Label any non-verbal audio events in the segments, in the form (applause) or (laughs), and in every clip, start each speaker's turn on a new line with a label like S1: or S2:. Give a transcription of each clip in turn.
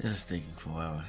S1: This is taking forever.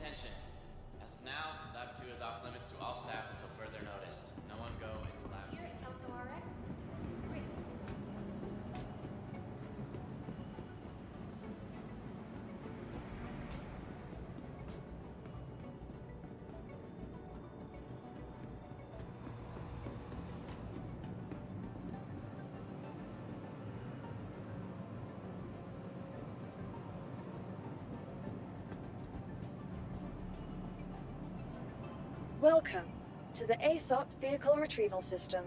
S2: Attention. As of now, Lab 2 is off limits to all staff until further notice.
S3: Welcome to the ASOP Vehicle Retrieval System.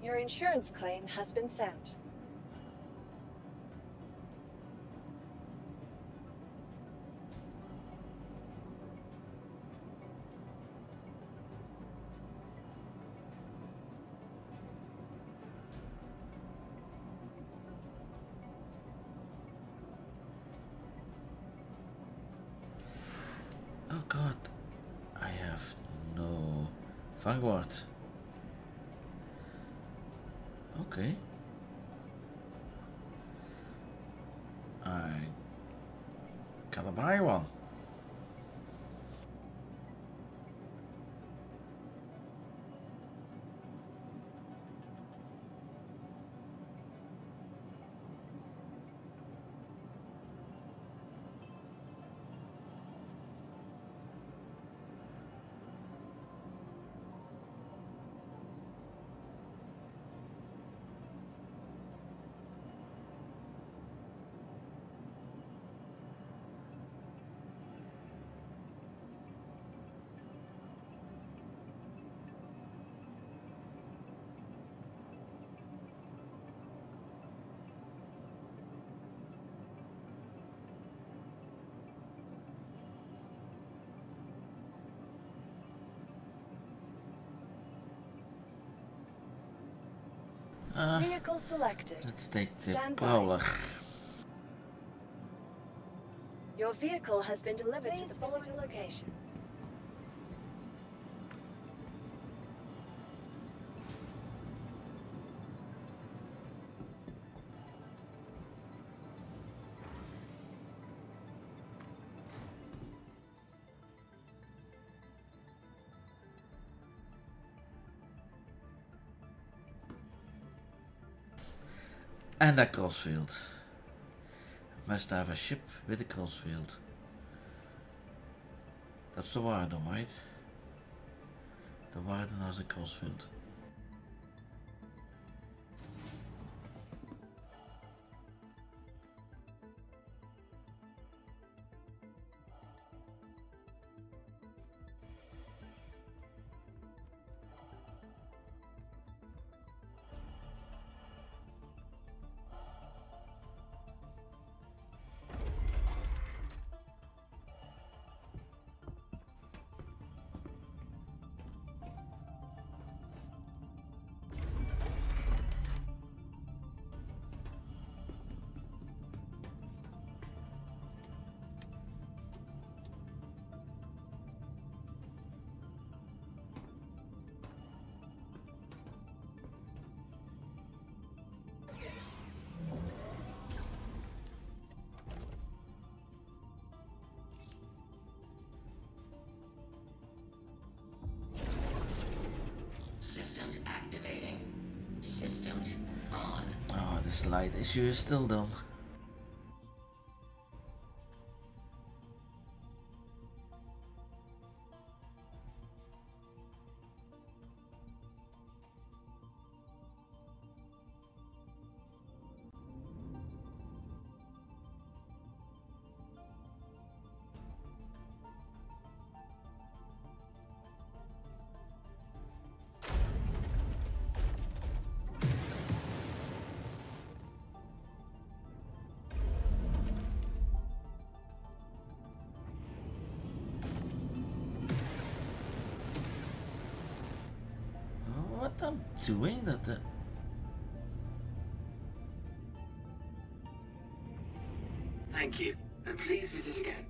S3: Your insurance claim has been sent.
S1: Vanguard. Uh,
S3: Vehicle selected.
S1: let's take the
S3: Stand by.
S1: prowler.
S3: Your vehicle has been delivered to the following location.
S1: And a crossfield. Must have a ship with a crossfield. That's the Warden, right? The Warden has a crossfield. Is still done. Doing that the
S4: Thank you, and please visit again.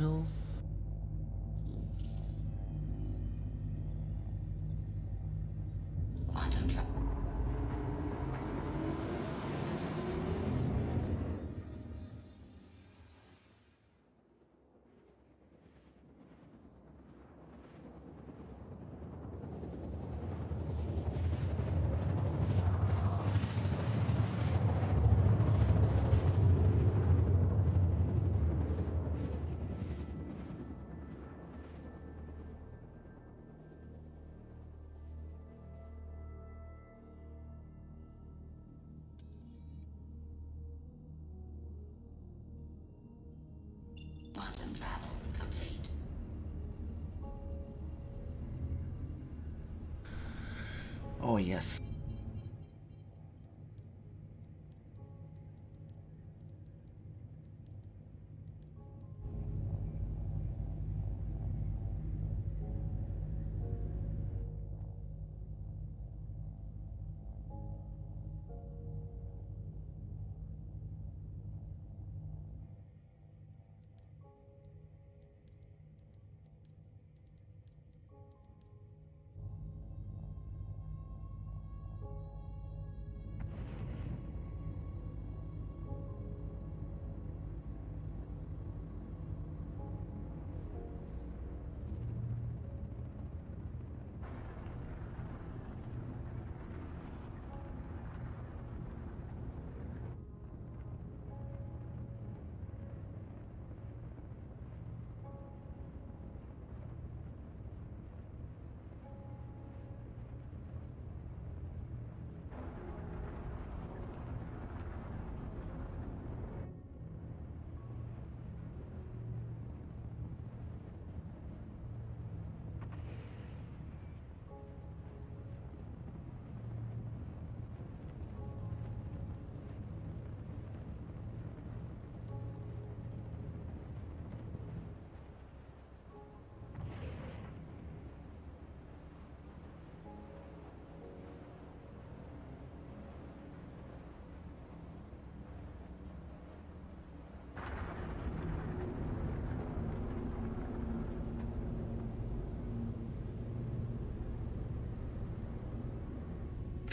S5: Smallville. Yes.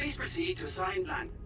S4: Please proceed to assigned land.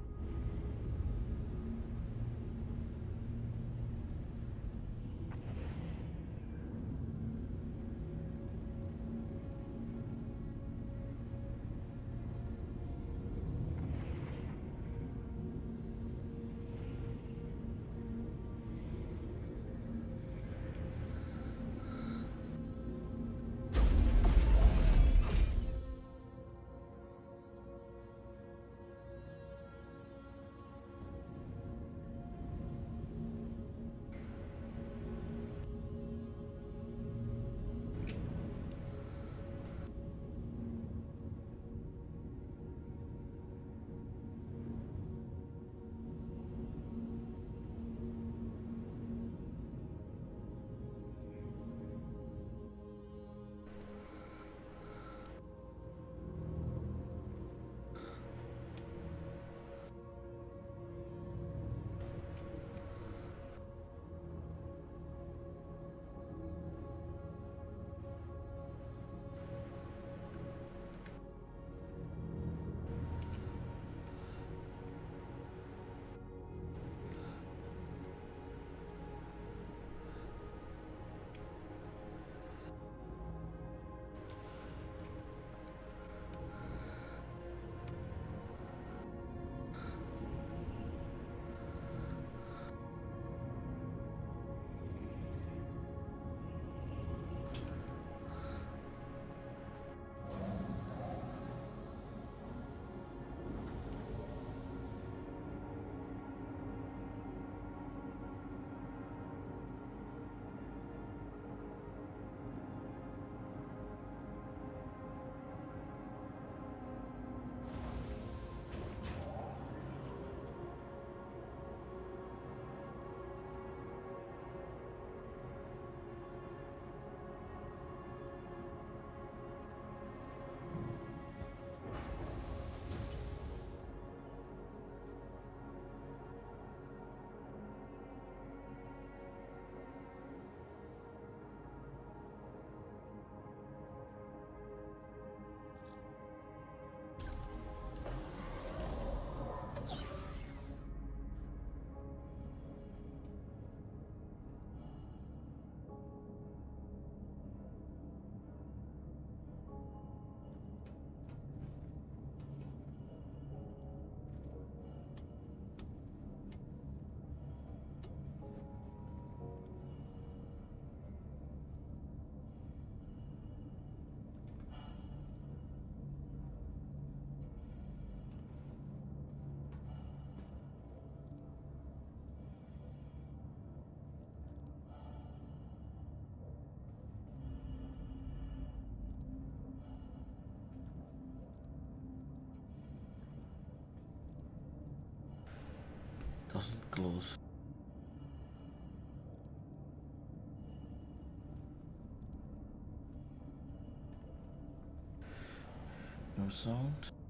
S1: No sound.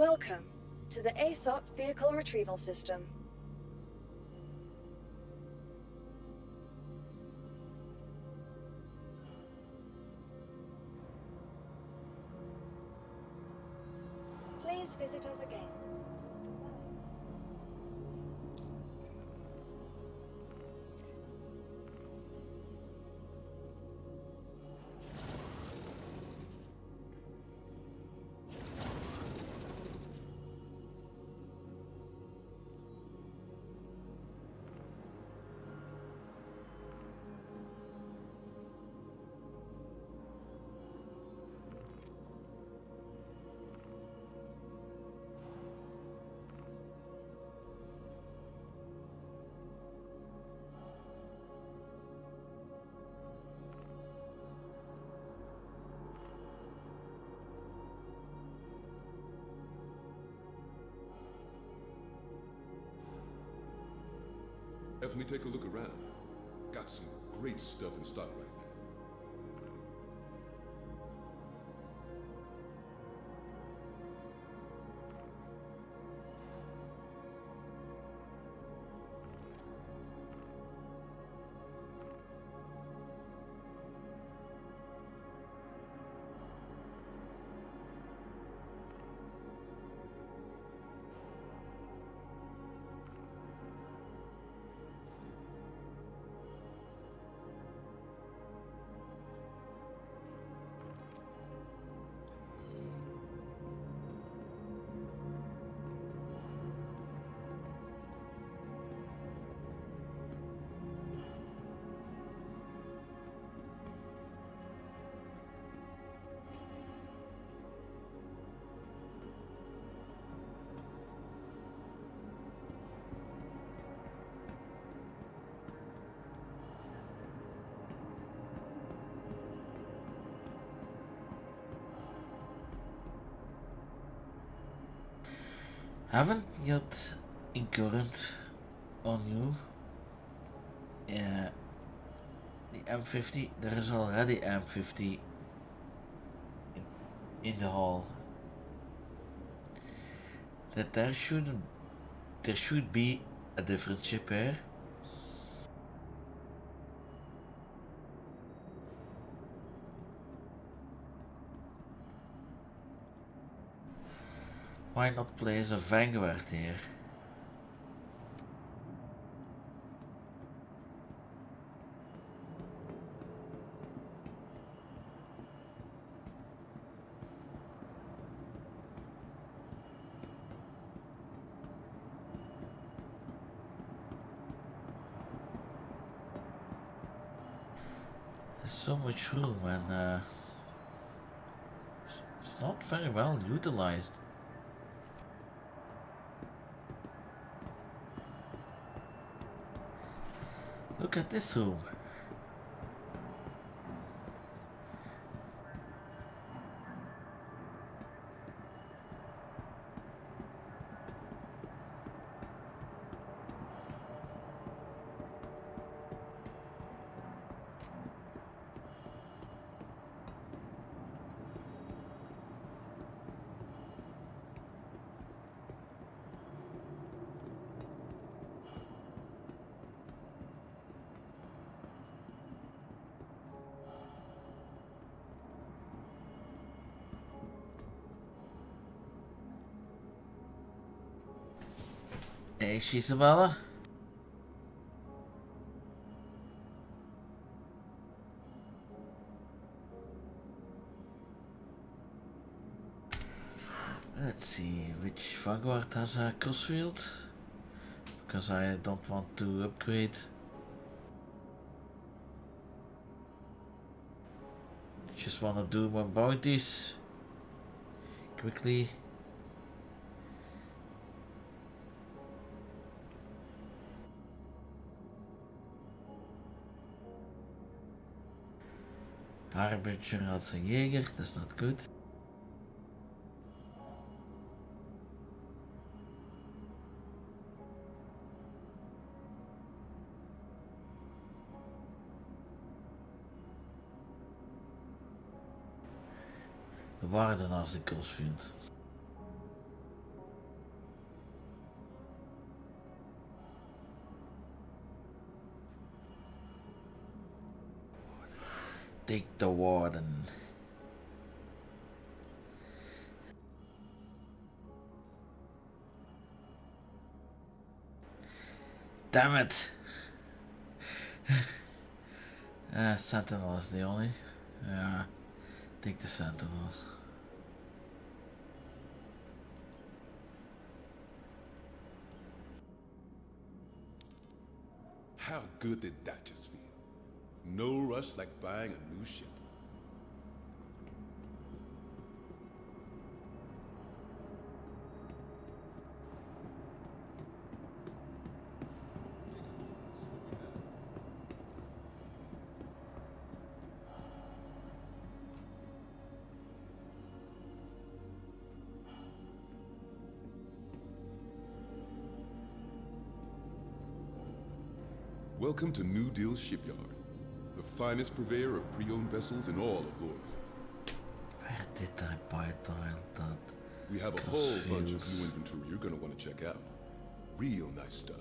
S3: Welcome to the ASOP Vehicle Retrieval System.
S6: Have me take a look around. Got some great stuff in stock
S1: Haven't yet in current on you. Yeah, the M50. There is already M50 in, in the hall. That there shouldn't. There should be a different ship here. Place Vanguard here? There's so much room and uh, it's not very well utilized. Look at Isabella. Let's see, which Vanguard has a crossfield? Because I don't want to upgrade. Just want to do more bounties quickly. Harbinger als een Jäger, that's not good. De waarde naast de crossfield. Take the warden. Damn it! (laughs) uh, Sentinel is the only. Yeah, take the Sentinel.
S6: How good did that just? No rush like buying a new ship. Welcome to New Deal Shipyard, finest purveyor of pre-owned vessels in all of Lorth.
S1: Where did I buy that? that?
S6: We have a whole bunch of new inventory you're gonna want to check out. Real nice stuff.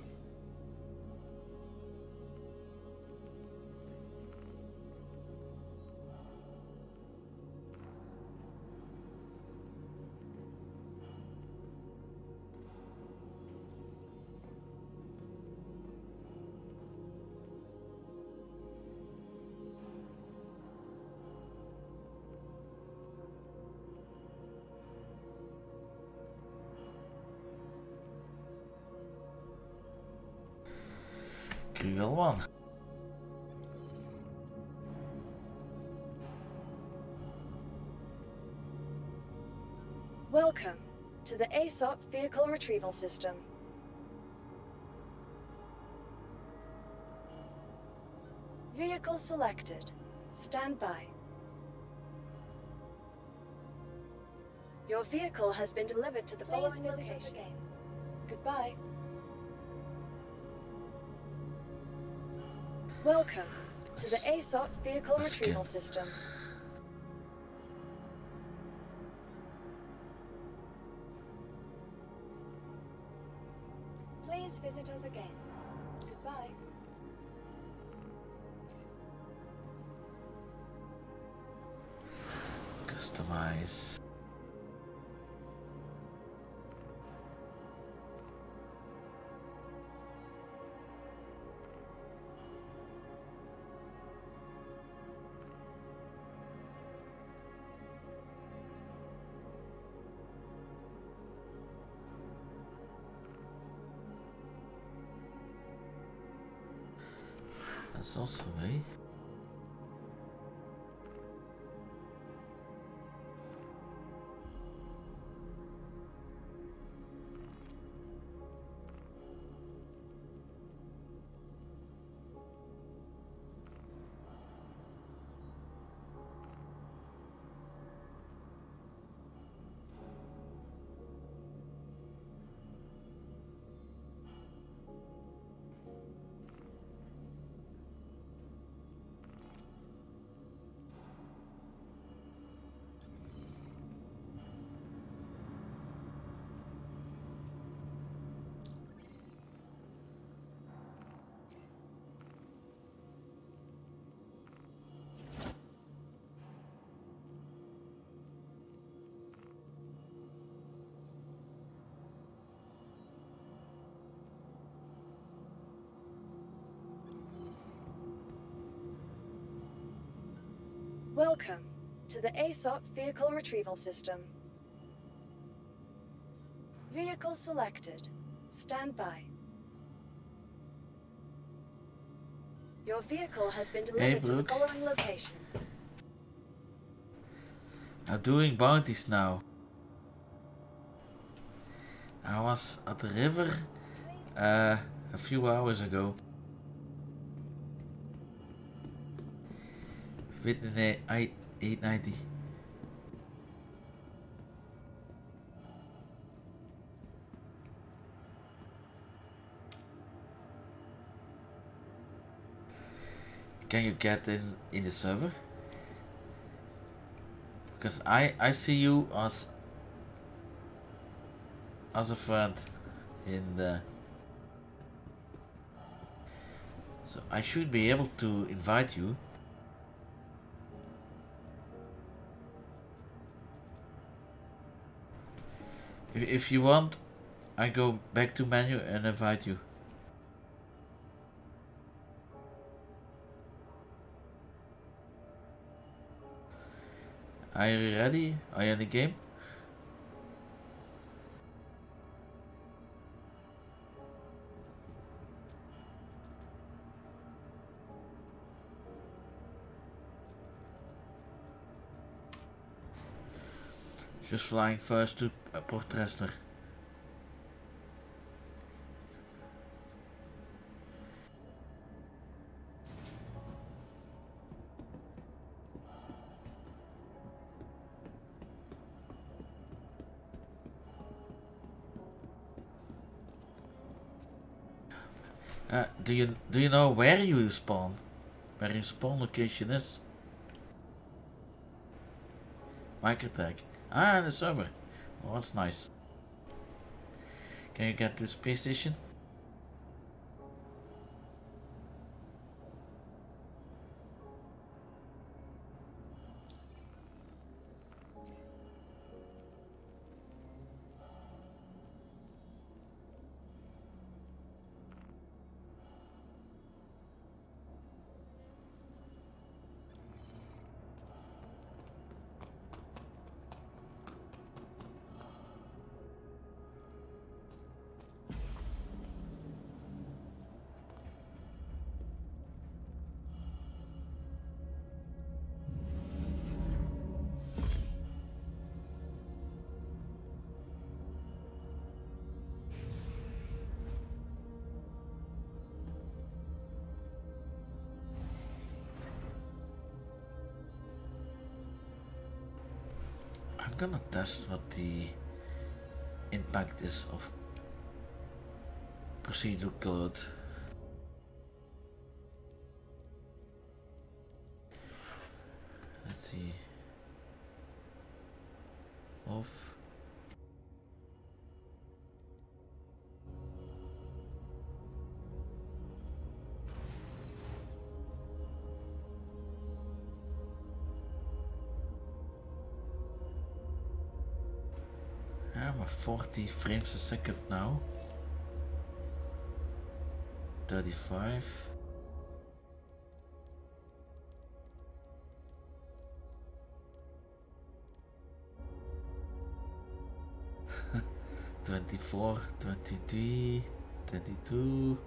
S1: One.
S3: Welcome to the ASOP Vehicle Retrieval System. Vehicle selected. Stand by. Your vehicle has been delivered to the following location. Goodbye. Welcome to the ASOP Vehicle Retrieval System.
S1: Also
S3: Welcome to the ASOP Vehicle Retrieval System. Vehicle selected. Stand by. Your vehicle has been delivered to the following location.
S1: I'm doing bounties now. I was at the river uh, a few hours ago. With the I 890. Can you get in in the server? Because I I see you as as a friend in the so I should be able to invite you. If, you want, I go back to menu and invite you. Are you ready? Are you in the game? Just flying first to uh, Port. Uh, do you do you know where you spawn? Where your spawn location is? Microtech. Ah, the server. Oh, that's nice. Can you get to the that's what the impact is of procedural code. 40 frames a second now. 35. (laughs) Twenty-four, twenty-three, twenty-two.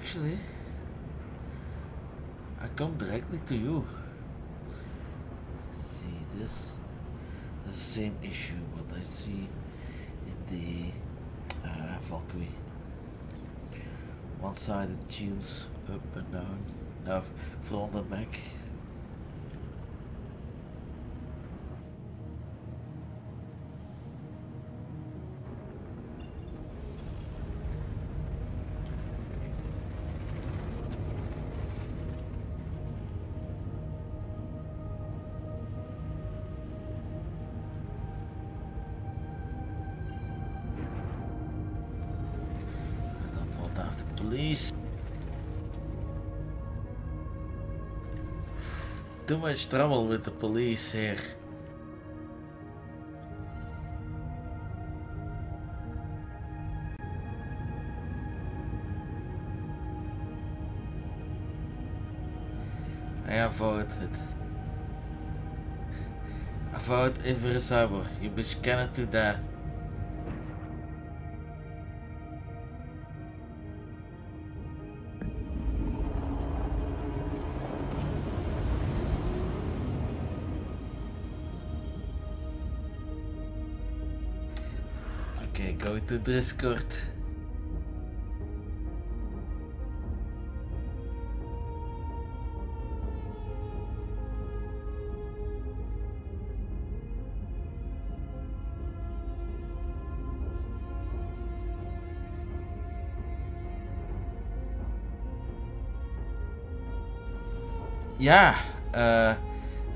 S1: Actually, I come directly to you. See this? The same issue what I see in the uh, Valkyrie. One side it shields up and down, now front and back. Too much trouble with the police here. I avoid it. Avoid irreversible. You be scanned to death. Go to Discord. Yeah, uh,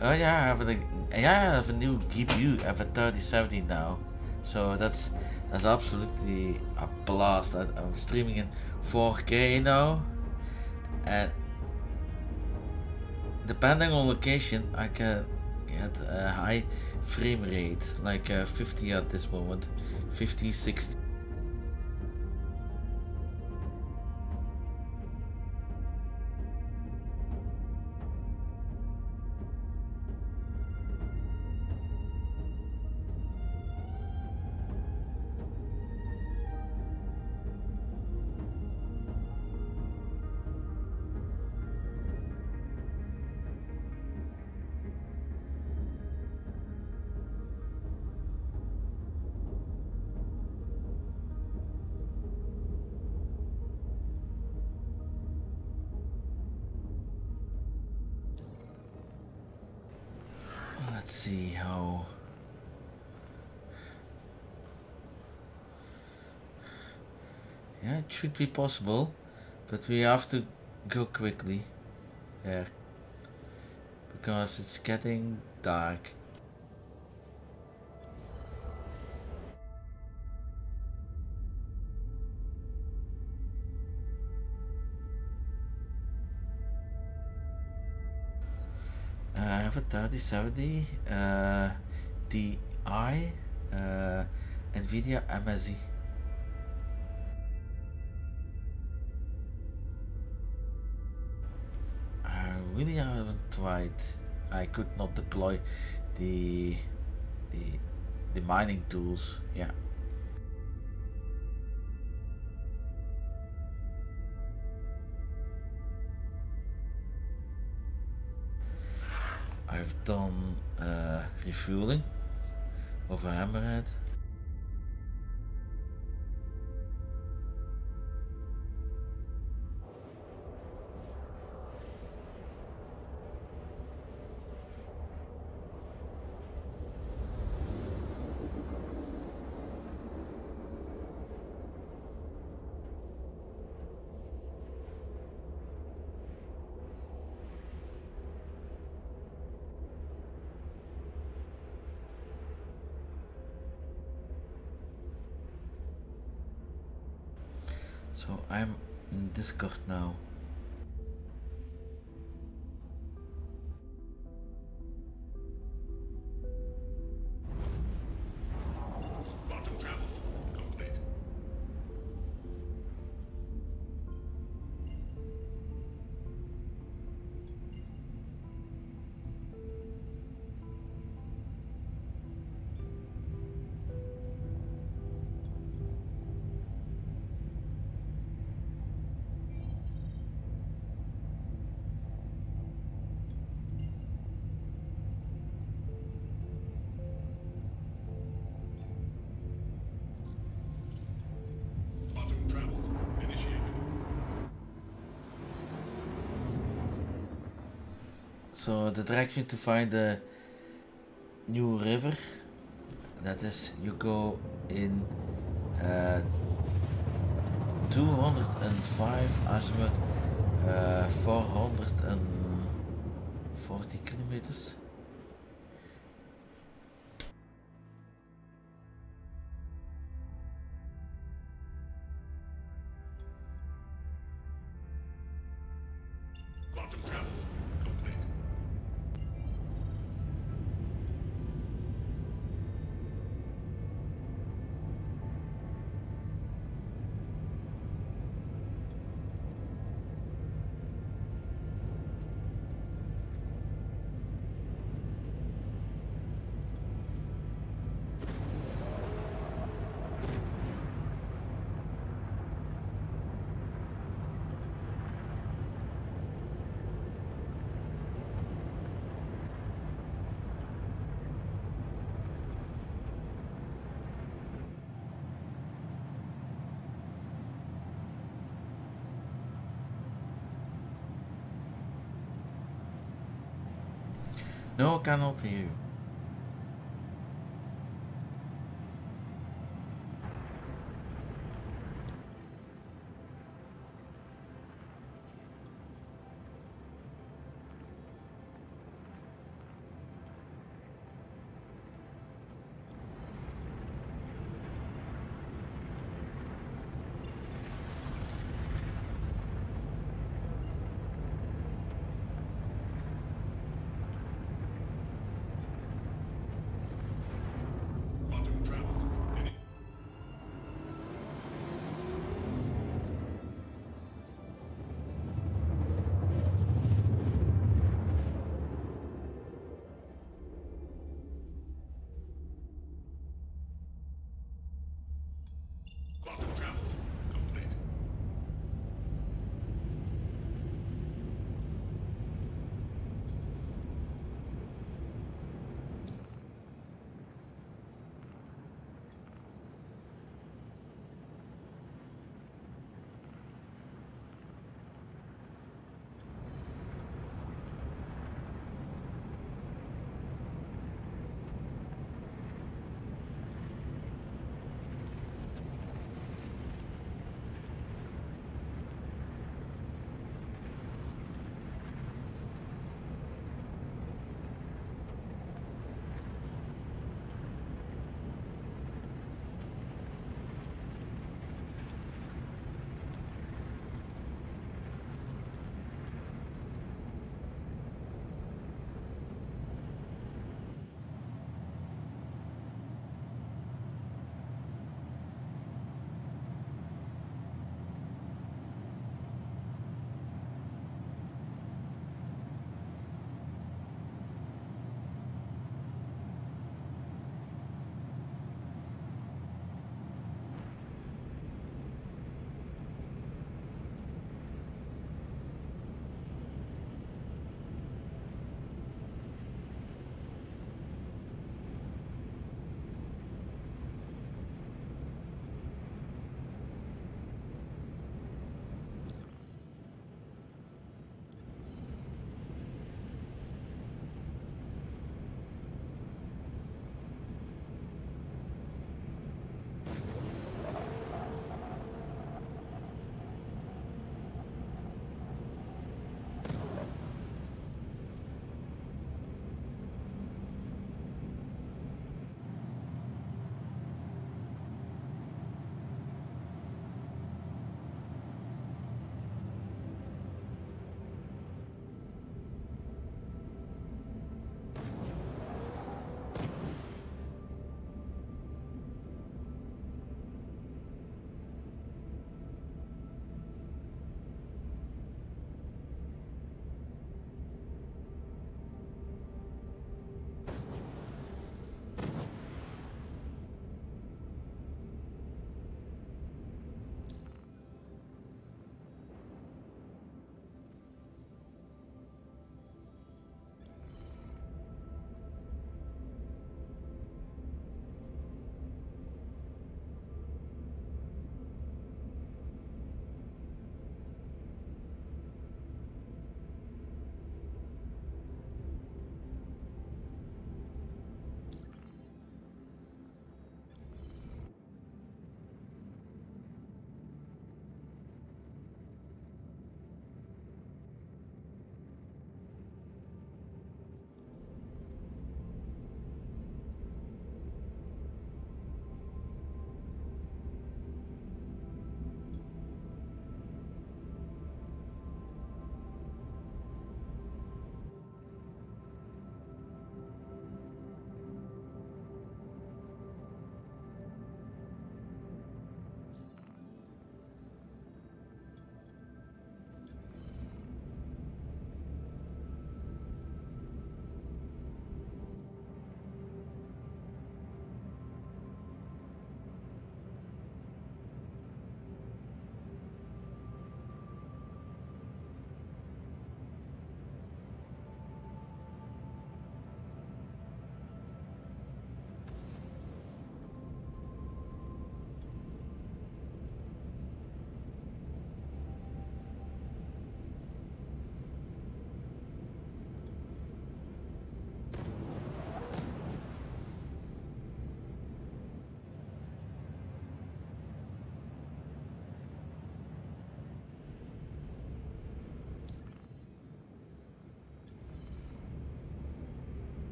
S1: oh yeah, I have a, yeah, I have new GPU, I have a 3070 now. So that's that's absolutely a blast. I, I'm streaming in 4K now, and depending on location, I can get a high frame rate, like uh, 50 at this moment, 50, 60. Be possible, but we have to go quickly there because it's getting dark. Uh, I have a 3070 uh, Ti uh, NVIDIA MSI. Really I haven't tried. I could not deploy the the the mining tools. Yeah. I've done uh, refueling of a hammerhead. So the direction to find the new river, that is, you go in uh, 205 azimuth, uh, 440 kilometers. No, cannot hear you.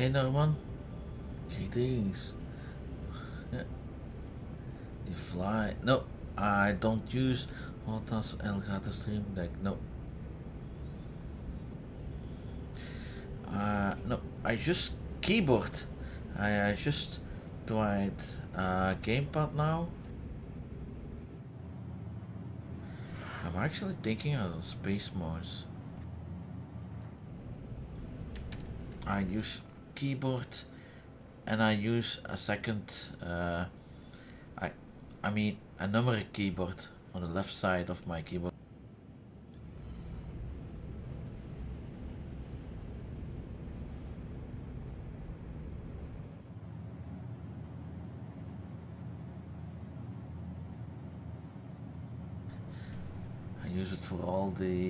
S1: Hey Norman. Greetings. You fly. No, I don't use Altas Elgato Stream Deck. No. Uh, no, I just keyboard. I, I just tried uh, gamepad now. I'm actually thinking of space modes. I use keyboard and I use a second uh, I I mean a numeric keyboard on the left side of my keyboard. I use it for all the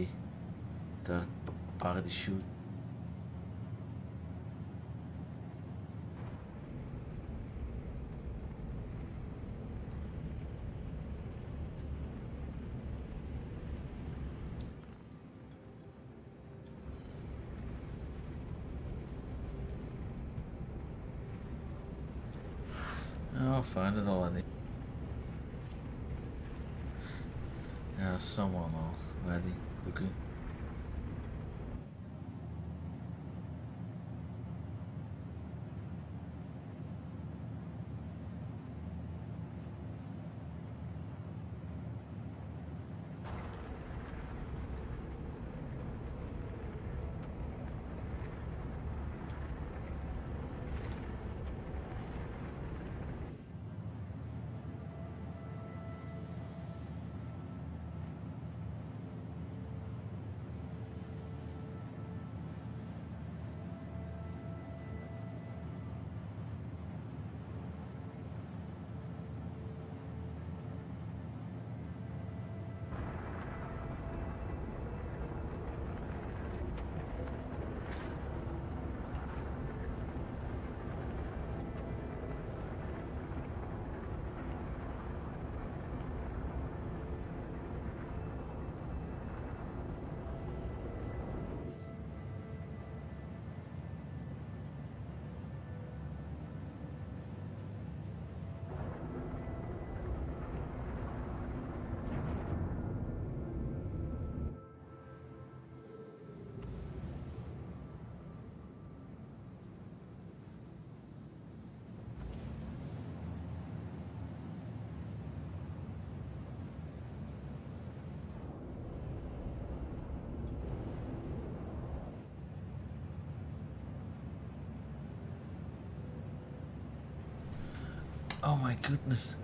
S1: my goodness.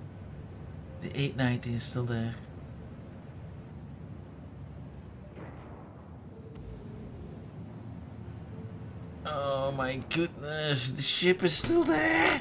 S1: The 890 is still there. Oh my goodness, the ship is still there.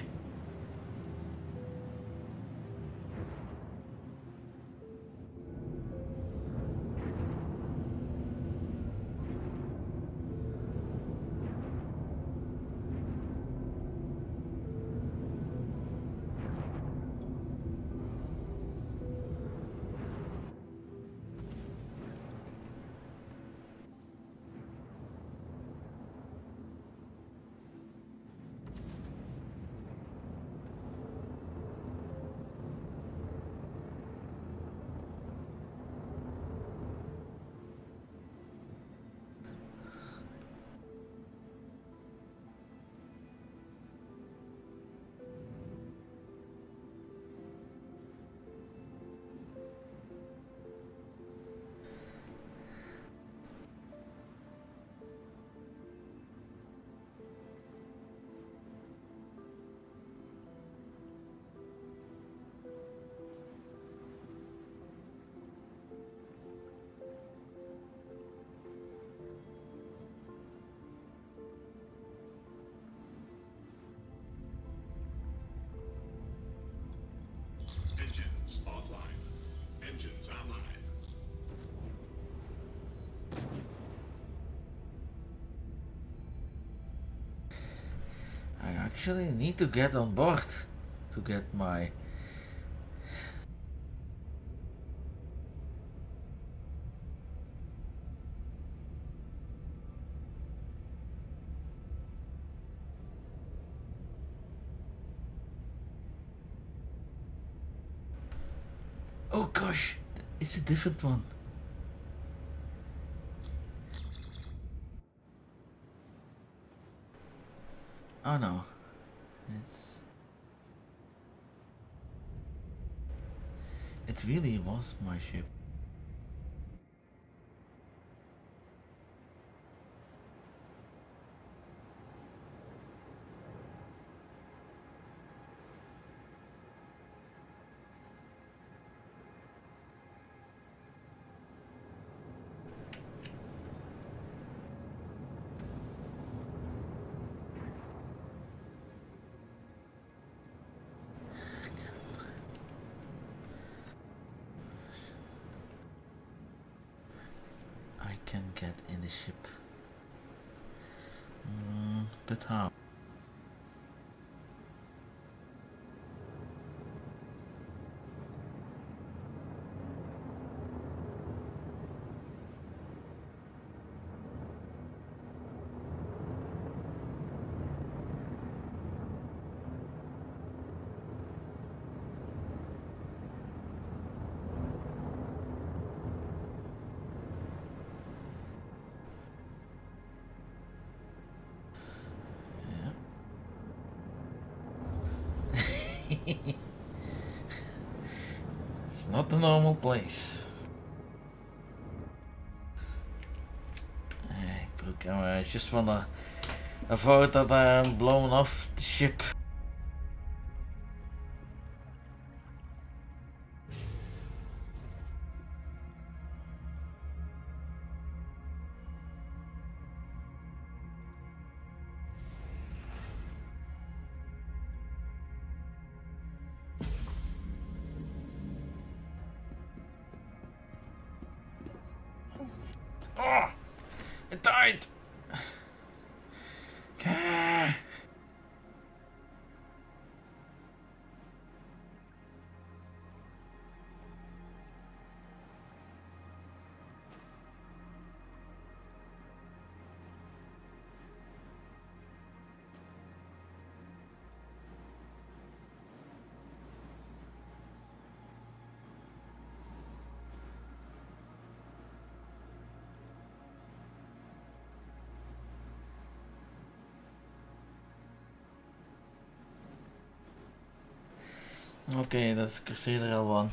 S1: actually need to get on board to get my Oh gosh, it's a different one. Oh no. It really was my ship. I can get in the ship. Mm, but how? it's not the normal place. Hey, broek, I just wanna avoid that I'm blown off okay, is Crusader
S2: L1.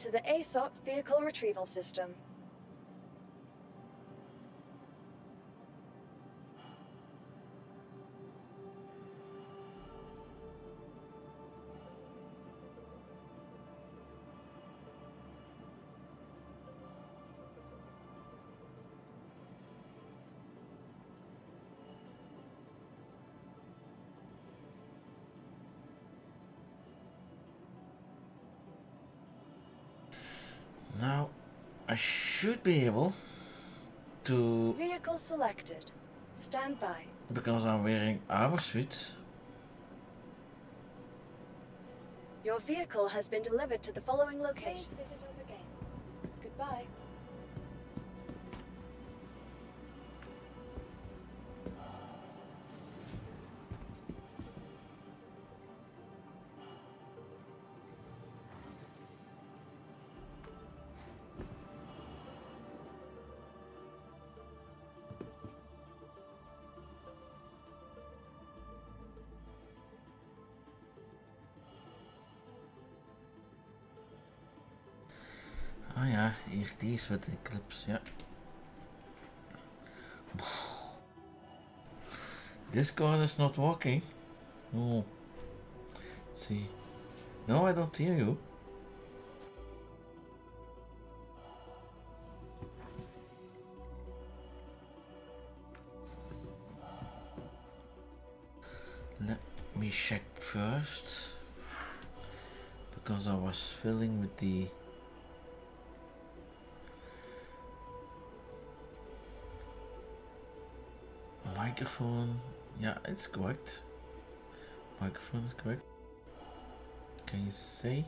S2: To
S3: the ASOP Vehicle Retrieval System.
S1: Should be able to,
S3: Vehicle selected. Stand by.
S1: because I'm wearing armor suit.
S3: Your vehicle has been delivered to the following location.
S1: Ja, with de clips, yeah. This card is not working. Oh. Let's see. No, I don't hear you. Let me check first. Because I was filling with the microphone. Yeah, it's correct. Microphone is correct. Can you say?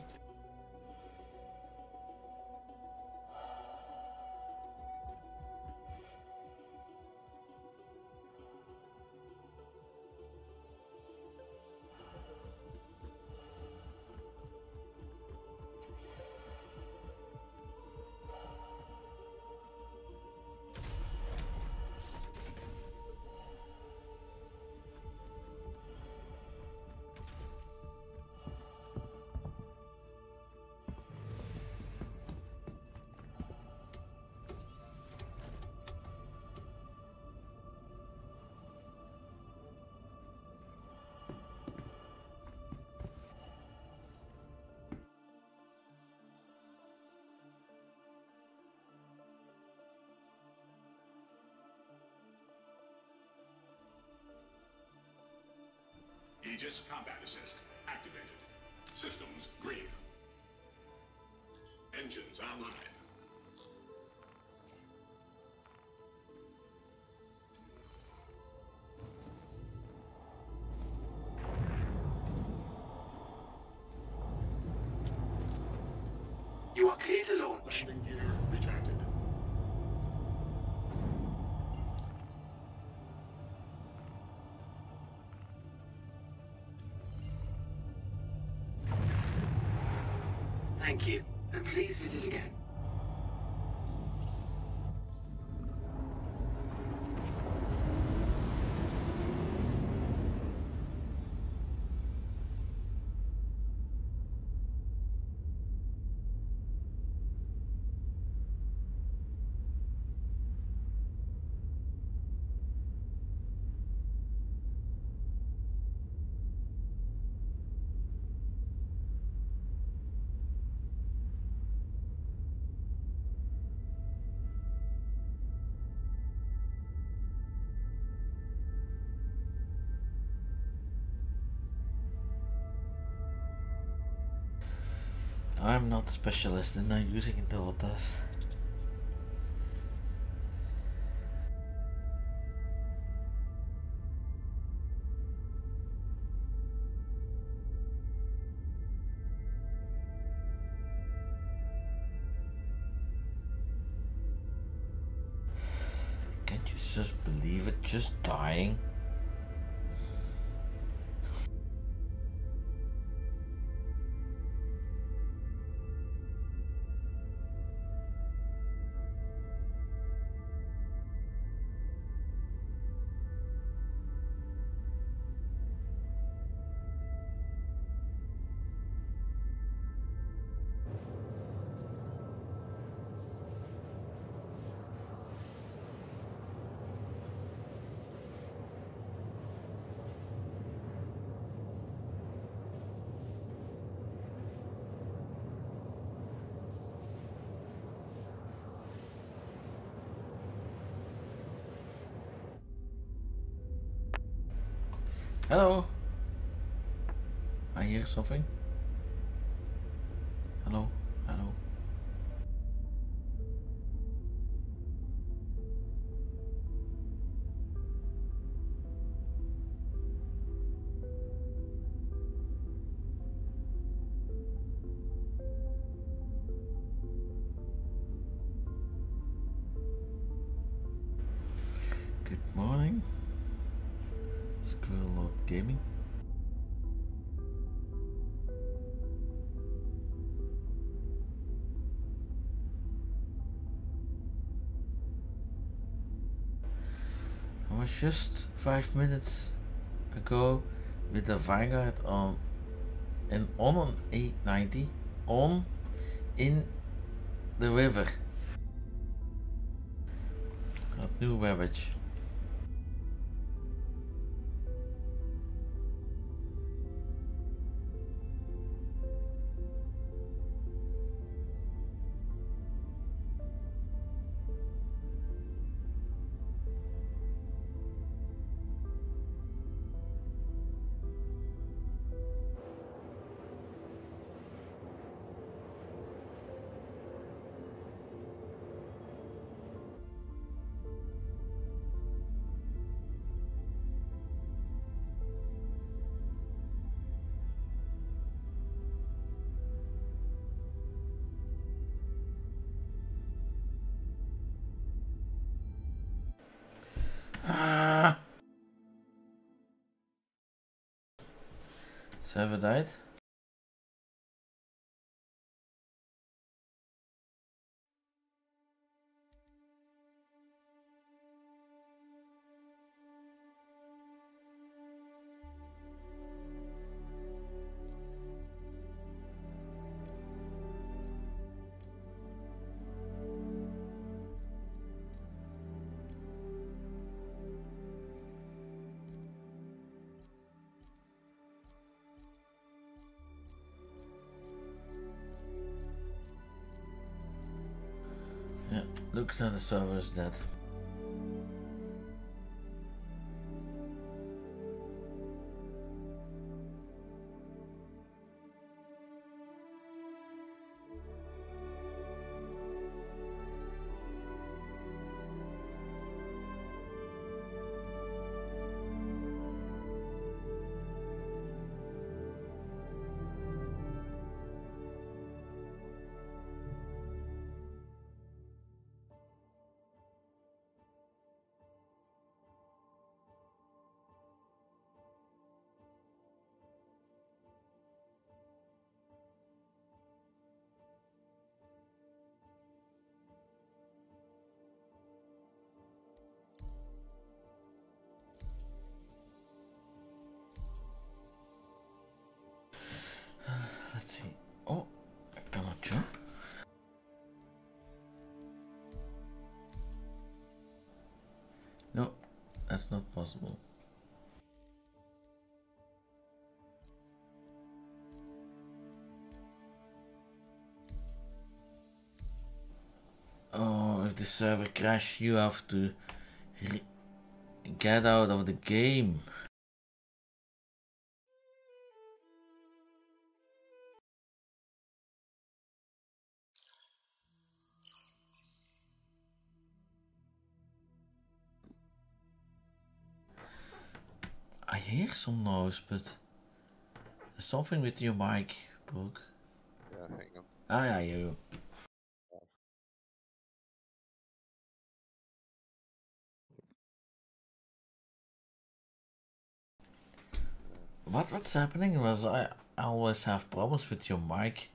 S7: Aegis Assist activated. Systems green. Engines online.
S4: You are clear to launch.
S1: Not specialist in uh, using daughters. Can't you just believe it? Just dying? Hello. I hear something. Was just five minutes ago with the Vanguard on and on an 890 on in the river at New Babbage. Server died. Looks at the server is dead. If the server crash, you have to get out of the game. I hear some noise, but there's something with your mic, Brooke.
S8: Yeah, hang on.
S1: Ah, yeah, you. What what's happening was I, I always have problems with your mic.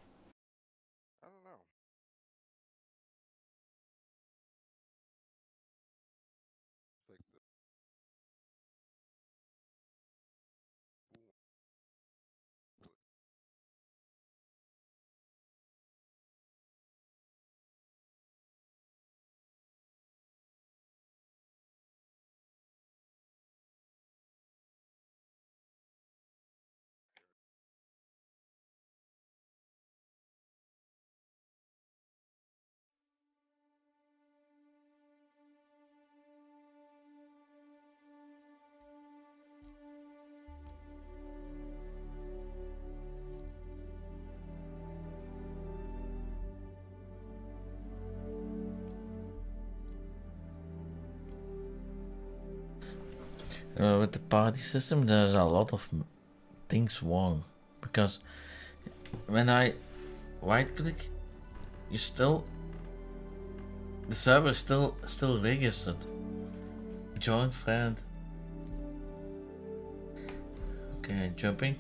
S1: Uh, with the party system, there's a lot of things wrong because when I right click, you still the server is still still registered. Join friend. Okay, jumping.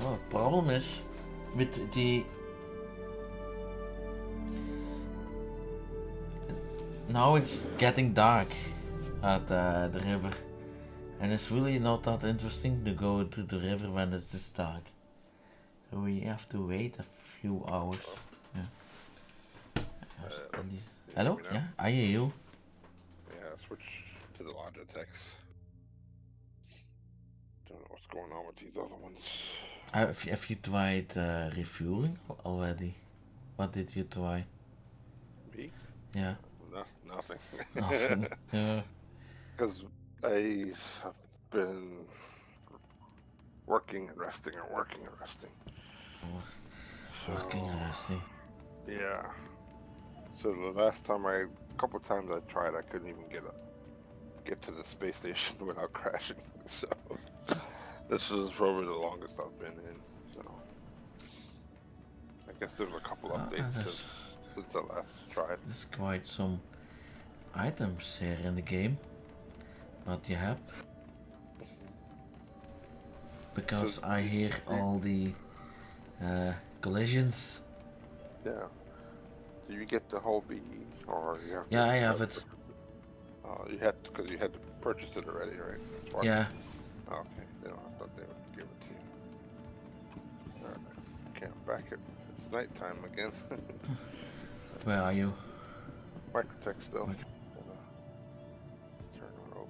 S1: Well, problem is with the now it's getting dark at uh, the river and it's really not that interesting to go to the river when it's this dark so we have to wait a few hours yeah.
S8: Uh,
S1: And these-
S8: you
S1: hello
S8: hear me now?
S1: yeah i hear you
S8: Yeah, switch to the Logitech. Don't know what's going on with these other ones.
S1: have, you- have you tried uh, refueling already what did you try
S8: Me?
S1: yeah
S8: nothing.
S1: nothing (laughs) yeah
S8: Because I have been working and resting and working and resting.
S1: working
S8: So,
S1: resting
S8: Yeah. So the last time I, a couple times I tried, I couldn't even get a, get to the space station (laughs) without crashing. So this is probably the longest I've been in. So I guess there's a couple
S1: Ah,
S8: updates
S1: that's-
S8: since, since I last tried.
S1: there's quite some items here in the game. What you have. Because
S8: So-
S1: I hear all the uh, collisions.
S8: Yeah. Do you get the whole BE, or you have?
S1: Yeah, I have it.
S8: Uh, you had because you had to purchase it already, right?
S1: Yeah.
S8: Okay. They don't, I thought they would give it to you. Alright. Can't back it. It's nighttime again. (laughs)
S1: Where are you?
S8: Microtech still.
S1: Mic-
S8: Gonna Turn on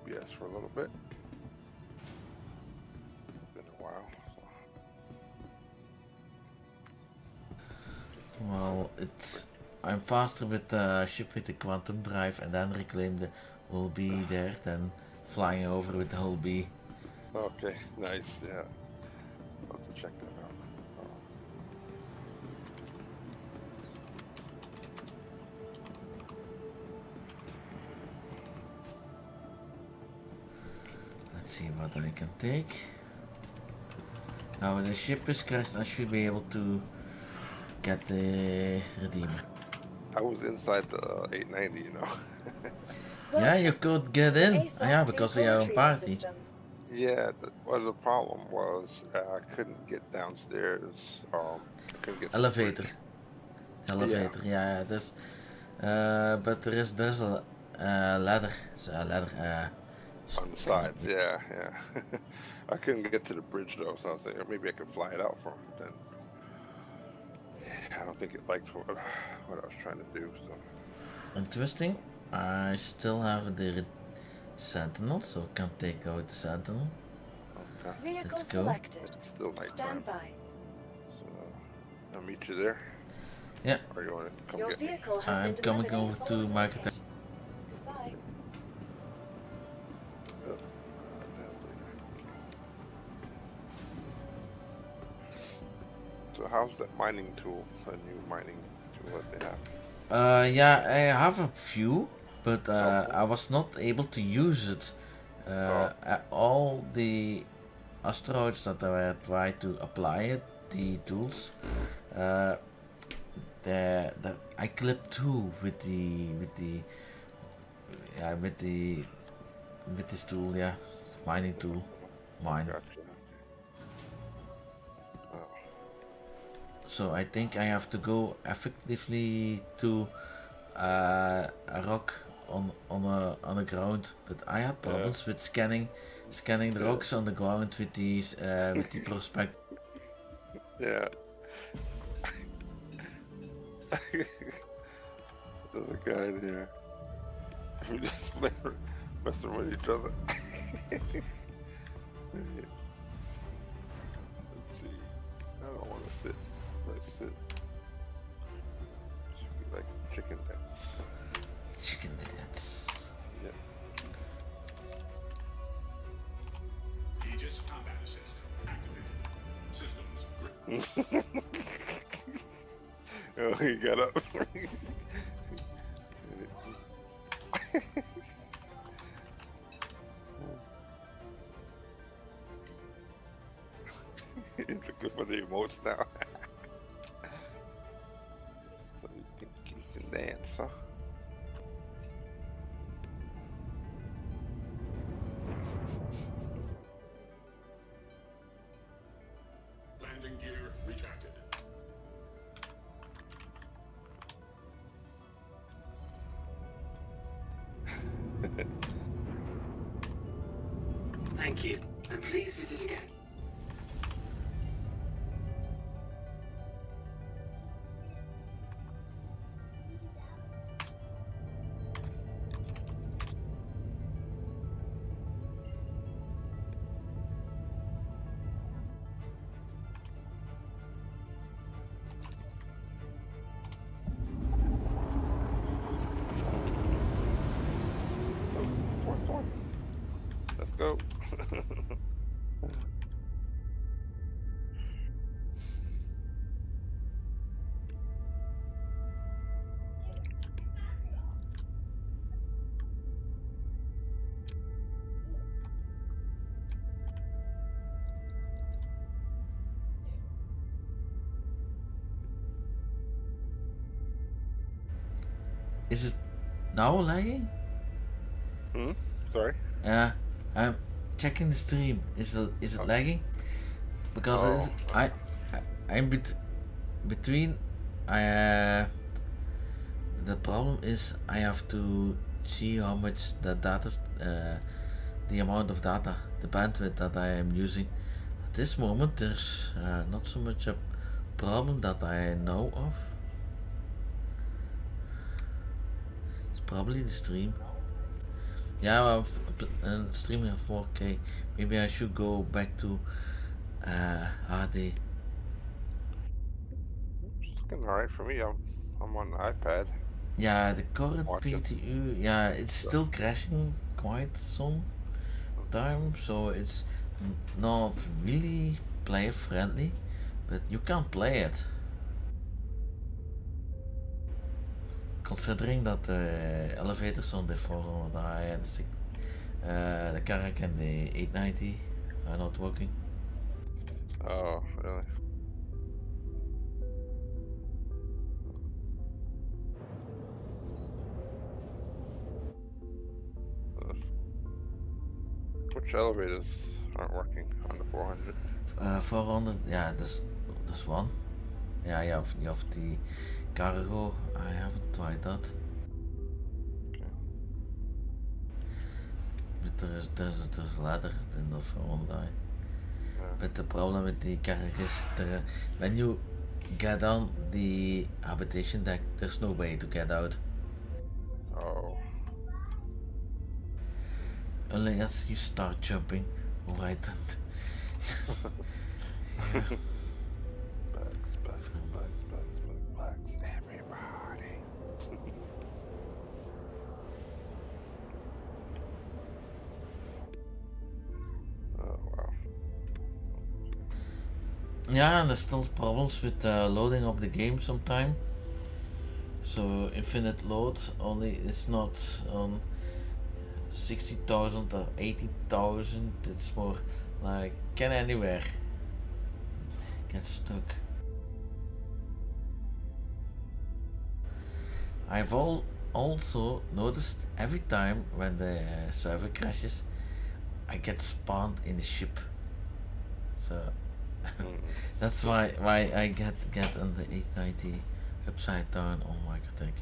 S8: OBS for a little bit. It's been a while. So.
S1: Well, it's I'm faster with the ship with the quantum drive and then reclaim the hull B (sighs) there then flying over with the hull B.
S8: Okay, nice. Yeah. I'll have to check that out.
S1: See what I can take. Now when the ship is crashed, I should be able to get the redeemer.
S8: I was inside the 890, you know. (laughs)
S1: Yeah, you could get in.
S3: ASOP
S1: Yeah, because of your own party.
S3: system.
S8: yeah, the, well, the problem was uh, I couldn't get downstairs. Um, I couldn't get to
S1: Elevator.
S8: bridge.
S1: Elevator, yeah, yeah there's uh but there is there's a uh, ladder. So a ladder uh
S8: on the sides. Yeah, yeah. (laughs) I couldn't get to the bridge though, so I was like, maybe I could fly it out for him. Then I don't think it liked what, (sighs) what I was trying to do. So
S1: interesting. I still have the sentinel, so I can take out the sentinel.
S8: okay,
S3: Vehicle
S1: Let's go.
S3: selected.
S8: it's still nighttime.
S3: Stand by.
S8: So I'll meet you there.
S1: Yeah.
S8: Or you want to come
S3: Your
S8: get me?
S3: vehicle has
S1: I'm
S3: been
S1: coming over
S3: to the
S1: to market.
S8: How's that mining tool? A new mining tool that they have.
S1: Uh yeah, I have a few, but uh,
S8: Oh.
S1: I was not able to use it. Uh,
S8: Oh.
S1: all the asteroids that I tried to apply it, the tools, uh, the, the I clipped two with the with the yeah with the with this tool yeah mining tool mine.
S8: Gotcha.
S1: So I think I have to go effectively to uh, a rock on on a on the ground. But I had problems with scanning scanning the rocks on the ground with these uh, with the prospect. (laughs)
S8: yeah. (laughs) There's a guy in here. (laughs) We just mess- messing with each other. Chicken dance. Yeah.
S7: Aegis combat assist activated. Systems gr- (laughs)
S8: oh, he got up. (laughs) He's looking for the emotes now. so you think you can dance, huh?
S1: Is it now lagging?
S8: Hmm? Sorry?
S1: Yeah, I'm checking the stream. Is it is it lagging? Because it's,
S8: Oh.
S1: I, I I'm bet, between. Uh, the problem is I have to see how much the data, uh, the amount of data, the bandwidth that I am using. At this moment, there's uh, not so much a problem that I know of. Probably the stream. Yeah, I'm streaming at 4K. Maybe I should go back to uh, HD.
S8: It's looking alright for me. I'm, I'm on the iPad.
S1: Yeah, the current
S8: Watch it.
S1: PTU, yeah, it's still crashing quite some time, so it's not really player friendly, but you can play it. Considering that the elevators on the 400i and the, six- uh, the Carrack and the 890 are not working.
S8: Oh, really? Uh, Which elevators aren't working on the 400?
S1: Uh, 400, yeah, there's, there's one. Yeah, you have, you have the cargo. I haven't tried that.
S8: Okay.
S1: But there's, there's, there's a ladder in the 400.
S8: Yeah.
S1: But the problem with the cargo is there, when you get on the habitation deck, there's no way to get out.
S8: Oh,
S1: Unless you start jumping right and
S8: Bugs, (laughs)
S1: Yeah, and there's still problems with uh, loading up the game sometime. So infinite load only it's not on sixty thousand or eighty thousand. It's more like can anywhere get stuck. I've all also noticed every time when the server crashes, I get spawned in the ship. So (laughs) that's why why I get get on the 890 upside down on Microtech.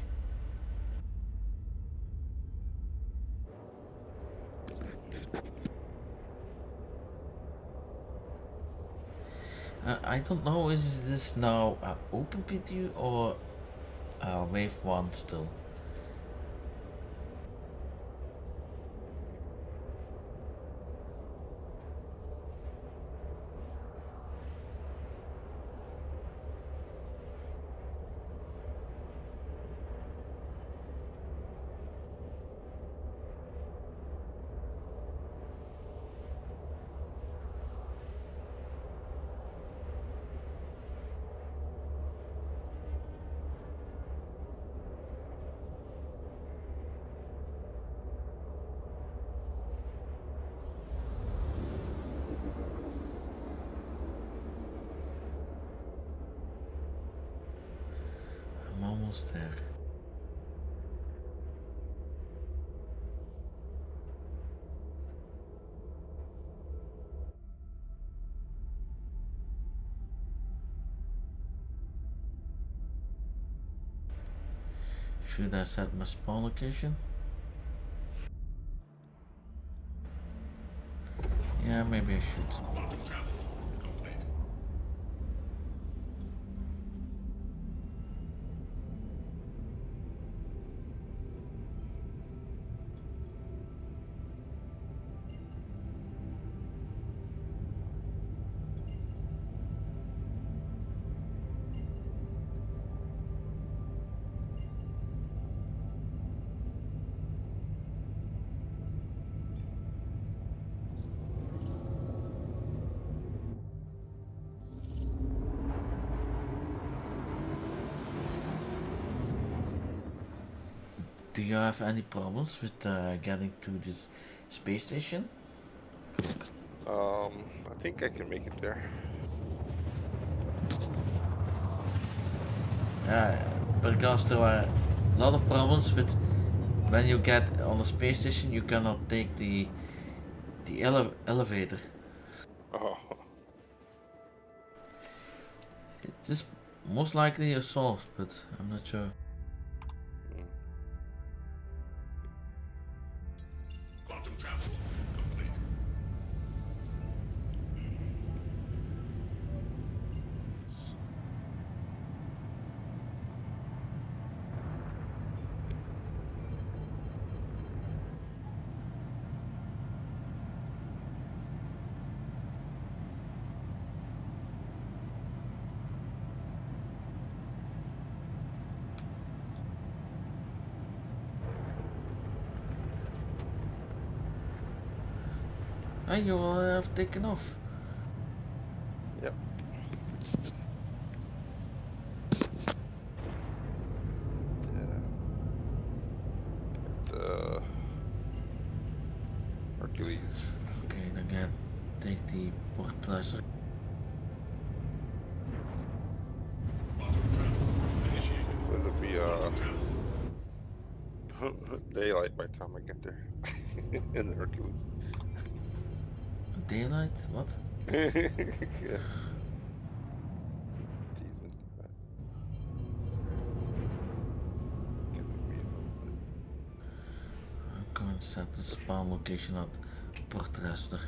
S1: Uh, I don't know, is this now open PTU or uh, wave 1 still? I'm almost there. Should I set my spawn location? Yeah, maybe I should. Have any problems with uh, getting to this space station?
S8: Um, I think I can make it there.
S1: Yeah, because there were a lot of problems with when you get on the space station, you cannot take the the ele- elevator.
S8: Oh,
S1: It is most likely a solved, but I'm not sure. Taken off.
S8: yep. Yeah. Uh, Hercules.
S1: Okay, then get take the.
S7: Quantum travel.
S8: It'll be uh (laughs) daylight by the time I get there (laughs) in the Hercules. Bit.
S1: I'm going to set the spawn location at
S4: Port Tressler.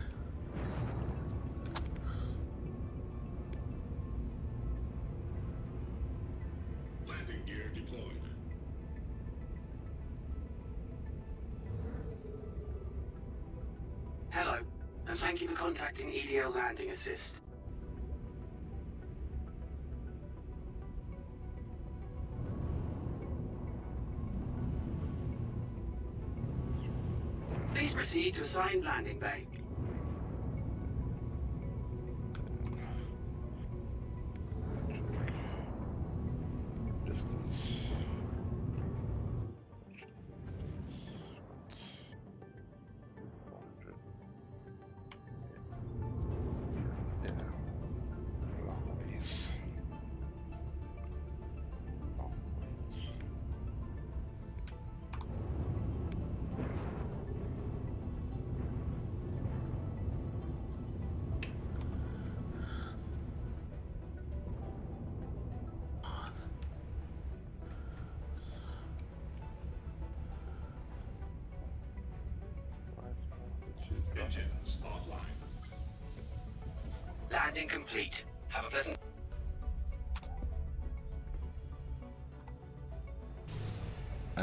S4: Assist. Please proceed to assigned landing bay.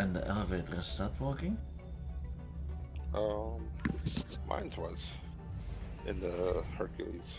S1: And the elevator is that working?
S8: Um, mine was in the Hercules.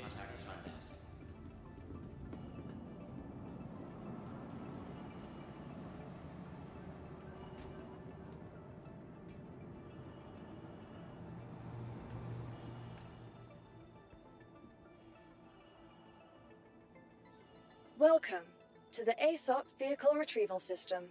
S8: Contact the front desk.
S3: Welcome to the ASOP Vehicle Retrieval System.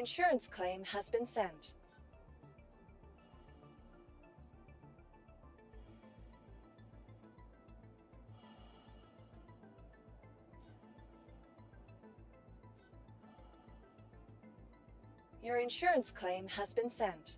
S3: Insurance claim has been sent. Your insurance claim has been sent.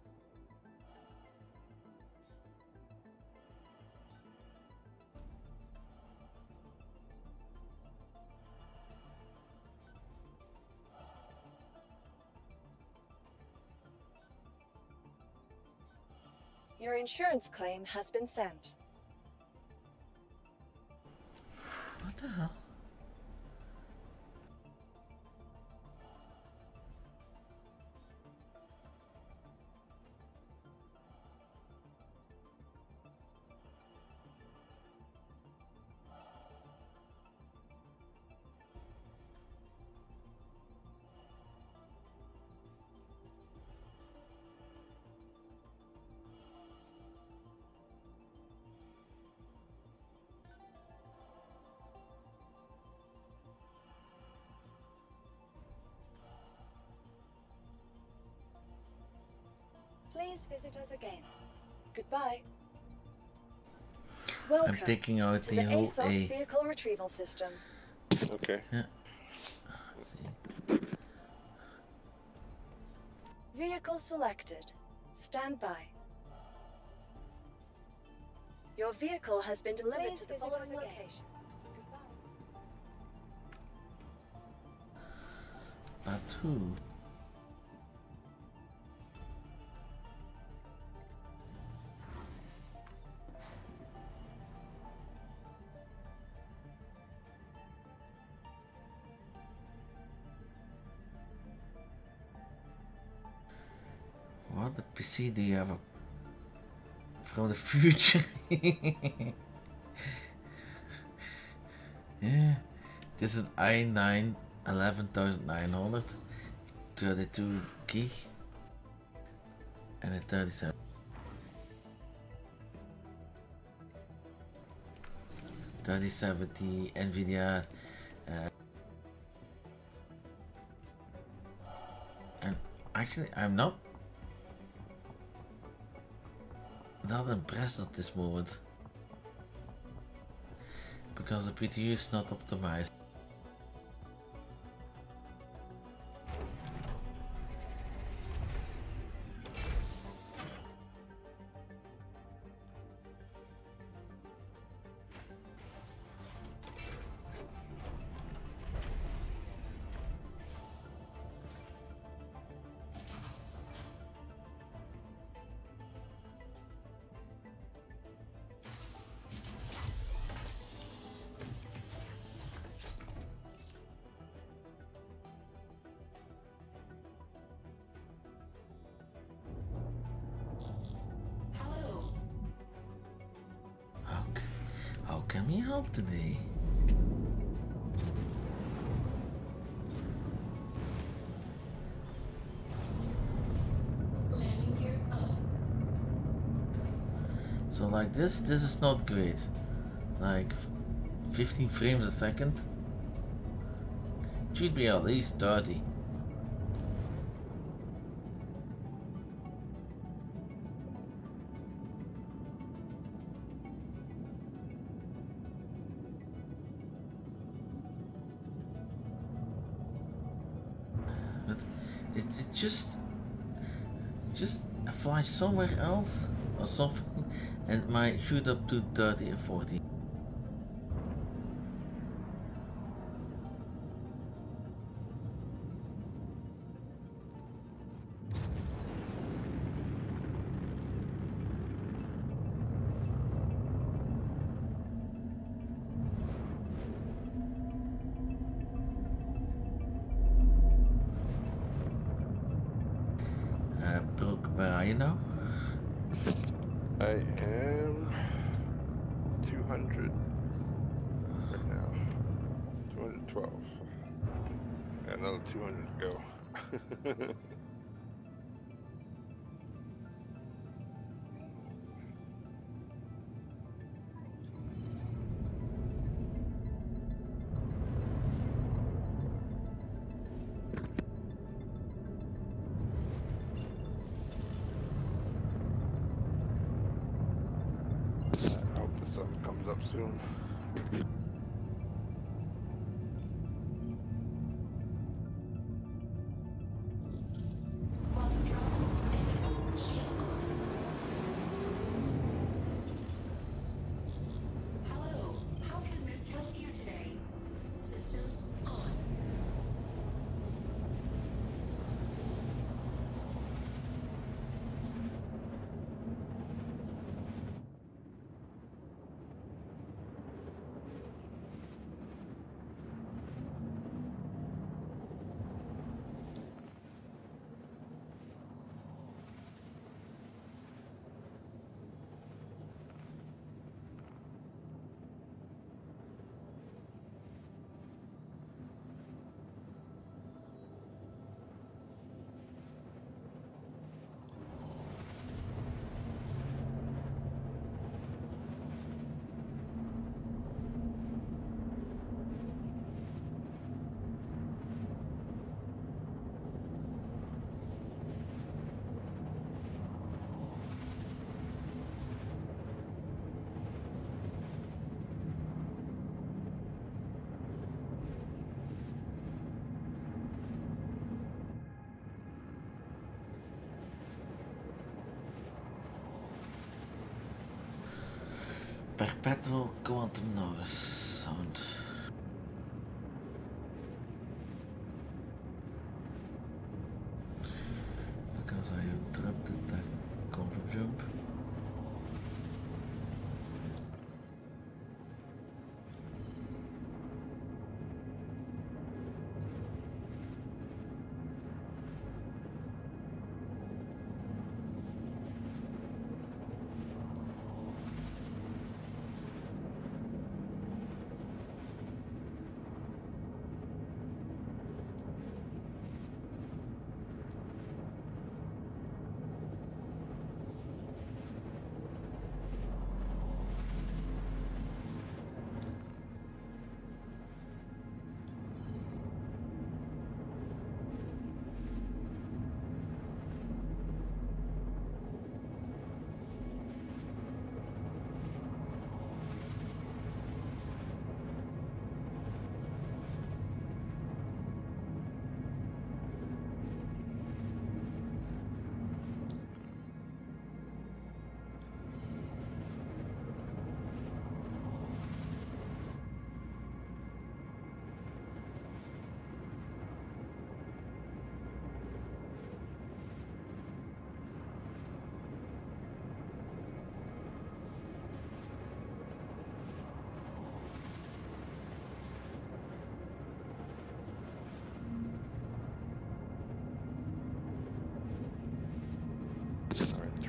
S3: Insurance claim has been sent.
S1: What the hell?
S3: Please visit us again. Goodbye. Welcome
S1: I'm taking out the
S3: the
S1: whole
S3: ASOP
S1: A.
S3: Vehicle Retrieval System.
S8: Okay.
S1: Yeah.
S3: Vehicle selected. Stand by. Your vehicle has been delivered
S9: Please
S3: to the following
S9: us again.
S3: location.
S1: But who? Do you have a from the (laughs) future? yeah, this is i9 11900, 32 gig, and a 37. Thirty seventy Nvidia, uh, and actually I'm not not impressed at this moment because the PTU is not optimized. This, this is not great. Like 15 frames a second. Should be at least 30. But it, it just just fly somewhere else or something and might shoot up to 30 or 40.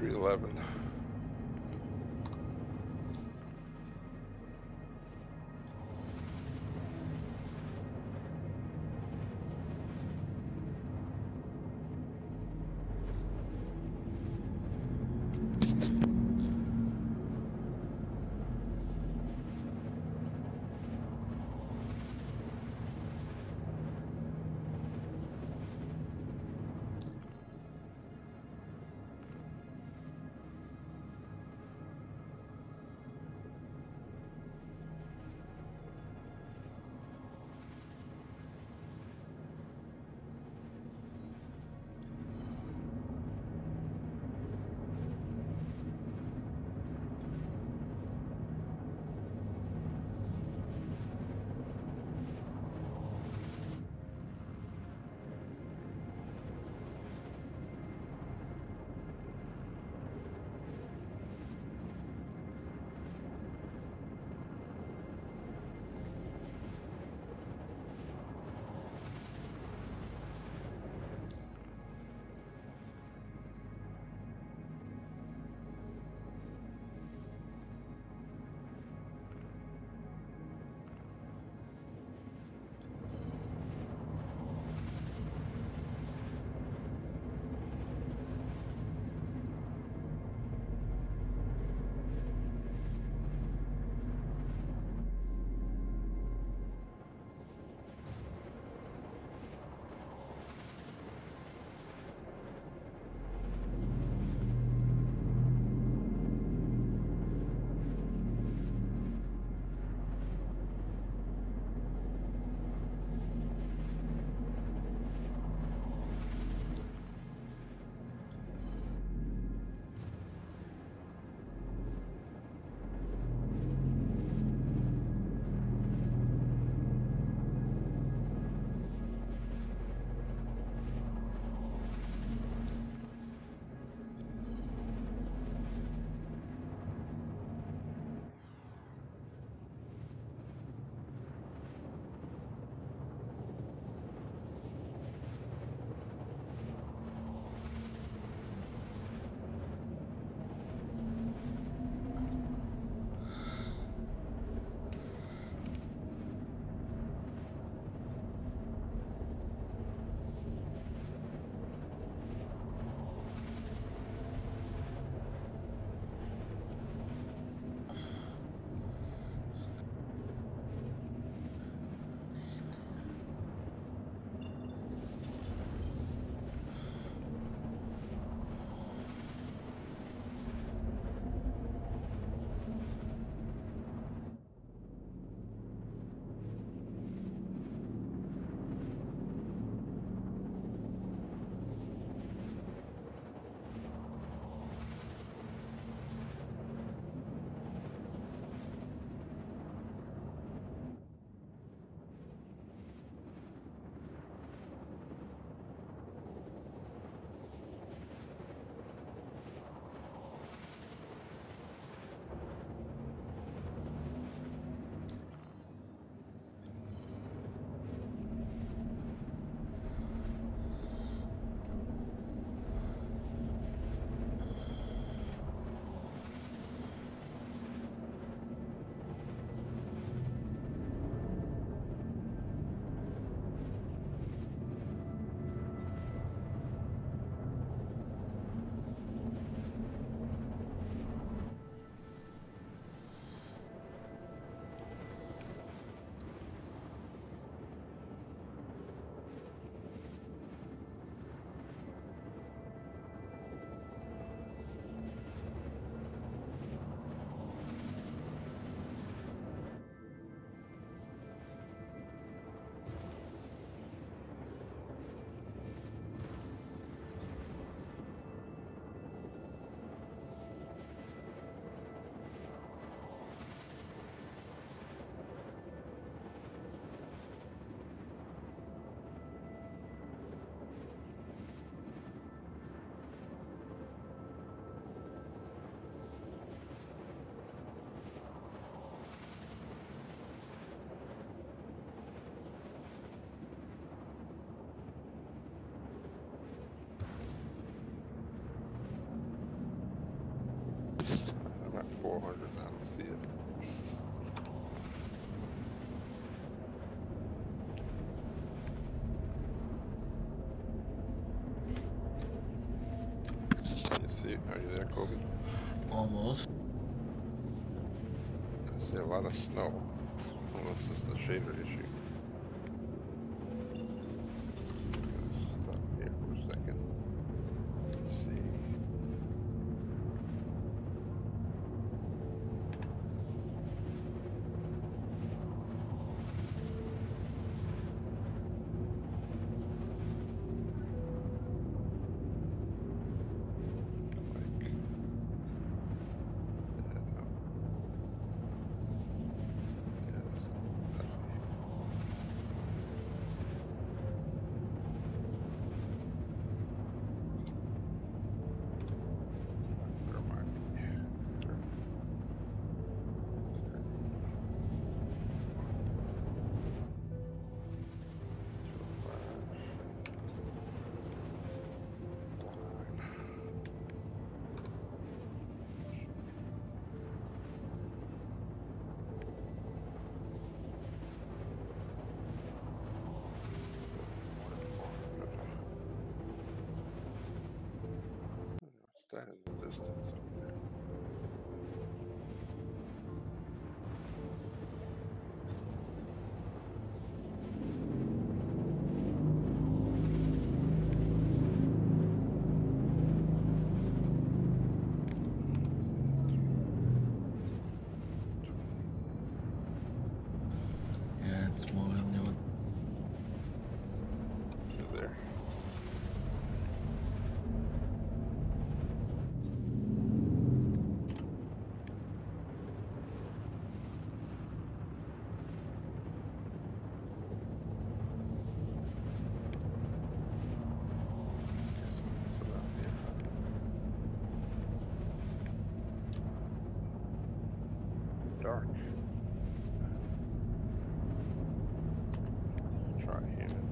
S8: 311. See, are you there, Kobi?
S1: Almost.
S8: I see a lot of snow. Unless it's the shader issue. Dark. Try here.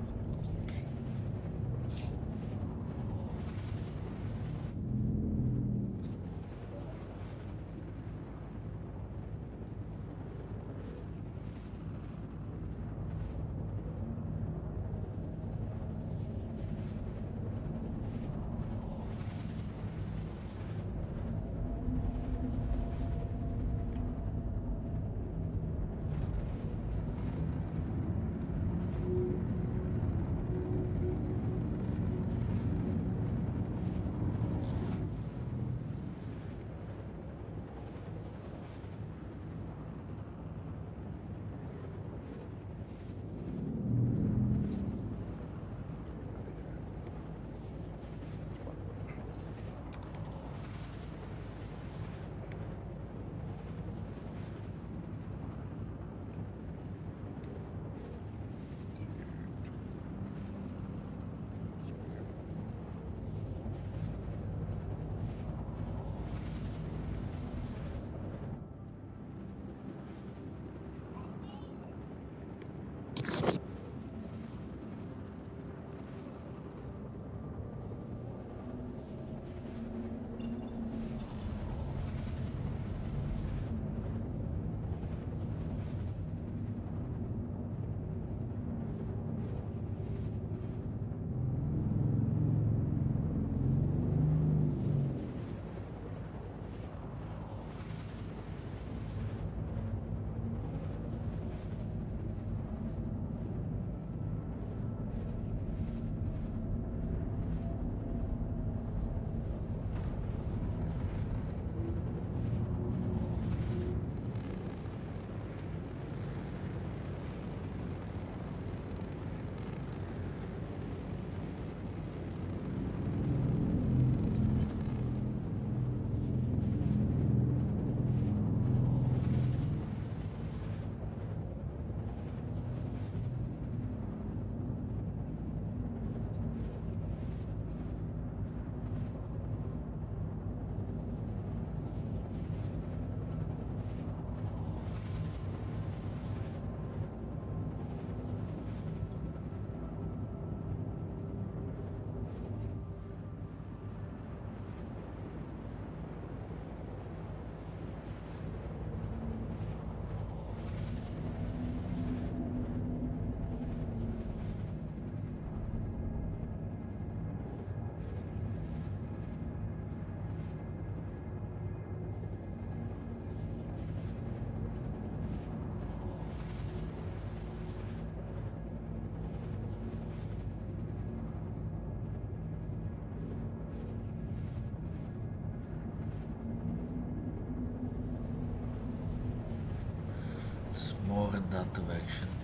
S1: That direction.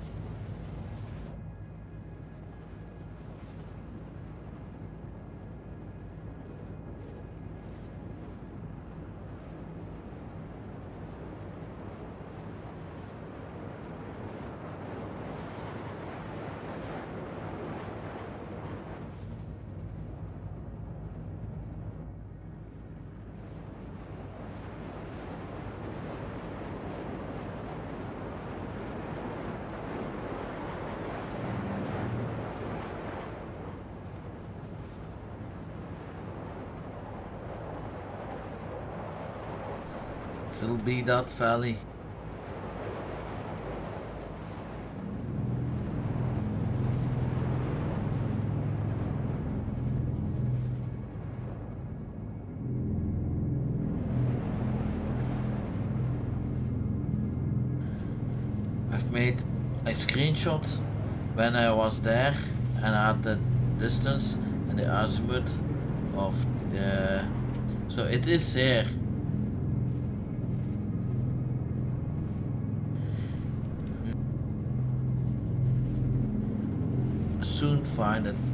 S1: It will be that valley. I've made a screenshot when I was there and at the distance and the azimuth of the so it is there find it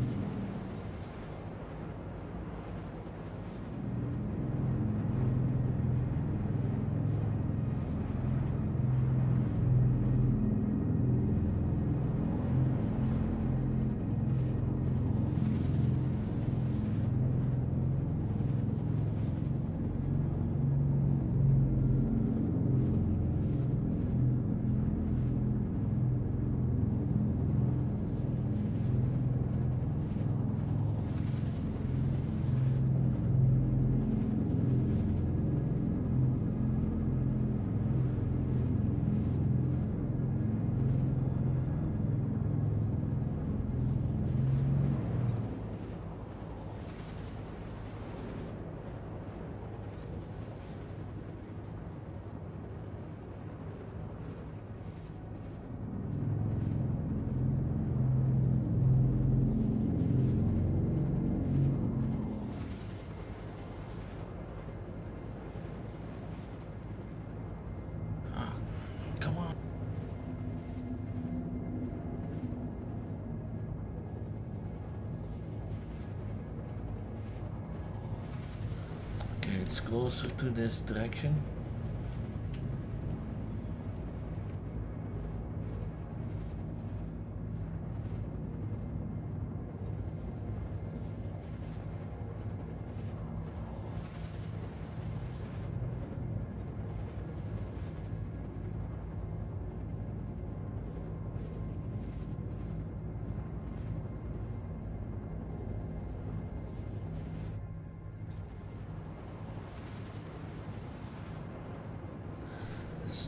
S1: closer to this direction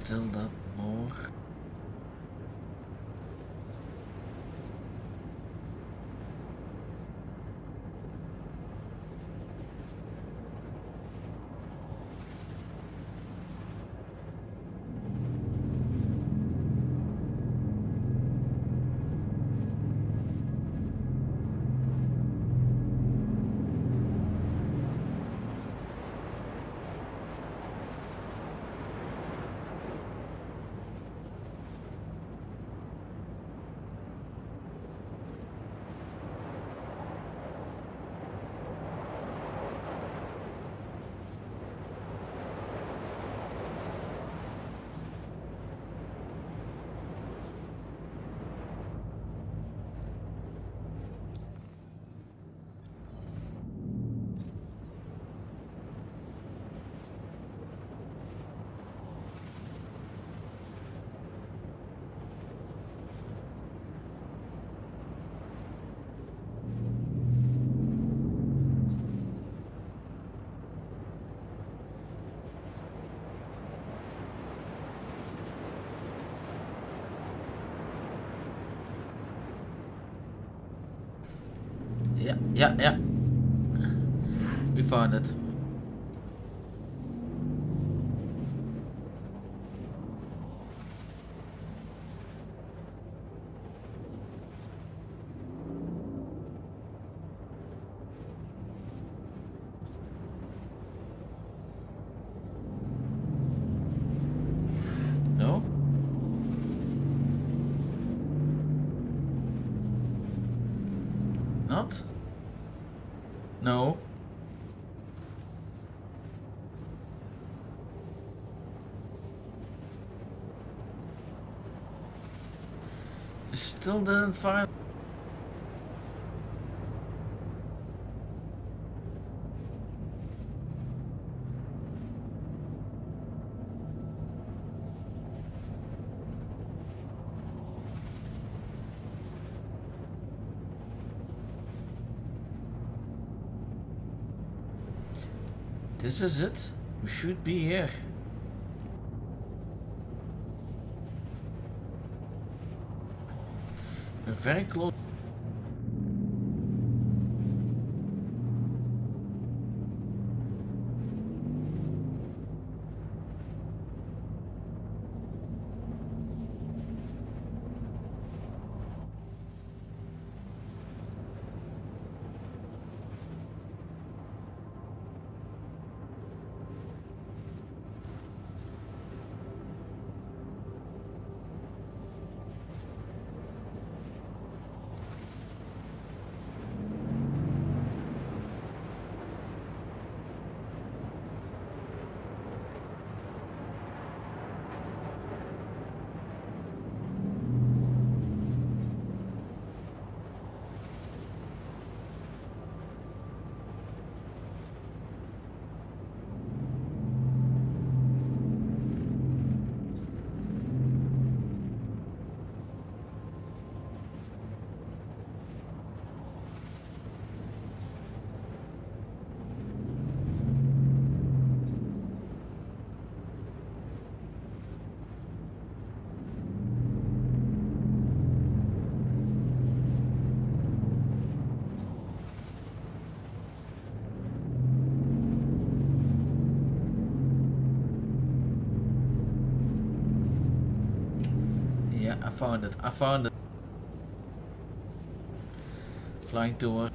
S1: still that more Yeah, yeah. We found it. Still didn't find. This is it. We should be here. Very close. It. I found it. Flying toward.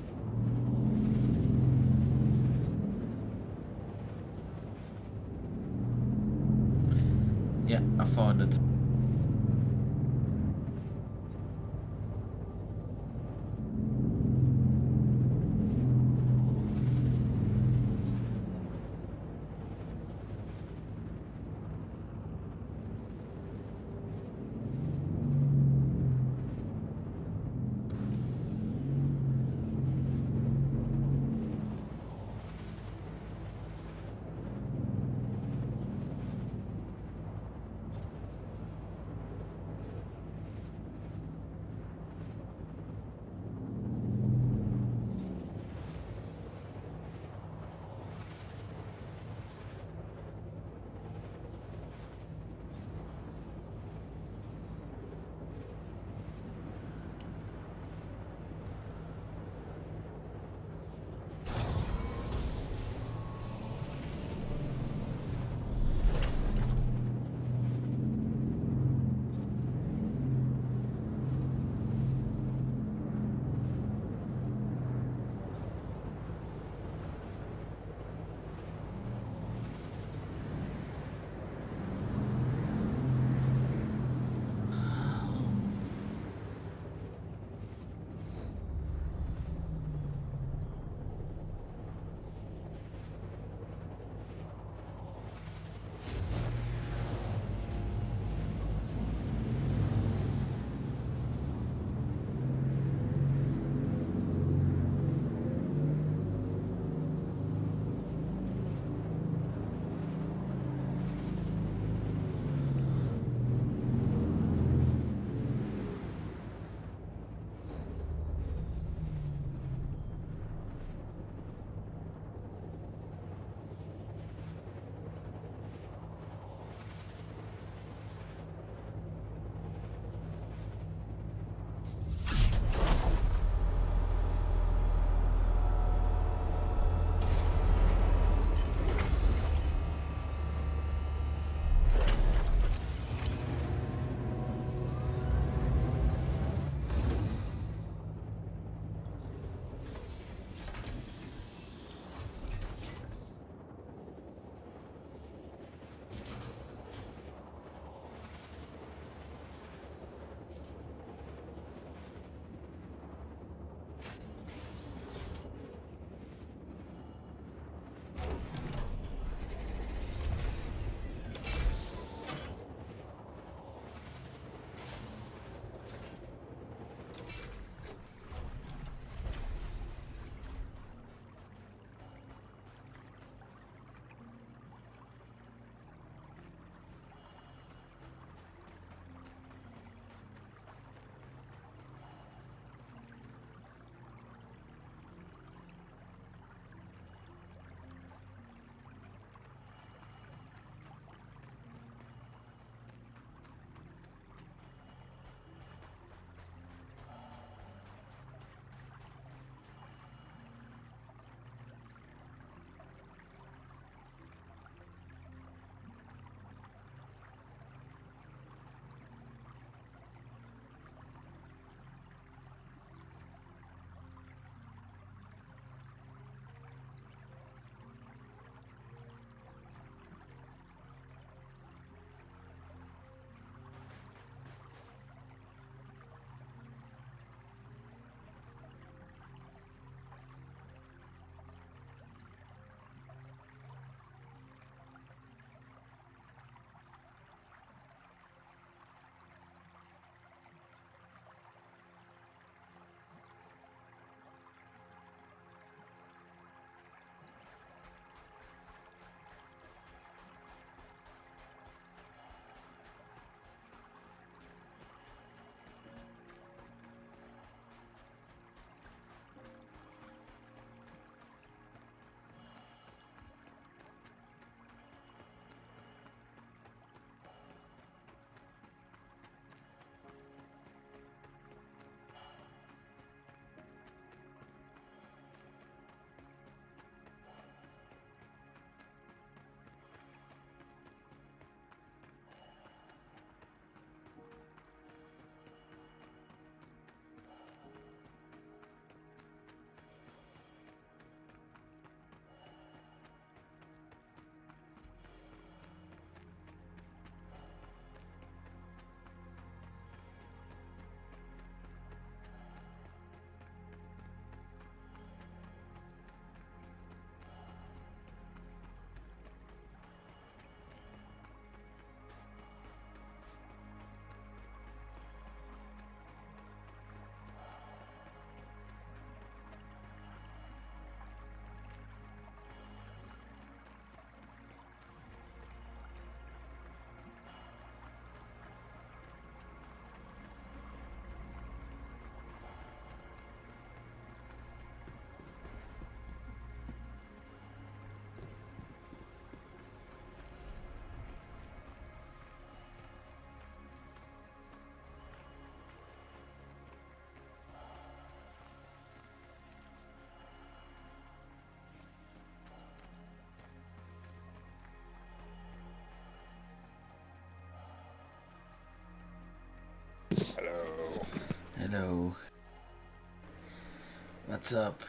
S1: What's up?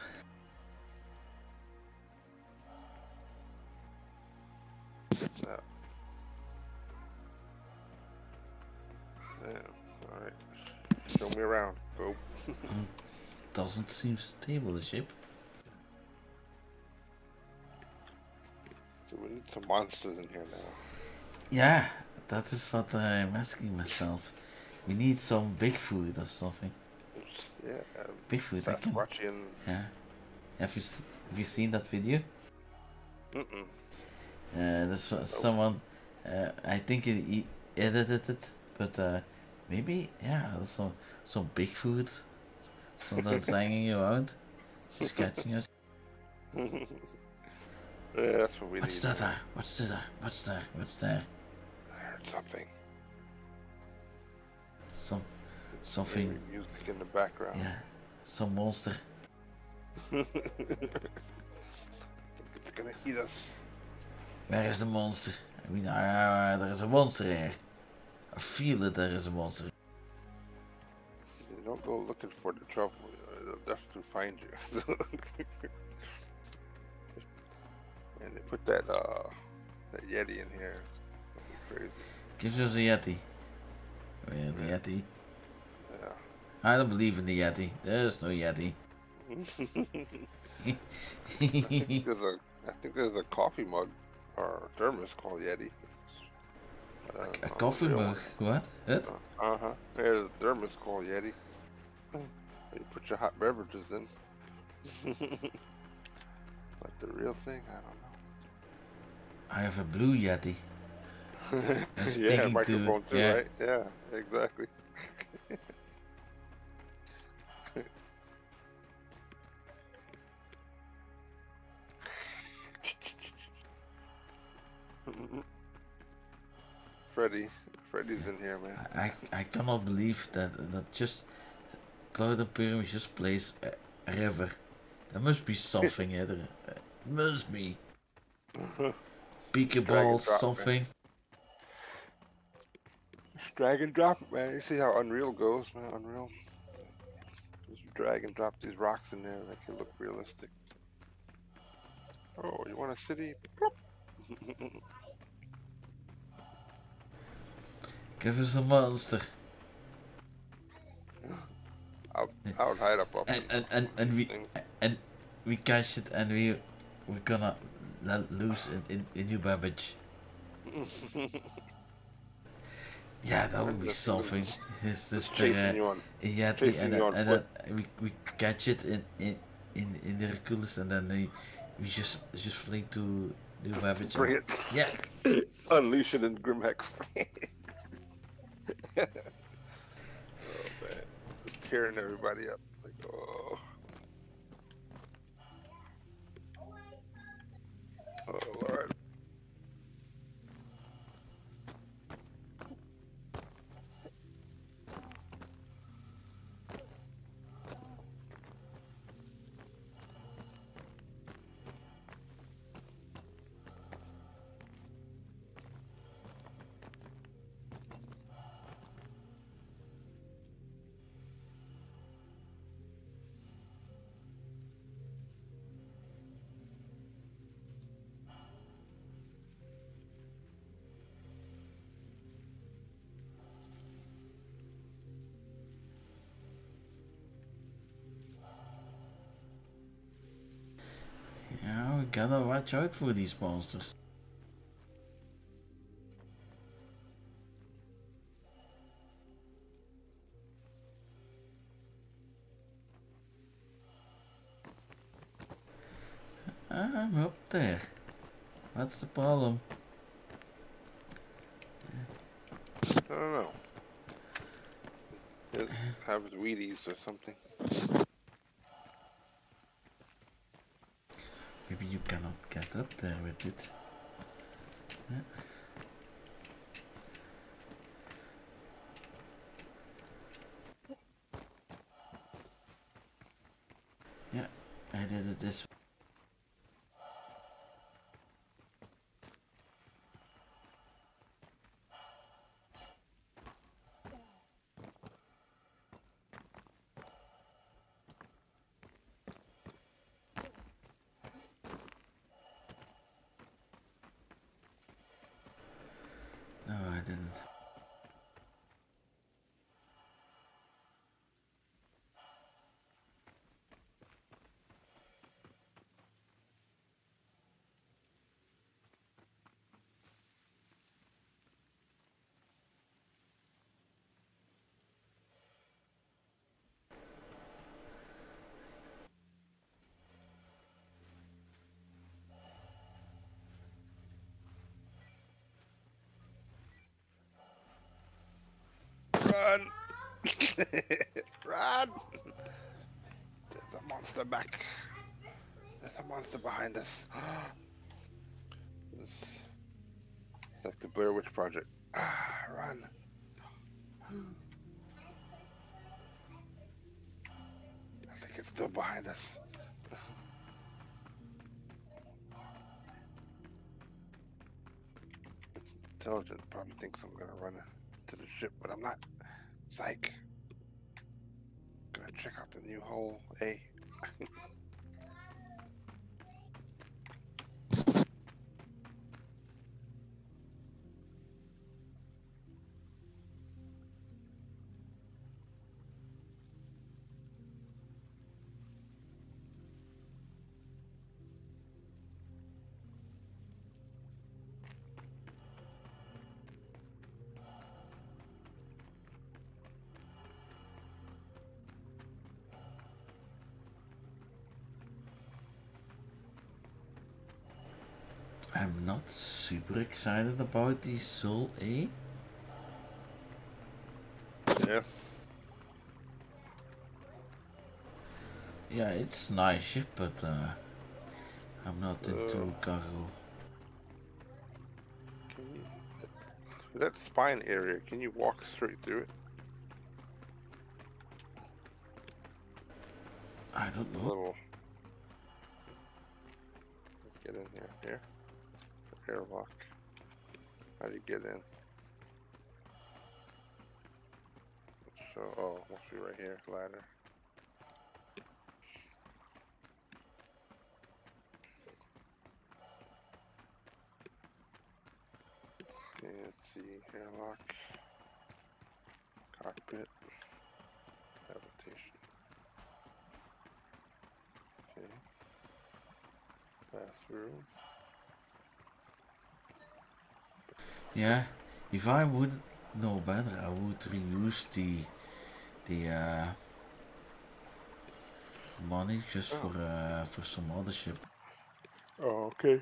S8: Yeah. Yeah. All right. Show me around. Go. (laughs)
S1: Doesn't seem stable, the ship.
S8: So we need some monsters in here now.
S1: Yeah, that is what I'm asking myself. We need some big food or something.
S8: Yeah. Um,
S1: Bigfoot, I can.
S8: Sasquatchian.
S1: Yeah. Have you have you seen that video?
S8: Mm-mm.
S1: Uh, there's so- someone. Uh, I think he, edited it, but uh, maybe yeah, some some Bigfoot, so that's (laughs) hanging around, just catching us. (laughs)
S8: Yeah, that's what we
S1: What's
S8: need.
S1: that? There? What's that? What's that? What's there?
S8: I heard something.
S1: Some something.
S8: Maybe music in the background.
S1: Yeah, some monster.
S8: I (laughs) think it's gonna eat us.
S1: Where is the monster? I mean, uh, there is a monster here. I feel that there is a monster.
S8: You don't go looking for the trouble. It'll definitely find you. (laughs) and they put that uh that Yeti in here. Crazy.
S1: Give us a Yeti. Where the Yeti?
S8: Yeah.
S1: I don't believe in the Yeti. There's no Yeti. (laughs) (laughs)
S8: I think there's a I think there's a coffee mug or thermos called Yeti. Uh,
S1: a coffee mug. What? What?
S8: Uh huh. There's a thermos called Yeti. (clears throat) You put your hot beverages in. (laughs) but the real thing, I don't know.
S1: I have a blue Yeti.
S8: yeah,
S1: speaking to-
S8: microphone too,
S1: yeah.
S8: right? Yeah, exactly. Freddy, Freddy's in here, man.
S1: I, I cannot believe that that just Cloud Imperium just plays a, river. There must be something (laughs) here. There must be. Peekaball,
S8: drop, man. Drag and drop it, man. You see how Unreal goes, man? Unreal. Just drag and drop these rocks in there, make it look realistic. Oh, you want a city? (laughs)
S1: Give us a monster. (laughs)
S8: I'll, I'll hide up up.
S1: And and, and, and we
S8: thing.
S1: and we catch it and we we're gonna let loose in, in, in New Babbage. (laughs) Yeah, that would be
S8: Just-
S1: something. It's this thing, uh,
S8: chasing
S1: and, and
S8: foot.
S1: then we, we catch it in in in, in the Hercules, and then we, we just just flee to New Babbage. (laughs)
S8: Bring
S1: and-
S8: it.
S1: Yeah. (laughs)
S8: Unleash it in Grimhex. (laughs) oh man. Just tearing everybody up. Like, oh. Oh lord.
S1: Gotta watch out for these monsters. I'm up there. What's the problem?
S8: I don't know. It have Wheaties or something.
S1: Maybe you cannot get up there with it. Yeah. Yeah, I did it this didn't.
S8: Run! (laughs) Run! There's a monster back. There's a monster behind us. It's, it's like the Blair Witch Project. Ah, run. I think it's still behind us. It's intelligent. Probably thinks I'm gonna run to the ship, but I'm not. Psych. Check out the new hole eh?
S1: A. (laughs) not super excited about the Hull A.
S8: Yeah.
S1: Yeah, it's nice ship, but uh, I'm not into cargo.
S8: Can you, that spine area, can you walk straight through it?
S1: I don't know.
S8: little. Let's get in here. Here. Airlock. How do you get in? So, oh, must be right here. Ladder. See. Airlock. Cockpit. Habitation. Okay. Bathroom.
S1: Yeah, if I would know better, I would reuse the the uh, money just for uh, for some other ship.
S8: Oh, okay.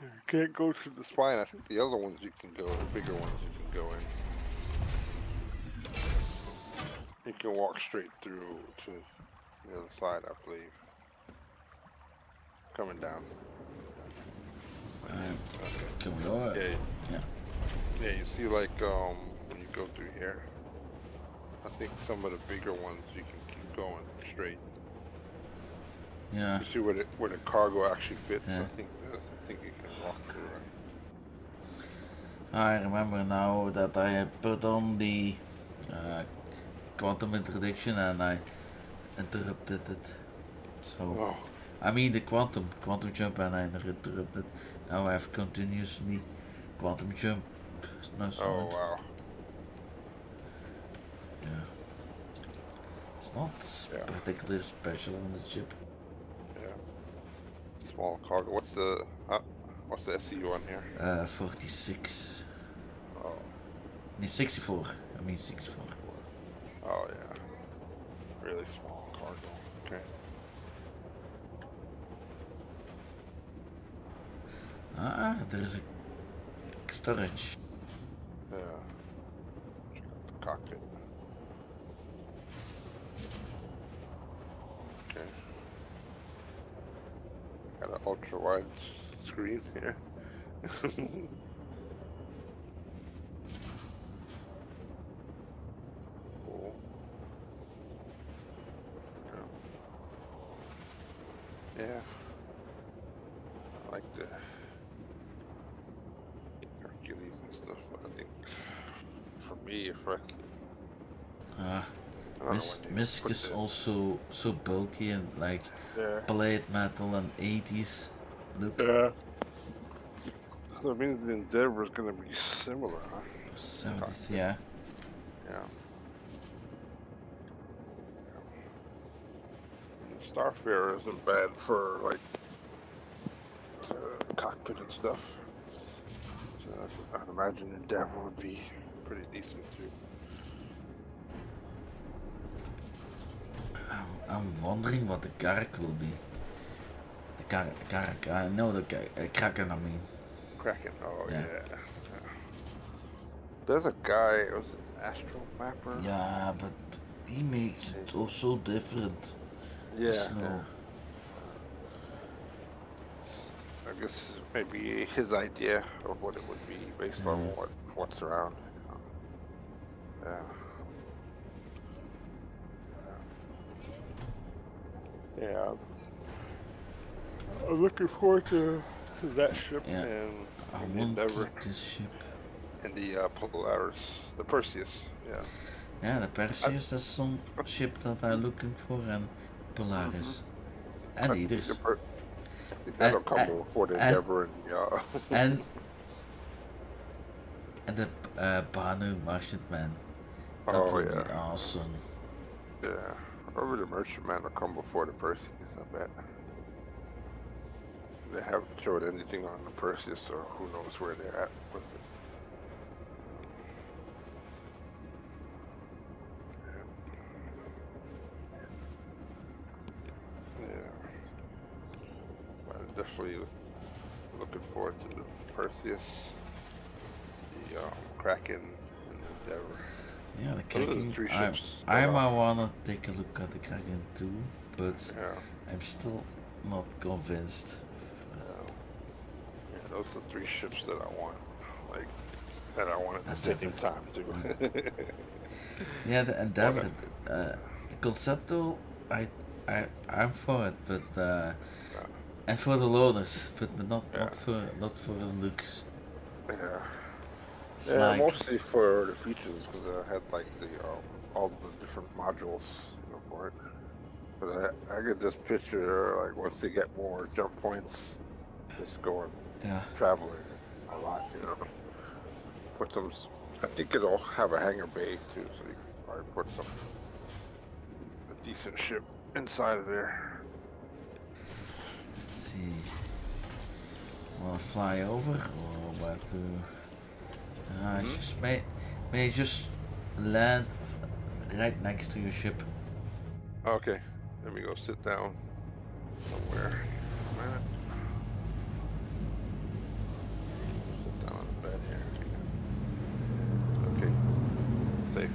S8: You can't go through the spine. I think the other ones you can go, the bigger ones you can go in. You can walk straight through to the other side, I believe. Coming down.
S1: Uh, we go?
S8: Yeah,
S1: Yeah.
S8: yeah. You see, like um, when you go through here. I think some of the bigger ones you can keep going straight.
S1: Yeah.
S8: You see where the where the cargo actually fits.
S1: Yeah.
S8: I think the, I think you can walk through it.
S1: I remember now that I had put on the uh, quantum interdiction and I interrupted it. So
S8: Oh.
S1: I mean the quantum quantum jump and I interrupted. Now I have continuously quantum jump. No
S8: Oh wow.
S1: Yeah. It's not
S8: Yeah.
S1: particularly special on the chip.
S8: Yeah. Small cargo. What's the uh, what's the SCU on here?
S1: Uh, 46.
S8: Oh,
S1: Nee, 64. I mean 64.
S8: oh yeah. Really small cargo. Okay.
S1: Ah, there is a storage.
S8: Yeah. The cockpit. Okay. Got an ultra wide screen here. (laughs) cool. Yeah. Yeah. I like the Hercules and stuff. but I think for me, if I,
S1: Ah,
S8: I don't know
S1: Mis-
S8: when you MISC
S1: is also so bulky and like
S8: Yeah.
S1: plate metal and 80s look.
S8: Yeah. So it means the Endeavor is going to be similar, huh?
S1: 70s, yeah.
S8: Yeah. Starfarer isn't bad for like uh, cockpit and stuff. So I'd, I'd imagine Endeavor would be pretty decent too.
S1: I'm, wondering what the Kark will be. The Kark, I know the Kar uh, Kraken, I mean.
S8: Kraken, oh
S1: Yeah.
S8: yeah. There's a guy, was it Astro Mapper?
S1: Yeah, but, but he makes it all so different.
S8: Yeah.
S1: So,
S8: yeah. I guess maybe his idea of what it would be based on what what's around. You know. Yeah. Yeah. I'm looking forward to, to that ship
S1: Yeah.
S8: and,
S1: I
S8: and the
S1: want
S8: Endeavor
S1: this ship.
S8: and the uh, Polaris, the Perseus. Yeah.
S1: Yeah, the Perseus, that's some ship that I'm looking for, and Polaris. And
S8: I
S1: Idris.
S8: the Per- I think that'll
S1: And-
S8: come
S1: and-
S8: before the
S1: and-
S8: Endeavor and yeah. (laughs)
S1: And and the uh, Banu Merchantman. That
S8: Oh,
S1: would be
S8: yeah.
S1: awesome.
S8: Yeah, over the merchantman will come before the Perseus, I bet. They haven't showed anything on the Perseus, so who knows where they're at with it. Definitely looking forward to the Perseus, the um, Kraken, and the Endeavor.
S1: Yeah, the Kraken. I, might wanna take a look at the Kraken too, but
S8: Yeah.
S1: I'm still not convinced.
S8: Yeah, those are three ships that I want. Like that I want at the same time too. (laughs)
S1: Yeah, the Endeavor, uh, the conceptual, I, I, I'm for it, but uh, and for the loaners, but, but not
S8: Yeah.
S1: not for not for the looks.
S8: yeah.
S1: It's
S8: Yeah,
S1: like,
S8: mostly for the features because I had like the um, all the different modules you know, for it. But I, I get this picture like once they get more jump points, just going
S1: yeah,
S8: traveling a lot, you know. Put some. I think it'll have a hangar bay too, so you can probably put some a decent ship inside of there.
S1: let's see. Wanna fly over or what to? Uh,
S8: Mhm.
S1: just may may just land right next to your ship.
S8: Okay, let me go sit down somewhere. A minute. Sit down on the bed here. Okay. Safe.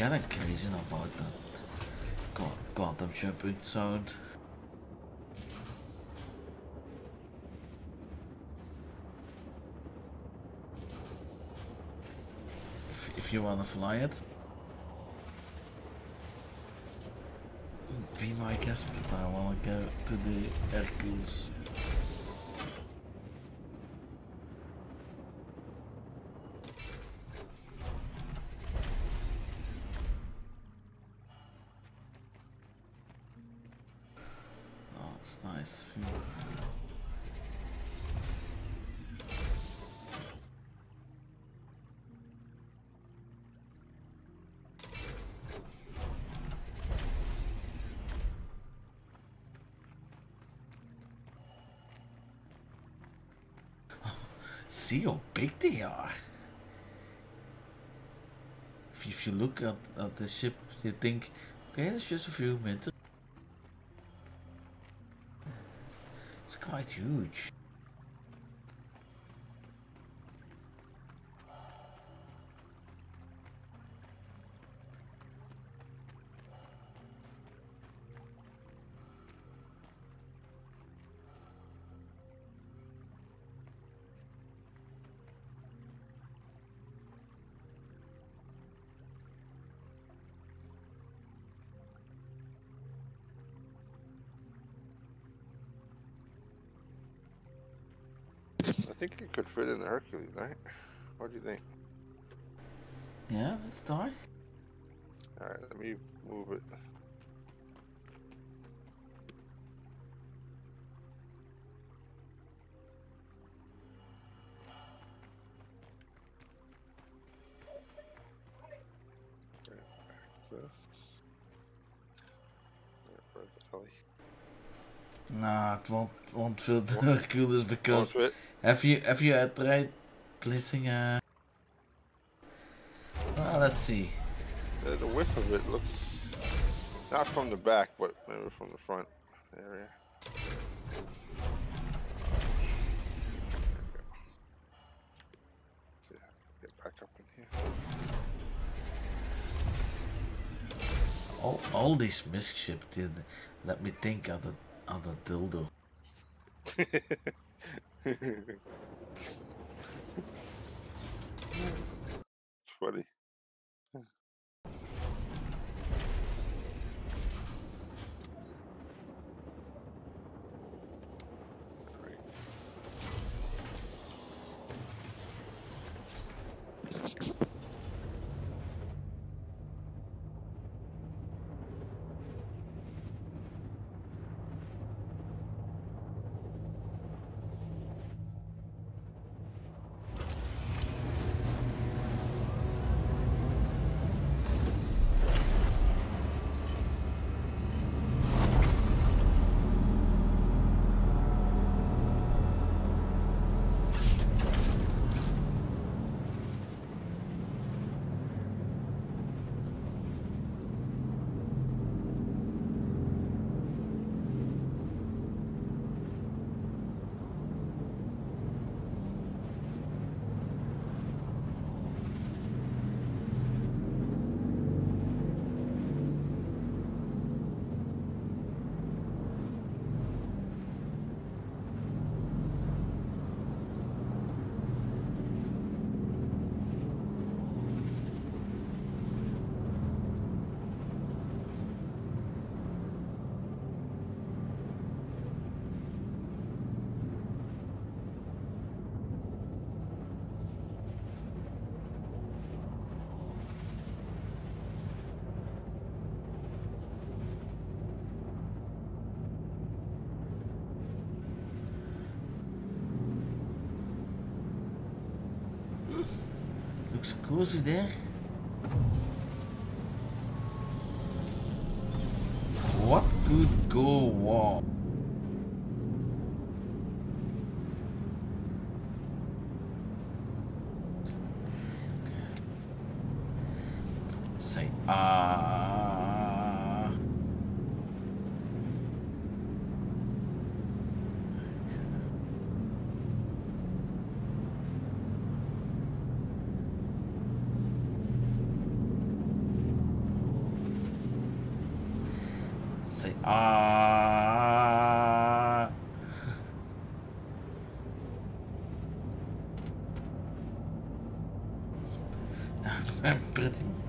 S1: Kinda crazy about that qua- quantum jumping sound. If, if you wanna fly it, be my guest, but I wanna go to the Hercules. Oh, it's nice. Phew. See how big they are. If, if you look at, at the ship, you think, okay, it's just a few meters. It's quite huge.
S8: It could fit in the Hercules, right? What do you think?
S1: Yeah, let's try.
S8: Alright, let me move it. Right, back to this. Right, where's the alley?
S1: Nah, it won't won't fit the Hercules because
S8: Won't fit?
S1: Have you have you tried placing a? Well, let's see.
S8: The, the width of it looks not from the back, but maybe from the front area. Get back up in here.
S1: All all these misship did let me think of the of the dildo. (laughs) (laughs)
S8: Funny.
S1: Looks cozy there. What could go wrong? Say ah. Ah. (laughs) I'm pretty.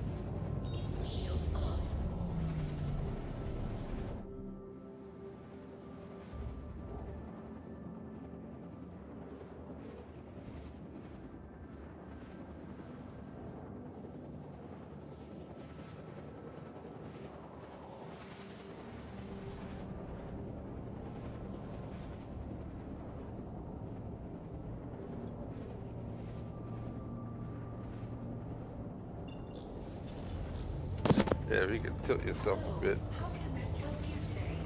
S8: Yeah, if you can tilt yourself a bit.
S10: How can I best help you today?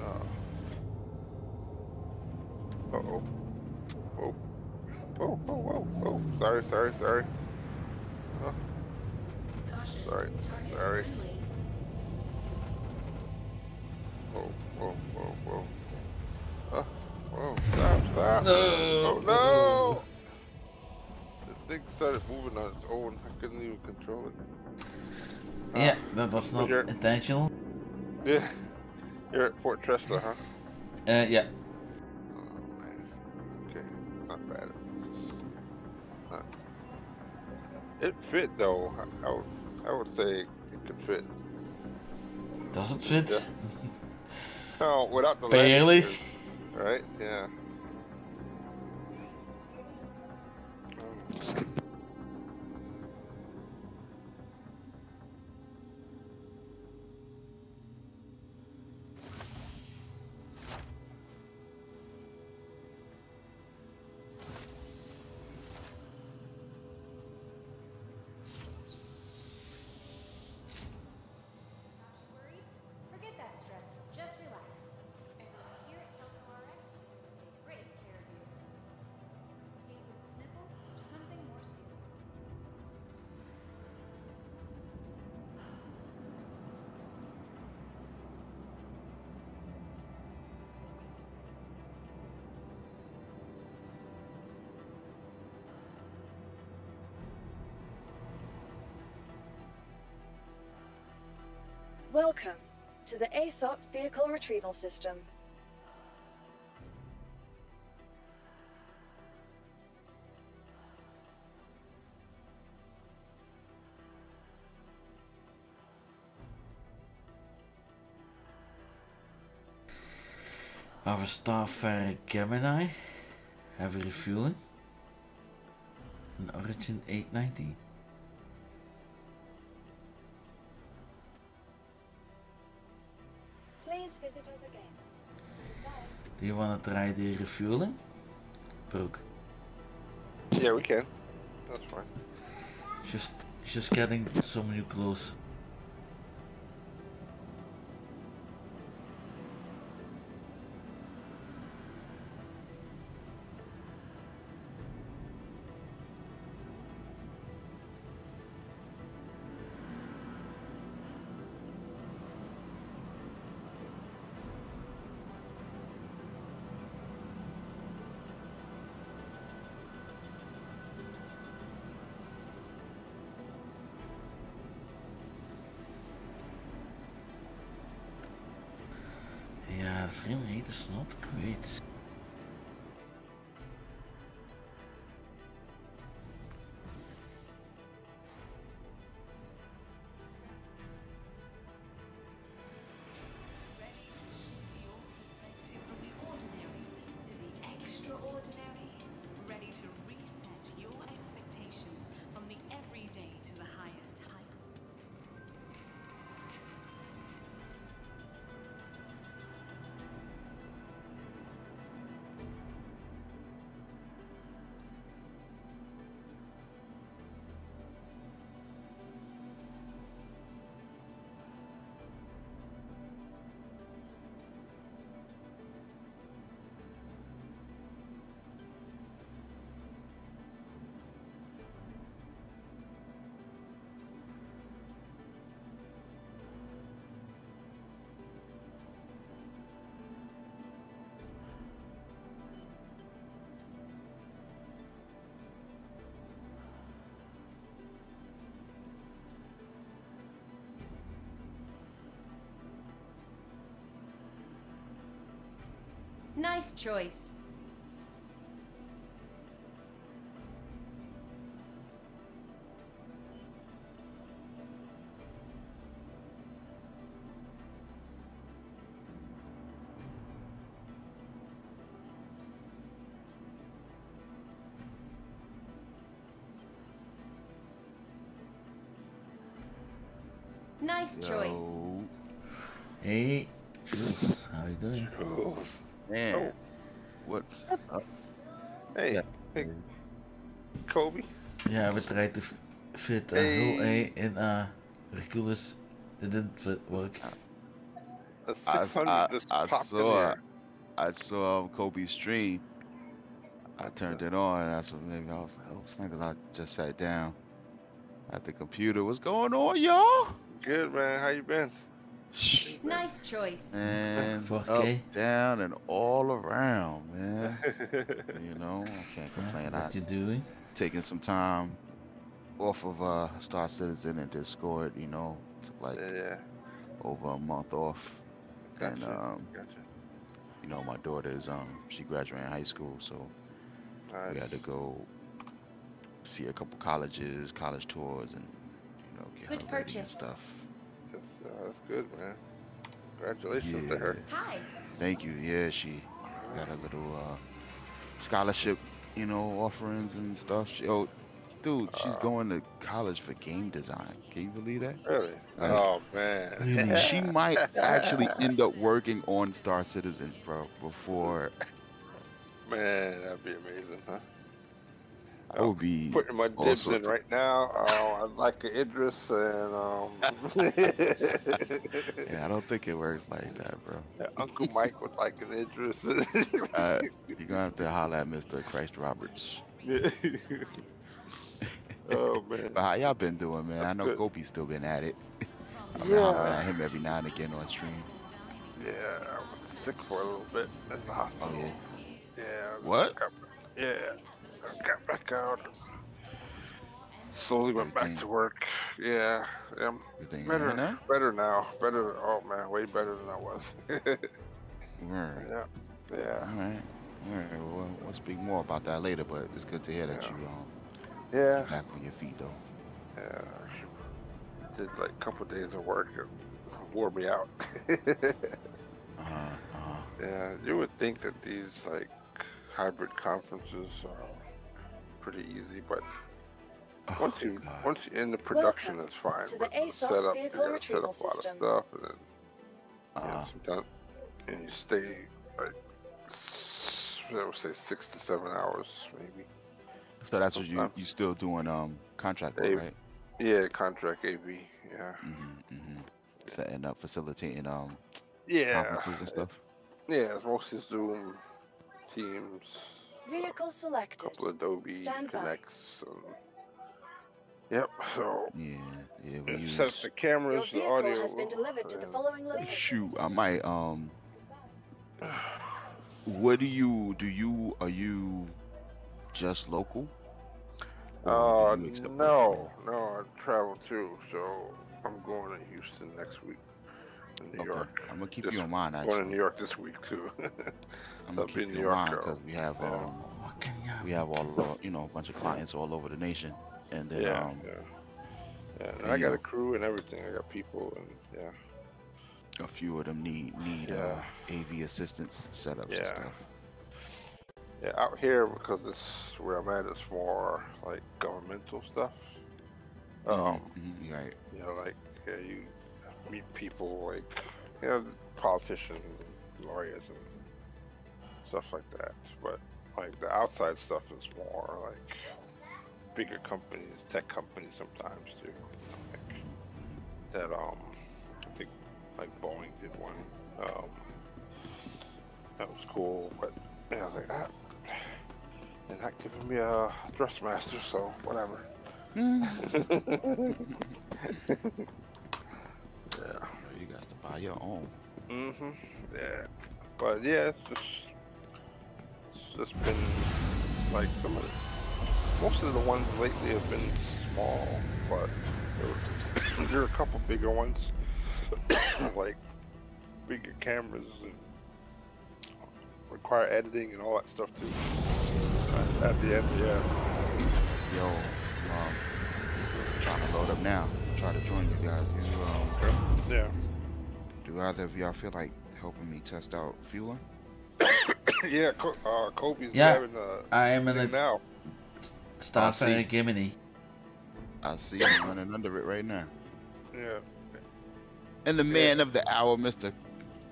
S8: Uh oh. Whoa. Whoa, whoa, whoa, whoa. sorry, sorry, sorry. Oh, Sorry, sorry. whoa, whoa, whoa, whoa. Oh, whoa, stop, stop.
S1: No.
S8: Oh, no! The thing started moving on its own. I couldn't even control it.
S1: That was not
S8: you're-
S1: intentional.
S8: Yeah. You're at Port Tressler, huh?
S1: Uh, yeah.
S8: Oh, man. Okay, not bad. Not... It fit, though. I, I, would, I would say it could fit.
S1: Does it fit?
S8: Yeah. No, (laughs) without the
S1: Barely.
S8: Right? Yeah.
S9: To the
S3: ASOP Vehicle Retrieval System.
S1: Our Starfarer Gemini. Heavy refueling. An Origin 890. Do you want to try the refueling? Brooke.
S8: yeah, we can. That's fine.
S1: Just, just getting some new clothes.
S11: Nice choice. Nice choice.
S1: Hey, Jules, how you doing?
S8: Oh,
S12: Man, oh. what's up?
S8: Uh, hey,
S12: Yeah.
S8: hey, Kobi.
S1: Yeah, we tried to fit eh, a Hull A in a eh, Hercules. It didn't fit work. Ah.
S8: A
S12: I,
S8: 600
S12: I,
S8: just
S12: I
S8: popped in
S12: saw. I saw um, Kobi's stream. I turned it on, and that's what maybe I was like, oh, it's because I just sat down at the computer. What's going on, y'all?
S8: Good man. How you been?
S11: Nice choice.
S12: And
S1: Fuck,
S12: up,
S1: eh?
S12: down, and all around, man. (laughs) you know, I can't complain. I
S1: What you doing?
S12: taking some time off of uh Star Citizen and Discord. You know, took like
S8: yeah.
S12: over a month off, and
S8: Gotcha.
S12: um,
S8: Gotcha.
S12: you know, my daughter is um she graduated high school, so we had to go see a couple colleges, college tours, and you know get
S11: Good
S12: her ready and
S11: purchase.
S12: stuff.
S8: That's, uh, that's good, man. Congratulations to her.
S11: Hi.
S12: Thank you. Yeah, she got a little uh, scholarship, you know, offerings and stuff. She, oh, dude, she's
S8: Uh.
S12: going to college for game design. Can you believe that?
S8: Really?
S12: Like,
S8: Oh man.
S12: she might actually end up working on Star Citizen, bro, before
S8: Man, that'd be amazing, huh?
S12: That would be
S8: Putting my dibs in right now. Uh, I'd like a Idris and um. (laughs)
S12: Yeah, I don't think it works like that, bro. (laughs)
S8: Yeah, Uncle Mike would like an Idris.
S12: Uh, (laughs) you're gonna have to holler at Mr. Chris Roberts.
S8: oh man.
S12: But how y'all been doing, man? I know
S8: good.
S12: Gopi's still been at it. Hollering
S8: Yeah.
S12: at him every now and again on stream.
S8: Yeah, I was sick for a little bit in the hospital.
S12: Oh yeah.
S8: Yeah.
S12: What?
S8: Yeah. Got back out. Slowly went back to work. Yeah. yeah
S12: Everything
S8: better
S12: now?
S8: Better now. Better. Oh man, way better than I was. (laughs) Yeah. Yeah.
S12: All right. All right. Well, speak more about that later, but it's good to hear that
S8: Yeah.
S12: you um
S8: Yeah.
S12: back on your feet though.
S8: Yeah. Did like a couple days of work. It wore me out. (laughs)
S12: Uh huh. Uh huh.
S8: Yeah, you would think that these like hybrid conferences are pretty easy, but once you
S12: Oh, God.
S8: once you're in the production,
S3: Welcome
S8: it's fine.
S3: to
S8: but
S3: the ASOP
S8: setup, you
S3: vehicle
S8: gotta set up a lot
S3: system.
S8: of stuff, and then
S12: Uh,
S8: yeah, sometimes, and you stay like s- I would say six to seven hours, maybe.
S12: so that's what you
S8: sometimes.
S12: you still doing um contract work,
S8: Hey.
S12: right?
S8: Yeah, contract AV. Yeah.
S12: Mm-hmm. Mm-hmm. Setting up, facilitating um
S8: Yeah.
S12: conferences and stuff.
S8: Yeah, it's mostly Zoom, Teams,
S3: Vehicle
S8: a
S3: selected.
S8: couple Adobe
S3: Stand.
S8: Connects. And, yep. So
S12: Yeah. Yeah. We
S8: It
S12: use.
S8: sets the
S3: Your
S8: cameras, the
S3: vehicle
S8: audio.
S3: has been delivered to the following location.
S12: Shoot, I might um. What do you do? You are you just local? Or
S8: Uh,
S12: do you accept
S8: no, no, I travel too, so I'm going to Houston next week, in New
S12: Okay.
S8: York.
S12: I'm gonna keep
S8: Just
S12: you in mind.
S8: I'm going to New York this week too. (laughs)
S12: I'm gonna
S8: be
S12: keep
S8: in
S12: you
S8: New
S12: in
S8: York,
S12: mind
S8: uh,
S12: because we have
S8: yeah.
S12: um
S1: What can you?
S12: we have all uh, you know a bunch of clients all over the nation, and then
S8: yeah,
S12: um
S8: yeah, yeah. And
S12: and
S8: I got a crew and everything. I got people and yeah,
S12: a few of them need need uh, AV assistance setups and
S8: Yeah.
S12: stuff.
S8: yeah. Out here because this where I'm at is more like governmental stuff. Um,
S12: Mhm, right.
S8: you know, like yeah, you meet people like you know, politicians, lawyers, and stuff like that. But like the outside stuff is more like bigger companies, tech companies sometimes too. Like, that um, I think like Boeing did one. Um, that was cool, but yeah, I was like, ah, they're not giving me a dress master, so whatever. (laughs) (laughs) yeah.
S12: You got to buy your own.
S8: Mm-hmm. Yeah. But yeah, it's just it's just been like some of the most of the ones lately have been small, but there, were- (coughs) there are a couple bigger ones, (coughs) like bigger cameras and require editing and all that stuff too. At- At the end, yeah.
S12: Yo, um, trying to load up now. Try to join you guys. You um,
S8: Yeah.
S12: do either of y'all feel like helping me test out fueling? (coughs)
S8: yeah, Co- uh, Kobi's
S1: Yeah,
S8: having a
S1: I am in
S8: thing
S1: a
S8: now.
S1: Starfarer
S12: see.
S1: Gemini.
S12: I see you running under it right now.
S8: Yeah.
S12: And the man of the hour, Mr.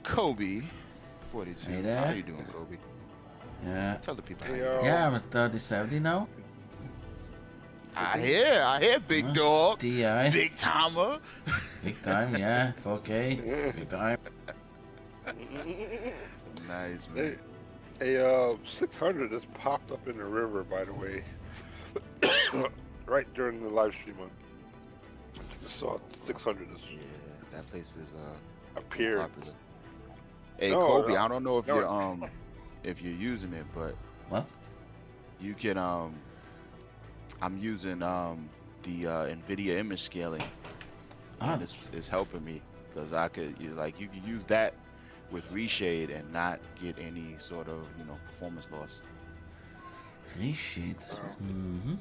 S12: Kobi, 42.
S1: Hey
S12: How
S1: there.
S12: you doing, Kobe?
S1: Yeah.
S12: Tell the people how
S8: Hey,
S12: you
S1: Yeah, I'm at 3070 now.
S12: I hear, I hear, big dog,
S1: DI.
S12: big timer.
S1: Big time, yeah. (laughs) 4K. Big time.
S12: nice, man.
S8: A uh, 600 just popped up in the river, by the way, (coughs) right during the live stream. I just saw 600 just
S12: Yeah, that place is uh
S8: appeared.
S12: popular. Hey
S8: No,
S12: Kobi,
S8: no.
S12: I don't know if
S8: No.
S12: you're um if you're using it, but
S1: What?
S12: you can um I'm using um the uh, NVIDIA image scaling,
S1: Ah.
S12: and it's, it's helping me because I could you, like you can use that with reshade and not get any sort of you know performance loss.
S1: Reshade. Mm-hmm.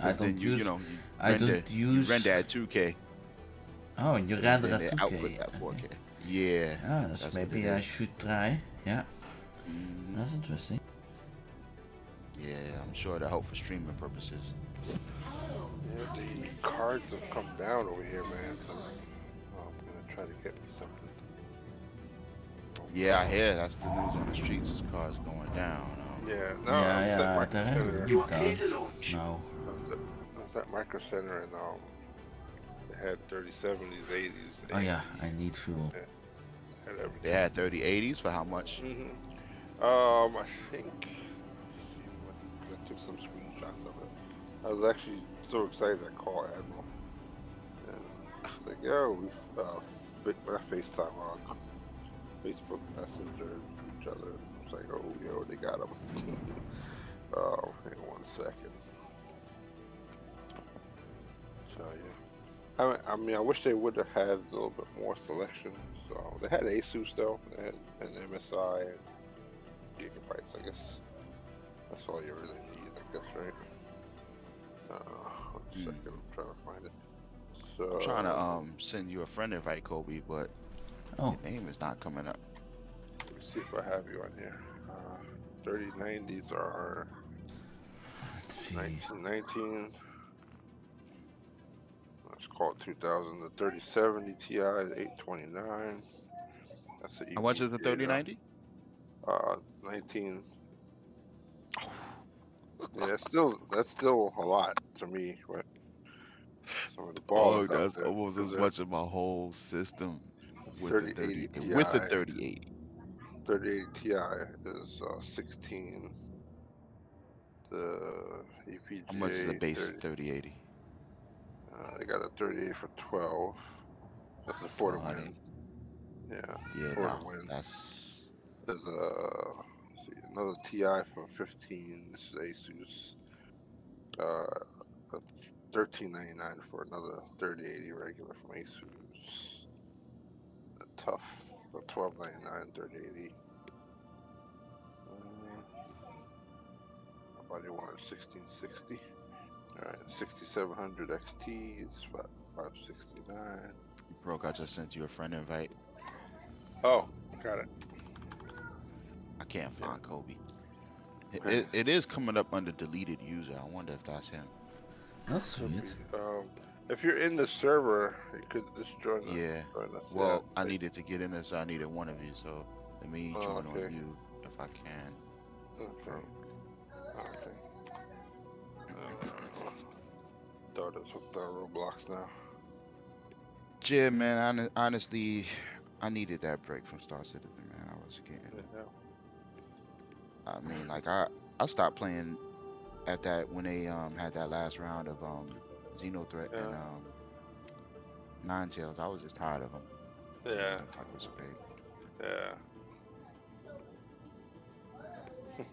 S1: I
S12: 'Cause
S1: don't
S12: you,
S1: use.
S12: you know you
S1: I
S12: render,
S1: don't
S12: you
S1: use.
S12: render at 2K.
S1: Oh, and you
S12: and
S1: render at 2K.
S12: output at 4K. Yeah.
S1: Ah, that's,
S12: that's
S1: maybe I should try. Yeah,
S12: Mhm.
S1: that's interesting.
S12: Yeah, I'm sure it'll help for streaming purposes.
S8: Yeah, the cards have come down over here, man. So oh, I'm gonna try to get me something.
S12: Yeah, I hear that's the news on the streets. Is cars going down. Um,
S8: Yeah, no,
S1: yeah,
S8: I was
S1: yeah,
S8: at Micro Center.
S4: You're clear to
S1: no.
S4: launch.
S1: No.
S8: I was at, I was at Micro Center and um, they had 3070s, 80s.
S1: Oh yeah, I need fuel.
S8: Had.
S12: They had 3080s for how much?
S8: hmm Um, I think. Some screenshots of it. I was actually so excited I called Admiral. And I was like, yo, we uh, not FaceTime on Facebook Messenger each other. It's like, oh, yo, they got him. (laughs) oh, hang on one second. So yeah. I mean, I mean, I wish they would have had a little bit more selection. So they had Asus though, and, had MSI and gigabytes. I guess that's all you really need. I guess, right? Uh, one second, I'm trying to find it. So
S12: I'm trying to um send you a friend invite, Kobi, but
S1: Oh,
S12: your name is not coming up.
S8: Let me see if I have you on here. Uh, 3090s are
S1: let's see.
S8: 1919. Let's call it 2000. The 3070 Ti is 829. That's the
S12: How much is the 3090?
S8: Uh, 19. Yeah, that's still that's still a lot to me. But some of the
S12: Oh, that's
S8: there,
S12: almost as much of my whole system with the
S8: 3080
S12: 30 with the
S8: Ti.
S12: 3080.
S8: 38 Ti is uh, 16. The EVGA.
S12: How much is the base
S8: 30
S12: 3080?
S8: Uh, they got a 38 for 12. That's a four to
S12: 100.
S8: win. Yeah.
S12: Yeah, no,
S8: to win.
S12: that's
S8: There's a another TI for 15. This is Asus. Uh, 13.99 for another 3080 regular from Asus. A TUF for 12.99 3080. Uh, Nobody wanted 1660. Alright, 6700 XT is fi- 569.
S12: broke. I just sent you a friend invite.
S8: Oh, got it.
S12: I can't find Kobi. It, it, it is coming up under deleted user. I wonder if that's him.
S1: That's sweet.
S8: Um, if you're in the server, you could just join the.
S12: Yeah.
S8: Join us.
S12: Well,
S8: yeah.
S12: I needed to get in there, so I needed one of you. So let me
S8: Oh,
S12: join
S8: okay.
S12: on you if I can.
S8: Okay. Okay. (clears throat) Uh, daughter's hooked on Roblox now.
S12: Yeah, man. hon- honestly, I needed that break from Star Citizen, man. I was getting.
S8: Yeah.
S12: I mean, like I I stopped playing at that when they um had that last round of um Xenothreat and
S8: Yeah.
S12: um Nine Tails. I was just tired of them.
S8: Yeah.
S12: Participate.
S8: Yeah. (laughs)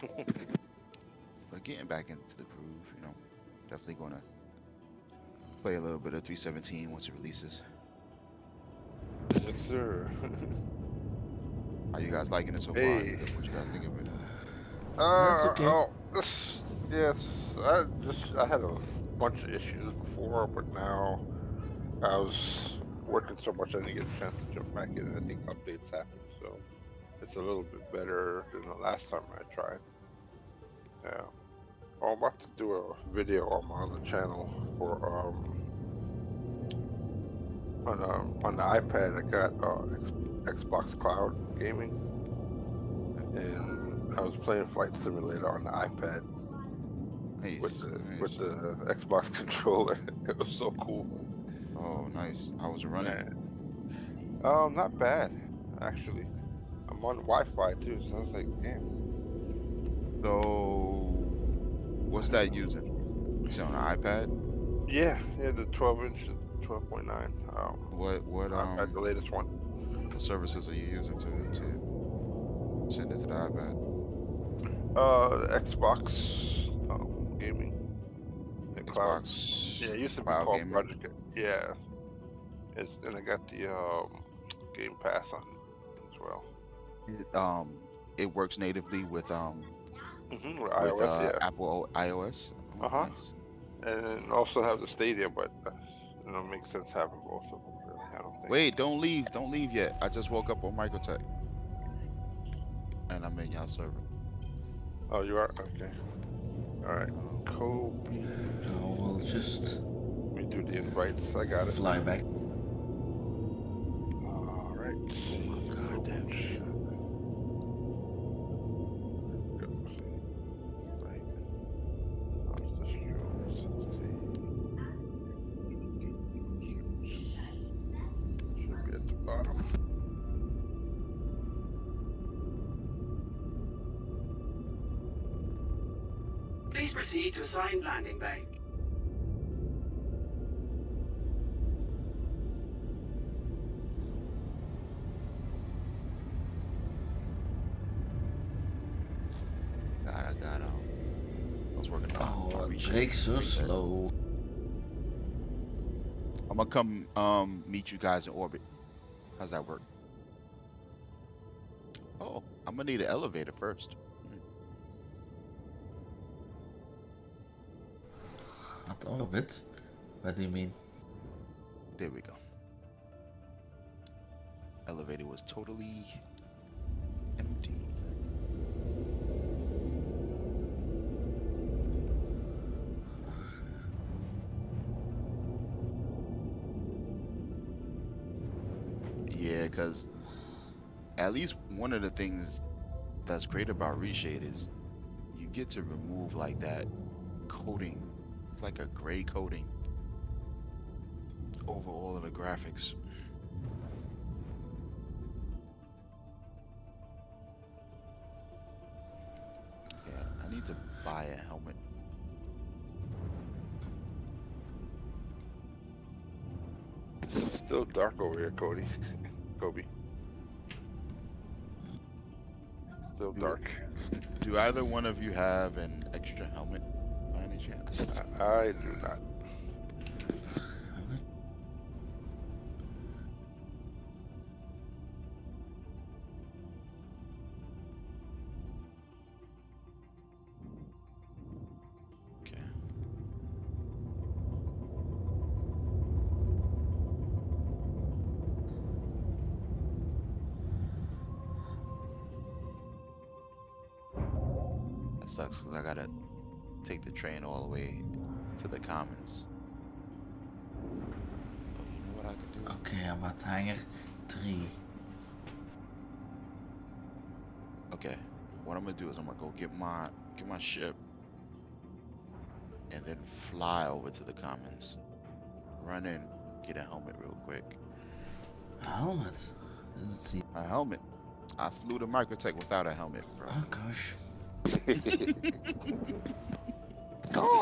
S12: But getting back into the groove, you know, definitely gonna play a little bit of 317 once it releases.
S8: yes, sir. (laughs)
S12: Are you guys liking it so
S8: Hey.
S12: far? What you guys think of it?
S8: Uh,
S1: okay.
S8: oh, this, yes, I just I had a bunch of issues before, but now I was working so much I didn't get a chance to jump back in. I think updates happen, so it's a little bit better than the last time I tried. Yeah. Well, I'm about to do a video on my other channel for um on um, on the iPad. I got uh, X, Xbox Cloud Gaming, and I was playing Flight Simulator on the iPad
S12: Nice,
S8: with the
S12: nice.
S8: with the Xbox (laughs) controller. it was so cool.
S12: Oh, nice. How was it running?
S8: Man. Um, not bad actually. I'm on Wi-Fi too, so I was like, damn.
S12: So, what's that using? Is it on an iPad?
S8: Yeah, yeah, the 12 inch, 12.9. Um,
S12: what what um?
S8: iPad, the latest one.
S12: What services are you using to to send it to the iPad?
S8: Uh, the Xbox um, gaming. The cloud.
S12: Xbox.
S8: Yeah, it used to be called
S12: gaming?
S8: Project. Yeah, it's, and I got the um, Game Pass on as well.
S12: It, um, it works natively with um
S8: hmm with
S12: with
S8: iOS,
S12: uh,
S8: yeah.
S12: Apple iOS. Oh,
S8: Uh huh.
S12: nice.
S8: And also have the Stadia, but uh, it makes sense having both of them. Really, I don't think.
S12: Wait, don't leave, don't leave yet. I just woke up on Microtech, and I'm in y'all server.
S8: Oh, you are okay. All right, Kobi.
S1: So we'll just
S8: We do the invites. I got it.
S1: fly back.
S8: All right.
S12: Oh, God damn.
S8: Right.
S4: Assigned landing bay.
S12: God, I got um. I was working on
S1: Oh,
S12: my
S1: it
S12: reshape
S1: breaks so slow.
S12: I'm gonna come um meet you guys in orbit. How's that work? Oh, I'm gonna need an elevator first.
S1: Not orbit. What do you mean?
S12: There we go. Elevator was totally empty. Yeah, because at least one of the things that's great about Reshade is you get to remove like that coating. Like a gray coating over all of the graphics. Yeah, I need to buy a helmet.
S8: It's still dark over here, Cody. (laughs) Kobi. Still dark.
S12: Do either one of you have an extra helmet by any chance?
S8: I, do not.
S12: Do?
S1: Okay, I'm hangar 3.
S12: Okay, what I'm gonna do is I'm gonna go get my get my ship and then fly over to the commons. Run in, get a helmet real quick.
S1: A helmet? Let's see.
S12: A helmet. I flew to Microtech without a helmet, bro.
S1: Oh gosh. (laughs) (laughs)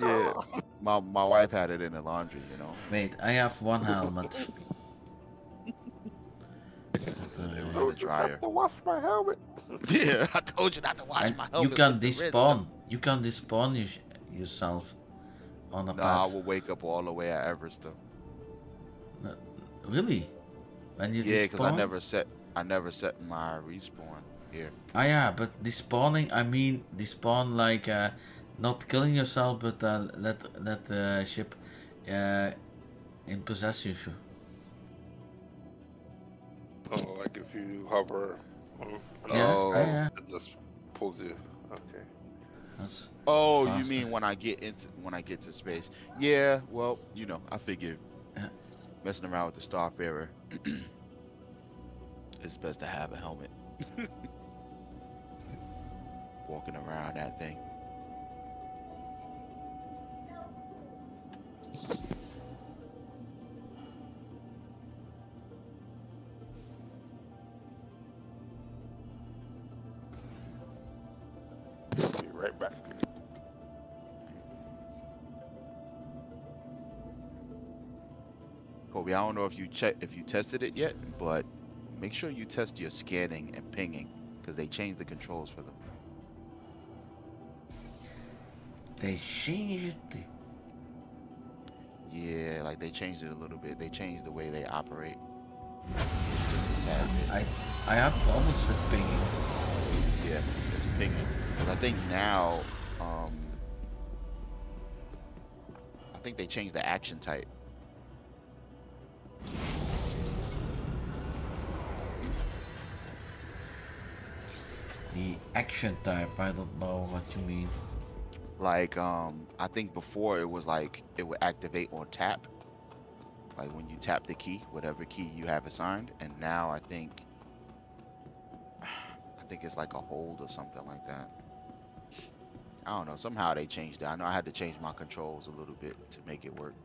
S12: Yeah, my my wife had it in the laundry, you know.
S1: Wait, I have one helmet. (laughs)
S12: It was in the
S8: Told you not
S12: dryer.
S8: to wash my helmet. (laughs)
S12: Yeah, I (laughs) told you not to wash
S1: And
S12: my
S1: you can
S12: with
S1: despawn. You can despawn you yourself on a
S12: Nah, I will wake up all the way at Everest though.
S1: No, really? When you
S12: Yeah, because I never set I never set my respawn here.
S1: Ah yeah, but despawning, I mean despawn like uh, not killing yourself, but uh, let let the ship uh, in possess you.
S8: Oh, like if you hover. Um, on- on
S1: Yeah,
S12: Oh.
S1: yeah.
S8: It just pulls you. Okay.
S1: That's
S12: Oh,
S1: Faster.
S12: you mean when I get into when I get to space? Yeah, well, you know, I figured
S1: Yeah.
S12: messing around with the Starfarer, (clears throat) it's best to have a helmet. (laughs) Walking around that thing.
S8: right back.
S12: Kobi, I don't know if you check if you tested it yet, but make sure you test your scanning and pinging because they changed the controls for them.
S1: They changed the...
S12: Yeah, like they changed it a little bit. They changed the way they operate.
S1: I I almost with pinging.
S12: Yeah, it's pinging. Because I think now, um, I think they changed the action type.
S1: The action type, I don't know what you mean.
S12: Like, um, I think before it was like it would activate on tap. Like when you tap the key, whatever key you have assigned, and now I think, (sighs) I think it's like a hold or something like that. I don't know. Somehow they changed it. I know I had to change my controls a little bit to make it work.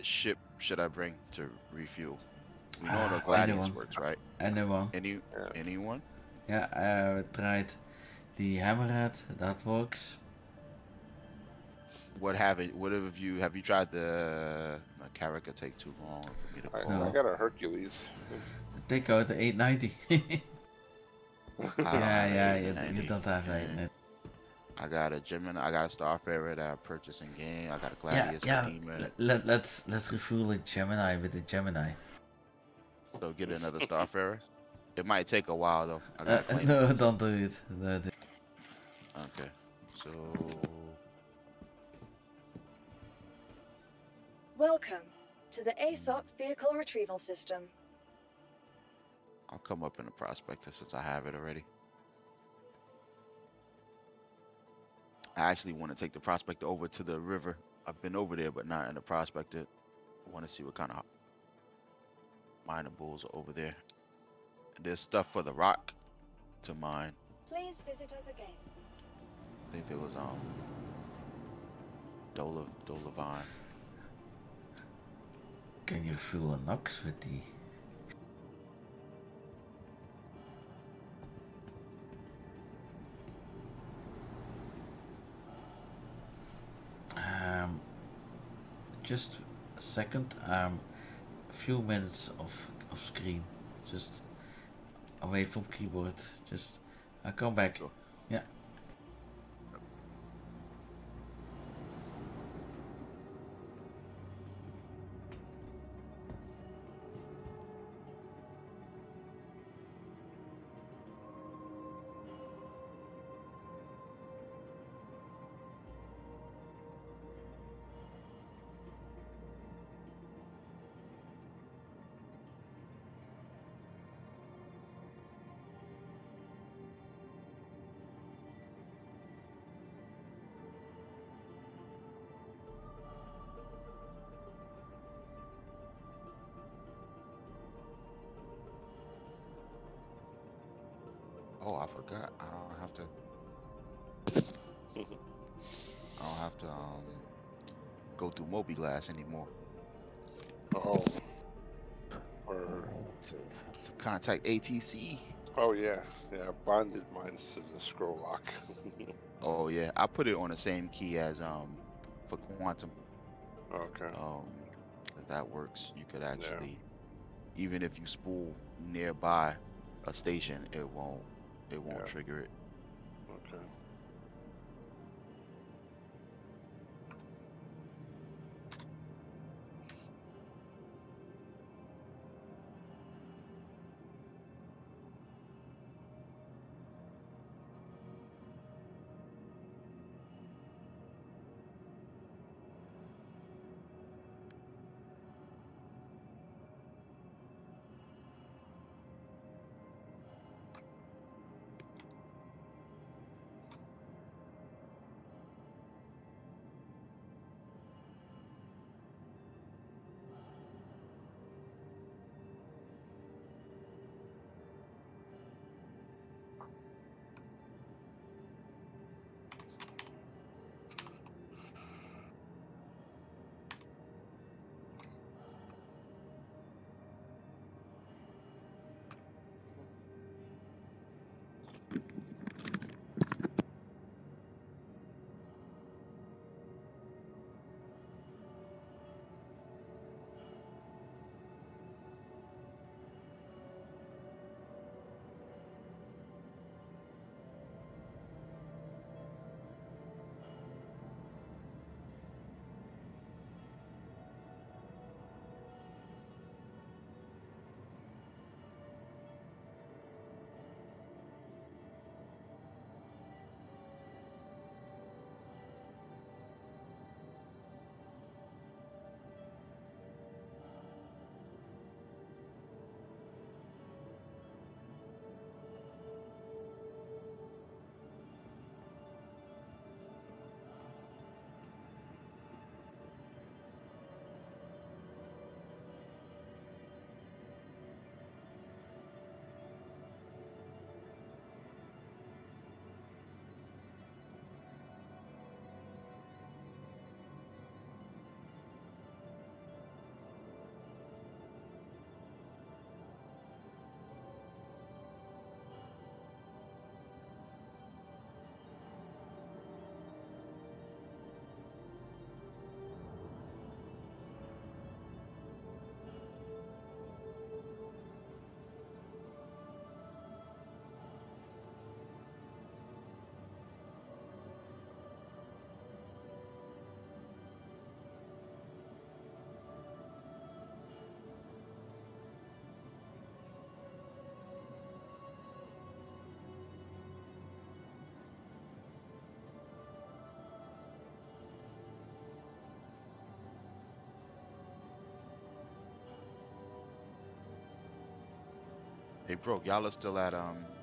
S12: What ship should I bring to refuel? We know
S1: how
S12: the Gladius
S1: anyone.
S12: works, right?
S1: Anyone.
S12: Any
S8: Yeah.
S12: anyone?
S1: Yeah, I tried the hammerhead, that works.
S12: What have it? What have you? Have you tried the? My Carrack take too long for me to
S8: I.
S1: No.
S8: I got a Hercules.
S1: Take out the 890.
S12: Ah, (laughs) (laughs)
S1: yeah, yeah, you, you don't have that in it.
S12: I got a Gemini. I got a Starfarer that I purchased in game. I got a Gladius
S1: yeah.
S12: Redeemer.
S1: Let, let, let's let's refuel a Gemini with the Gemini.
S12: So get another Starfarer. It might take a while though. I
S1: Uh,
S12: gotta it.
S1: no, don't do it. No, do-
S12: Okay. So
S3: Welcome to the ASOP Vehicle Retrieval System.
S12: I'll come up in the prospector since I have it already. I actually want to take the prospector over to the river. I've been over there, but not in the prospector. I want to see what kind of mineables are over there. There's stuff for the rock to mine.
S3: Please visit us again.
S12: I think there was um Dola Dolivine.
S1: Can you refuel a Nox with the? Just a second. Um, a few minutes of of screen, just away from keyboard. Just, I'll come back.
S12: Sure. Contact ATC.
S8: oh yeah, yeah. I bonded mine to the scroll lock. (laughs)
S12: Oh yeah, I put it on the same key as um for quantum.
S8: okay.
S12: Um, if that works. You could actually, even if you spool nearby a station, it won't it won't
S8: Yeah.
S12: trigger it.
S8: Okay.
S12: Hey, bro, y'all are still at um.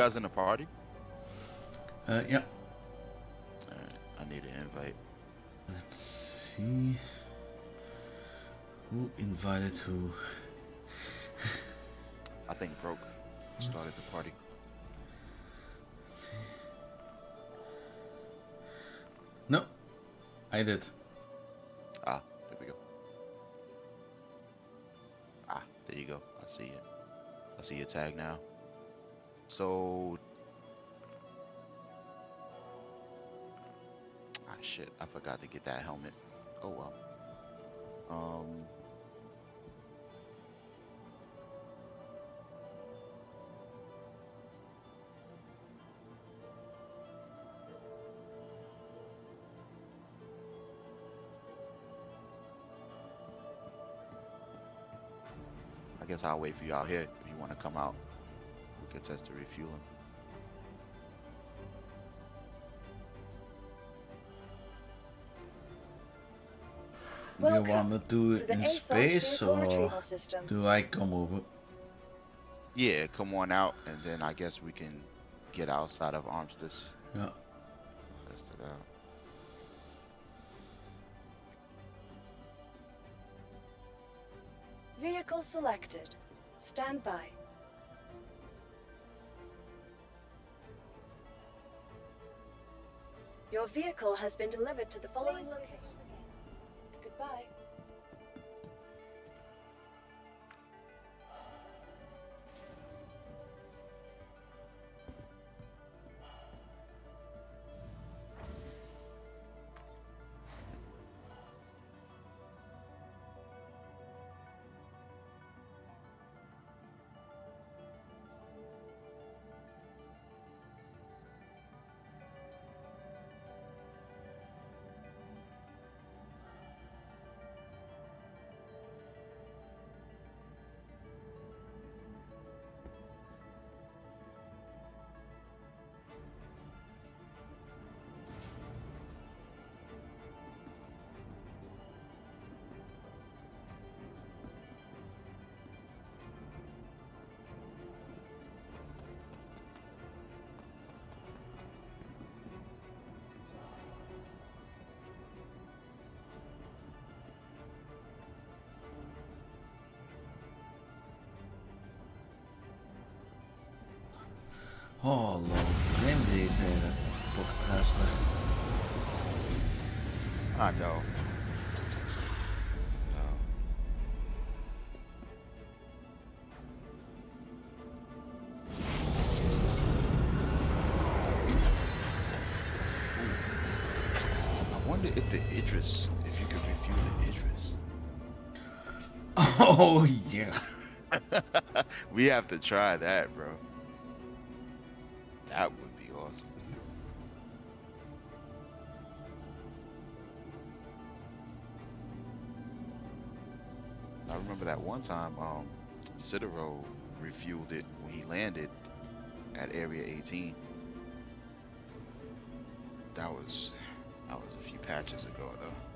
S12: Guys in the party?
S1: Uh, yeah.
S12: I need an invite.
S1: Let's see. Who invited who?
S12: I think broke started the party.
S1: No, I did.
S12: Ah, there we go. Ah, there you go. I see it. I see your tag now. So. Ah, shit. I forgot to get that helmet. Oh well. Um. I guess I'll wait for you out here if you want to come out. We can test the refueling.
S1: Do you want to do it
S3: the
S1: in
S3: ASOP
S1: space
S3: vehicle
S1: or
S3: system.
S1: do I come over?
S12: Yeah, come on out, and then I guess we can get outside of Armistice.
S1: Yeah.
S12: Test it out.
S3: Vehicle selected. Stand by. Your vehicle has been delivered to the following location. Goodbye.
S1: Vreemd deze hele podcaster.
S12: I know. No. I wonder if the Idris, if you could review the Idris. (laughs)
S1: Oh yeah. (laughs)
S12: we have to try that, bro. One time, um, refueled it when he landed at Area 18. That was that was a few patches ago, though.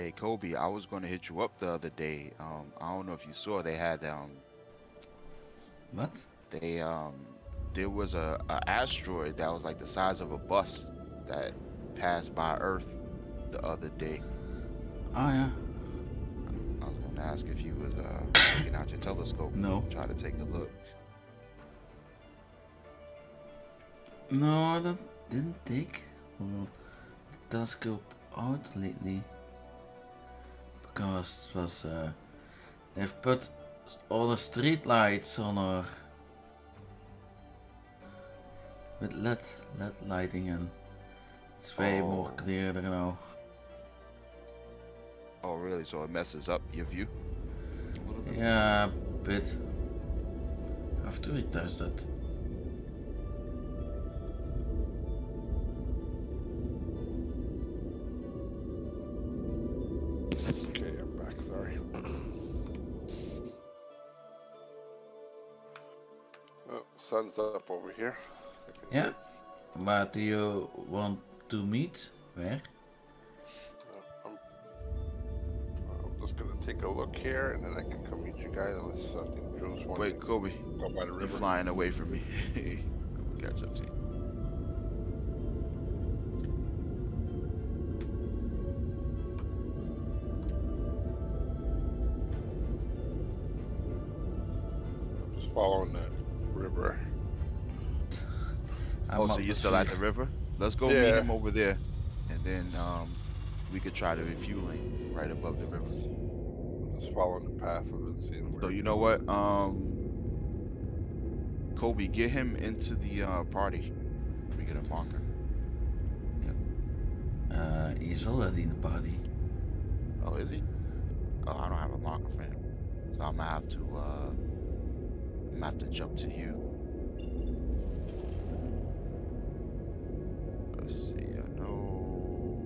S12: Hey Kobi, I was gonna hit you up the other day. Um, I don't know if you saw they had um
S1: What?
S12: they um there was a, a asteroid that was like the size of a bus that passed by Earth the other day.
S1: Oh yeah.
S12: I was gonna ask if you was uh taking out your telescope.
S1: No.
S12: Try to take a look.
S1: No, I didn't take the telescope out lately it was uh, they've put all the street lights on her with LED LED lighting and it's way more
S12: Oh.
S1: clearer now.
S12: Oh really? So it messes up your view? A?
S1: Yeah, a bit. have to retouch that.
S8: Okay, sun's up over here.
S1: Yeah. But do you want to meet? Where?
S8: Uh, I'm, I'm just gonna take a look here, and then I can come meet you guys. Unless something Jules wants
S12: Wait, Kobi.
S8: go by the
S12: You're flying away from me. Catch up to you. Oh, so you're still at the river? Let's go meet him over there, and then um, we could try to refuel him right above the river.
S8: Just following the path of it, seeing.
S12: So you know what? Um, Kobi, get him into the uh, party. Let me get a marker. Yep.
S1: Uh, he's already in the party.
S12: Oh, is he? Oh, I don't have a marker for him, so I'm gonna have to. Uh, I'm gonna have to jump to you. See. I know.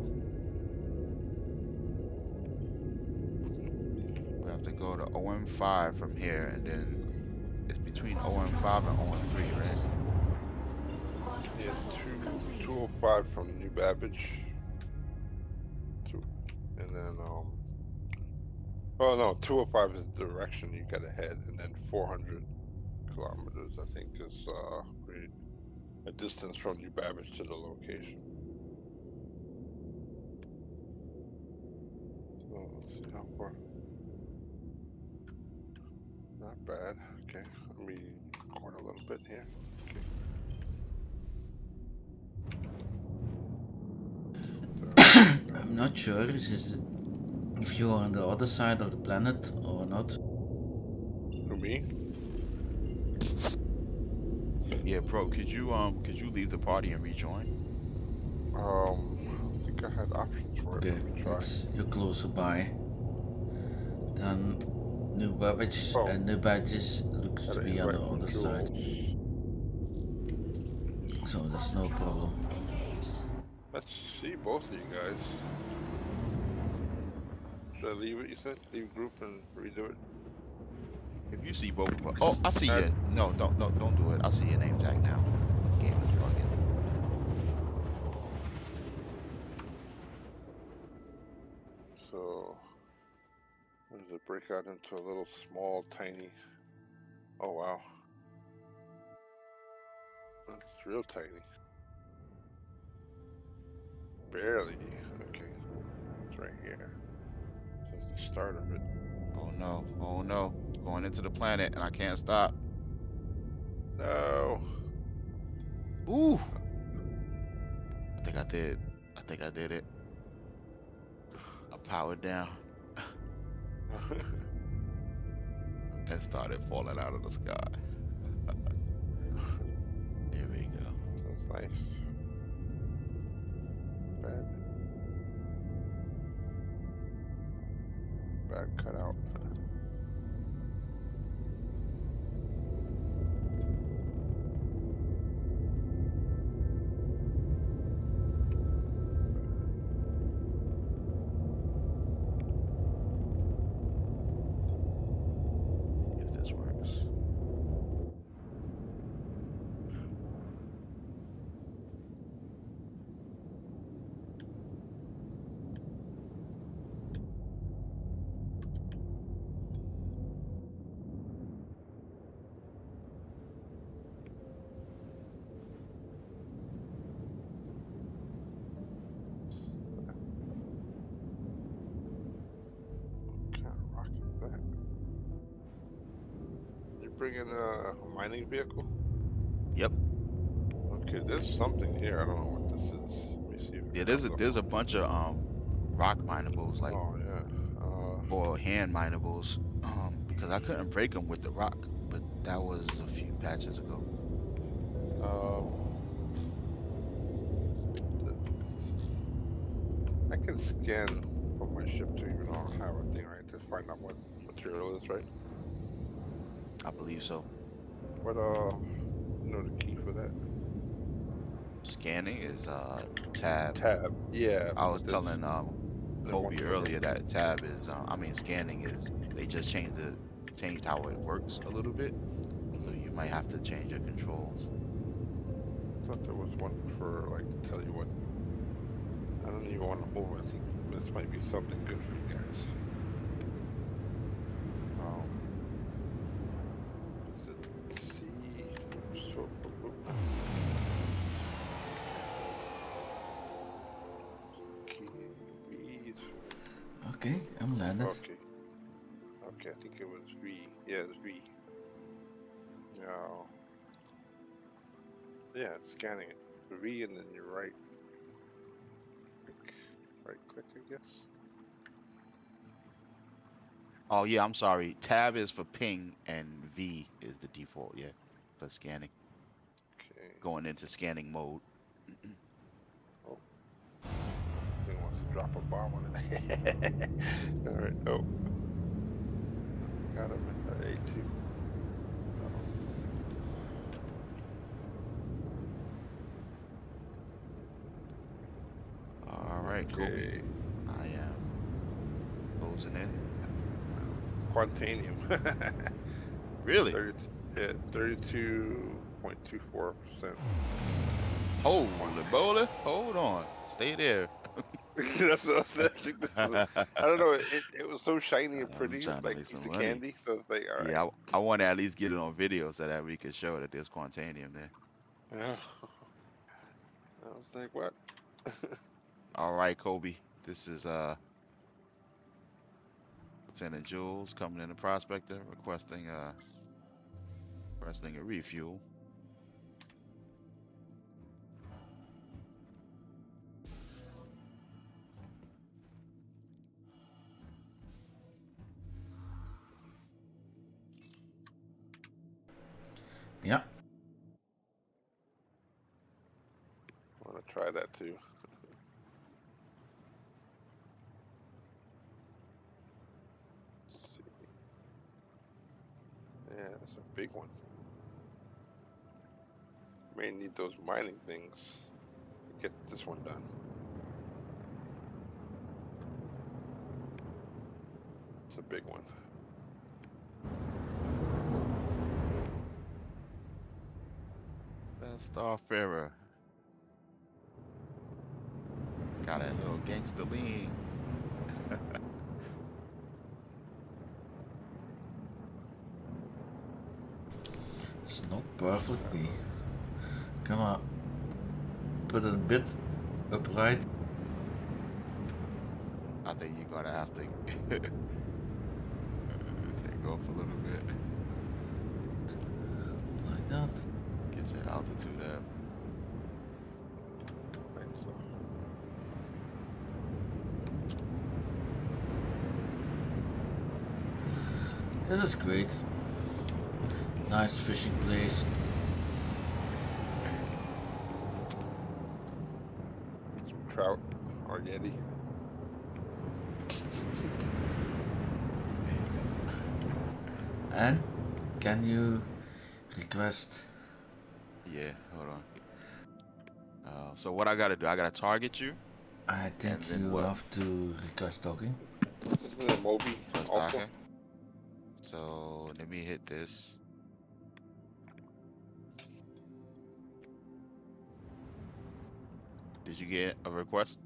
S12: We have to go to OM5 from here, and then it's between OM5 and OM3, right?
S8: Yeah, two, 205 from New Babbage. Two, and then, um. Oh no, 205 is the direction you gotta head, and then 400 kilometers, I think, is uh, a distance from New Babbage to the location. So let's see how far. Not bad. Okay, let me record a little bit here. Okay. (coughs)
S1: I'm not sure this is if you're on the other side of the planet or not.
S8: For me?
S12: Yeah, bro. Could you um could you leave the party and rejoin?
S8: Um, I think I had options for it.
S1: Okay,
S8: Let me try.
S1: it's, you're closer by. Then New Babbage
S8: Oh.
S1: and New Babbage looks to be on the other side, so that's no problem.
S8: Let's see both of you guys. Should I leave it, you said? Leave group and redo it?
S12: If you see both of us, oh, I see
S8: Uh,
S12: you. No, don't, don't, don't do it. I see your name tag now. Game is bugging.
S8: So, what does it break out into a little small, tiny? Oh wow, that's real tiny. Barely. Okay, it's right here. This is the start of it.
S12: Oh no, oh no. Going into the planet and I can't stop.
S8: No.
S12: Ooh. I think I did. I think I did it. I powered down (laughs) and started falling out of the sky. (laughs) Here we go.
S8: That's nice. Bad. Bad cutout. In a mining vehicle?
S12: Yep.
S8: Okay, there's something here. I don't know what this is. Let me see. If
S12: Yeah, there's a
S8: up.
S12: there's a bunch of um rock mineables like
S8: Oh yeah. Uh,
S12: or hand mineables um because I couldn't break them with the rock, but that was a few patches ago.
S8: um. I can scan from my ship to even though I don't have a thing right to find out what material is, right?
S12: I believe so.
S8: What uh, you know the key for that?
S12: Scanning is uh tab.
S8: Tab. Yeah.
S12: I was telling um
S8: Kobi
S12: earlier that tab is uh, I mean scanning is they just changed the changed how it works a little bit. So you might have to change your controls.
S8: I thought there was one for like to tell you what. I don't even want to move. I think this might be something good for you guys. No. Yeah, it's scanning it. V and then you're right. Click. Right click, I guess.
S12: Oh yeah, I'm sorry. Tab is for ping and V is the default, yeah, for scanning.
S8: Okay.
S12: Going into scanning mode. (clears throat) Oh.
S8: Thing wants to drop a bomb on it. (laughs) Alright, oh. Got him at A2.
S12: All right, cool.
S8: Okay.
S12: I am closing in.
S8: Quantanium. (laughs)
S12: Really?
S8: 30, yeah, 32.24%.
S12: Holy moly! Hold on. Stay there. (laughs)
S8: That's what I said. I, was- I don't know. It, it was so shiny and pretty, like piece of
S12: money.
S8: candy. So it's like, all right.
S12: Yeah, I, I want to at least get it on video so that we can show that there's quantanium there.
S8: Yeah. (laughs) I was like, what?
S12: All right, Kobi. This is uh, Lieutenant Jules coming in the prospector requesting uh, requesting a refuel.
S1: Yeah.
S8: I want to try that too. Yeah, that's a big one. May need those mining things to get this one done. It's a big one.
S12: That Starfarer. Got a little gangster lean. (laughs)
S1: It's not perfectly. Gonna put it a bit upright.
S12: I think you're gonna have to (laughs) take off a little bit.
S1: Like that.
S12: Get your altitude up.
S1: This is great. Nice fishing place.
S8: Some trout or yeti.
S1: And can you request?
S12: Yeah, hold on. Uh, so what I gotta do? I gotta target you.
S1: I think you
S12: what?
S1: have to request talking.
S8: Moby?
S12: Press
S8: Also?
S12: okay. So let me hit this. Did you get a request?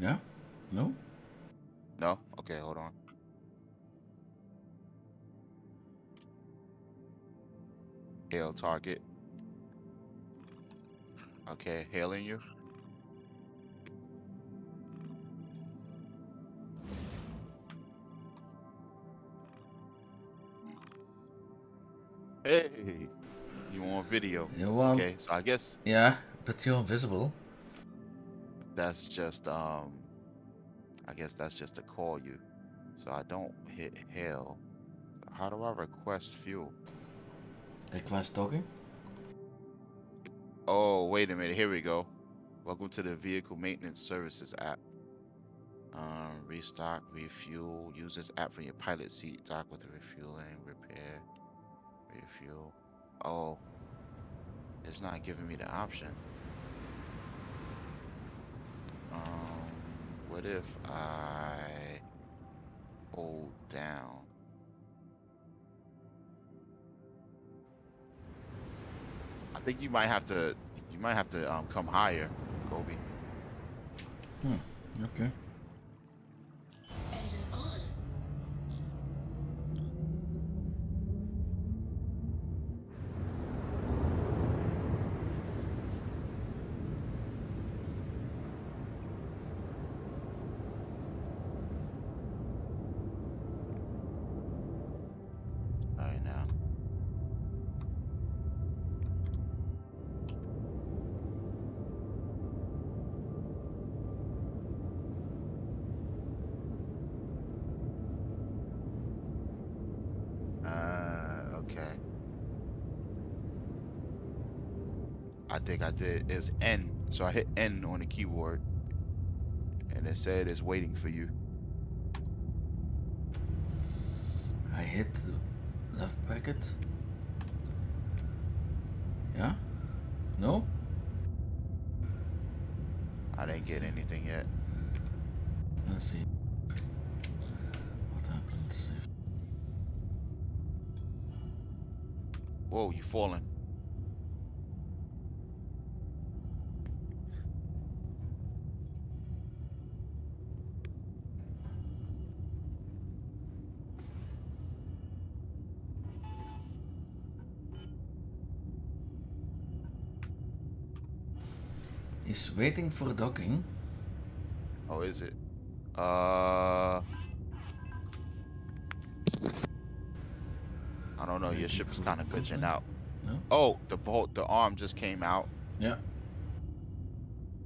S1: Yeah? No?
S12: No? Okay, hold on. Hail target. Okay, hailing you. Hey, on video?
S1: You want?
S12: Okay, so I guess
S1: Yeah, but you're invisible.
S12: that's just um I guess that's just to call you. So I don't hit hell. How do I request fuel?
S1: Request talking.
S12: Oh, wait a minute. Here we go. Welcome to the Vehicle Maintenance Services app. Um, restock, refuel. Use this app from your pilot seat. Dock with the refueling, repair, refuel. Oh, it's not giving me the option. Um, what if I hold down? I think you might have to. You might have to um, come higher, Kobi.
S1: Hmm. Okay.
S12: Did. It's N. So I hit N on the keyboard. And it said it's waiting for you.
S1: I hit the left bracket. Yeah? No?
S12: I didn't get anything yet.
S1: Let's see. What happens if
S12: Whoa, you falling.
S1: Is waiting for docking.
S12: Oh, is it? Uh, I don't know. Your ship is kind of glitching out.
S1: No?
S12: Oh, the bolt, the arm just came out,
S1: Yeah.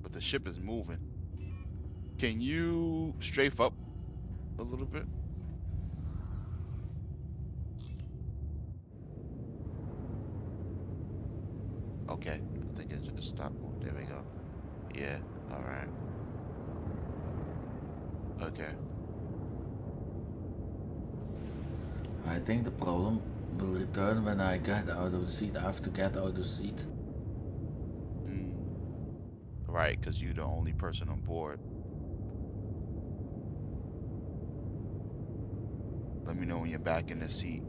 S12: but the ship is moving. Can you strafe up a little bit? Okay, I think it just stopped. Oh, there we go. Yeah, alright. Okay.
S1: I think the problem will return when I get out of the seat. I have to get out of the seat.
S12: Mm. Right, because you're the only person on board. Let me know when you're back in the seat.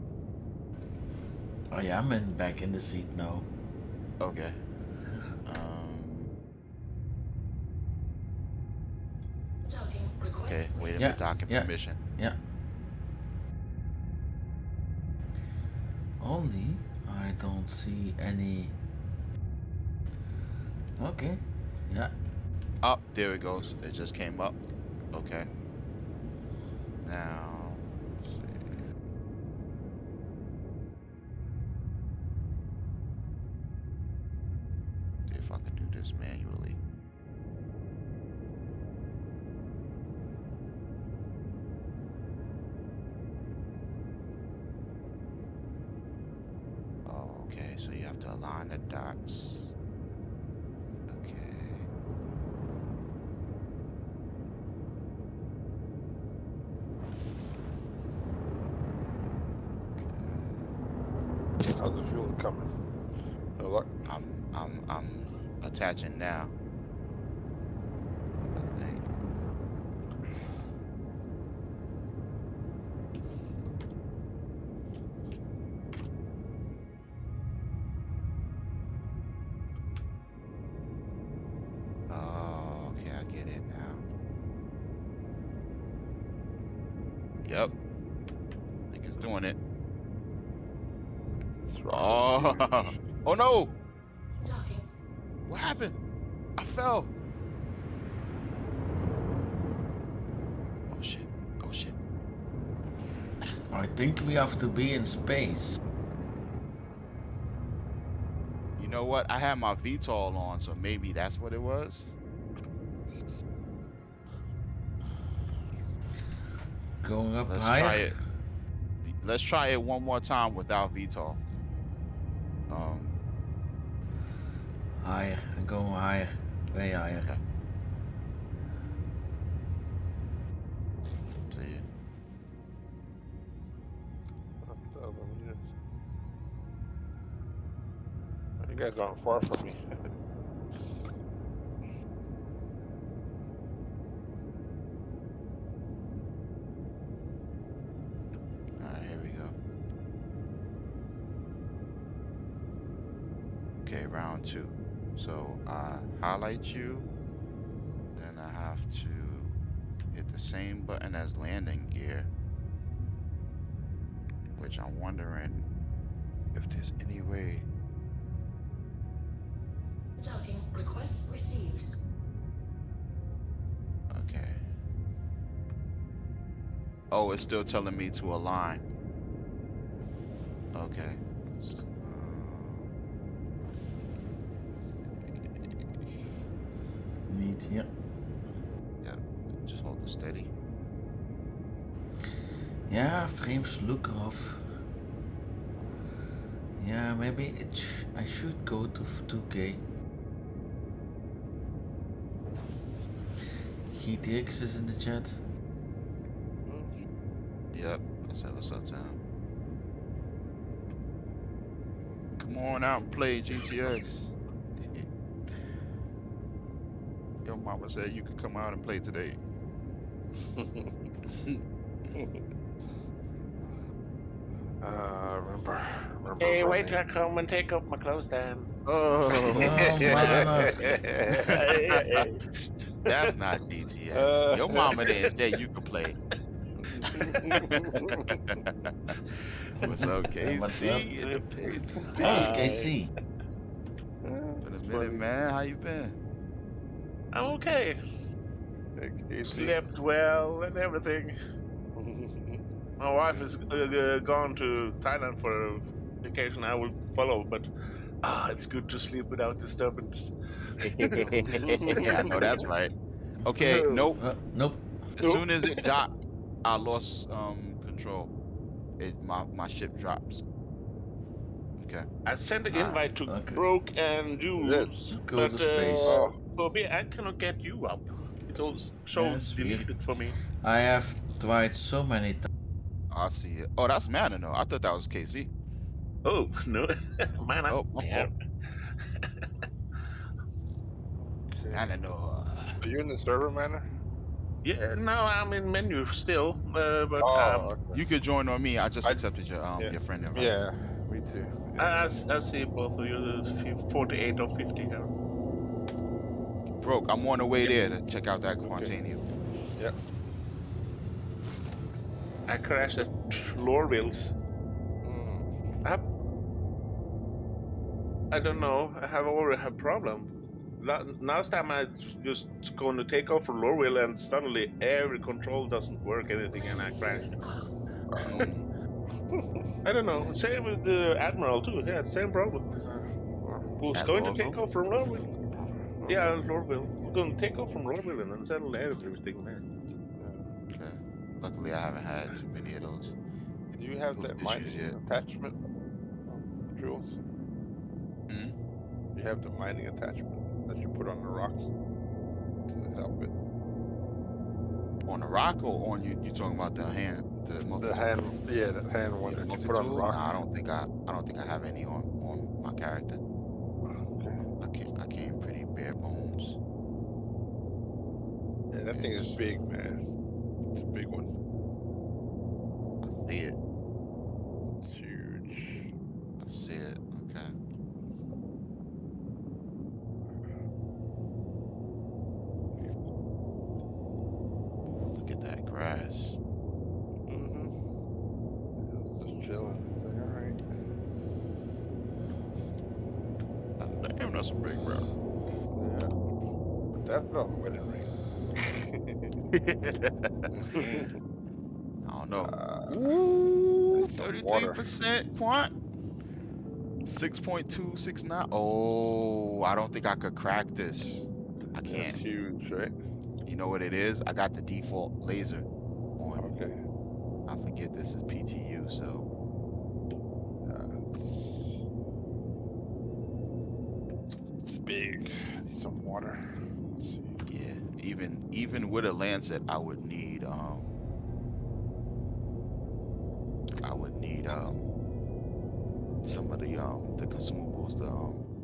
S1: Oh yeah, I am in back in the seat now.
S12: Okay. (laughs) Um, okay,
S5: request
S12: waiting
S1: Yeah,
S12: for docking
S1: yeah.
S12: permission.
S1: Yeah. Only I don't see any. Okay. Yeah.
S12: Up, there it goes. It just came up. Okay. Now, have to
S1: be in space.
S12: You know what? I had my VTOL on, so maybe that's what it was.
S1: Going up
S12: Let's
S1: higher.
S12: try it. Let's try it one more time without VTOL. Um,
S1: Higher. Going higher. Way higher.
S12: okay.
S8: Guys aren't far from me. (laughs)
S12: Alright, here we go. Okay, round two. So I highlight you, then I have to hit the same button as landing gear. Which I'm wondering if there's any way.
S5: Docking request received.
S12: Okay. Oh, it's still telling me to align. Okay. S-
S1: Need here.
S12: Yeah, just hold it steady.
S1: Yeah, frames look rough. Yeah, maybe it sh I should go to 2K. GTX is in the chat.
S12: Yep, I said what's up to him. Come on out and play GTX. (laughs) Your mama said you could come out and play today. (laughs)
S8: Uh, remember, remember.
S13: Hey, wait till I come and take off my clothes then.
S12: Oh, (laughs)
S1: mama.
S12: That's not GTX.
S8: Uh.
S12: Your mama didn't say you could play. (laughs) What's up, KC?
S1: What's up?
S12: in?
S1: How's
S13: Uh,
S1: KC?
S12: Been a minute, man. How you been?
S13: I'm okay.
S8: Hey,
S13: Slept well and everything. (laughs) My wife is uh, uh, gone to Thailand for a vacation. I will follow, but ah, it's good to sleep without disturbance. (laughs)
S12: yeah, I know that's right. Okay, (laughs) nope.
S1: Uh, nope.
S12: As soon as it (laughs) docked, I lost um control. It my my ship drops. Okay.
S13: I sent an
S1: Ah,
S13: invite to
S1: okay.
S13: Broke and Jules,
S1: Go to space.
S13: uh, Kobi, I cannot get you up. It all shows
S1: That's weird.
S13: deleted for me.
S1: I have tried so many times.
S12: I see it. Oh, that's Mana though. I thought that was KC.
S13: Oh (laughs) no, man! I,
S12: Oh, oh,
S13: yeah.
S8: Okay.
S12: Mana no.
S8: Are you in the server, Manor?
S13: yeah, no, I'm in menu still, uh, but
S8: Oh,
S13: um,
S8: okay.
S12: You could join on me. I just
S8: I-
S12: accepted your um
S8: yeah.
S12: your friend invite.
S8: Yeah, me too.
S13: I see both of you, 48 or 50 here.
S12: Broke. I'm on the way there to check out that Quantanium.
S8: Yep.
S13: I crashed at Lorville's. I, I don't know. I have already had problem. Last time I just going to take off from Lorville and suddenly every control doesn't work, anything, and I crashed. (laughs) I don't know. Same with the Admiral too. Yeah, same problem. Who's
S12: At
S13: going to take off from Lorville. Yeah, Lorville. We're going to take off from Lorville and then suddenly everything, man.
S12: Okay. Luckily, I haven't had too many of those.
S8: Do you have that mining
S12: yet.
S8: attachment, Jules?
S12: Hmm?
S8: You have the mining attachment that you put on the rocks to help it.
S12: On the rock or on you? You talking about the hand? The,
S8: The hand, yeah, that hand one
S12: the
S8: that you put on the rock.
S12: Nah, I don't think I. I don't think I have any on on my character.
S8: Okay.
S12: I came. I came pretty bare bones.
S8: Yeah, that thing is big, man. It's a big one.
S12: I see it.
S8: It's huge.
S12: I see it. Okay. Ooh, Look at that grass.
S8: Mm-hmm. Just chilling. It's like, all right.
S12: God Damn, that's a big grass.
S8: Yeah. But that's not a wedding ring. (laughs)
S12: I don't know.
S8: Uh,
S12: Ooh, 33% quant. Six point two six nine. Oh, I don't think I could crack this. I can't.
S8: That's huge, right?
S12: You know what it is? I got the default laser on.
S8: Okay.
S12: I forget this is PTU, so.
S8: It's big. Need some water. Let's see.
S12: yeah. Even even with a lancet, I would need um. I would need um. Some of the um the consumables to um.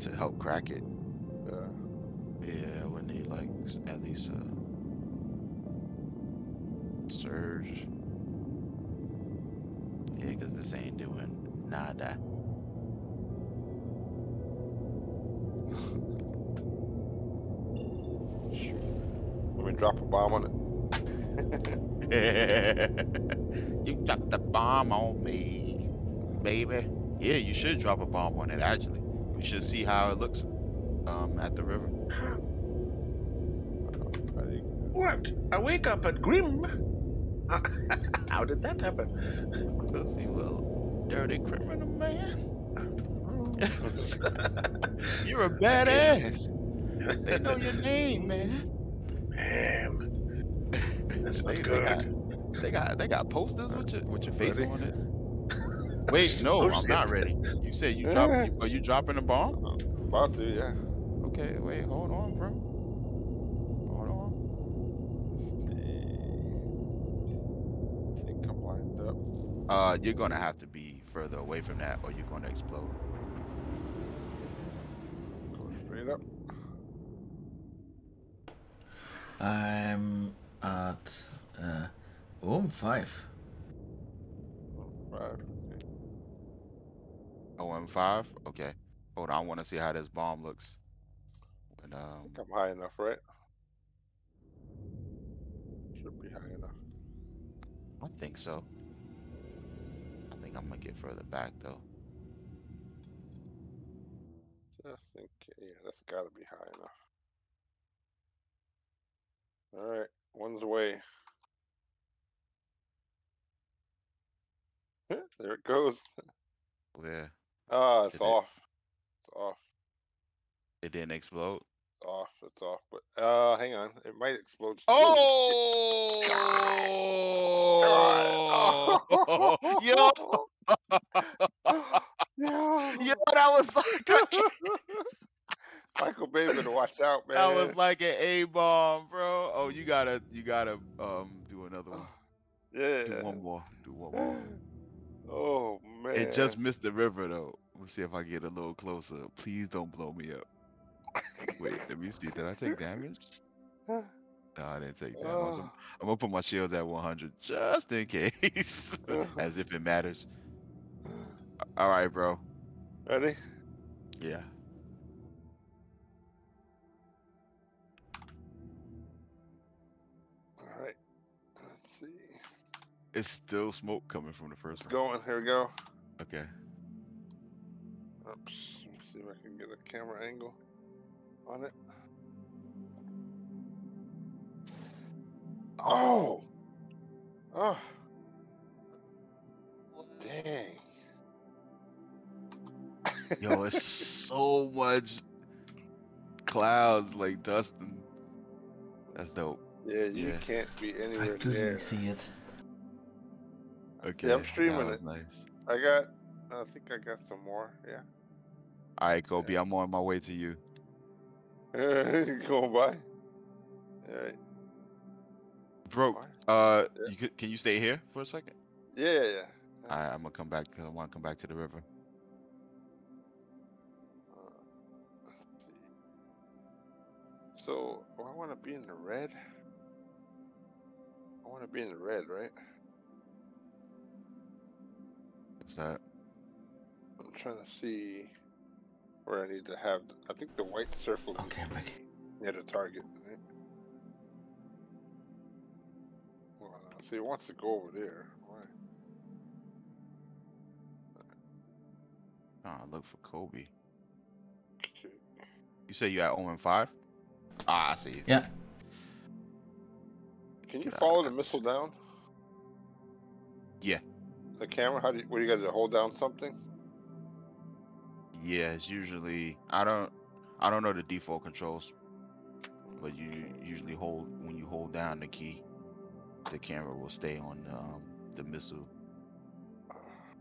S12: To help crack it.
S8: Yeah.
S12: Yeah, I would need like at least a surge. Yeah, 'cause this ain't doing nada. (laughs)
S8: Shoot. Let me drop a bomb on it. (laughs)
S12: you dropped the bomb on me, baby. Yeah, you should drop a bomb on it. Actually, we should see how it looks um at the river.
S8: How do you-
S13: What? I wake up at Grim. (laughs) How did that happen?
S12: Cause you a dirty criminal man. (laughs) You're a badass. They know your name, man.
S13: Man, that's
S12: they,
S13: not
S12: they
S13: good.
S12: got they got they got posters with your with your face
S8: Ready?
S12: on it. (laughs) Wait, no,
S13: Oh,
S12: I'm not ready. You said you drop
S8: Yeah.
S12: you, are you dropping a bomb?
S8: About to, yeah.
S12: Okay, wait, hold on, bro. Hold on.
S8: I think I'm lined up.
S12: Uh, you're gonna have to be further away from that, or you're gonna explode.
S8: Go straight up.
S1: I'm at uh, room five.
S8: Right. Okay.
S12: OM five. Okay, hold on. I want to see how this bomb looks. When
S8: I
S12: um,
S8: think I'm high enough, right? Should be high enough.
S12: I think so. I think I'm gonna get further back though.
S8: Just think, yeah, that's gotta be high enough. All right, one's away. there it goes.
S12: Where
S8: Ah, it's
S12: Did it-
S8: off. It's off.
S12: it didn't explode.
S8: off. It's off. But uh, hang on. It might explode. soon.
S12: Oh, (laughs) yo, (laughs) (laughs) yo, that was like
S8: Michael Bay better watch out, man.
S12: that was like an A bomb, bro. Oh, you mm. gotta, you gotta, um, do another one. (sighs)
S8: yeah.
S12: Do one more. Do one more. (sighs)
S8: Oh man.
S12: It just missed the river though. Let's see if I get a little closer. Please don't blow me up. Wait, let me see. Did I take damage? (sighs) No, I didn't take damage. I'm,
S8: Oh.
S12: I'm gonna put my shields at 100 just in case, uh. (laughs) as if it matters. All right, bro.
S8: Ready?
S12: Yeah. It's still smoke coming from the first
S8: It's
S12: one.
S8: going. Here we go.
S12: Okay.
S8: Oops. Let me see if I can get a camera angle on it. Oh. Oh. Dang.
S12: Yo, it's (laughs) so much clouds, like dusting. that's dope.
S8: Yeah, you
S12: Yeah.
S8: can't be anywhere
S1: I
S8: anywhere
S1: couldn't
S8: near.
S1: see it.
S12: Okay.
S8: Yeah, I'm streaming it.
S12: Nice.
S8: I got. I think I got some more. Yeah.
S12: All right, Kobi. I'm on my way to you. (laughs)
S8: Going by. All right.
S12: Bro, uh, you could, can you stay here for a second?
S8: Yeah, yeah, yeah.
S12: All right, I'm gonna come back because I want to come back to the river.
S8: So, oh, I want to be in the red. I want to be in the red, right?
S12: What's that?
S8: I'm trying to see where I need to have. I think the white circle
S1: Okay, I'm back.
S8: near the target. Right? Well, see, it wants to go over there. Why?
S12: Oh, look for Kobi. You say you at Omen five? Ah, I see. you.
S1: Yeah.
S8: Can you
S12: Get
S8: follow the missile down?
S12: Yeah.
S8: The camera? How do you? What do you got to hold down something?
S12: Yeah, it's usually I don't I don't know the default controls, but you usually hold when you hold down the key, the camera will stay on um, the missile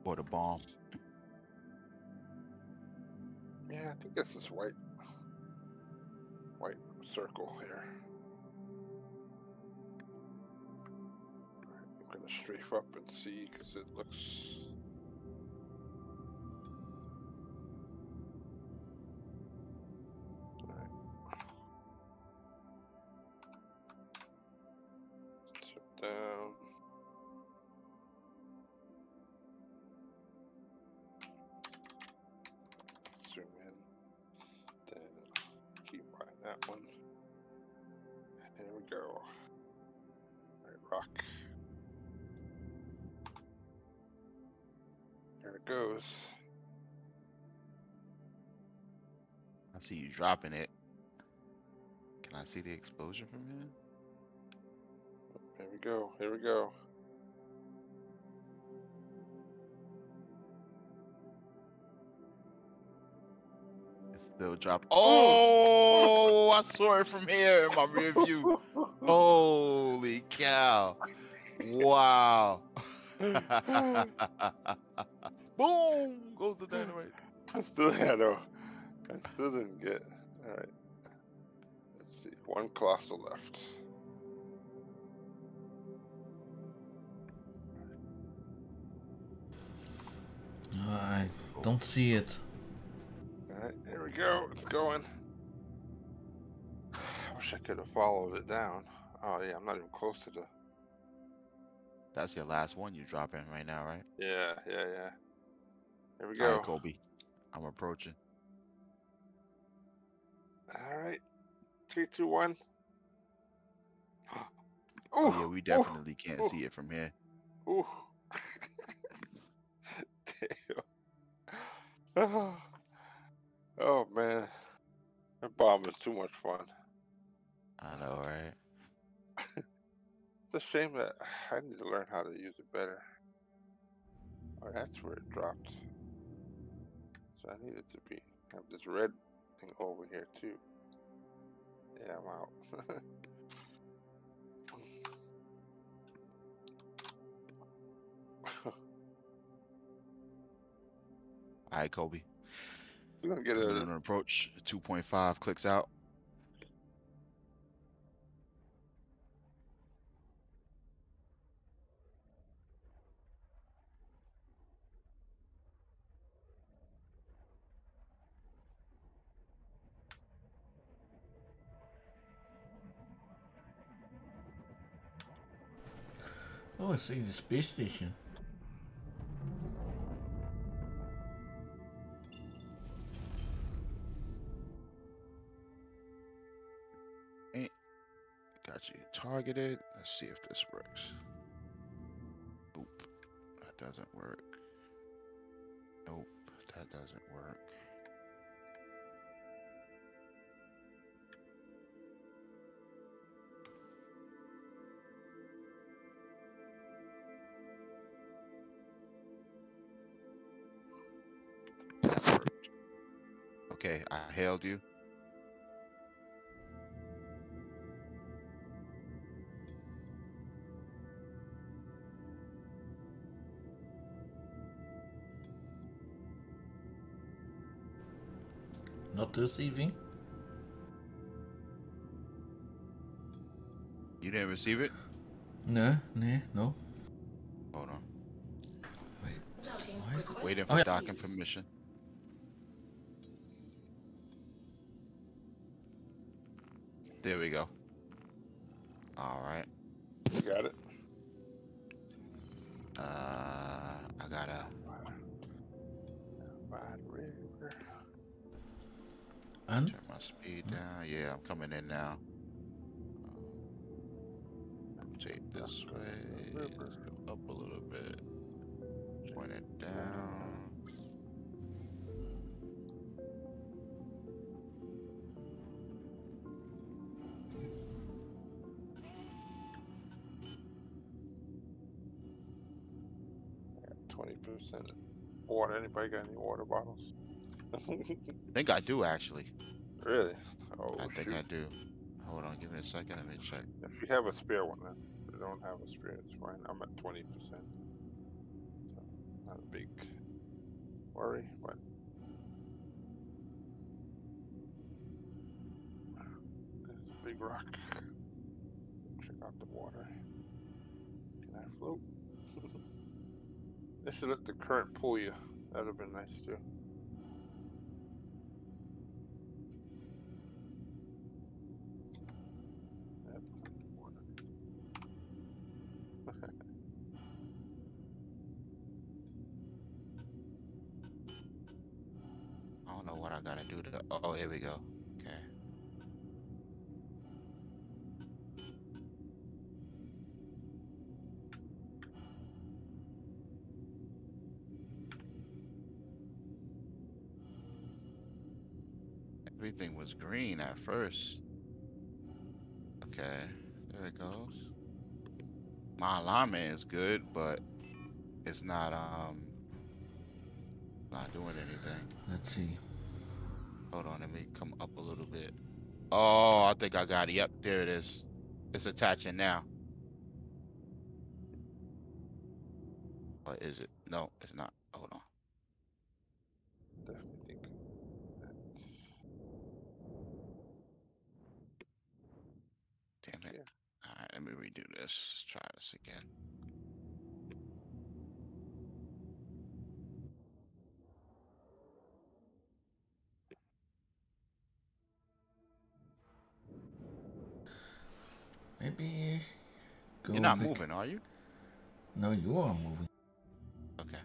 S12: or the bomb.
S8: Yeah, I think this is white. White circle here. Strafe up and see because it looks.
S12: I see you dropping it. Can I see the explosion from here?
S8: Here we go. Here we go.
S12: It's still dropping. Oh, I saw it from here in my rear view. (laughs) Holy cow! Wow! (laughs) (laughs) Boom! Goes the dynamite. (laughs)
S8: I still had no. I still didn't get. All right. Let's see. One colossal left.
S1: I don't see it.
S8: All right. Here we go. It's going. I (sighs) wish I could have followed it down. Oh yeah, I'm not even close to the.
S12: That's your last one you're dropping right now, right?
S8: Yeah, yeah, yeah. Here we go.
S12: right, Kobi. I'm approaching.
S8: All right. Three, two, one. (gasps)
S12: Oh, yeah, we definitely can't see it from here.
S8: Ooh. (laughs) Damn. Oh. (sighs) oh man, that bomb is too much fun.
S12: I know, right?
S8: It's a shame that I need to learn how to use it better. Oh, that's where it dropped. So I need it to be have this red thing over here too. Yeah, I'm out. (laughs)
S12: All right, Kobi.
S8: You're gonna get a
S12: an approach. 2.5 clicks out.
S1: Oh, I see the space station.
S12: Ain't got you targeted. Let's see if this works. Boop. That doesn't work. Nope, that doesn't work. Okay, I hailed you.
S1: Not receiving.
S12: You didn't receive it?
S1: No, no, no.
S12: Hold on.
S5: Docking
S1: Why?
S5: request
S12: Waiting
S1: Oh,
S12: for
S1: yeah.
S12: docking permission. There we go.
S8: Water. Anybody got any water bottles?
S12: I (laughs) think I do actually.
S8: really? Oh
S12: I think
S8: shoot.
S12: I do. Hold on, give me a second. Let me check.
S8: If you have a spare one, then. If you don't have a spare, it's fine. I'm at twenty percent. So not a big worry, but there's a big rock. Check out the water. Can I float? They should let the current pull you. That'd have been nice too.
S12: At first. Okay, there it goes. My alignment is good, but it's not um not doing anything.
S1: let's see.
S12: Hold on, let me come up a little bit. Oh, I think I got it. Yep, there it is. It's attaching now. Or is it? No, it's not. Hold on.
S8: Definitely think.
S12: Damn it.
S8: Yeah.
S12: Alright, let me redo this. Let's try this again.
S1: Maybe go
S12: You're not
S1: back.
S12: moving, are you?
S1: No, you are moving.
S12: Okay.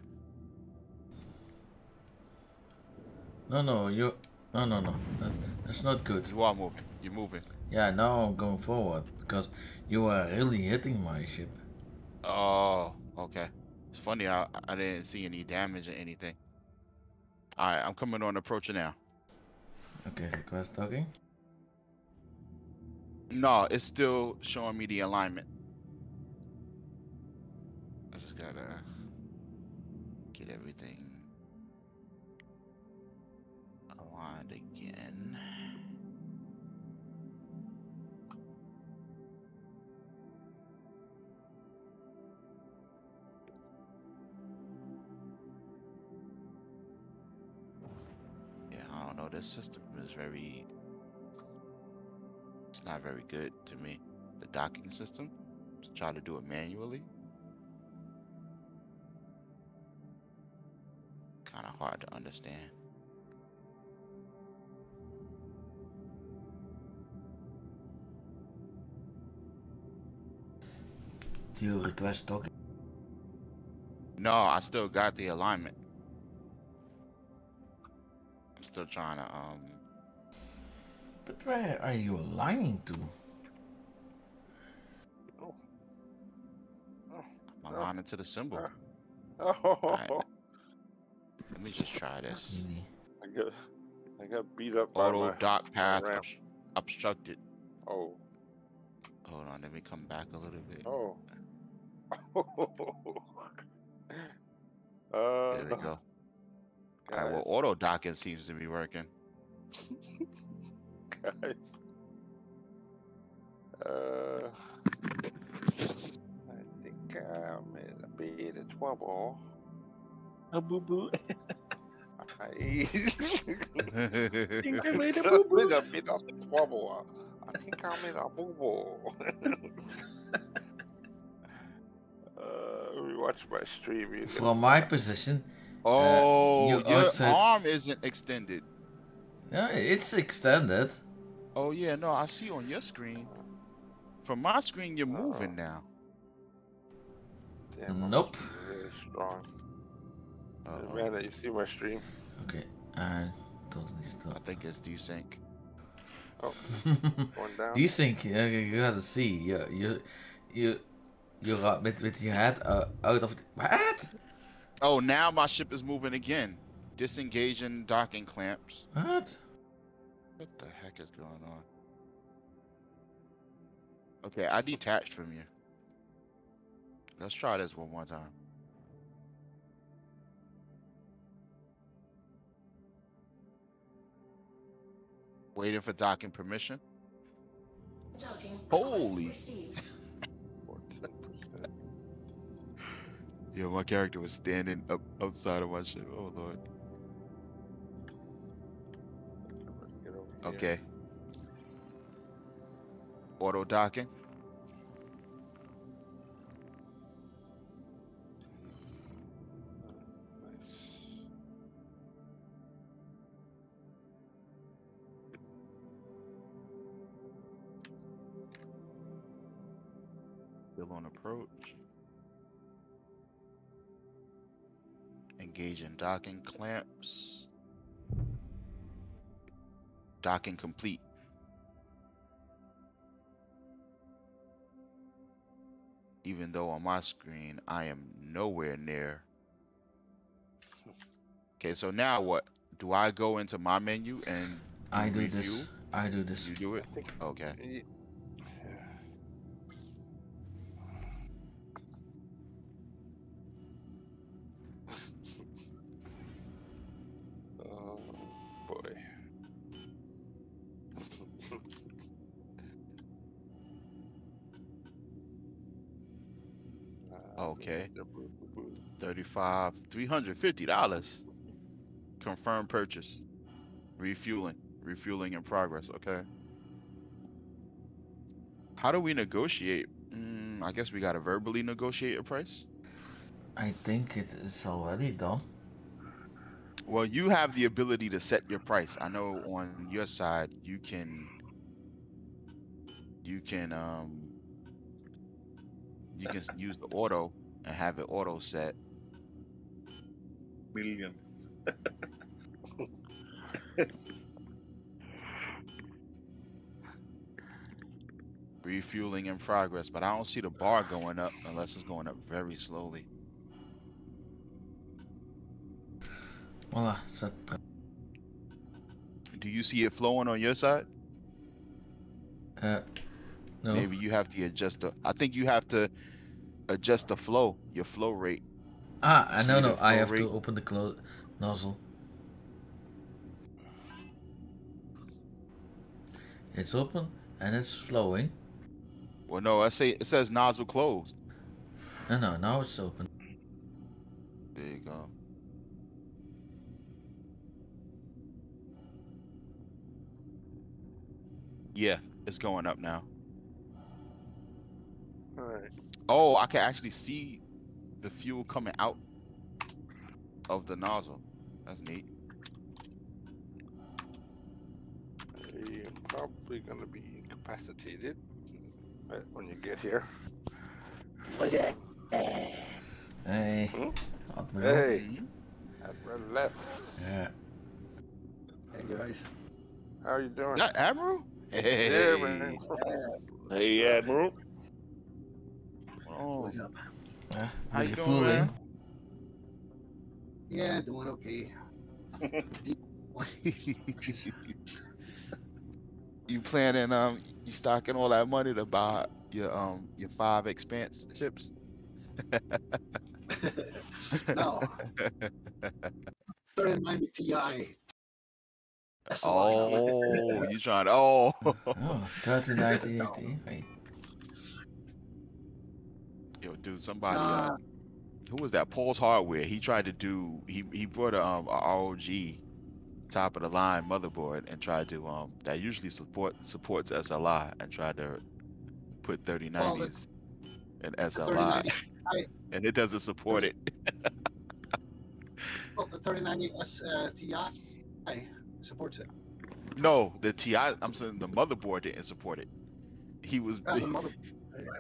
S1: No, no, you. No, no, no. That's, that's not good.
S12: You are moving. You're moving.
S1: Yeah, now I'm going forward because you are really hitting my ship.
S12: Oh, okay. It's funny, I, I didn't see any damage or anything. Alright, I'm coming on approach now.
S1: Okay, request talking.
S12: No, it's still showing me the alignment. I just gotta get everything system is very. It's not very good to me. The docking system. To try to do it manually. Kind of hard to understand.
S1: Do you request docking?
S12: No, I still got the alignment. I'm still trying to um.
S1: But where are you aligning to?
S12: I'm aligning to the symbol.
S8: Oh,
S12: Alright, Let me just try this.
S8: I got, I got beat up by
S12: Auto
S8: my
S12: dock path
S8: ramp.
S12: obst- obstructed.
S8: Oh,
S12: Hold on, let me come back a little bit.
S8: oh. uh, (laughs)
S12: There we go. Alright, well, auto docking seems to be working. (laughs)
S8: guys. Uh, I think I'm in a bit of trouble.
S13: A boo boo.
S8: I
S13: Think I
S8: I'm (laughs)
S13: made a
S8: in
S13: boo-boo.
S8: a bit of trouble. I think I'm in a boo boo. (laughs) uh, we watch my stream. You
S1: From my position,
S12: Oh,
S1: you
S12: your
S1: outside-
S12: arm isn't extended.
S1: No, it's extended.
S12: Oh yeah, no, I see on your screen. From my screen, you're moving now.
S8: Damn,
S1: Nope.
S8: must really strong.
S12: Uh-oh.
S8: Man, that you see my stream?
S1: Okay, I totally stop.
S12: I think it's desync.
S8: Oh, (laughs) going down.
S1: Desync, yeah, you you gotta see. You, you, you, you got with, with your head uh, out of the, what?
S12: Oh, now my ship is moving again. Disengaging docking clamps.
S1: What?
S12: What the heck is going on? Okay, I detached from you. Let's try this one more time. Waiting for docking permission.
S5: Docking
S12: Holy. Yeah, my character was standing up outside of my ship. Oh lord.
S8: Get over here.
S12: Okay. Auto docking. Still on approach. Engage in docking clamps. Docking complete. Even though on my screen I am nowhere near. Okay, so now what? Do I go into my menu and
S1: I do
S12: review?
S1: this. I do this.
S12: You do it? Okay. $350 confirmed purchase. Refueling refueling in progress okay? How do we negotiate? Mm, i guess we gotta verbally negotiate a price?
S1: I think it's already done.
S12: well you have the ability to set your price. I know on your side you can you can um you can use the auto and have it auto set
S13: Millions. (laughs)
S12: refueling in progress but i don't see the bar going up unless it's going up very slowly
S1: Voila, set.
S12: Do you see it flowing on your side?
S1: Uh, no.
S12: Maybe you have to adjust the. I think you have to adjust the flow, your flow rate.
S1: Ah, I know, no, I have to open the clo- nozzle. It's open and it's flowing.
S12: Well, no, I say it says nozzle closed.
S1: No, no, now it's open.
S12: There you go. Yeah, it's going up now.
S8: Alright.
S12: Oh, I can actually see the fuel coming out of the nozzle. That's neat.
S8: You're probably gonna be incapacitated right when you get here.
S14: What's that?
S1: Hey,
S8: Hmm?
S1: Admiral.
S8: Hey, Admiral Les.
S1: Yeah.
S14: Hey guys.
S8: How are you doing?
S12: That Admiral? Hey.
S8: Yeah, man.
S13: Hey, Admiral.
S12: Oh,
S14: What's up?
S1: Yeah,
S12: How you
S1: really
S12: doing,
S1: fooling.
S12: man?
S14: Yeah, doing okay. (laughs)
S12: you planning um you stocking all that money to buy your um your five expanse ships? (laughs)
S14: no. (laughs) 3090 Ti. That's.
S12: Oh, you trying to oh
S1: Oh, 3090 80. Wait.
S12: Yo dude somebody
S14: Nah.
S12: uh, who was that? Paul's hardware. He tried to do he he brought a um a ROG top of the line motherboard and tried to um that usually support supports SLI and tried to put 3090s in SLI
S14: I,
S12: and it doesn't support it. (laughs)
S14: Oh, the 3090S uh, Ti supports it.
S12: no the TI I'm saying the motherboard didn't support it. He was
S14: Uh,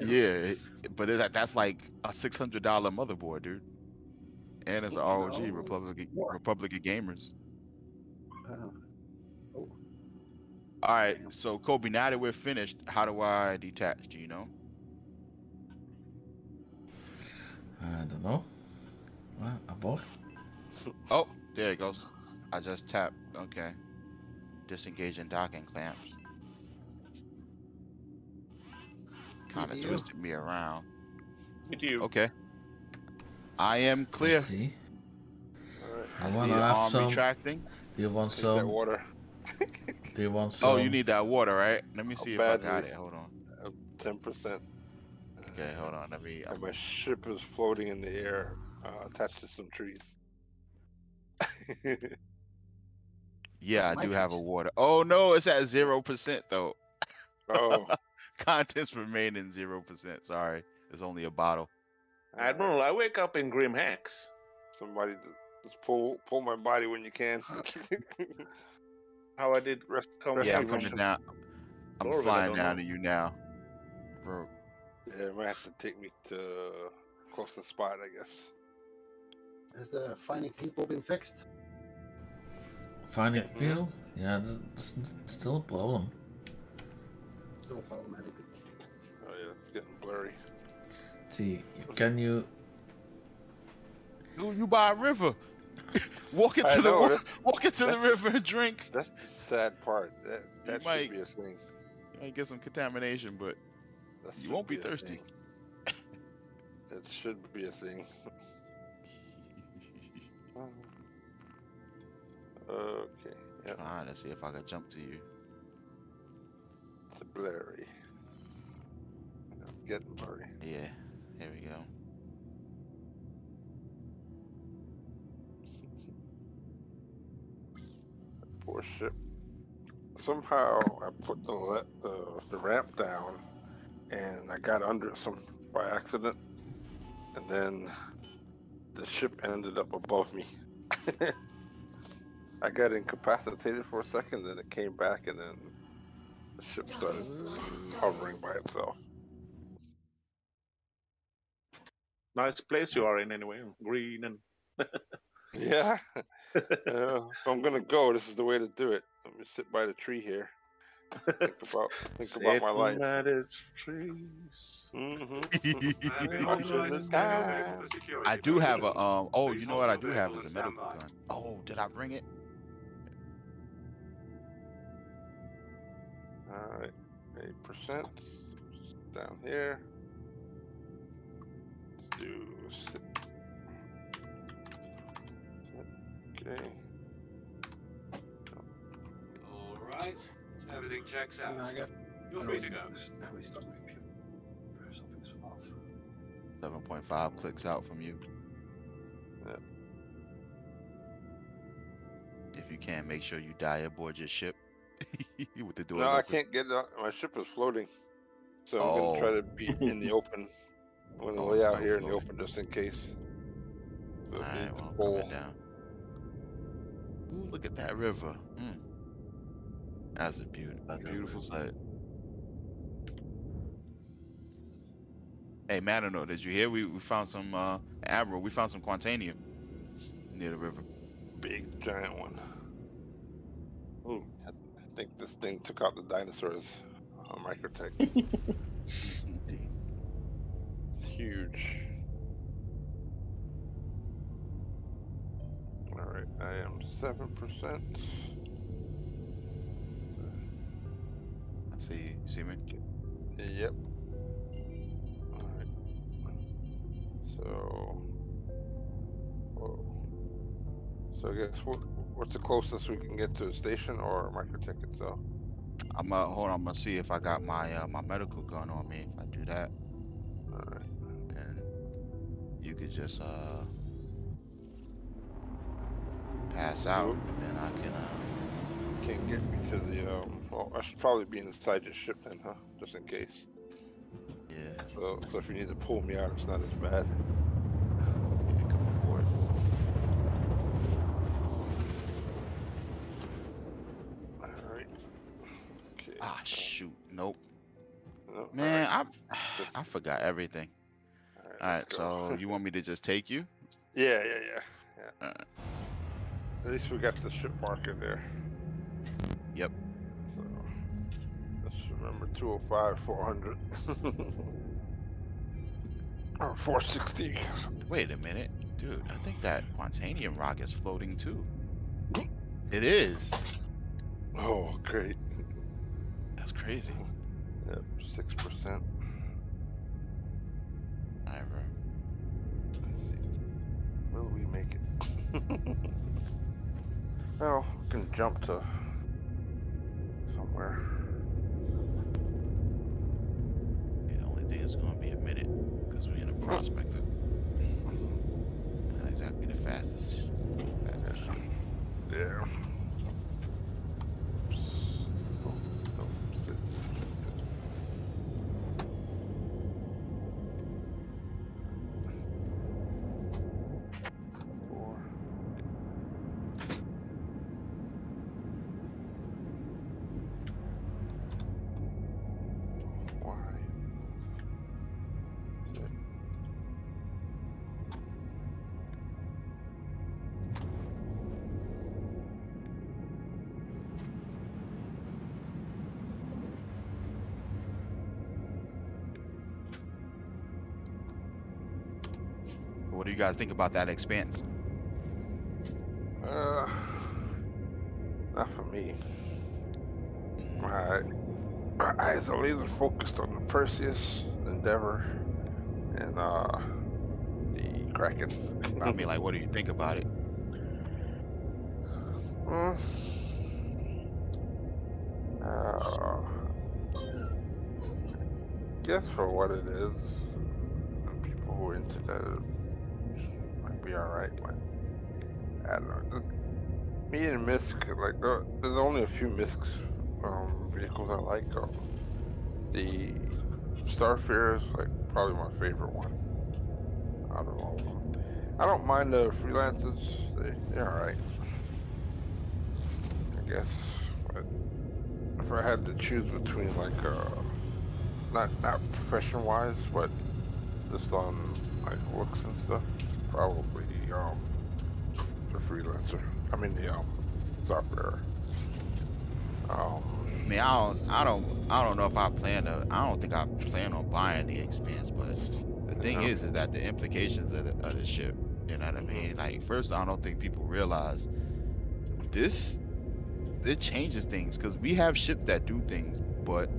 S12: Yeah, but it, that's like a six hundred dollar motherboard, dude. And it's an ROG
S14: No.
S12: Republic
S14: What?
S12: Republic of Gamers.
S14: uh, oh,
S12: All right, so Kobi, now that we're finished, how do I detach? Do you know?
S1: I don't know. What? Abort?
S12: Oh, there it goes. I just tapped. Okay. Disengaging docking clamps. Kind of twisted me around.
S13: Me too.
S12: Okay. I am clear.
S1: Let's see.
S8: Alright.
S1: I
S12: I see
S1: wanna
S12: the
S1: have
S12: arm
S1: some.
S12: retracting.
S1: Do you want
S8: Take that
S1: some?
S8: water.
S1: Do you want some?
S12: Oh, you need that water, right? Let me
S8: How
S12: see if I got it. Hold on.
S8: Ten percent.
S12: Okay, hold on. Let me.
S8: And my ship is floating in the air, uh, attached to some trees. (laughs)
S12: Yeah, I do have a water. Oh no, it's at zero percent though.
S8: oh, (laughs) (laughs)
S12: Contents remaining zero percent. Sorry, it's only a bottle.
S13: Admiral, I wake up in Grim Hacks.
S8: somebody just- just pull pull my body when you can. (laughs)
S13: How I did
S8: Rest-
S13: come
S8: rest
S12: Yeah, I'm coming down. I'm
S13: Lord,
S12: flying
S13: don't
S12: down
S13: know.
S12: to you now. Bro,
S8: Yeah, it might have to take me to uh, closest spot, I guess.
S14: has the finding people been fixed?
S1: Finding people? Yeah, that's that's still a problem.
S14: Still problematic.
S8: Oh yeah, it's getting blurry.
S1: See, can you?
S12: Ooh, you by a river. (laughs) walk into
S8: I
S12: the
S8: know,
S12: wa- walk into the river and drink.
S8: That's the sad part. That that
S12: might-
S8: should be a thing.
S12: You might get some contamination, but
S8: That
S12: you won't be
S8: a
S12: thirsty.
S8: thing. It should be a thing. (laughs) (laughs) okay, yep,
S12: Trying to see if I can jump to you.
S8: It's blurry. It's getting blurry.
S12: Yeah, here we go. (laughs)
S8: Poor ship. Somehow I put the the, the ramp down, and I got under it some by accident, and then the ship ended up above me. (laughs) I got incapacitated for a second, then it came back, and then the ship started hovering by itself.
S13: Nice place you are in anyway. Green and (laughs)
S8: Yeah. yeah. (laughs) If I'm gonna go, this is the way to do it. Let me sit by the tree here. Think about think about my life.
S13: Sitting by trees.
S8: Mm-hmm.
S7: Much
S8: of the time.
S12: I do have a um. Oh, you know what I do have is a medical gun. Oh, did I bring it?
S8: All right, eight percent down here. Let's do sit. Sit. Okay.
S7: All right. Everything checks out.
S14: I got.
S7: You're free to go.
S14: Now we start my computer. Something's off.
S12: Seven point five clicks out from you.
S8: Yeah.
S12: If you can, make sure you die aboard your ship. (laughs) With the door.
S8: No, I can't get out. My ship is floating. So I'm gonna try
S12: Oh.
S8: to be in the (laughs) open. I'm gonna
S12: Oh,
S8: lay out
S12: so
S8: here in the open just in case. So
S12: Alright,
S8: need to
S12: well, I'm
S8: pull,
S12: coming down. Ooh, look at that river. Mm. That's a beautiful, beautiful sight. Hey, Matano, did you hear? We, we found some, uh, Admiral, we found some Quantanium near the river.
S8: big giant one. Ooh, I think this thing took out the dinosaurs. Uh, Microtech. Huge. All right, I am seven percent.
S12: I see you. You see me?
S8: Yep. Alright. So. Whoa. So I guess what, what's the closest we can get to a station or microtech itself?
S12: I'm gonna uh, hold on. I'm gonna see if I got my uh, my medical gun on me. If I do that,
S8: Alright.
S12: then you could just uh pass out, and then I can uh
S8: Can't get me to the um. Well, I should probably be inside your ship then, huh? Just in case.
S12: yeah.
S8: So, so if you need to pull me out, it's not as bad.
S12: yeah come aboard.
S8: Alright. Okay.
S12: Ah shoot. Nope.
S8: No,
S12: Man,
S8: alright.
S12: I I forgot everything.
S8: Alright,
S12: All right, so (laughs) you want me to just take you?
S8: Yeah, yeah, yeah. yeah. At least we got the ship marker there.
S12: Yep.
S8: So let's remember 205, 400. (laughs) or 460.
S12: Wait a minute, dude. I think that Quantanium rock is floating too. It is.
S8: Oh, great.
S12: That's crazy.
S8: Yep, 6%.
S12: Alright.
S8: Let's see. Will we make it? (laughs) well, we can jump to somewhere.
S12: The only thing is gonna be a minute because we're in a prospector. (laughs) Not exactly the fastest.
S8: Yeah.
S12: Guys think about that expense?
S8: Uh, not for me. My, my eyes are laser focused on the Perseus, Endeavor, and uh, the Kraken.
S12: I mean, like, what do you think about it?
S8: Mm. Uh, guess for what it is, people who are into that alright, but I don't know. Just, me and MISC, like, there, there's only a few MISC um, vehicles I like. Um, the Starfarer is like probably my favorite one all of them. I don't mind the freelancers; they they're alright. I guess. But if I had to choose between like uh not not profession wise, but just on like looks and stuff, probably um the freelancer. I mean the um software. Um
S12: I mean, I don't, I don't, I don't know if I plan to. I don't think I plan on buying the expanse, but the thing is, is that the implications of the, of the ship. You know what I mean? Like, first, I don't think people realize this. It changes things because we have ships that do things, but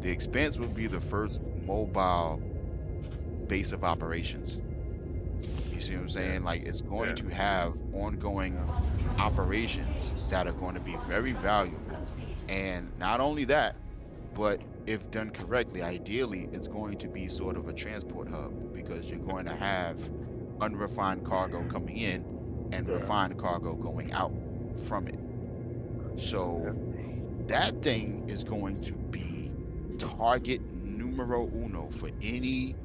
S12: the expanse would be the first mobile base of operations. You see what I'm saying? Like, it's going
S8: Yeah.
S12: to have ongoing operations that are going to be very valuable. And not only that, but if done correctly, ideally, it's going to be sort of a transport hub because you're going to have unrefined cargo coming in and
S8: Yeah.
S12: refined cargo going out from it. So that thing is going to be target numero uno for any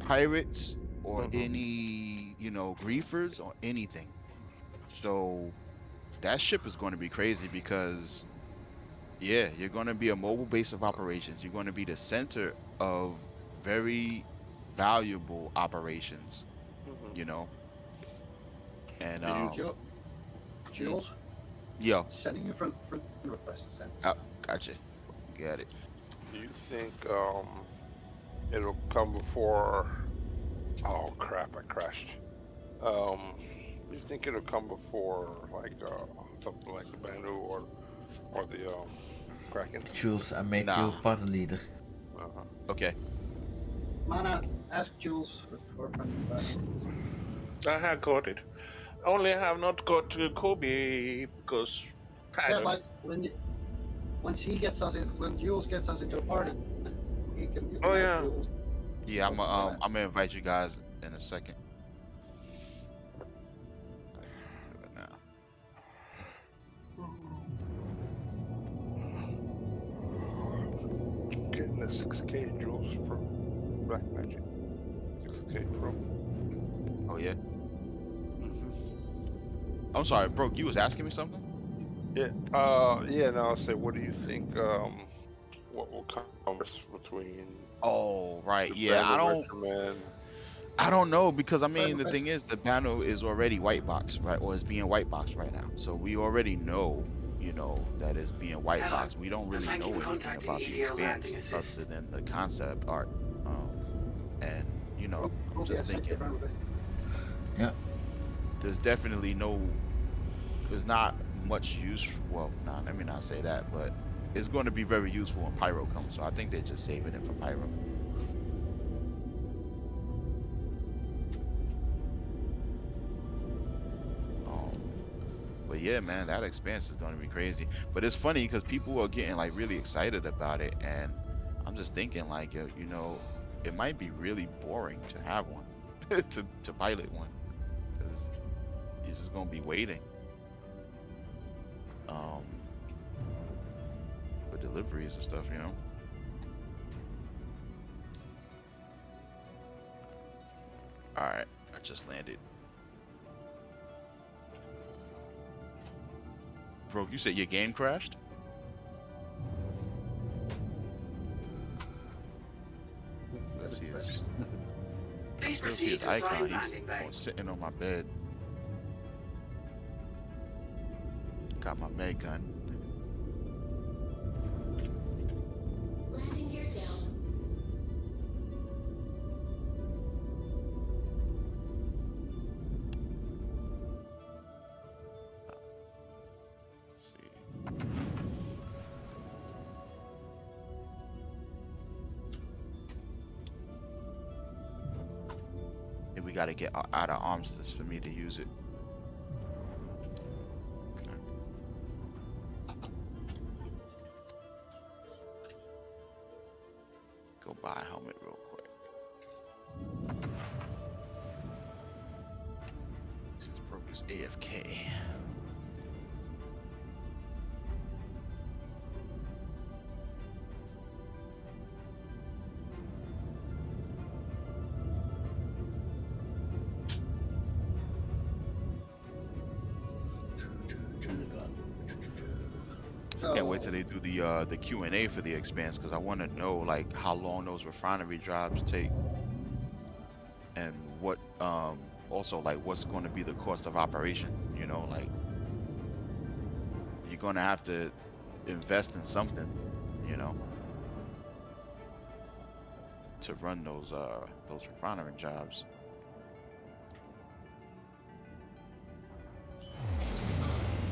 S12: pirates or any you know griefers or anything. So that ship is going to be crazy because yeah, you're going to be a mobile base of operations. You're going to be the center of very valuable operations. You know. And
S14: Did you,
S12: um,
S14: Ju- Jules?
S12: yo,
S14: Sending you from from request to send.
S12: oh, gotcha, got it.
S8: Do you think um it'll come before? Oh crap! I crashed. Um, do you think it'll come before like uh something like the Banu or or the um Kraken?
S1: Jules, I made
S12: Nah.
S1: you party leader.
S8: Uh-huh.
S12: Okay.
S14: Mana, ask Jules for, for friend request.
S13: I have got it. Only I have not got uh, Kobi because I
S14: Yeah,
S13: don't-
S14: but when you, once he gets us in, when Jules gets us into a party, he can. you can
S13: Oh, yeah.
S14: Jules.
S12: Yeah, I'm um, I'm gonna invite you guys in a second. Do it now.
S8: Getting the 6K jewels from Black Magic. 6K Pro.
S12: Oh yeah. I'm sorry, bro. You was asking me something?
S8: Yeah. Uh. Yeah. Now, I'll say, what do you think? Um. What will come between?
S12: Oh right,
S8: the
S12: yeah. I don't.
S8: Regimen?
S12: I don't know because I mean the thing is the panel is already white box, right? Or is being white box right now. So we already know, you know, that it's being white box. We don't really
S4: thank
S12: know anything about the
S4: EDL Landing
S12: expanse other than the concept art. Um, and you know, I'm
S14: Okay,
S12: just
S14: sent
S12: thinking.
S1: Yeah.
S12: there's definitely no there's not much use well nah, let me not say that but it's going to be very useful when pyro comes so i think they're just saving it for pyro. Um, but yeah man that expanse is going to be crazy. But it's funny because people are getting like really excited about it and i'm just thinking like you know it might be really boring to have one (laughs) to, to pilot one because you're just gonna be waiting. Um deliveries and stuff you know all right i just landed bro you said your game crashed let's see this
S4: Please
S12: Still see his
S4: to
S12: icon. He's oh, sitting on my bed. Got my med gun. Get out of Armistice for me to use it. Uh, the Q and A for the expanse because I want to know like how long those refinery jobs take, and what um also like what's going to be the cost of operation. You know, like you're going to have to invest in something. You know, to run those uh those refinery jobs.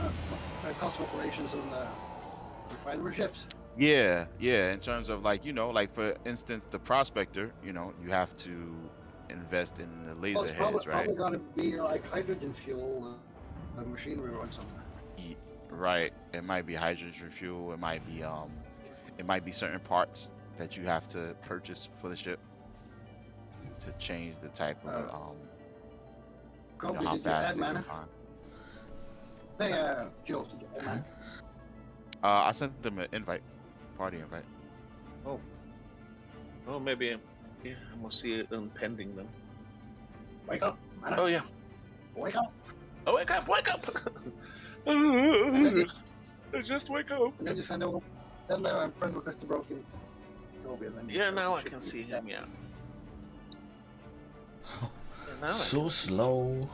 S14: Uh, (laughs) cost of operations on the refinery ships.
S12: Yeah, yeah. In terms of like you know, like for instance, the prospector. You know, you have to invest in the laser
S14: Well, it's probably,
S12: heads, right?
S14: probably got to be like hydrogen fuel, uh, machinery or something.
S12: Ye- Right. It might be hydrogen fuel. It might be um, it might be certain parts that you have to purchase for the ship to change the type of
S14: Uh,
S12: um, you know, how
S14: did you add mana? Hey, uh, Jules, did you add mana?
S12: Uh, I sent them an invite, party invite.
S13: Oh. Oh, maybe. Yeah, I must see it impending then.
S14: Wake up. man.
S13: Oh yeah.
S14: Wake up.
S13: Oh, wake up! Wake up! (laughs) Just wake up.
S14: And then you send over. Send a friend request to Broken. Kobi, and then you
S13: Yeah, now I can see him. Yeah. (laughs) Yeah, now I
S1: So slow.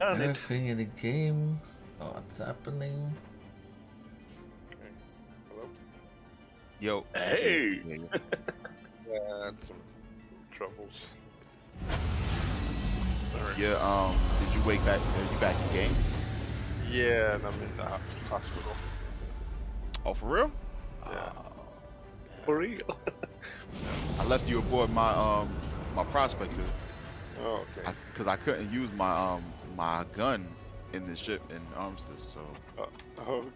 S13: Darn it.
S1: Everything in the game. What's happening?
S12: Yo.
S13: Hey. (laughs)
S12: Yeah, yeah.
S8: Yeah, some troubles.
S12: Yeah, um, did you wake back? Are you back in game?
S8: Yeah, and I'm in the ho- hospital.
S12: Oh, for real?
S8: Yeah.
S13: For real. (laughs)
S12: I left you aboard my um my prospector
S8: Oh, okay.
S12: because I, couldn't use my um my gun in the ship in Armistice, so
S8: Uh, (laughs) okay.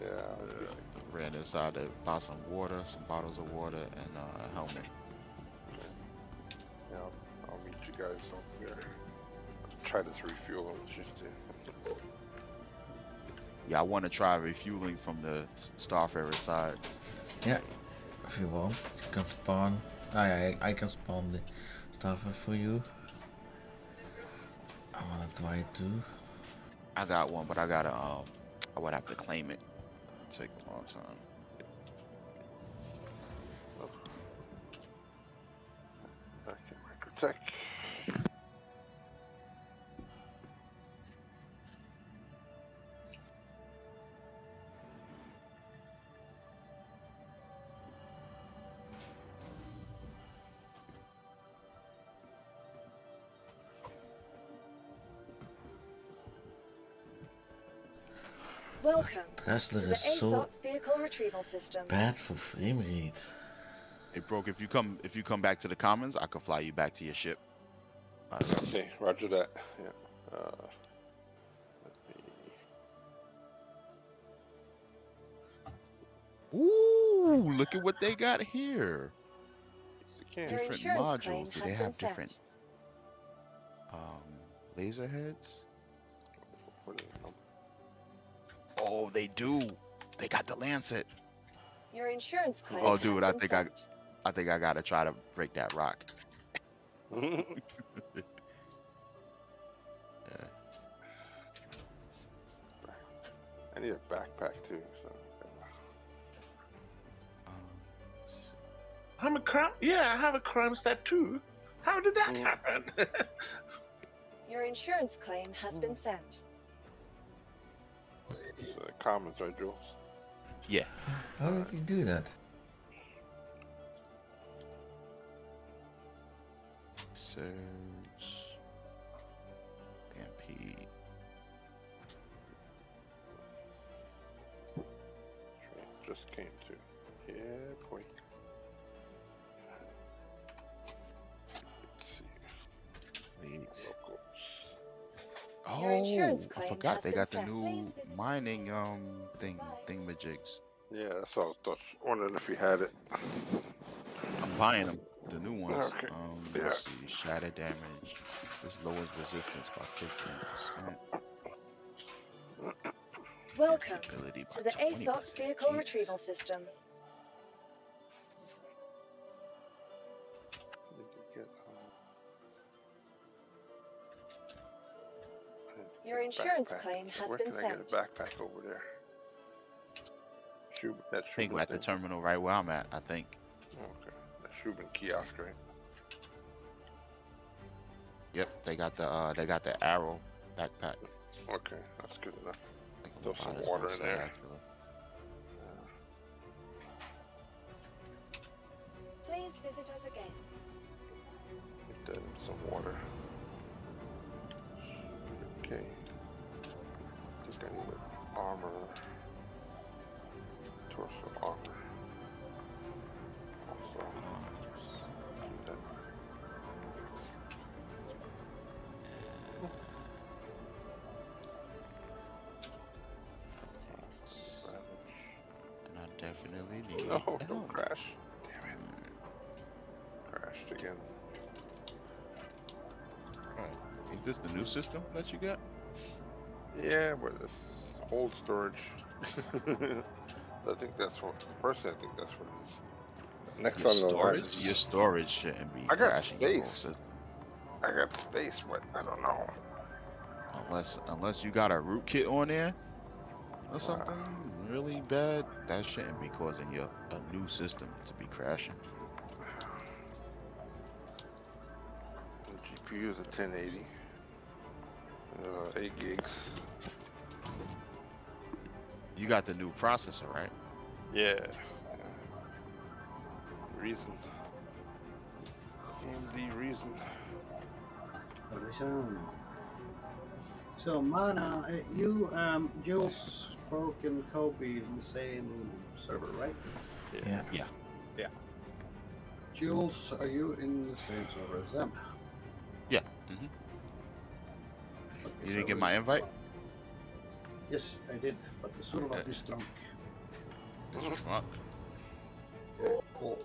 S8: Yeah. I'll
S12: uh,
S8: get-
S12: ran inside to buy some water, some bottles of water, and uh, a helmet.
S8: yeah, I'll, I'll meet you guys over there. Try this refueling just to.
S12: Yeah, I want to try refueling from the Starfarer side.
S1: Yeah, if you want, you can spawn. I I, I can spawn the stuff for you. I wanna try it too.
S12: I got one, but I gotta um, I would have to claim it. Take a long time.
S8: Back in Microtech.
S3: Welcome
S1: Tressler
S3: to the
S1: is so
S3: ASOP vehicle retrieval system.
S1: bad for frame rate.
S12: Hey, broke. If you come, if you come back to the commons, I could fly you back to your ship.
S8: Okay, roger that. Yeah. Uh, let me.
S12: Ooh, look at what they got here.
S3: Your
S12: Different modules. Do they have different um laser heads?
S8: What is it?
S12: Oh, they do. They got the Lancet.
S3: Your insurance claim
S12: Oh, dude, I think I,
S3: sent.
S12: I think I gotta try to break that rock. (laughs) (laughs) Yeah.
S8: I need a backpack too. So.
S12: Um, s-
S13: I'm a crime. Yeah, I have a crime stat too. How did that
S8: Mm.
S13: happen? (laughs)
S3: Your insurance claim has been sent.
S8: It's, uh, right, Jules?
S12: yeah.
S1: How did you do that?
S12: Search. Oh,
S3: insurance
S12: I forgot they got the
S3: sent.
S12: new mining um thing
S3: Bye.
S12: thingamajigs.
S8: Yeah, that's all I was just wondering if you had it.
S12: I'm buying them, the new ones.
S8: Okay.
S12: Um,
S8: Yeah.
S12: let's see, shatter damage. This lowers resistance by 15%.
S3: Welcome to the ASOP vehicle retrieval system. Your insurance
S8: backpack.
S3: claim has
S8: Where
S3: been
S8: can I
S3: sent.
S8: get a backpack over there? Shub, that
S12: I think
S8: Shubin
S12: at the terminal right where I'm at, I think.
S8: Okay, the Shubin kiosk, right?
S12: Yep, they got the uh they got the arrow backpack.
S8: Okay, that's good enough.
S12: I
S8: Throw some water in there.
S12: actually.
S3: Please visit us again.
S8: Get that some water. Armor. Torso armor. Also, keep that.
S12: And I definitely need (laughs)
S8: No, don't
S12: helmet.
S8: crash. Damn it. Mm. Crashed again.
S12: Alright. Ain't this the new system that you got?
S8: Yeah, where this old storage (laughs) I think that's what. Personally, I think that's what it is. Next
S12: Your
S8: on the
S12: storage, your storage shouldn't be
S8: I got space. I got space, but I don't know.
S12: Unless unless you got a rootkit on there or something really bad, that shouldn't be causing your a new system to be crashing.
S8: The GPU is a 1080. Uh, 8 gigs.
S12: You got the new processor, right?
S8: Yeah. Ryzen. AMD Ryzen.
S14: So, so Mana, uh, you, um, Jules, Spoke, and Kobi in the same server, right?
S1: Yeah.
S12: Yeah.
S13: Yeah.
S14: Jules, are you in the same server as them?
S12: Yeah. hmm
S14: Okay,
S12: You
S14: so
S12: didn't get my invite?
S14: Yes, I did, but the server
S12: Okay.
S14: is drunk.
S12: It's drunk.
S14: Okay, cool.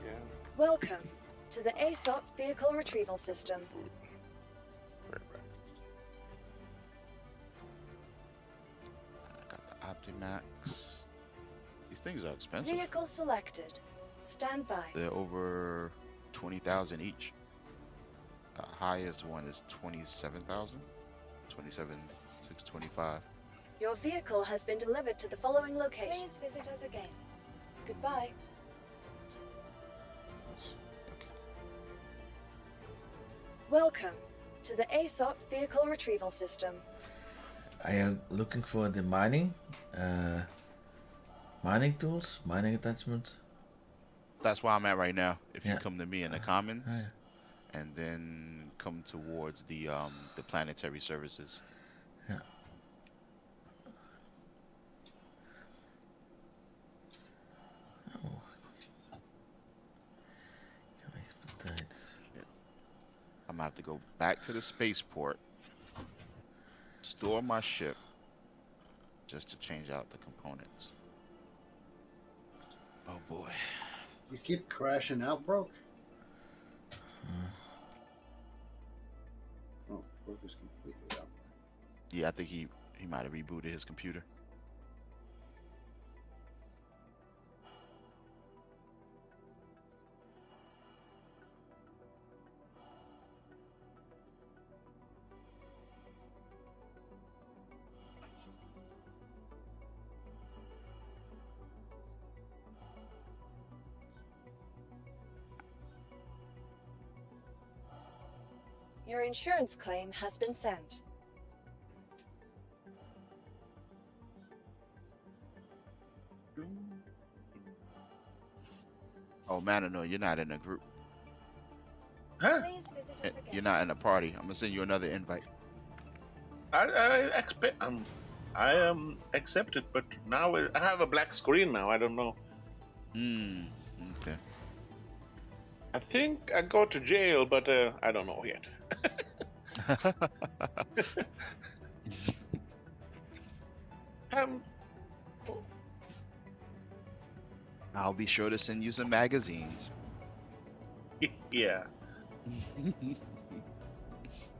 S8: Again.
S3: Welcome to the ASOP Vehicle Retrieval System.
S8: Right back.
S12: I got the Optimax. These things are expensive.
S3: Vehicle selected. Stand by.
S12: They're over twenty thousand each. The highest one is twenty-seven thousand. Twenty-seven six twenty-five.
S3: Your vehicle has been delivered to the following location. Please visit us again. Goodbye. Welcome to the ASOP Vehicle Retrieval System.
S1: I am looking for the mining, uh, mining tools, mining attachments.
S12: That's where I'm at right now. If you come to me in the commons,
S1: Oh, yeah.
S12: and then come towards the um the planetary services.
S1: Yeah. Oh. Can I expedite?
S12: I'm gonna have to go back to the spaceport, store my ship, just to change out the components. Oh boy.
S14: You keep crashing out, broke? Oh, completely.
S12: Yeah, I think he he might have rebooted his computer.
S3: Insurance claim has been sent.
S12: Oh man, no, you're not in a group.
S13: Huh?
S3: Please visit
S12: Eh,
S3: us again.
S12: You're not in a party. I'm gonna send you another invite.
S13: I, I expect um, I am accepted, but now I have a black screen now. I don't know.
S12: Hmm. Okay.
S13: I think I go to jail, but uh, I don't know yet. (laughs) um,
S12: I'll be sure to send you some magazines. (laughs)
S13: yeah,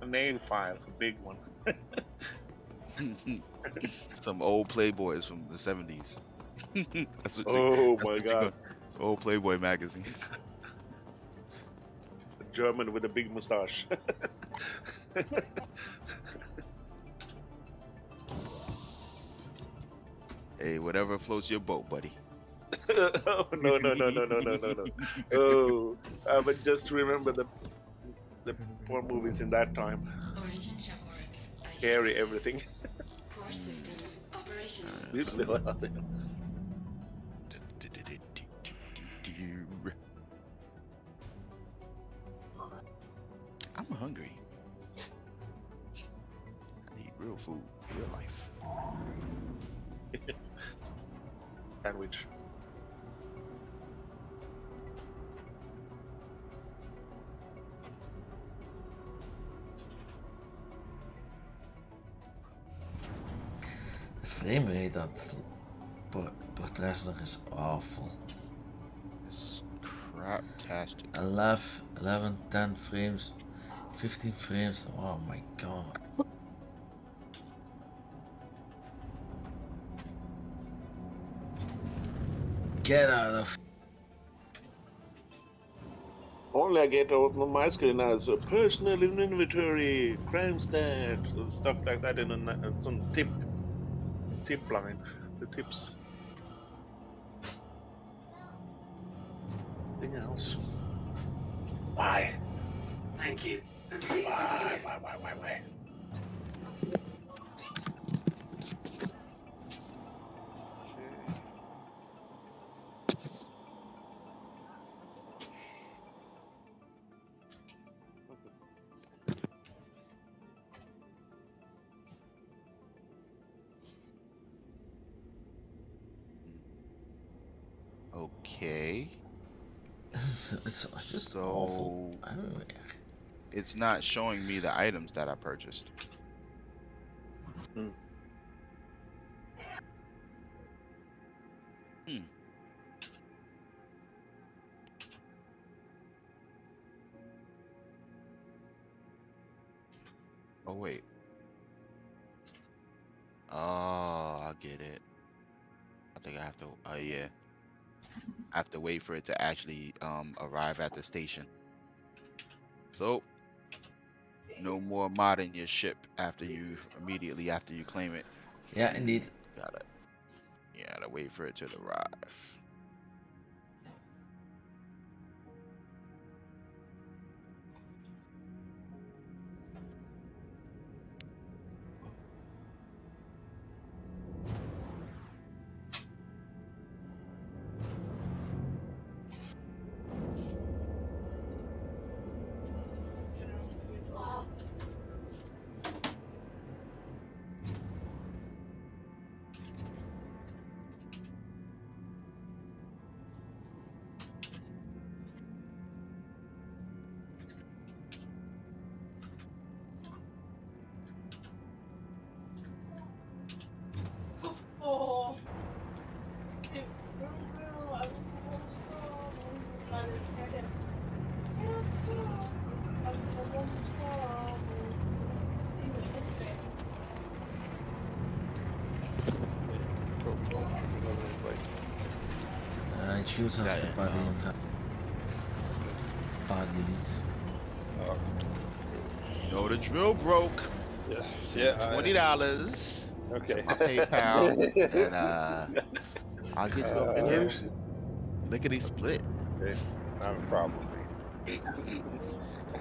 S13: a name file, a big one. (laughs)
S12: some old Playboys from the 70s. that's what
S13: Oh
S12: that's
S13: my God.
S12: some old Playboy magazines.
S13: A German with a big mustache. (laughs)
S12: hey, whatever floats your boat, buddy.
S13: oh (laughs) no no no no no no no no! Oh, I would just remember the the poor movies in that time.
S5: Origin ship.
S13: Carry everything.
S5: Core system operational. (laughs)
S12: hungry. I need real food, real life. (laughs)
S13: Sandwich.
S1: The frame rate dat por- portretslag is awful.
S12: It's craptastic.
S1: 11, 11, 10 frames, 15 frames. Oh my god. Get out of.
S13: Only I get on my screen as a personal inventory, crime stats, and stuff like that, and, some tip, tip line, the tips. Anything else. Bye.
S4: Thank you. And please visit
S13: Why? Why? Why? Why? Why?
S12: Okay. (laughs)
S1: It's, it's just
S12: So
S1: awful. I don't know.
S12: It's not showing me the items that I purchased. Hmm. Oh wait. Oh, I get it. I think I have to. Oh yeah. I have to wait for it to actually um arrive at the station. So, no more modding your ship after you immediately after you claim it.
S1: Yeah, indeed.
S12: Gotta, yeah, gotta wait for it to arrive.
S1: Uh, shoots off
S12: Yeah,
S1: the
S12: yeah,
S1: body
S12: um,
S1: in fact. Body.
S12: You the drill broke.
S8: Yeah. Yeah,
S12: twenty dollars.
S8: Okay.
S12: My PayPal and uh, I'll get you up in here.
S8: Uh,
S12: Lickety split.
S8: Okay, not a problem.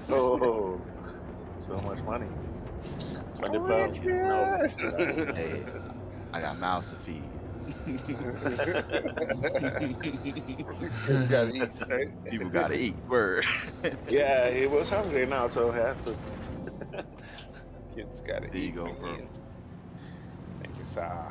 S13: Oh, so much money. Twenty pounds. No.
S12: Hey, I got mouths to feed.
S8: Gotta eat, right?
S12: People gotta eat. Word.
S13: yeah, he was hungry now, so he has to.
S8: Kids gotta
S12: There you
S8: eat.
S12: go, bro.
S8: Thank you, sir.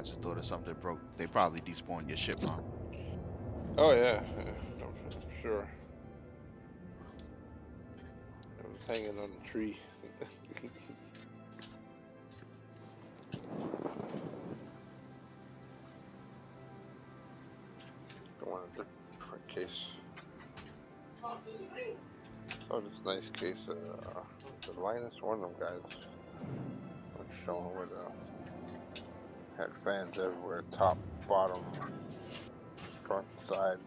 S12: I just thought of something that broke. They probably despawned your ship, huh?
S8: Oh yeah, yeah, I'm, I'm sure. I was hanging on the tree. (laughs) A different case. Oh, this nice case uh, the Linus, one of them guys was showing with uh, fans everywhere, top, bottom, front, side.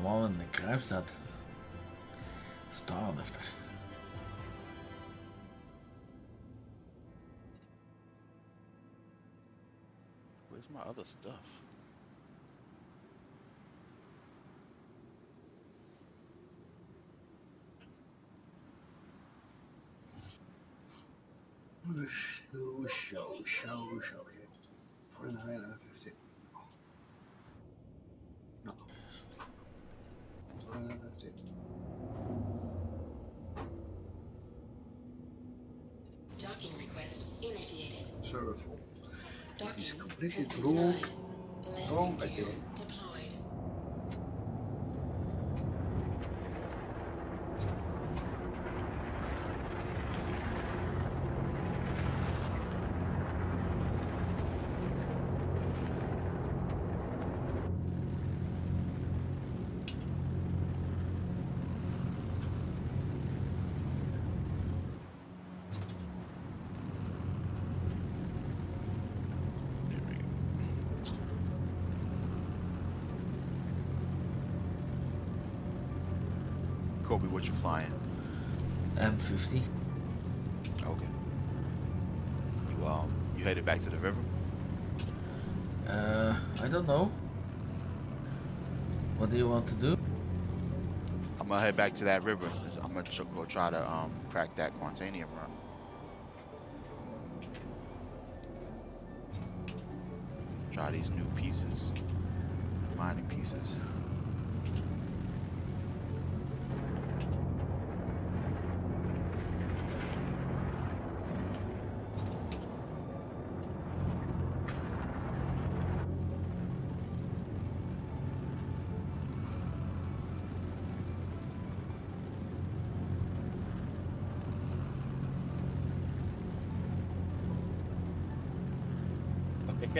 S1: Someone in the Kruipstad. Starlifter.
S12: Where's my other stuff?
S14: Show, show, show, show. Okay. 49 out of 50. No. 49 out of 50.
S5: Docking request initiated.
S14: Server full.
S5: Docking
S14: It's completely
S5: has been
S14: blue.
S5: denied.
S14: Oh,
S5: Landing
S14: I
S5: gear
S14: do.
S5: deployed.
S12: Kobi, what you flying?
S1: M50.
S12: Okay. You um, you headed back to the river?
S1: Uh, I don't know. What do you want to do?
S12: I'm gonna head back to that river. I'm gonna go try to um crack that Quantanium run. Try these new pieces, mining pieces.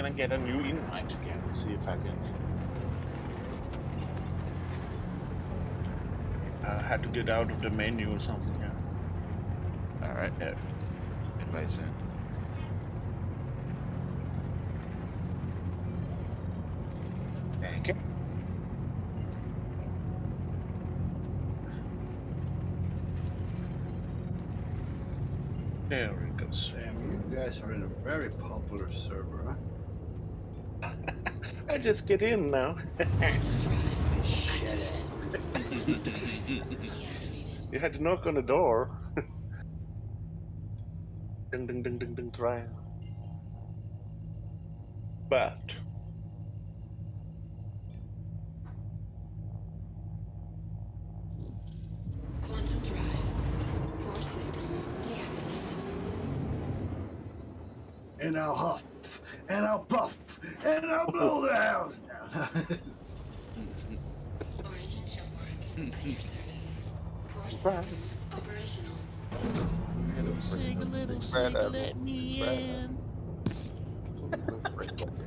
S13: Okay, can get a new invite again? See if I can. I had to get out of the menu or something. Yeah.
S12: All right.
S13: Yeah.
S12: Invites in.
S13: Thank you. There it goes.
S14: Sam, you guys are in a very popular server, huh?
S13: I just get in now. (laughs) you had to knock on the door. (laughs) ding ding ding ding ding try.
S8: Big
S12: sing,
S8: bad
S12: let
S8: admiral.
S12: me
S8: Big bad
S12: in.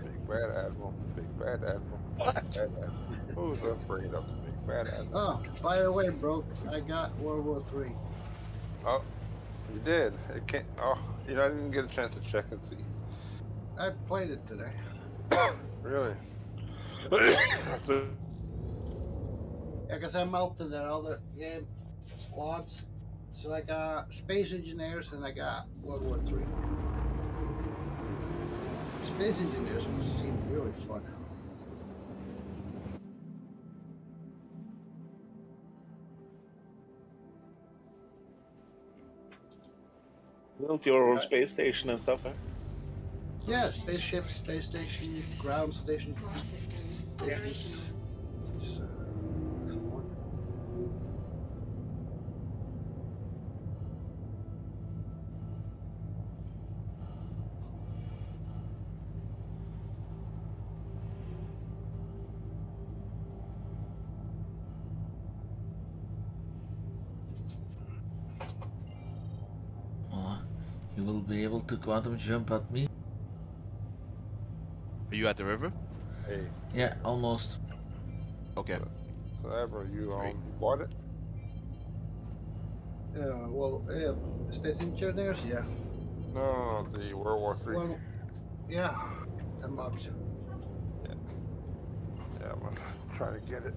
S8: Big bad admiral. Big bad admiral.
S13: What?
S8: Who's afraid of the big bad admiral?
S14: oh, by the way, bro, I got World War Three.
S8: Oh, you did. It can't. Oh, you know, I didn't get a chance to check and see.
S14: I played it today. (coughs)
S8: Really? so,
S14: Yeah, because I'm out to that other game squads. So I got Space Engineers and I got World War Three. Space Engineers would seem really fun.
S13: Built your own space station and stuff, eh?
S14: Yeah, spaceship, space station, ground station. Yeah. So,
S1: be able to quantum jump at me?
S12: Are you at the river?
S8: hey,
S1: Yeah, almost.
S12: Okay.
S8: whatever, you um, bought it?
S14: Yeah, well, uh, space engineers, yeah.
S8: No, no, no, the World War Three.
S14: Well, yeah, ten bucks.
S8: Yeah, I'm gonna try to get it.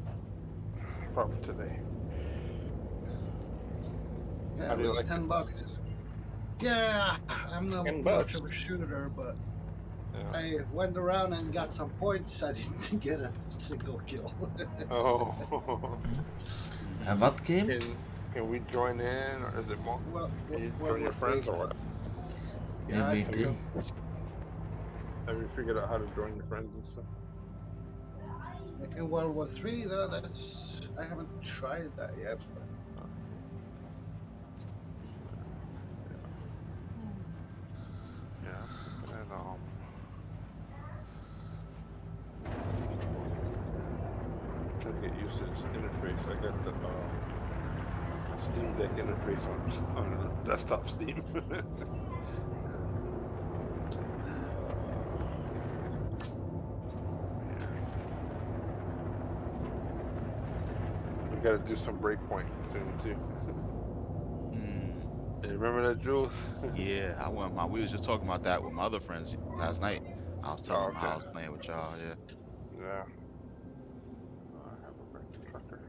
S8: Probably today.
S14: Yeah,
S8: How
S14: it was
S8: like
S14: ten bucks. Yeah, I'm not
S13: 10
S14: much
S13: bucks.
S14: of a shooter, but
S8: Yeah.
S14: I went around and got some points. I didn't (laughs) get a single kill.
S8: Oh.
S1: And what game?
S8: can, can we join in, or is it more?
S14: Well,
S8: Can you
S14: well,
S8: join your friends, or what?
S14: Yeah, I
S1: Me
S14: can
S1: too.
S14: go.
S8: Have you figured out how to join your friends and stuff?
S14: In World War Three, though, that's I haven't tried that yet. But
S8: Yeah. And um. Trying to get used to this interface. I got the uh, Steam Deck interface on on desktop Steam. (laughs) we got to do some breakpoint soon too.
S12: Hmm.
S8: Remember that, Jules? (laughs)
S12: Yeah, I went. My, we was just talking about that with my other friends last night. I was telling
S8: Oh,
S12: them how I was playing with y'all. Yeah.
S8: Yeah. I have a American trucker.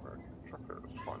S8: American trucker is fun.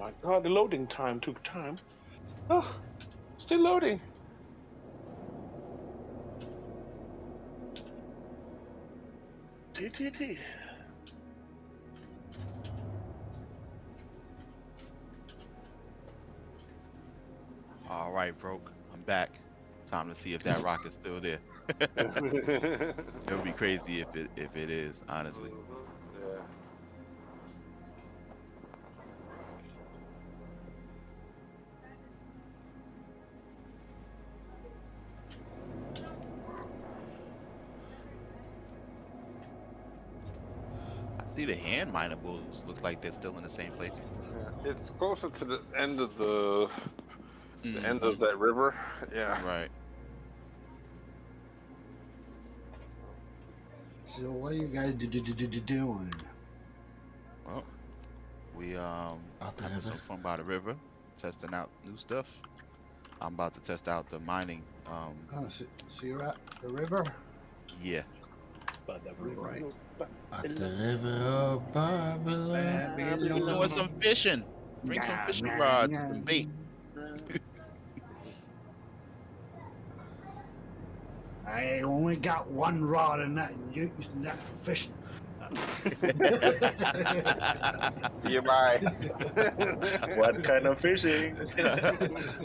S13: My god, the loading time took time. Oh, still loading. TTT.
S12: All right, broke. I'm back. Time to see if that rock is still there. (laughs) (laughs) it would be crazy if it if it is, honestly. See the hand bulls look like they're still in the same place.
S8: Yeah, It's closer to the end of the, the end of that river. Yeah.
S12: Right.
S14: So what are you guys do, do, do, do, do, doing?
S12: Well, we um
S1: Out the
S12: having some fun by the river, testing out new stuff. I'm about to test out the mining. Um,
S14: Oh, so, so you're at the river?
S12: yeah.
S14: Right.
S1: At the river of Babylon.
S12: We're doing some fishing. Bring some fishing
S14: nah,
S12: rods,
S14: nah.
S12: some bait. (laughs)
S14: I only got one rod and that and using that for fishing. (laughs)
S8: You buy. (laughs)
S13: What kind of fishing?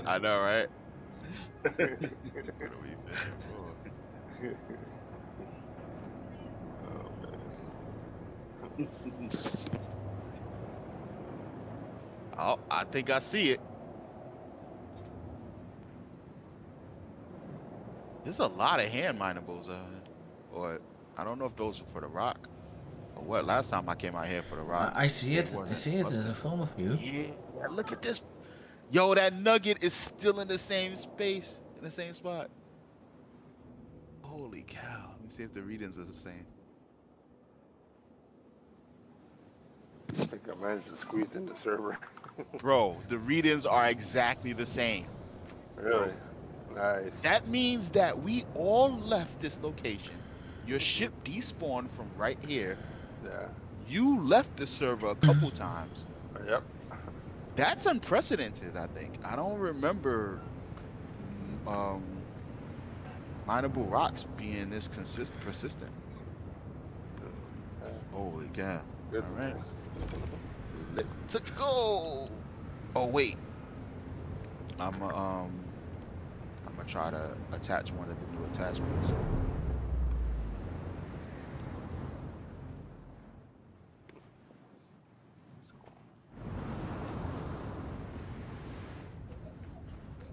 S12: I know, right? what are we fishing for? Oh, I think I see it. There's a lot of hand mineables, uh, or I don't know if those are for the rock or what. Last time I came out here for the rock,
S1: I see it. I see it. There's a film of you.
S12: Yeah, look at this. Yo, that nugget is still in the same space, in the same spot. Holy cow. Let me see if the readings are the same.
S8: I think I managed to squeeze in the server. (laughs)
S12: Bro, the readings are exactly the same.
S8: really? Nice.
S12: That means that we all left this location. Your ship despawned from right here.
S8: Yeah.
S12: You left the server a couple times.
S8: Yep.
S12: That's unprecedented, I think. I don't remember um, mineable rocks being this consist persistent. Holy cow.
S8: Good.
S12: Alright. Let's go. Oh wait. I'm um I'm gonna try to attach one of the new attachments.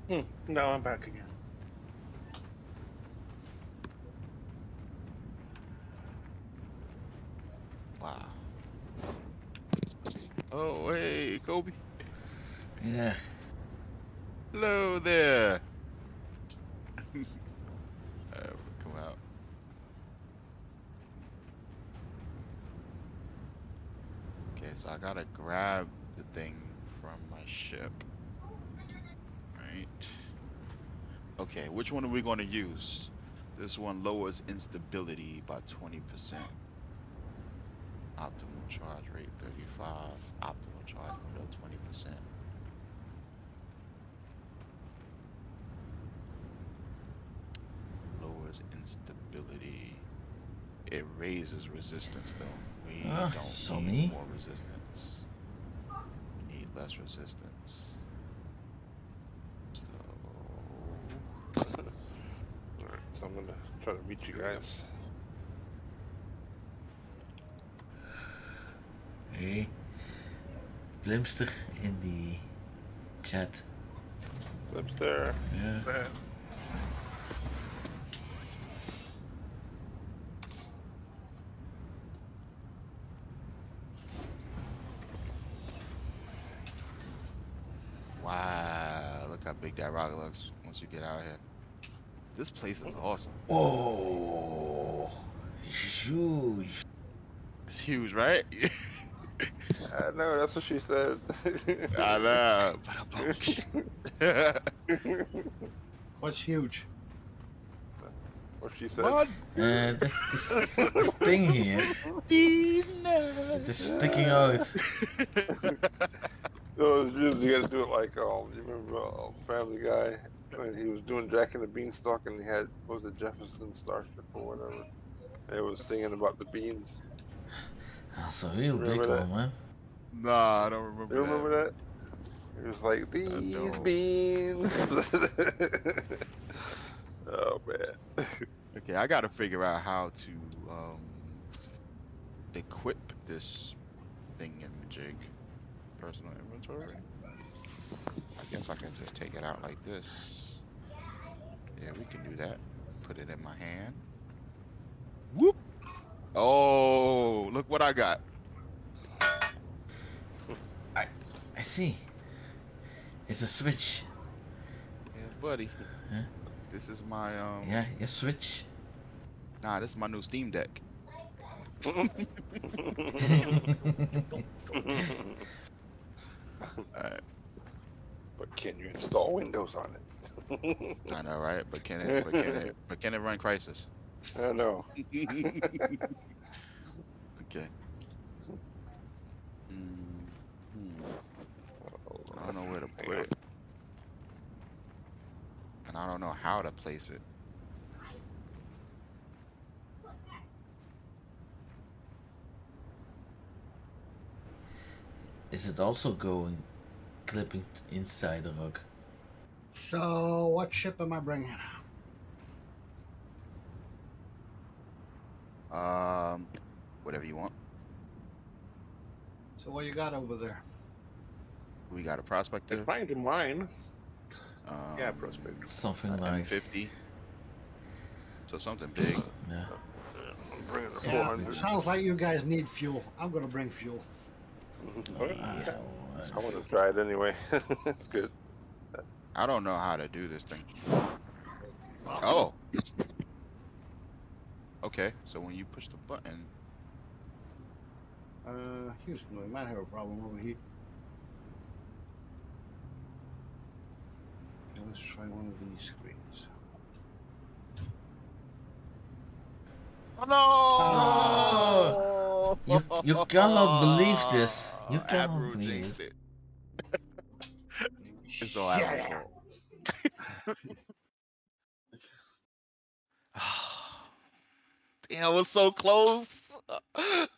S13: Hmm, now I'm back again.
S12: Wow. Oh hey, Kobi.
S1: Yeah.
S12: Hello there. (laughs) uh, come out. Okay, so I gotta grab the thing from my ship. Right. Okay, which one are we gonna use? This one lowers instability by 20%. Optimal charge rate 35. Optimal charge rate 20%. lowers instability. It raises resistance though. We
S1: Ah,
S12: don't
S1: so
S12: need
S1: me.
S12: more resistance. We need less resistance. So (laughs)
S8: Alright, so I'm gonna try to meet you guys.
S1: Hey. Glimster in the chat.
S8: Lips there.
S1: Yeah.
S12: wow, look how big that rock looks once you get out here. This place is awesome.
S1: Oh, it's huge.
S12: It's huge, right? (laughs)
S8: I know, that's what she said.
S12: I know. But (laughs)
S14: What's huge?
S8: what she said.
S12: Mud.
S1: Uh, this, this, this thing here,
S12: These nuts.
S1: it is sticking out.
S8: No, it's really, you gotta do it like um. You remember uh, Family Guy when he was doing Jack and the Beanstalk and he had what was it Jefferson Starship or whatever. And it was singing about the beans.
S1: That's a real big
S8: Remember that?
S1: one, man.
S12: Nah, I don't remember.
S8: You
S12: that.
S8: remember that? It was like these beans. (laughs) oh man.
S12: Okay, I gotta figure out how to um, equip this thing in the Jig. Personal inventory. I guess I can just take it out like this. Yeah, we can do that. Put it in my hand. Whoop! Oh, look what I got.
S1: I I see. It's a switch.
S12: Yeah, buddy.
S1: Huh?
S12: This is my um.
S1: Yeah, your switch.
S12: Nah, this is my new Steam Deck. (laughs) Alright.
S8: But can you install Windows on it? (laughs)
S12: I know, right? But can it? But can it? But can it run Crysis?
S8: I know. (laughs)
S12: okay. Mm, hmm. I don't know where to put it, and I don't know how to place it.
S1: Is it also going clipping inside the rug?
S14: So, what ship am I bringing?
S12: Um, whatever you want.
S14: So, what you got over there?
S12: We got a prospector.
S13: Trying to mine.
S12: Um,
S13: Yeah, prospector.
S1: Something
S12: an
S1: like
S12: M50. So something big. (sighs)
S1: yeah.
S8: I'm bringing a
S14: Yeah,
S8: 400.
S14: sounds like you guys need fuel. I'm gonna bring fuel.
S8: I want to try it anyway. (laughs) it's good.
S12: I don't know how to do this thing. Oh. Okay, so when you push the button,
S14: Uh, Houston, we might have a problem over here. Let's try one of these screens.
S1: Oh, you you cannot believe this. You ah, cannot
S12: Abreu
S1: believe
S12: jinxed
S1: it.
S12: it. it's all Abreu's (sighs) fault. Damn, it was so close. (laughs)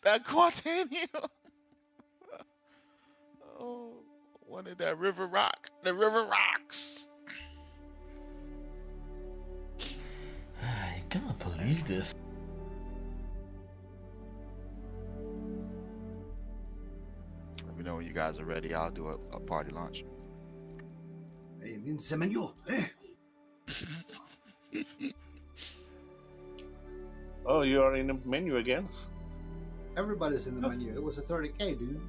S12: That Quantanium. (laughs) oh, wanted that River Rock. The River Rocks.
S1: Believe this.
S12: Let me know when you guys are ready. I'll do a, a party launch.
S14: Hey, bien se menu, eh? (laughs)
S13: Oh, you are in the menu again?
S14: Everybody's in the menu. It was a 30k, dude.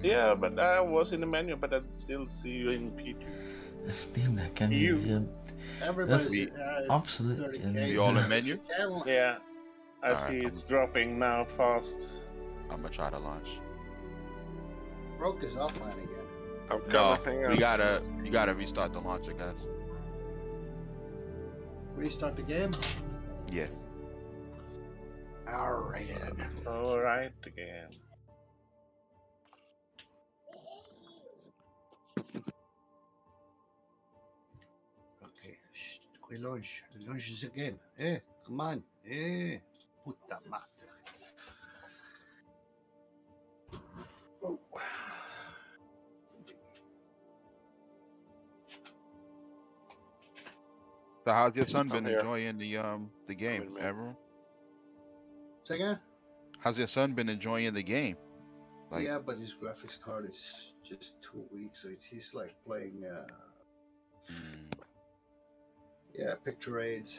S13: Yeah, but I was in the menu, but I still see you in P2.
S1: The Steam Deck can
S13: You-
S1: even.
S14: Everybody's
S1: That's
S14: uh,
S1: absolutely.
S14: 30K.
S12: You all in menu?
S13: Yeah, I
S12: Alright,
S13: see
S12: I'm-
S13: it's dropping now fast.
S12: I'm gonna try to launch.
S14: Broke his offline again.
S8: I'm
S12: No,
S8: coming. Hang
S12: we gotta, you gotta restart the launcher, guys.
S14: Restart the game.
S12: Yeah.
S14: Alright then.
S13: Alright again.
S14: Shh, we launch. Launch the game. Eh, come on. Eh, puta mater. Oh.
S12: So how's your son been
S8: here.
S12: enjoying the um the game,
S8: a minute.
S12: Admiral?
S14: Say again?
S12: How's your son been enjoying the game? Like,
S14: yeah, but his graphics card is just too weak, so he's like playing, uh,
S12: mm,
S14: yeah, picture aids.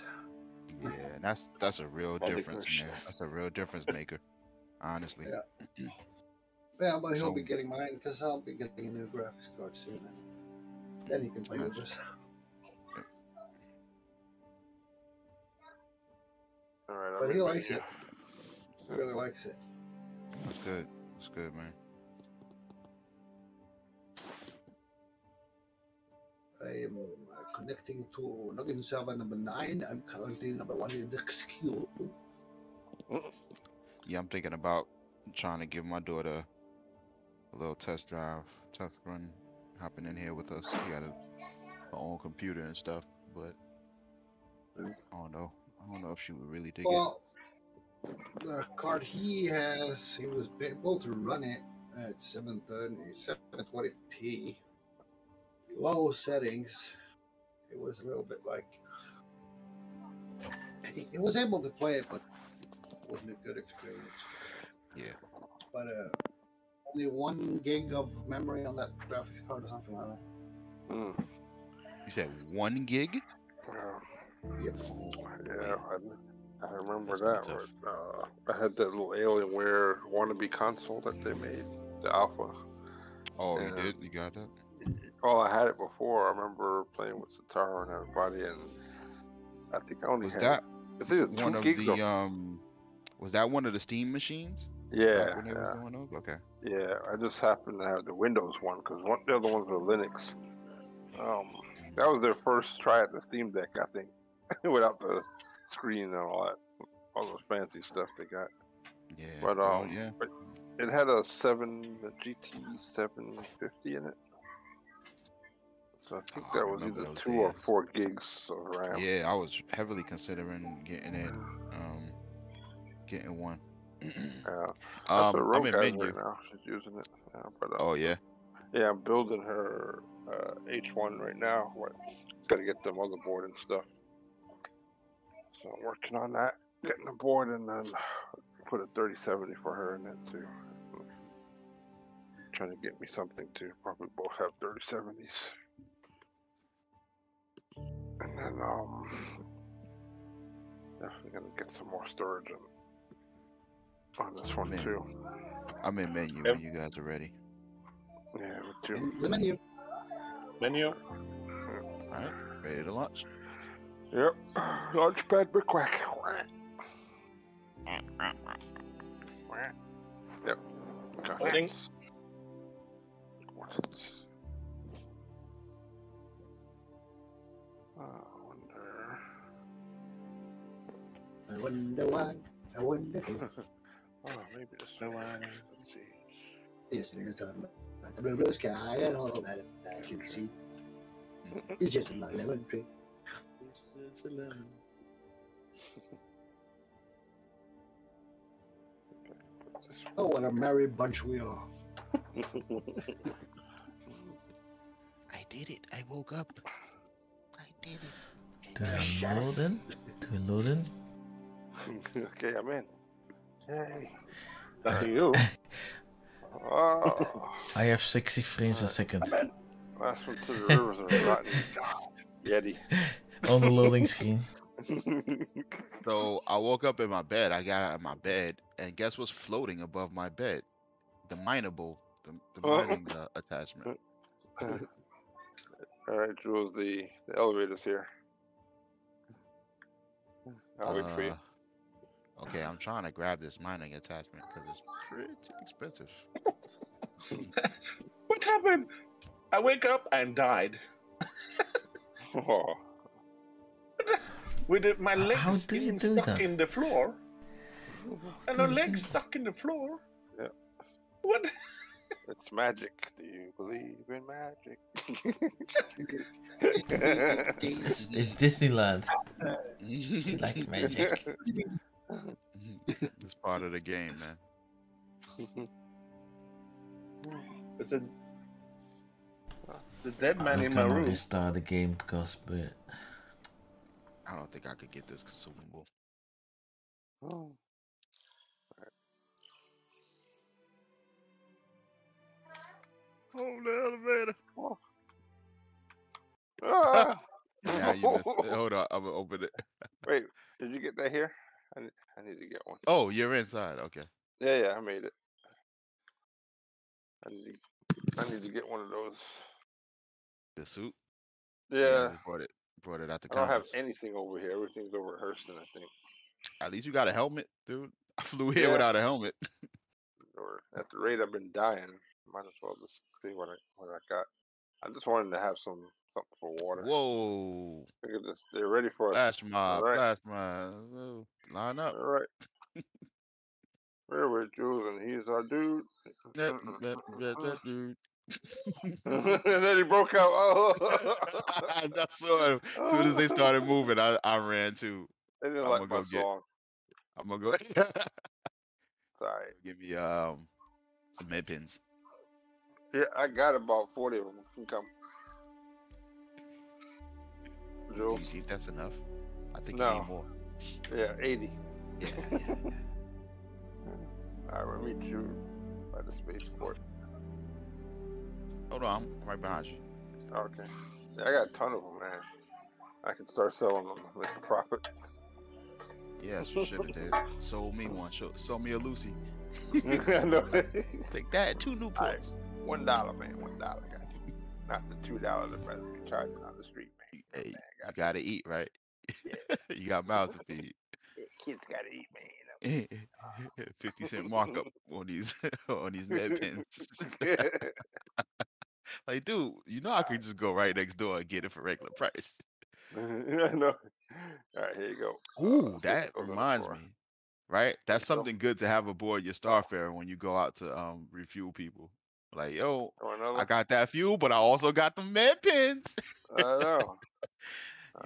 S12: yeah, and that's that's a real
S13: Body
S12: difference,
S13: push.
S12: man. That's a real difference maker, honestly.
S14: Yeah. Yeah, but he'll
S12: So-
S14: be getting mine because I'll be getting a new graphics card soon. And then he can play with us. (laughs)
S8: All right,
S14: But he likes
S8: menu.
S14: it. He really likes it.
S12: That's good. That's good, man.
S14: I am connecting to login server number nine. I'm currently number one in the (laughs) queue.
S12: Yeah, I'm thinking about trying to give my daughter a little test drive, test run, hopping in here with us. He got a, her own computer and stuff, but I don't know. I don't know if she would really dig
S14: Well, the card he has, he was able to run it at 730, 720p. Low settings. It was a little bit like. He, he was able to play it, but it wasn't a good experience.
S12: Yeah.
S14: But uh, only one gig of memory on that graphics card or something like that.
S8: Mm.
S12: You said one gig?
S14: Yep.
S8: Yeah, I, I remember that. but, Uh, I had that little Alienware wannabe console that they made, the Alpha.
S12: Oh,
S8: Yeah.
S12: you did? You got that?
S8: Oh, I had it before. I remember playing with Satara and everybody, and I think I only
S12: Was
S8: had.
S12: that
S8: I think it's two
S12: one of the um? Was that one of the Steam machines?
S8: Yeah, yeah.
S12: Okay.
S8: Yeah, I just happened to have the Windows one because one the other ones were Linux. Um, that was their first try at the Steam Deck, I think, (laughs) without the screen and all that, all those fancy stuff they got.
S12: Yeah.
S8: But
S12: oh,
S8: um,
S12: yeah.
S8: but it had a seven a GT seven fifty in it. I think
S12: Oh,
S8: that was either two or four gigs of RAM.
S12: Yeah, I was heavily considering getting it. Um, getting one. (clears throat)
S8: Yeah,
S12: Um, I'm in menu.
S8: right now. She's using it. Yeah, but uh,
S12: Oh yeah.
S8: Yeah, I'm building her uh, H1 right now. What? Got to get the motherboard and stuff. So I'm working on that, getting the board, and then put a 3070 for her in it too. Trying to get me something to probably both have 3070s. And then um, definitely gonna get some more storage on, on this one
S12: Man.
S8: too.
S12: I'm in menu when you guys are ready.
S8: Yeah, me too.
S14: The menu.
S13: Menu.
S12: Alright, ready to launch.
S8: Yep. Launchpad McQuack. Yep. Okay.
S13: Waiting.
S8: What's I wonder.
S14: I wonder why. I wonder who. (laughs)
S8: Oh, maybe this one. Let's see.
S14: Yes, you're talking about the blue, blue sky and all that I can see. It's just a lemon tree. (laughs) Oh, what a merry bunch we are. (laughs)
S12: I did it. I woke up. I.
S1: Do I load in? Do we load in? (laughs)
S8: okay, I'm in. Yay.
S13: Lucky you. (laughs)
S8: Oh,
S1: I have 60 frames a second
S8: last one to the rivers are rotten. Yeti. (laughs)
S1: on the loading screen.
S12: So I woke up in my bed. I got out of my bed, and guess what's floating above my bed? The mineable, the, the
S8: Oh.
S12: mining uh, attachment.
S8: All right, Jules. The the elevator's here. I'll wait for you.
S12: Uh, Okay, I'm trying to grab this mining attachment because it's pretty expensive. (laughs)
S13: What happened? I wake up and died. (laughs)
S8: Oh,
S13: With it- my legs
S1: How do you
S13: getting
S1: do
S13: stuck
S1: that?
S13: in the floor. (laughs) And
S1: do
S13: the
S1: you
S13: legs
S1: do
S13: stuck in the floor.
S8: Yeah.
S13: What?
S8: It's magic. Do you believe in magic?
S1: It's, (laughs) it's Disneyland. like (laughs) magic. (laughs)
S12: it's part of the game, man.
S13: It's a the dead man
S1: I'm
S13: in my
S1: gonna
S13: room.
S1: restart the game because but
S12: I don't think I could get this consumable.
S8: Oh.
S12: Oh, the elevator. (laughs)
S8: Ah!
S12: Now you missed it. Hold on, I'm gonna open it. (laughs)
S8: Wait, did you get that here? I need, I need to get one.
S12: Oh, you're inside. Okay.
S8: Yeah, yeah, I made it. I need, I need to get one of those.
S12: The suit.
S8: Yeah,
S12: we brought it. Brought it out the
S8: I don't have anything over here. Everything's over at Hurston, I think.
S12: At least you got a helmet, dude. (laughs) I flew here
S8: Yeah.
S12: without a helmet.
S8: Or at the rate I've been dying, might as well just see what I what I got. I just wanted to have some something for water.
S12: Whoa.
S8: Look at this. They're ready for us.
S12: Flash mob.
S8: Right.
S12: Flash mob. Line up.
S8: All right. We're with Jules and he's our dude.
S12: That, that, that, that dude. (laughs)
S8: and then he broke out. (laughs) Oh.
S12: I saw him. As soon as they started moving, I, I ran too.
S8: They didn't
S12: I'm
S8: like
S12: gonna
S8: my
S12: go get.
S8: song.
S12: I'm gonna go. (laughs)
S8: Sorry.
S12: Give me um some med pens.
S8: Yeah, I got about 40 of them. Can come.
S12: Do you think that's enough? I think you need more.
S8: Yeah, 80.
S12: Yeah, yeah, yeah.
S8: I will meet you by the spaceport.
S12: Hold on, I'm right behind you.
S8: Okay. Yeah, I got a ton of them, man. I can start selling them, make a profit.
S12: Yeah, that's what should have did. Sold me one. Show, sold me a Lucy. (laughs)
S8: I know. (laughs)
S12: Take that. Two new ports.
S8: One dollar, man. One dollar, got you. Not the two dollars the president be charging on the street, man.
S12: Hey, you gotta eat, right? (laughs) you got mouths to feed.
S8: Kids gotta eat, man. You know. (laughs)
S12: Fifty cent markup (laughs) on these on these med pens. like, dude, you know I could just go right next door and get it for regular price.
S8: I know. All right, here you go.
S12: Ooh,
S8: Uh,
S12: that reminds me. Right? That's something good to have aboard your Starfarer when you go out to um refuel people. Like, yo,
S8: Oh.
S12: I got that fuel, but I also got the med pens.
S8: I know. (laughs)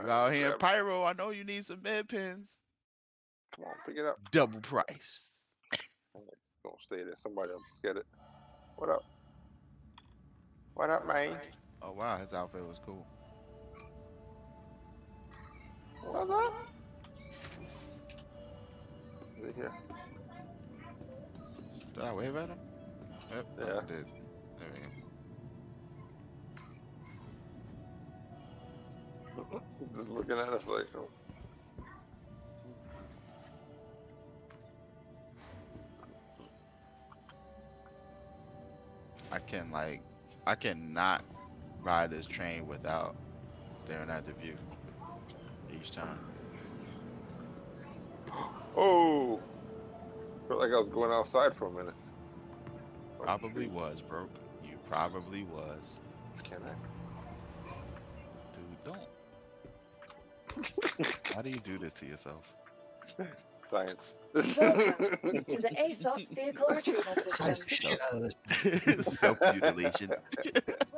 S12: You out here in Pyro, I know you need some med pens.
S8: Come on, pick it up.
S12: Double price.
S8: Don't stay there. Somebody else get it. What up? What up, man?
S12: Oh wow, his outfit was cool.
S8: What up? Is here?
S12: Did I wave at him? Yep, I
S8: Yeah.
S12: did. There we go.
S8: Just looking at us like, oh.
S12: I can like, I cannot ride this train without staring at the view each time.
S8: Oh! Felt like I was going outside for a minute.
S12: Probably was, bro. You probably was.
S8: Can I?
S12: Dude, don't. How do you do this to yourself? (laughs)
S8: Science.
S3: Welcome to the (laughs) ASOP vehicle retrieval system.
S14: Shit out of this.
S12: Self mutilation.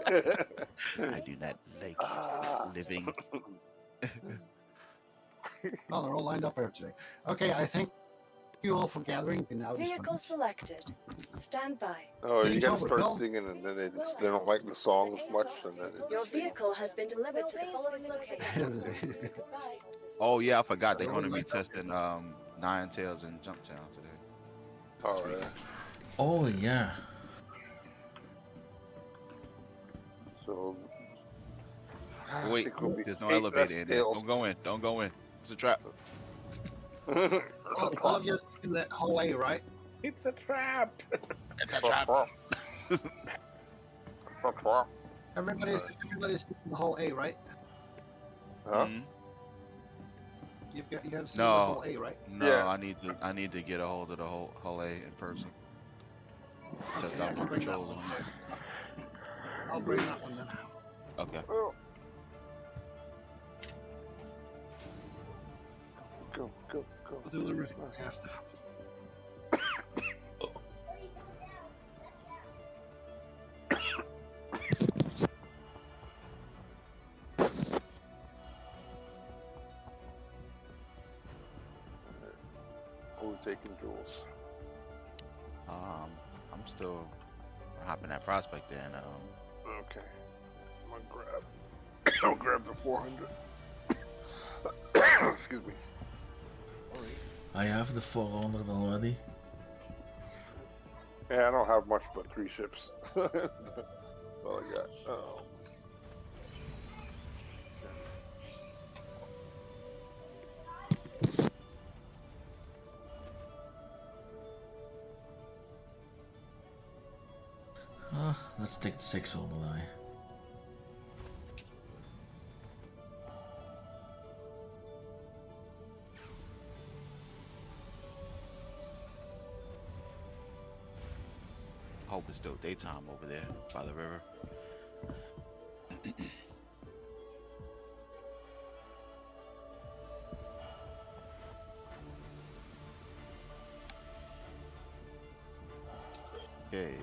S12: I do not like
S8: Ah.
S12: living. (laughs)
S14: Oh, they're all lined up here today. Okay, I thank you all for gathering. And now
S3: Vehicle selected. Stand by.
S8: Oh, you
S14: Change
S8: gotta start
S14: Bill.
S8: singing and then they just they don't like the song as much and then
S3: Your vehicle has been delivered to the following location. (laughs)
S12: Oh yeah, I forgot they're going to be testing um Nine Tails and Jump Town today.
S8: oh yeah.
S1: Oh yeah.
S8: So
S12: wait,
S8: think we'll be
S12: there's no elevator in there. Don't go in. Don't go in. It's a trap.
S14: All, all of you in that Hull A, right?
S13: It's a trap.
S12: It's a trap.
S14: Everybody's everybody's in the Hull A, right?
S8: Huh?
S12: Mhm.
S14: You've got you have seen
S12: No.
S14: the Hull A, right?
S12: No,
S8: Yeah.
S12: I need to. I need to get a hold of the whole Hull A in person. Test out my
S14: Bring that
S12: controls
S14: one.
S12: on it.
S14: I'll bring that one then.
S12: Okay.
S8: Oh. Go, go, go.
S14: We'll do the roof after.
S8: Who's taking Jules?
S12: Um, I'm still hopping that prospect in. Um,
S8: Okay. I'm gonna grab. (coughs) I'll grab the 400. (coughs) Excuse me.
S1: I have the 400 already.
S8: Yeah, I don't have much but three ships. (laughs) That's all I got. Oh.
S1: Uh, let's take the 600 I.
S12: it's still daytime over there by the river. (clears throat) okay,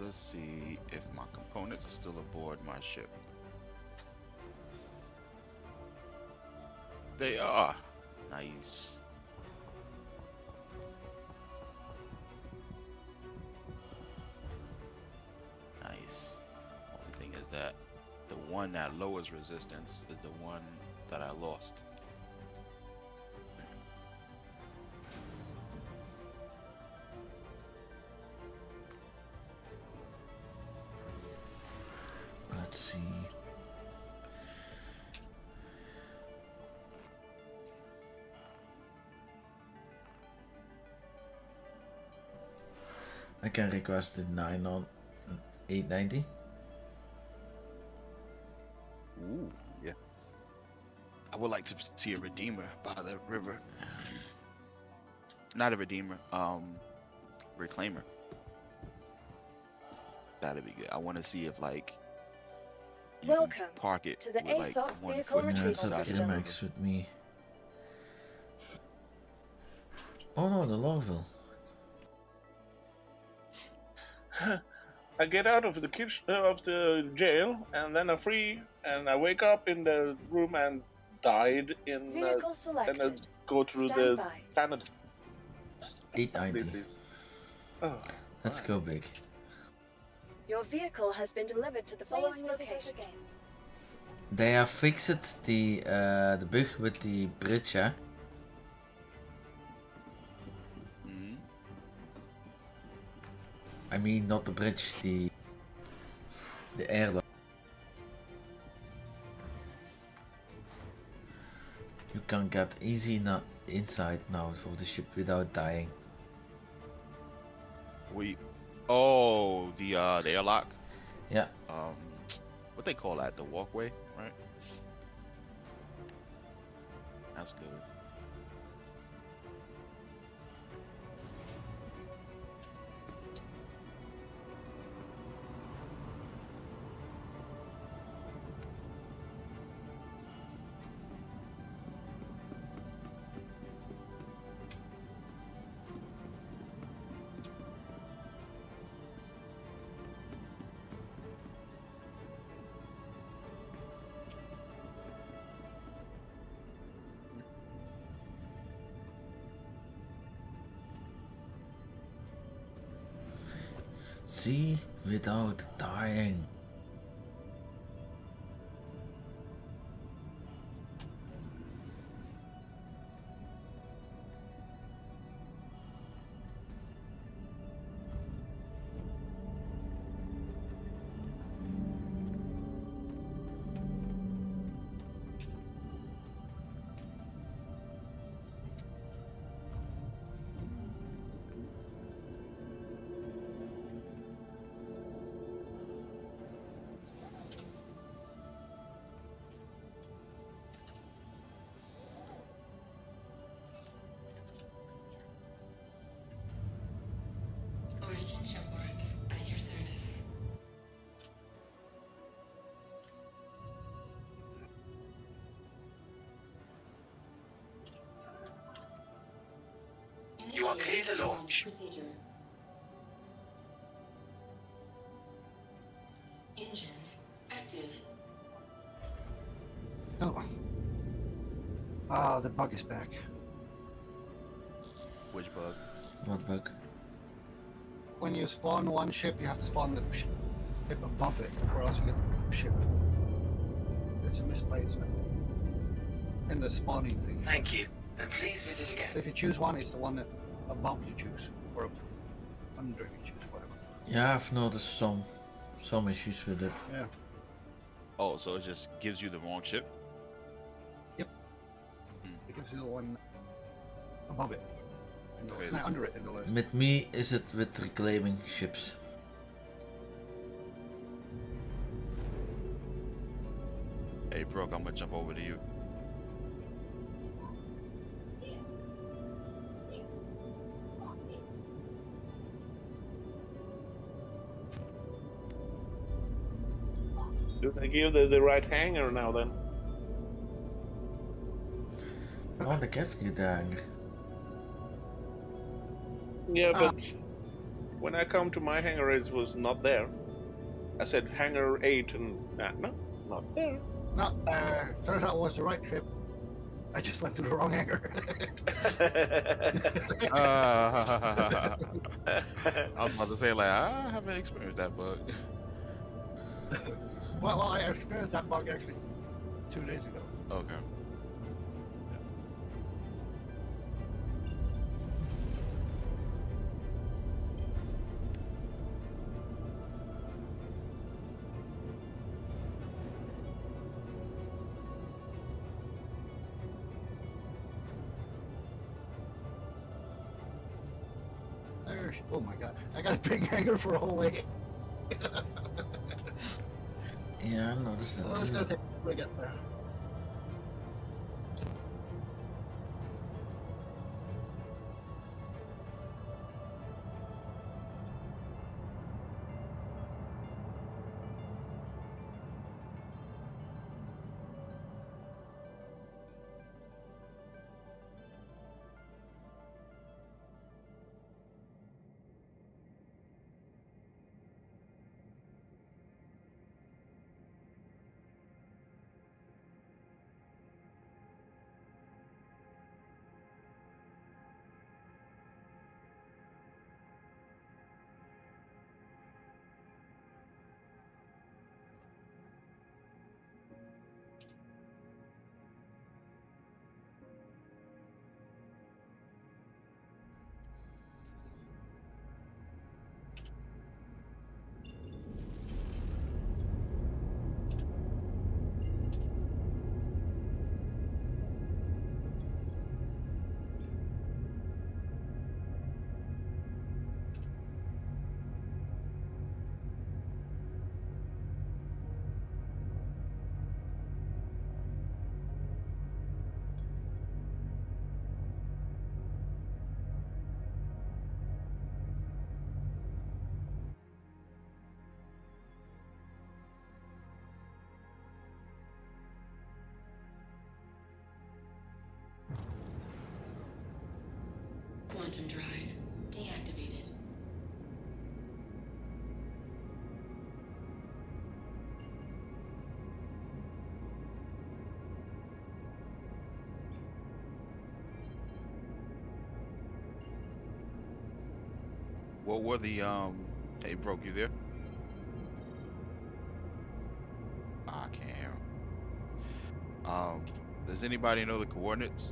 S12: let's see if my components are still aboard my ship. They are. Nice. That resistance is the one that I lost.
S1: Let's see. I can request the 9 on 890.
S12: See a redeemer by the river. Not a redeemer, um, reclaimer. That'd be good. I want to see if like you can
S3: Welcome
S12: park it
S3: to the
S12: with, like, one
S3: vehicle
S12: foot
S1: Yeah,
S3: retrieval
S1: it's
S12: inside
S1: at
S12: the
S3: system.
S12: river.
S1: With me. Oh no, the Lorville. (laughs)
S13: I get out of the kitchen uh, of the jail, and then I'm free, and I wake up in the room and died in. Uh,
S3: Vehicle
S13: and I
S3: selected.
S13: go through
S3: Stand
S13: the
S3: by.
S13: planet.
S1: 890.
S13: Oh,
S1: Let's go big.
S3: Your vehicle has been delivered to the following location.
S1: They have fixed the uh, the bug with the bridge, yeah?
S12: Mhm.
S1: I mean, not the bridge, the the airlock. Can get easy na inside now of the ship without dying.
S12: We, oh, the uh, the airlock.
S1: Yeah.
S12: Um, what they call that? The walkway, right? That's good.
S1: See, without dying.
S4: To launch.
S5: Procedure. Engines active.
S14: Oh. Ah, the bug is back.
S12: Which bug?
S1: What bug?
S14: When you spawn one ship, you have to spawn the ship above it, or else you get the ship. It's a misplacement. In the spawning thing.
S4: Thank you, and please visit again.
S14: So if you choose one, it's the one that above you choose, or under you choose, whatever.
S1: Yeah, I've noticed some some issues with it.
S14: Yeah.
S12: Oh, so it just gives you the wrong ship? Yep. Hmm.
S14: It gives you the one above it. In the,
S12: Crazy.
S14: no, under it in the list.
S1: With me, is it with reclaiming ships?
S12: Hey, Brooke, I'm gonna jump over to you.
S13: They give the, the right hanger now then?
S1: Oh, they give you the hanger.
S13: Yeah,
S14: Ah.
S13: but when I come to my hangar, it was not there. I said hangar eight, and uh, no, not there.
S14: Not there. Turns out it was the right trip. I just went to the wrong hangar.
S12: Uh, (laughs) (laughs) I was about to say like I haven't experienced that bug.
S14: Well, I experienced that bug actually two days ago.
S12: Okay.
S14: Oh my god, I got a big hanger for a whole leg.
S1: Yeah, I noticed that
S14: Well, it's gonna take to get there.
S5: Quantum drive deactivated.
S12: What were the um? Hey, broke you there? Ah, I can't. Um, does anybody know the coordinates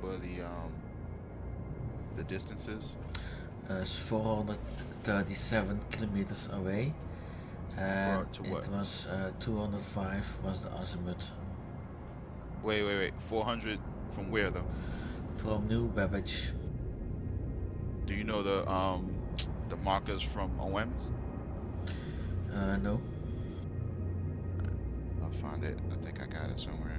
S12: for the um the distances?
S1: Uh, it's 437 kilometers away, and
S12: to
S1: it
S12: what?
S1: was uh, 205 was the azimuth
S12: Wait, wait, wait. 400 from where though?
S1: from New Babbage.
S12: Do you know the um the markers from OMs?
S1: Uh, no.
S12: I'll find it. I think I got it somewhere.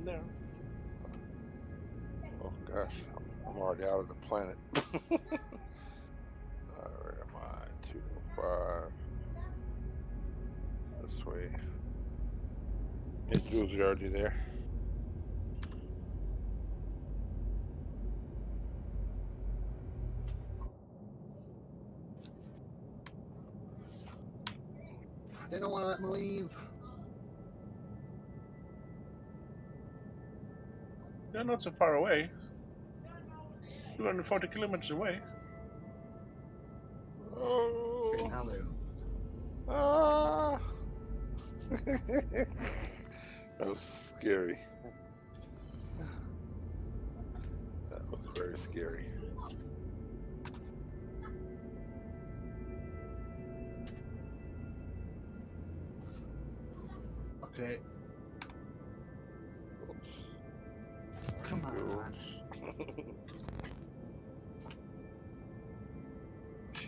S13: In there.
S8: Oh gosh, I'm, I'm already out of the planet. uh, where am I? Two oh five. This way. Hey, Jules, you already there?
S14: They don't want to let me leave.
S13: They're not so far away. 240 kilometers away.
S8: Oh.
S14: Okay, now
S8: Ah. (laughs) that was scary. That was very scary.
S14: Okay.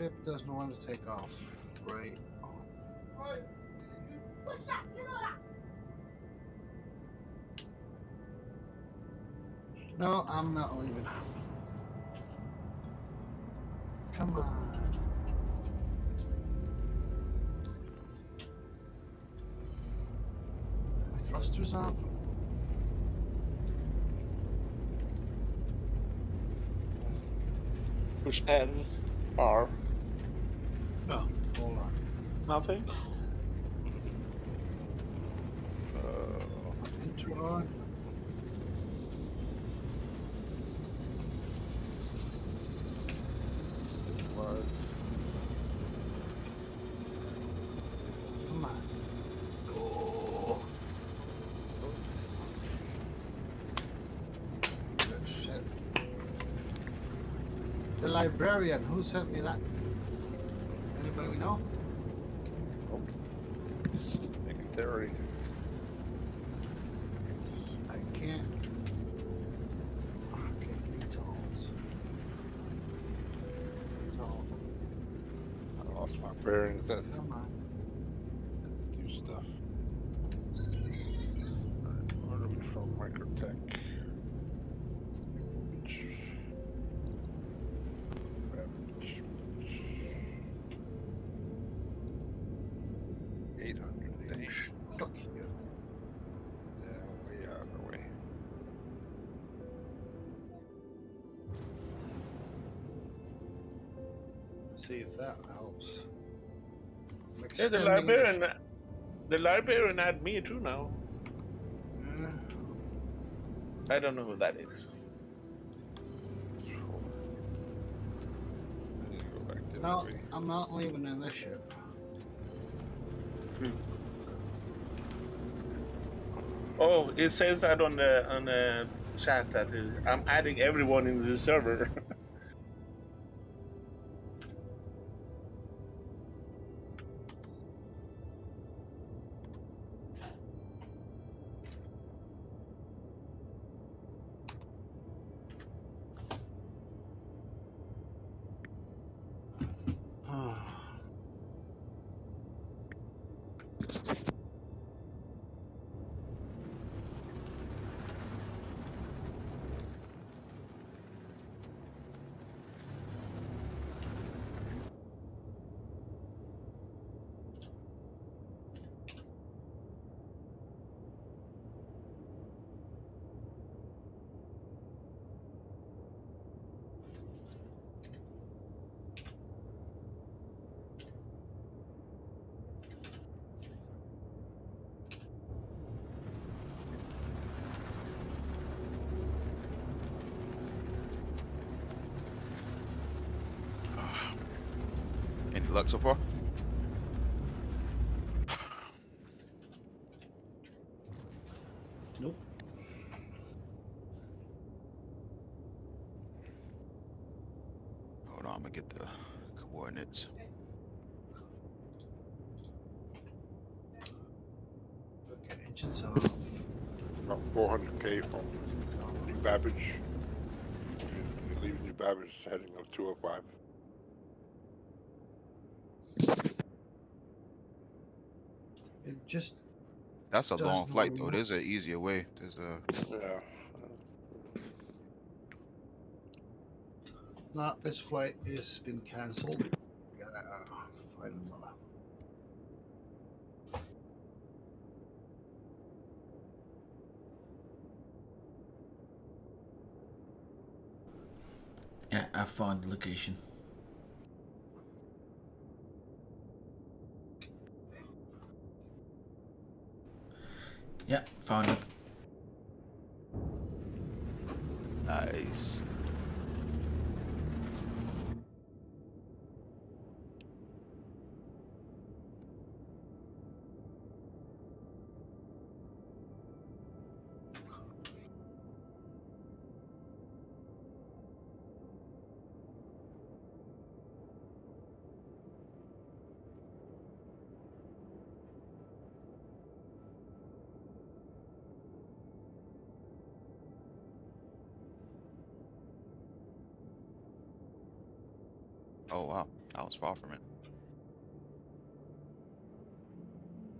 S14: Ship doesn't want to take off. Great. No, I'm not leaving. Come on. My thrusters off.
S13: Push N, R.
S14: No, hold on.
S13: Nothing.
S8: Uh,
S14: Enter on.
S8: was.
S14: Come on. Go. Good Uh, oh, shit. The librarian, who sent me that? See if that helps. I'm
S13: Yeah, the
S14: extending
S13: librarian. The librarian had me too now.
S14: Yeah.
S13: I don't know who that is.
S8: Go back the
S14: No,
S8: other.
S14: I'm not leaving in this ship. Hmm.
S13: Oh, it says that on the on the chat that is I'm adding everyone in the server. (laughs)
S12: Any luck so far?
S14: Nope.
S12: Hold on, I'm gonna get the coordinates.
S14: intentions of?
S8: About 400k from New Babbage. You're leaving New Babbage, heading up 205.
S14: It just
S12: That's a long flight though. There's an easier way. There's a
S8: Yeah.
S14: not this flight has been cancelled. Gotta uh, find another.
S1: Found the location. Yeah, found it.
S12: Far from it.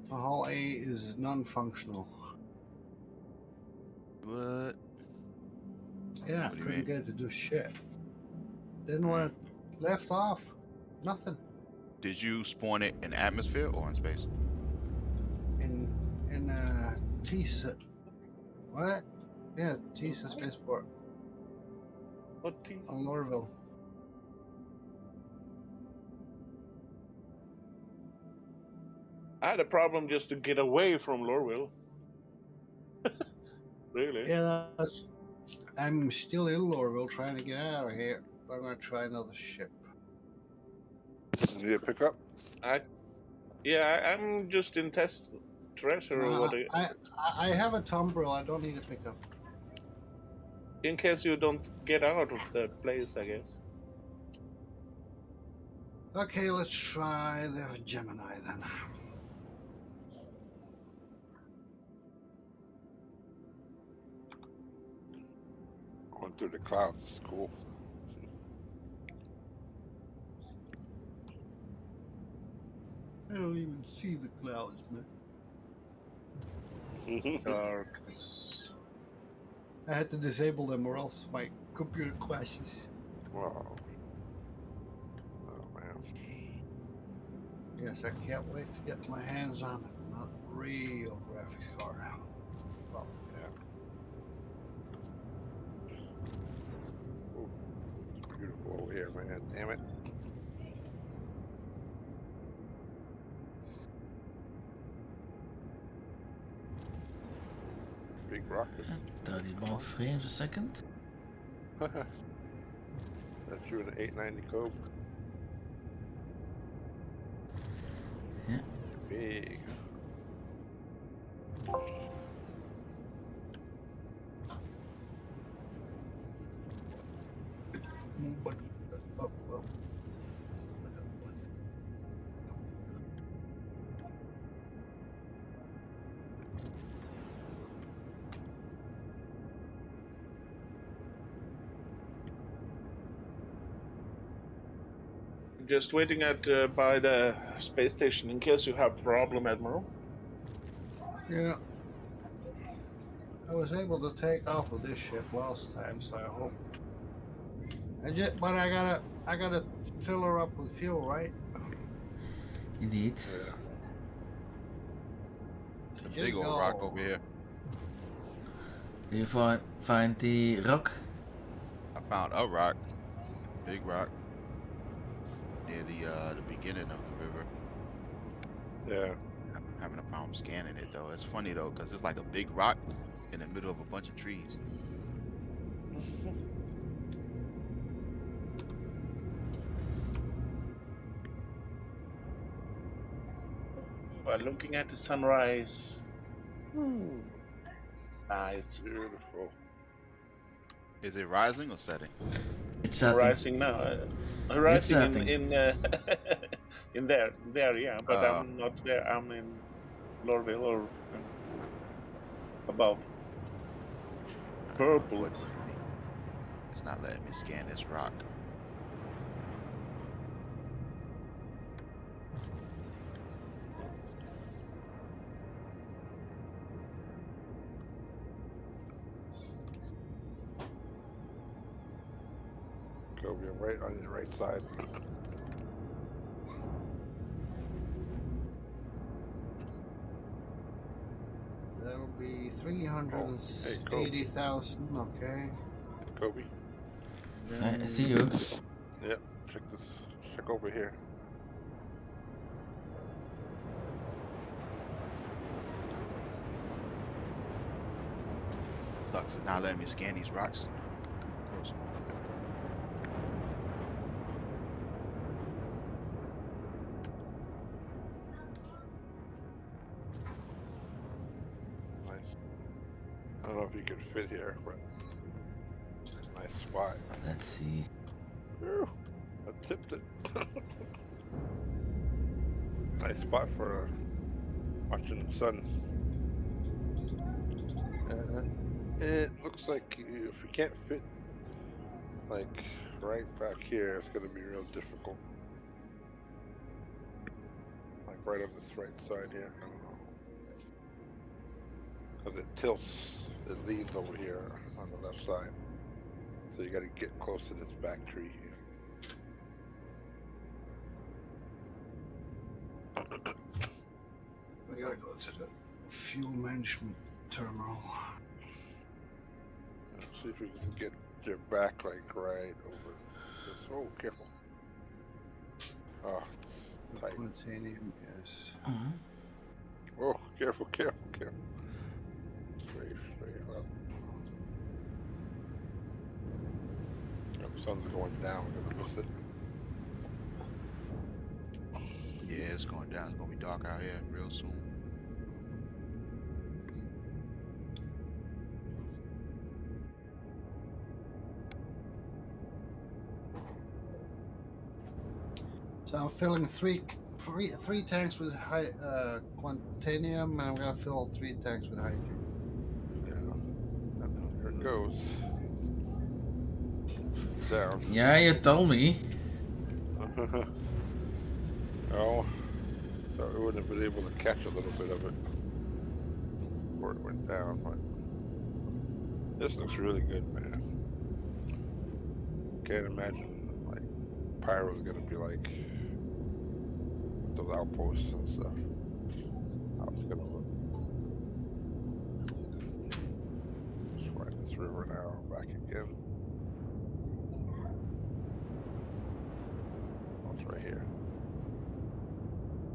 S14: The Hull A is non-functional.
S12: What?
S14: Yeah,
S12: What do
S14: couldn't get it to do shit. Didn't want it left off. Nothing.
S12: Did you spawn it in atmosphere or in space?
S14: In in uh Teasa. What? Yeah, Teasa spaceport
S13: What the?
S14: on Lorville.
S13: I had a problem just to get away from Lorville. (laughs) really?
S14: Yeah, that's. I'm still in Lorville trying to get out of here. But I'm gonna try another ship.
S8: You need a pickup?
S13: I, yeah, I, I'm just in test treasure or
S14: Uh,
S13: what?
S14: I, I I have a tumbril. I don't need a pickup.
S13: In case you don't get out of the place, I guess.
S14: Okay, let's try the Gemini then.
S8: Going through the clouds is cool.
S14: I don't even see the clouds, man. (laughs)
S13: Darkness.
S14: I had to disable them or else my computer crashes.
S8: Wow. Oh man.
S14: Yes, I can't wait to get my hands on it. Not real graphics card.
S8: Beautiful over here, man. Damn it. Big rocket.
S1: 30 more frames a second. (laughs)
S8: That's you in an 890 Cove.
S1: Yeah.
S8: Big.
S14: Mm, But,
S13: Just waiting at uh, by the space station in case you have problem, Admiral.
S14: Yeah. I was able to take off with this ship last time, so I hope. I just, but I gotta, I gotta fill her up with fuel, right?
S1: Indeed.
S12: A big old rock over here.
S1: Do you find find the rock?
S12: I found a rock, big rock, near the uh, the beginning of the river.
S8: Yeah.
S12: I'm having a problem scanning it though. It's funny though, cause it's like a big rock in the middle of a bunch of trees. (laughs)
S13: While looking at the sunrise. Nice.
S8: Beautiful.
S12: Is it rising or setting?
S1: It's setting.
S13: Rising now. Uh, rising
S1: setting.
S13: in in, uh, (laughs) in there, there, yeah. But
S12: Uh.
S13: I'm not there. I'm in Lorville or above. Purple.
S12: It's not letting me scan this rock.
S8: Right on your right side.
S14: That'll be three hundred and oh,
S8: hey, Kobi.
S14: eighty thousand. Okay.
S8: Kobi.
S1: I see you.
S8: Yep. Check this. Check over here.
S12: Sucks. It's not letting me scan these rocks.
S8: Fit here, but nice spot.
S1: Let's see.
S8: Whew, I tipped it. nice spot for uh, watching the sun. Uh, it looks like if you can't fit like right back here, it's gonna be real difficult. Like right on this right side here. I don't know. Because it tilts, it leans over here on the left side. So you gotta get close to this back tree here.
S14: We gotta go to the fuel management terminal.
S8: See if we can get your back like right over this. Oh, careful. Oh, it's tight.
S14: Titanium, yes. Mm-hmm.
S8: Oh, careful, careful, careful. The sun's going down. We're gonna miss it.
S12: Yeah, it's going down. It's gonna be dark out here real soon.
S14: So I'm filling three, three, three tanks with high uh, quantanium, and I'm gonna fill three tanks with hydrogen.
S8: Goes. Down.
S1: Yeah, you told me. (laughs)
S8: oh, so we wouldn't have been able to catch a little bit of it before it went down. But this looks really good, man. Can't imagine like Pyro's gonna be like with those outposts and stuff. How it's gonna look. Just ride this river now, back again. Oh, it's right here.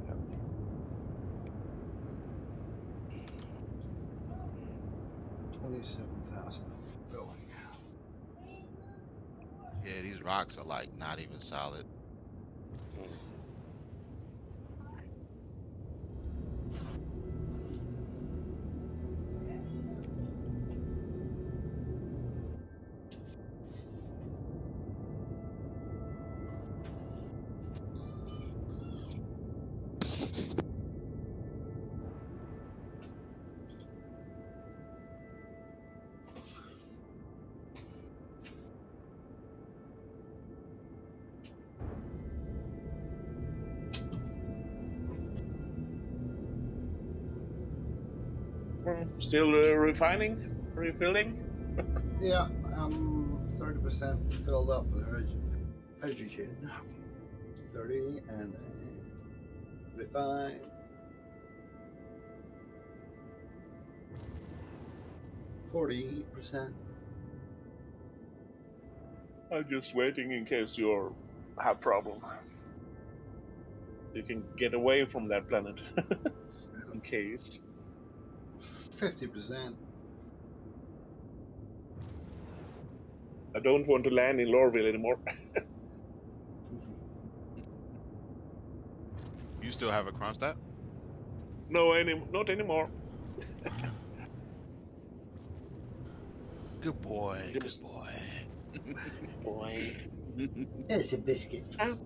S8: Yep.
S14: Twenty-seven thousand filling.
S12: Yeah, these rocks are like not even solid.
S13: Still uh, refining, refilling. (laughs)
S14: Yeah, I'm thirty percent filled up with hyd- hydrogen. Thirty and uh, refine. Forty percent.
S13: I'm just waiting in case you have problem. You can get away from that planet. (laughs) in case.
S14: Fifty percent.
S13: I don't want to land in Lorville anymore. (laughs)
S12: You still have a Kronstadt?
S13: no, any, not anymore.
S12: Good boy. Good boy. (laughs)
S13: boy.
S14: It's a biscuit.
S13: I'm,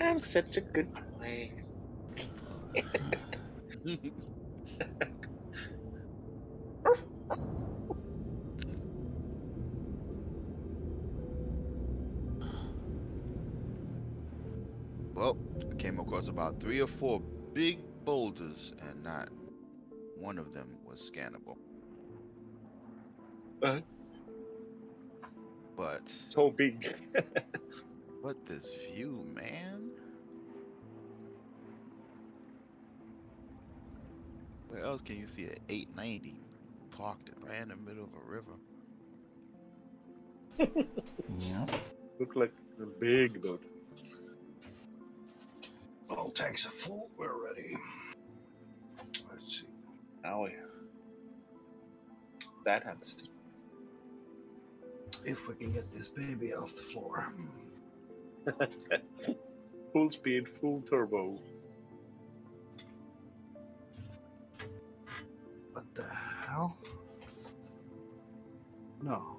S13: I'm such a good boy. (laughs)
S12: was about three or four big boulders, and not one of them was scannable.
S13: Uh,
S12: But
S13: so big. (laughs)
S12: but this view, man? Where else can you see an 890 parked right in the middle of a river? (laughs)
S1: Yeah.
S13: Look like a big boat.
S14: All tanks are full. We're ready. Let's see.
S13: Yeah. That happens.
S14: If we can get this baby off the floor. (laughs)
S13: full speed, full turbo.
S14: What the hell? No,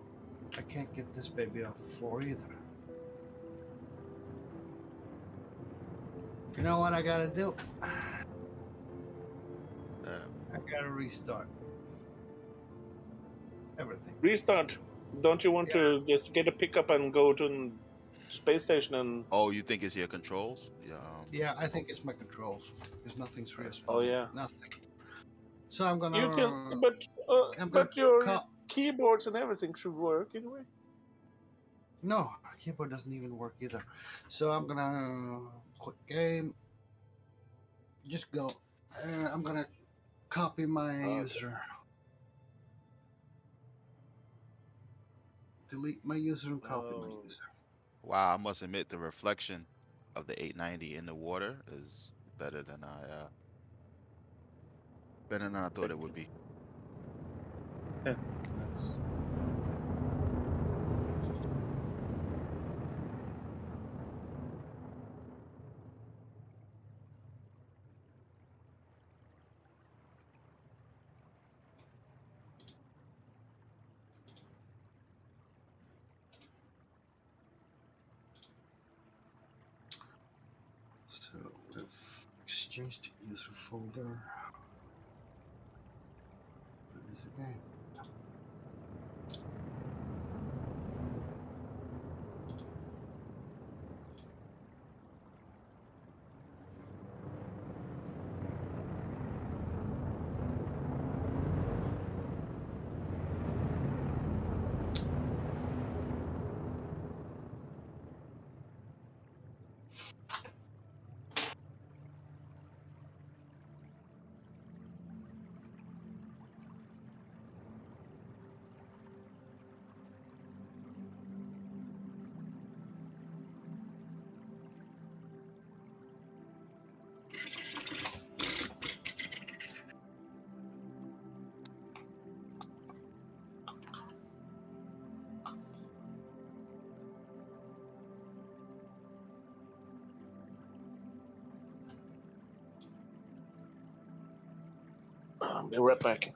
S14: I can't get this baby off the floor either. You know what I gotta do? (sighs)
S12: Uh,
S14: I gotta restart everything.
S13: Restart. Don't you want to just get a pickup and go to the space station and?
S12: Oh, you think it's your controls? Yeah. um,
S14: Yeah, I think it's my controls. There's nothing's real.
S13: Oh yeah.
S14: Nothing. So I'm gonna.
S13: You can, but uh,
S14: I'm gonna
S13: but your
S14: cut-
S13: keyboards and everything should work anyway.
S14: No, keyboard doesn't even work either. So I'm gonna quit game. Just go. Uh, I'm gonna copy my user. Delete my user and copy my
S13: Oh.
S14: user.
S12: Wow, I must admit the reflection of the 890 in the water is better than I uh better than I thought it would be.
S13: Yeah, that's be right back.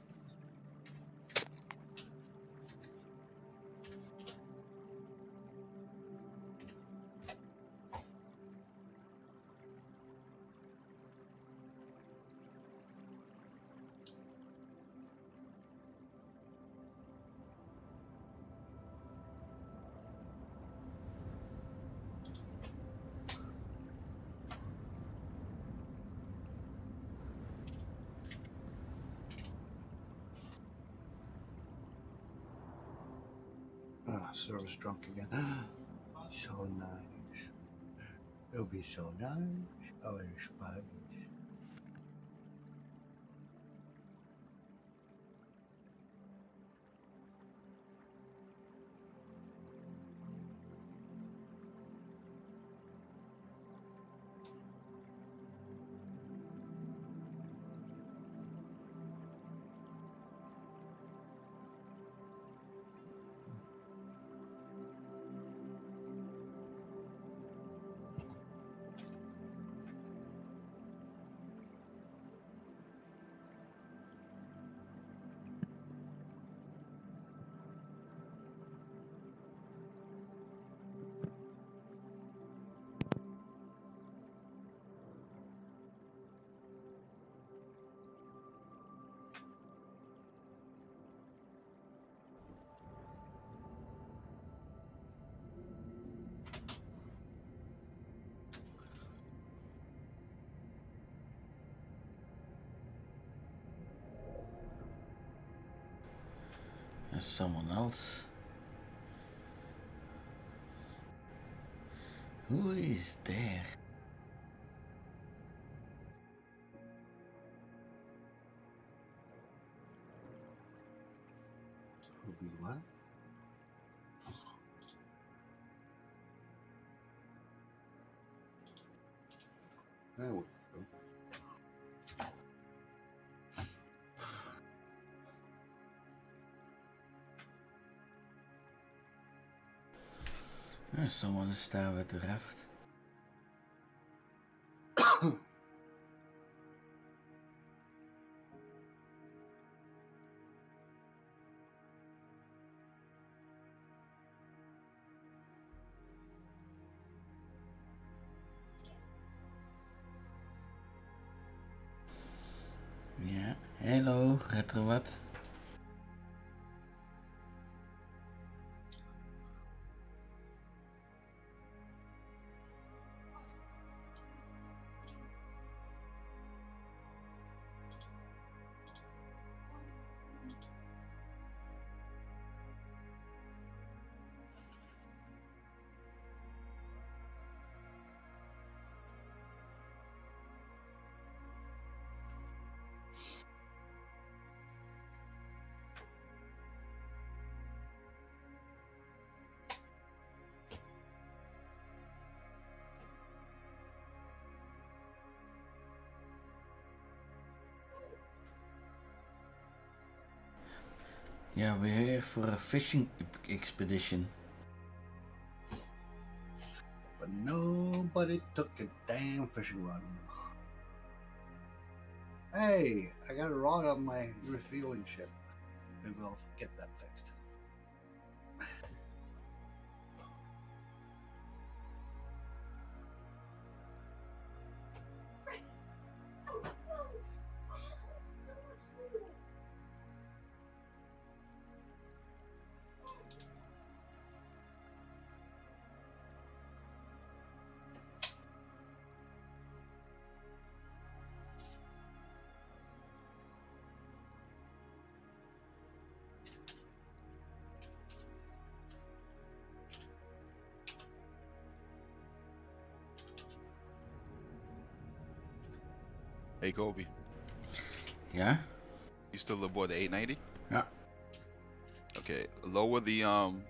S14: Ah, server's drunk again. (gasps) so nice. It'll be so nice. I Our spice.
S1: There's someone else. Who is there? There's someone is there with the raft. (coughs) Ja, hallo, retro Yeah, we're here for a fishing expedition.
S14: But nobody took a damn fishing rod. Hey, I got a rod on my refueling ship. Maybe I'll get that fixed.
S12: Kobi,
S1: Yeah?
S12: you still aboard the 890?
S1: Yeah.
S12: Okay, lower the um.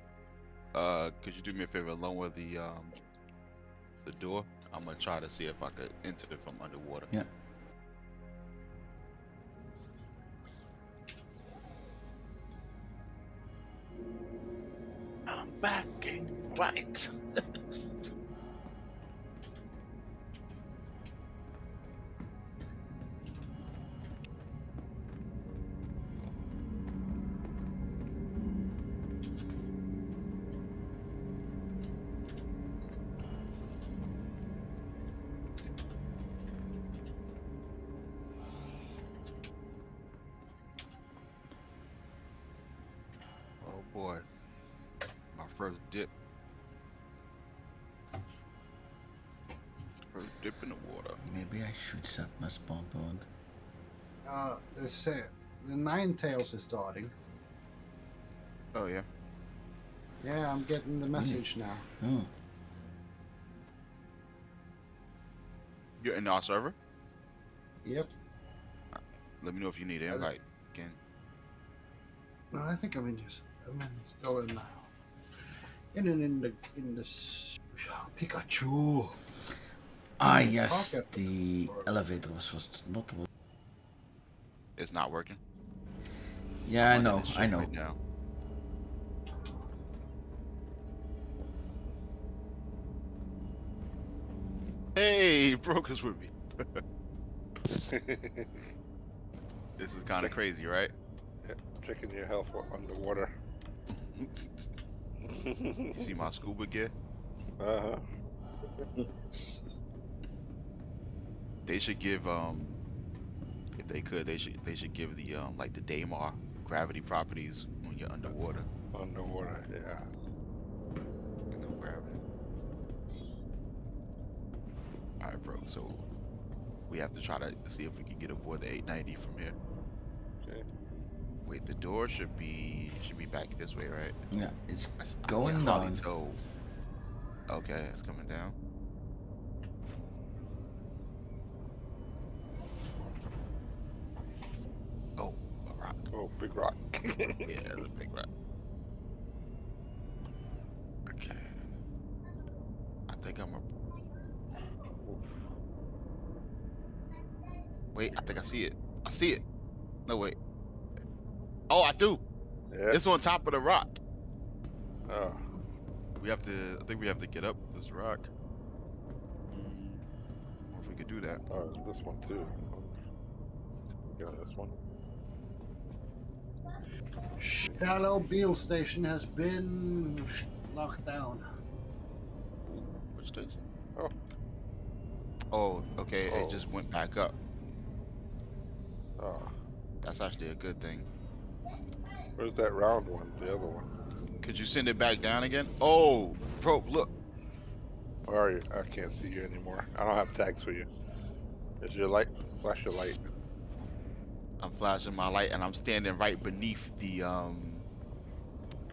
S12: Uh, could you do me a favor? Lower the um. The door. I'm gonna try to see if I could enter it from underwater.
S1: Yeah.
S13: I'm backing right. (laughs)
S14: tails is starting.
S12: Oh yeah.
S14: Yeah, I'm getting the message now.
S1: Oh.
S12: You're in our server.
S14: Yep.
S12: Let me know if you need an invite again.
S14: No, I think I'm in this. I'm in, still in now. In in, in the in the s- Pikachu.
S1: Ah, yes, the elevator was, was not. wo-
S12: It's not working.
S1: Yeah, I know, I know.
S12: Right now. Hey, Broker's with me. (laughs) this is kind of crazy, right?
S8: Yeah, checking your health while underwater. (laughs)
S12: See my scuba gear?
S8: Uh huh.
S12: They should give um, if they could, they should they should give the um like the Daymar gravity properties when you're underwater.
S8: Underwater, yeah.
S12: No gravity. All right, bro. So we have to try to see if we can get aboard the 890 from here.
S8: Okay.
S12: Wait, the door should be should be back this way, right?
S1: Yeah, it's
S12: I s- I
S1: going
S12: can hardly
S1: down.
S12: Okay, it's coming down. Oh, a rock.
S8: Oh, big rock. (laughs)
S12: yeah, a big rock. Okay. I think I'm a. Wait, I think I see it. I see it. No, wait. Oh, I do.
S8: Yeah.
S12: It's on top of the rock.
S8: Oh.
S12: We have to. I think we have to get up this rock. Hmm, if we could do that.
S8: Oh, this one too. Yeah, this one.
S14: Shallow Beale Station has been locked down.
S12: Which station?
S8: Oh.
S12: Oh, okay.
S8: Oh.
S12: It just went back up.
S8: Oh.
S12: That's actually a good thing.
S8: Where's that round one? The other one.
S12: Could you send it back down again? Oh, bro, look.
S8: Where are you? I can't see you anymore. I don't have tags for you. Is your light? Flash your light.
S12: I'm flashing my light and I'm standing right beneath the um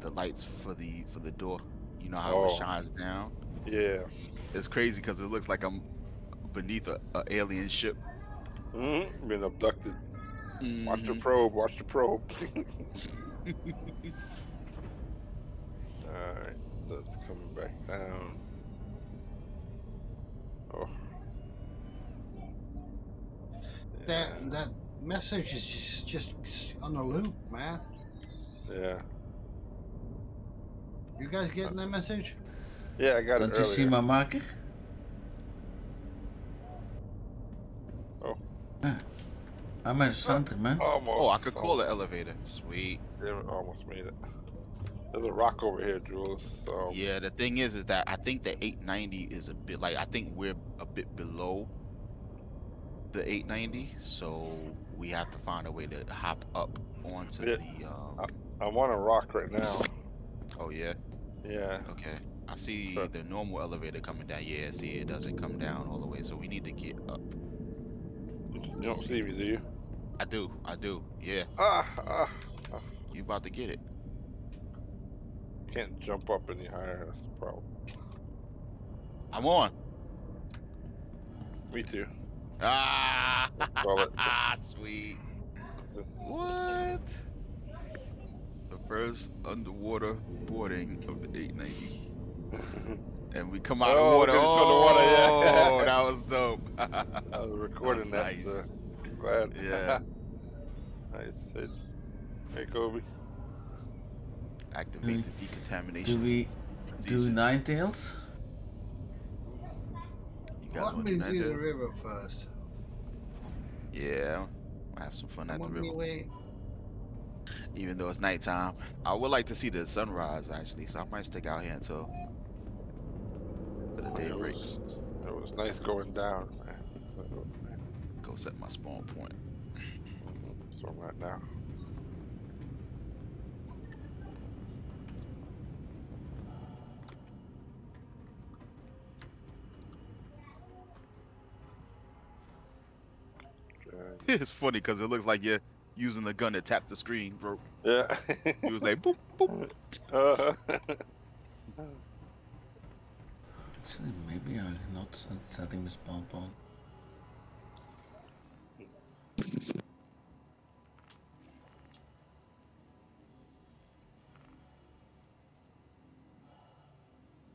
S12: the lights for the for the door. You know how
S8: Oh.
S12: it shines down?
S8: Yeah.
S12: It's crazy because it looks like I'm beneath a, a alien ship.
S8: Mm-hmm. Been abducted. Watch the
S12: Mhm.
S8: probe. Watch the probe. (laughs) (laughs) Alright, so it's coming back down. Oh.
S14: That that message is just just on a loop, man.
S8: Yeah.
S14: You guys getting that message?
S8: Yeah, I got
S1: Don't
S8: it
S1: you see my marker?
S8: Oh.
S1: Ah, I'm at the center, man.
S8: Almost.
S12: Oh, I could call the elevator. Sweet.
S8: Yeah, almost made it. There's a rock over here, Jules. So
S12: Yeah, the thing is, is that I think the 890 is a bit like I think we're a bit below the 890, so we have to find a way to hop up onto
S8: Yeah.
S12: the. Um,
S8: I'm on a rock right now.
S12: oh yeah.
S8: Yeah.
S12: Okay. I see
S8: Sure.
S12: the normal elevator coming down. Yeah, see it doesn't come down all the way, so we need to get up.
S8: You don't see me, do you?
S12: I do. I do. Yeah.
S8: Ah, ah, ah.
S12: You about to get it?
S8: Can't jump up any higher. That's the problem.
S12: I'm on.
S8: Me too.
S12: Ah,
S8: Call (laughs) it.
S12: sweet. What? The first underwater boarding of the 890. (laughs) and we come out
S8: Oh,
S12: of water.
S8: we just water, yeah.
S12: Oh, that was (laughs) dope.
S8: I was recording that.
S12: nice.
S8: so glad.
S12: Yeah.
S8: nice. Hey, Hey, Kobi.
S12: Activate
S1: Do-
S12: the decontamination.
S1: Do we do nine tails?
S12: You guys
S14: Let
S12: want
S14: me
S12: to do
S14: see the river first.
S12: Yeah. I have some fun at the river.
S14: wait.
S12: Even though it's nighttime. I would like to see the sunrise actually, so I might stick out here until the day
S8: It
S12: breaks.
S8: was, it was nice going down, man.
S12: Go set my spawn point.
S8: That's where I'm at now. Okay.
S12: it's funny because it looks like you're using the gun to tap the screen, bro.
S8: Yeah.
S12: He was like, boop, boop.
S8: Uh,
S1: Actually, maybe I'm not setting this spawn point.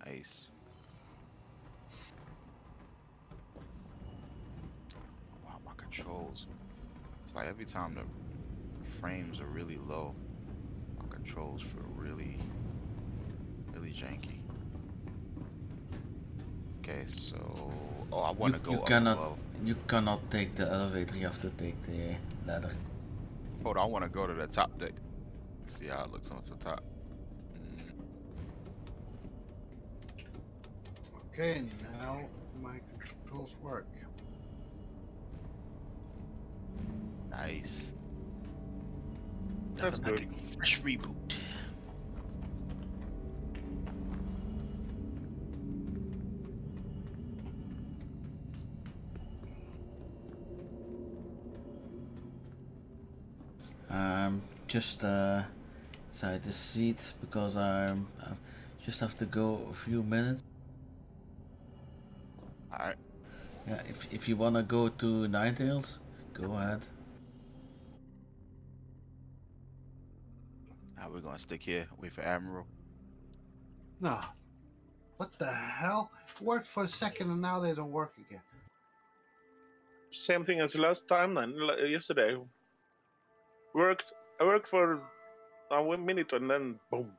S12: Nice. Wow, my controls. It's like every time the frames are really low, my controls feel really, really janky. Okay, so oh, I want to go
S1: you
S12: up
S1: cannot
S12: above.
S1: you cannot take the elevator. You have to take the ladder.
S12: Hold on, I want to go to the top deck. See how it looks on the top.
S14: Okay, now my controls work.
S12: Nice.
S13: That's
S12: Nothing like
S13: good.
S12: a fresh reboot.
S1: Um, just uh, inside the seat because I'm I just have to go a few minutes.
S12: Alright.
S1: Yeah, if if you wanna go to Nine Tails, go ahead.
S12: Now we're gonna stick here, wait for Admiral.
S14: No. What the hell? Worked for a second and now they don't work again.
S13: Same thing as last time then, yesterday. Worked, I worked for a minute and then boom.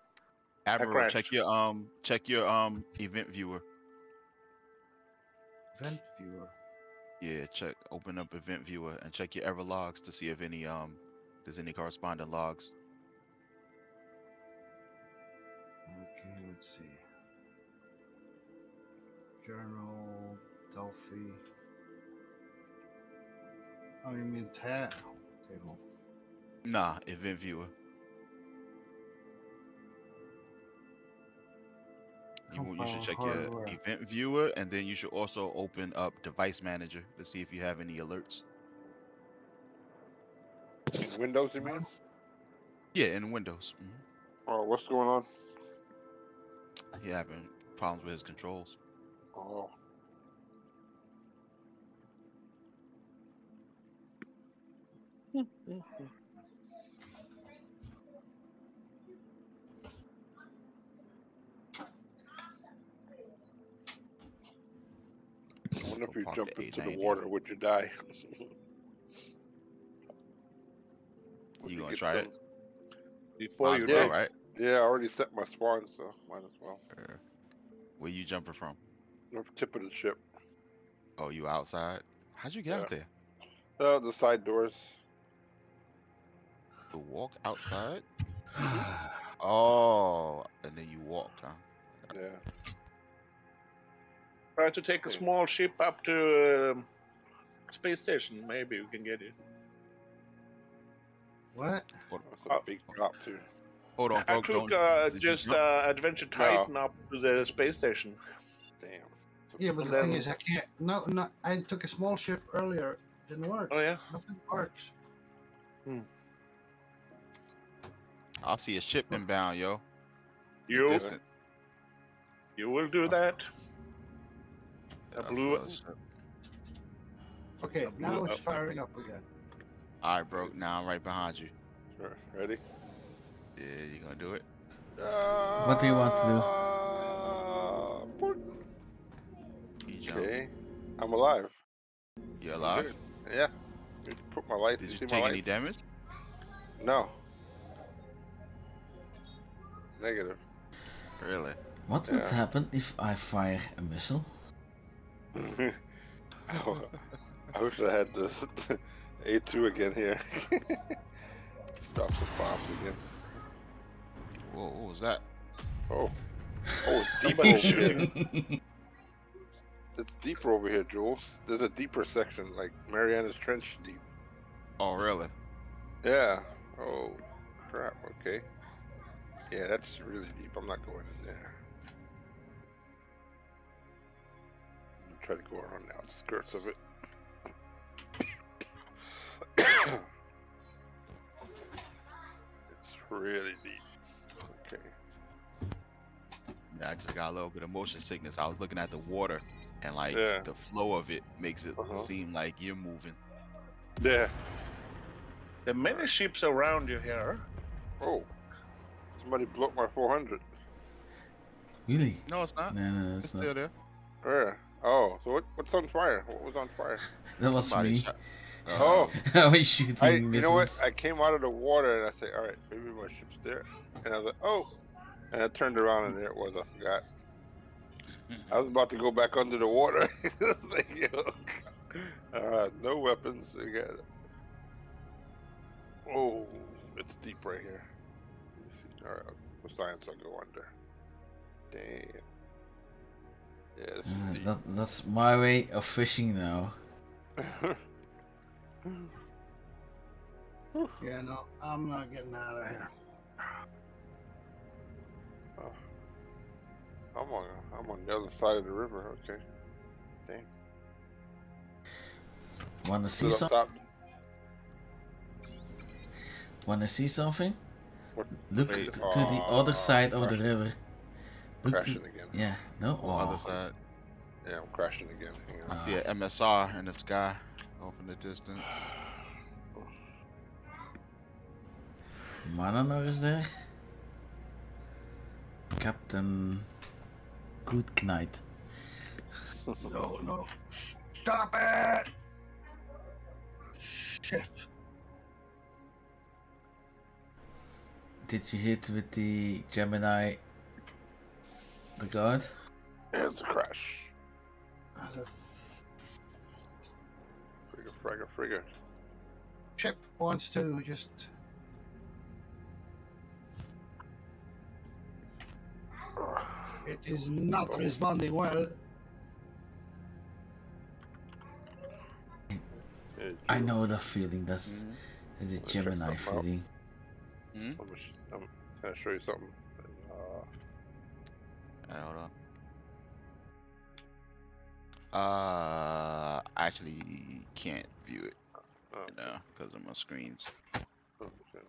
S12: Admiral, check your um check your um event viewer.
S14: Event viewer.
S12: Yeah, check open up event viewer and check your ever logs to see if any um there's any corresponding logs.
S14: Okay, let's see. Journal, Delphi. Oh, you mean tab? Okay, well.
S12: Nah, event viewer. You, you should
S14: Compile
S12: check your event viewer and then you should also open up device manager to see if you have any alerts.
S8: Windows, you mean?
S12: Yeah, in Windows. hmm
S8: Oh, what's going on?
S12: He having problems with his controls.
S8: Oh. (laughs) I wonder if you
S12: Park
S8: jump into the water, would you die? (laughs) Would
S12: You gonna
S8: get
S12: try it?
S13: Before
S12: Might
S13: you
S12: as
S13: do
S12: right?
S8: Yeah, I already set my spawn, so might as well.
S12: Uh, where you jumping from?
S8: The tip of the ship.
S12: Oh, you outside? How'd you get out there?
S8: Uh, the side doors.
S12: To walk outside? (sighs) oh, and then you walked, huh?
S8: Yeah.
S13: Try to take a small ship up to um, space station. Maybe we can get it.
S14: What?
S8: That's a big drop too.
S12: Hold on,
S13: I
S12: folks.
S13: took
S12: don't-
S13: uh, just uh, Avenger Titan up to the space station.
S8: Damn.
S14: Yeah, but
S13: And
S14: the thing is, I can't. No, no. I took a small ship earlier. Didn't work.
S13: Oh yeah.
S14: Nothing works.
S12: I'll see a ship inbound, yo.
S13: You you will do that. I
S12: Yeah,
S13: blew
S12: so-
S13: it.
S12: so-
S14: Okay,
S13: blew
S14: now it's
S13: up.
S14: firing up again.
S12: All right, bro. Now I'm right behind you.
S8: Sure. Ready?
S12: Yeah, you gonna do it?
S1: What do you want to do?
S8: Uh, put-
S12: You jump.
S8: okay. I'm alive.
S12: You're alive?
S8: Good. Yeah. You put my lights.
S12: Did you
S8: see
S12: take
S8: my
S12: any
S8: lights?
S12: damage?
S8: No. Negative.
S12: Really?
S1: What would happen if I fire a missile? (laughs)
S8: I wish I had this (laughs) A2 again here. (laughs) Drop some bombs again.
S12: Whoa, what was that?
S8: Oh. (laughs) Oh, it's deeper over here. It's deeper over here, Jules. There's a deeper section, like Mariana's Trench deep.
S12: Oh, really?
S8: Yeah. Oh, crap. Okay. Yeah, that's really deep. I'm not going in there. I'm gonna try to go around the outskirts of it. (coughs) it's really deep.
S12: I just got a little bit of motion sickness. I was looking at the water, and like
S8: Yeah.
S12: the flow of it makes it
S8: Uh-huh.
S12: seem like you're moving.
S8: Yeah.
S13: There are many ships around you here.
S8: Oh. Somebody blocked my 400.
S1: Really?
S12: No, it's not.
S1: No, no,
S12: It's
S1: it's
S12: still there.
S8: Where? Oh, so what, what's on fire? What was on fire? (laughs)
S1: That was
S12: Somebody
S1: me.
S12: shot-
S8: Oh. (laughs)
S1: I was shooting
S8: I, you
S1: missiles.
S8: know what? I came out of the water and I said, all right, maybe my ship's there. And I was like, oh. And I turned around and there it was. I forgot. I was about to go back under the water. (laughs) Uh, no weapons. We got it. Oh, it's deep right here. Let me see. All right, for science, I'll go under. Damn. Yeah,
S1: Uh, that, that's my way of fishing now. (laughs)
S14: Yeah, no, I'm not getting out of here.
S8: I'm on I'm on the other side of the river. Okay. Dang.
S1: Wanna see
S8: Sit
S1: some?
S8: up top.
S1: Wanna see something?
S8: What?
S1: Look
S8: Wait,
S1: t- to the other
S8: uh,
S1: side of the
S8: crashing.
S1: river. Look
S8: Crashing
S1: to,
S8: again.
S1: Yeah. No.
S12: On the other
S1: Oh.
S12: side.
S8: Yeah, I'm crashing again. Hang on.
S12: I see an MSR in the sky off in the distance.
S1: Mannen nog eens daar. Captain Good Knight.
S14: No, no. Stop it! Shit.
S1: Did you hit with the Gemini the guard?
S8: Yeah, it's a crash. Frigga, frigga, frigga.
S14: Chip wants to just. It is not responding well.
S1: I know the feeling. That's
S8: Mm-hmm.
S1: the Gemini
S8: something out.
S1: feeling.
S12: Hmm?
S8: I'm, gonna I'm gonna show you something. Uh,
S12: I don't know. Uh, I actually can't view it
S8: oh,
S12: now because of my screens.
S8: okay.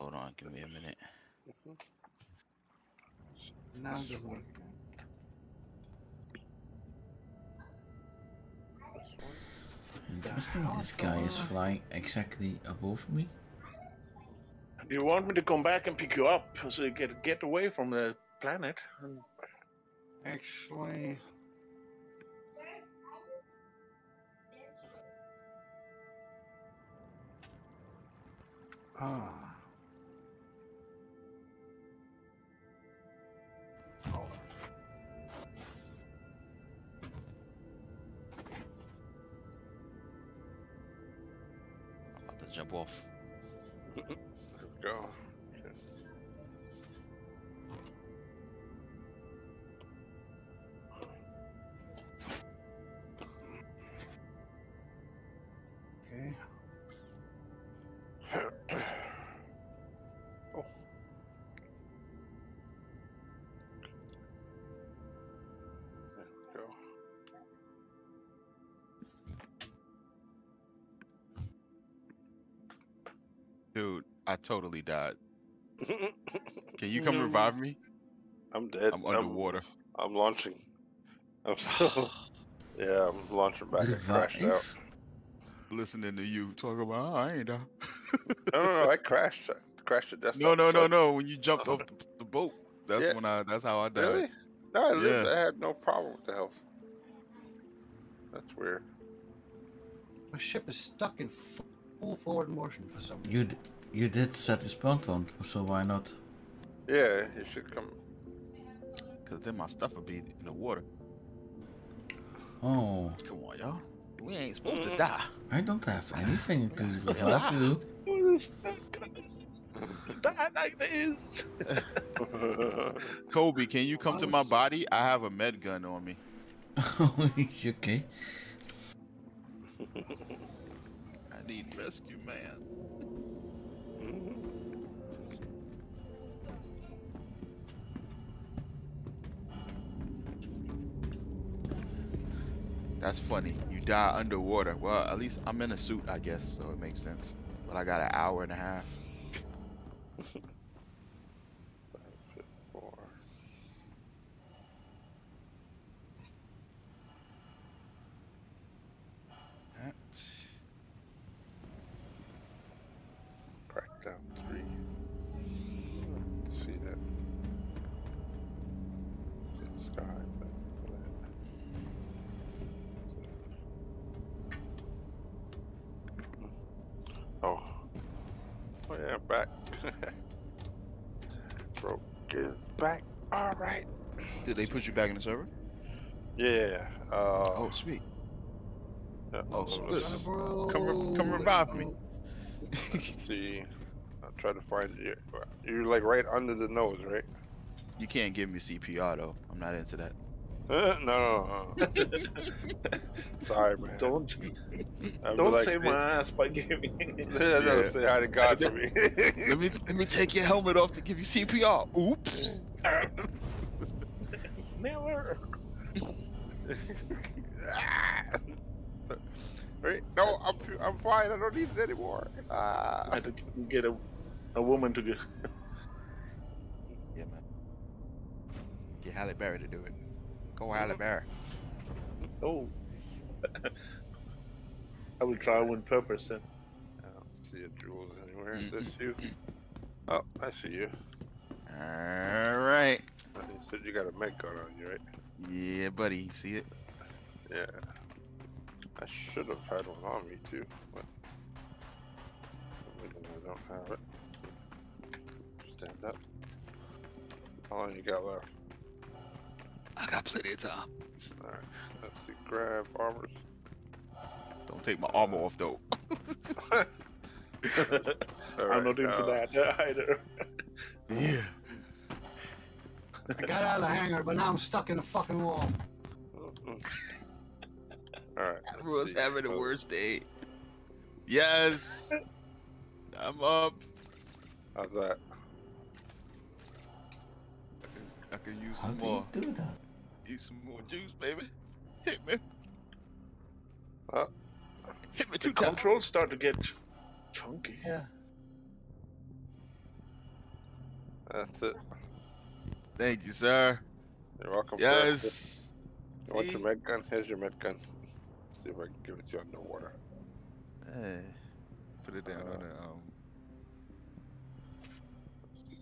S12: Hold on, give me a minute.
S14: Now it doesn't work.
S1: Interesting. This guy is flying exactly above me.
S13: Do you want me to come back and pick you up so you get get away from the planet? And
S14: Actually. Ah.
S12: Jump off.
S8: We (laughs) go.
S12: Dude, I totally died. (laughs) Can you come revive me?
S8: I'm dead.
S12: I'm underwater.
S8: I'm, launching. (laughs) I'm still. yeah, I'm launching back. I crashed out.
S12: Listening to you talk about, oh, I ain't die.
S8: No, no, no. I (laughs) crashed. I crashed to death.
S12: No, no, no, no. When you jumped off the, the boat, that's
S8: Yeah.
S12: when I. That's how I died.
S8: Really? No, I lived.
S12: Yeah.
S8: I had no problem with the health. That's weird.
S14: My ship is stuck in fu- full forward motion for some reason.
S1: You d- you did set the spawn point, so why not?
S8: Yeah, you should come.
S12: Cause then my stuff would be in the water.
S1: Oh,
S12: Come on, y'all. We ain't supposed to mm. die.
S1: I don't have anything to revive you.
S13: die like this.
S12: Kobi, can you come to my body? I have a med gun on me. (laughs)
S1: okay. (laughs)
S12: I need rescue man. That's funny. You die underwater. Well, at least I'm in a suit, I guess, so it makes sense. But I got an hour and a half. (laughs)
S8: Four.
S12: That.
S8: Crack down three. See that? See the sky. but- Oh. Oh yeah, back. Broke his back. All right.
S12: Did they put you back in the server?
S8: Yeah. Uh,
S12: Oh, sweet.
S8: yeah,
S12: Oh, so
S8: I'll
S12: Come, re- come revive me.
S8: See, I'll try to find you. You're like right under the nose, right?
S12: You can't give me CPR though. I'm not into that.
S8: Uh, (laughs) no, no, no. (laughs) Sorry, man.
S13: Don't
S8: I'd
S13: don't
S8: like,
S13: save
S8: "Hey,
S13: my ass by giving. (laughs)
S8: Yeah, no,
S12: Yeah.
S8: say hi to God for me.
S12: let me let me take your helmet off to give you CPR. Oops.
S13: Never.
S8: Right? (laughs) No, I'm I'm fine. I don't need it anymore. Ah.
S13: I had to get a, a woman to get.
S12: Yeah, man. Get Halle Berry to do it. Go Halle Berry.
S13: Oh. (laughs) I will try one purpose then.
S8: I don't see a Jules anywhere. Is this you? Oh, I see you.
S12: Alright.
S8: You said you got a med gun on you, right?
S12: Yeah, buddy. See it?
S8: Yeah. I should have had one on me too, but for some reason I don't have it. Stand up. How long you got left?
S12: I got plenty of time.
S8: Alright, let's see. Grab armors.
S12: Don't take my armor off though.
S13: I'm not into
S8: now-
S13: that either.
S12: yeah.
S14: I got out of the hangar, but now I'm stuck in a fucking wall. (laughs)
S8: Alright.
S12: Everyone's having the oh. worst day. Yes. I'm up.
S8: How's that?
S12: I can use
S1: How
S12: some
S1: do
S12: more.
S1: you do that?
S12: Use some more juice, baby. Hit me.
S8: Oh.
S12: Hit me
S13: The controls start to get chunky.
S12: Yeah.
S8: That's it.
S12: Thank you, sir.
S8: You're welcome. sir.
S12: Yes.
S8: You want your
S12: See?
S8: med gun? Here's your med gun. see if I can give it to you underwater.
S12: Hey. Put it down on the um.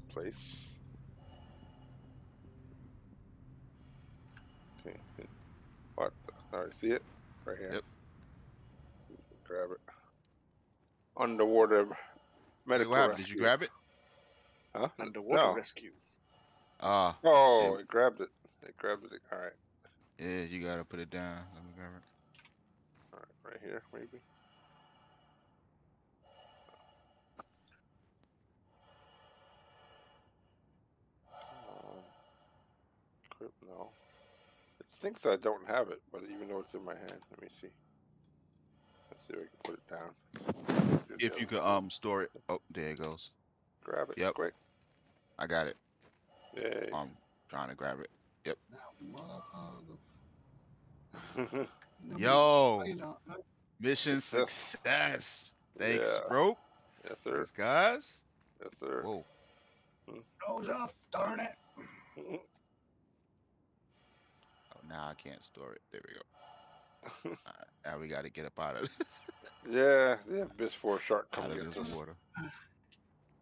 S8: Place. Okay. What? Alright, see it? Right here.
S12: Yep.
S8: Grab it. Underwater
S12: Wait,
S8: medical
S12: what happened? Did you grab it?
S8: Huh?
S13: Underwater
S8: No.
S13: rescue.
S12: Ah.
S8: Oh,
S12: Yeah.
S8: it grabbed it. It grabbed it. Alright.
S12: Yeah, you gotta put it down. Let me grab it.
S8: Alright, right here, maybe. Crip, no. It thinks I don't have it, but even though it's in my hand, let me see. Let's see if I can put it down.
S12: If you could um store it. Oh, there it goes.
S8: grab it.
S12: Yep.
S8: Quick.
S12: I got it.
S8: Yay.
S12: I'm trying to grab it. Yep. (laughs) Yo.
S14: You know,
S12: Mission
S8: Success.
S12: success. Thanks,
S8: Yeah.
S12: bro.
S8: yes, sir.
S12: Thanks, guys.
S8: Yes, sir.
S12: Whoa. Mm.
S14: Nose up, darn it.
S12: Oh, now I can't store it. There we go. (laughs) Alright, now we got to get up out of (laughs)
S8: yeah, the Abyss 4 shark
S12: out
S8: come
S12: of this
S8: us.
S12: water.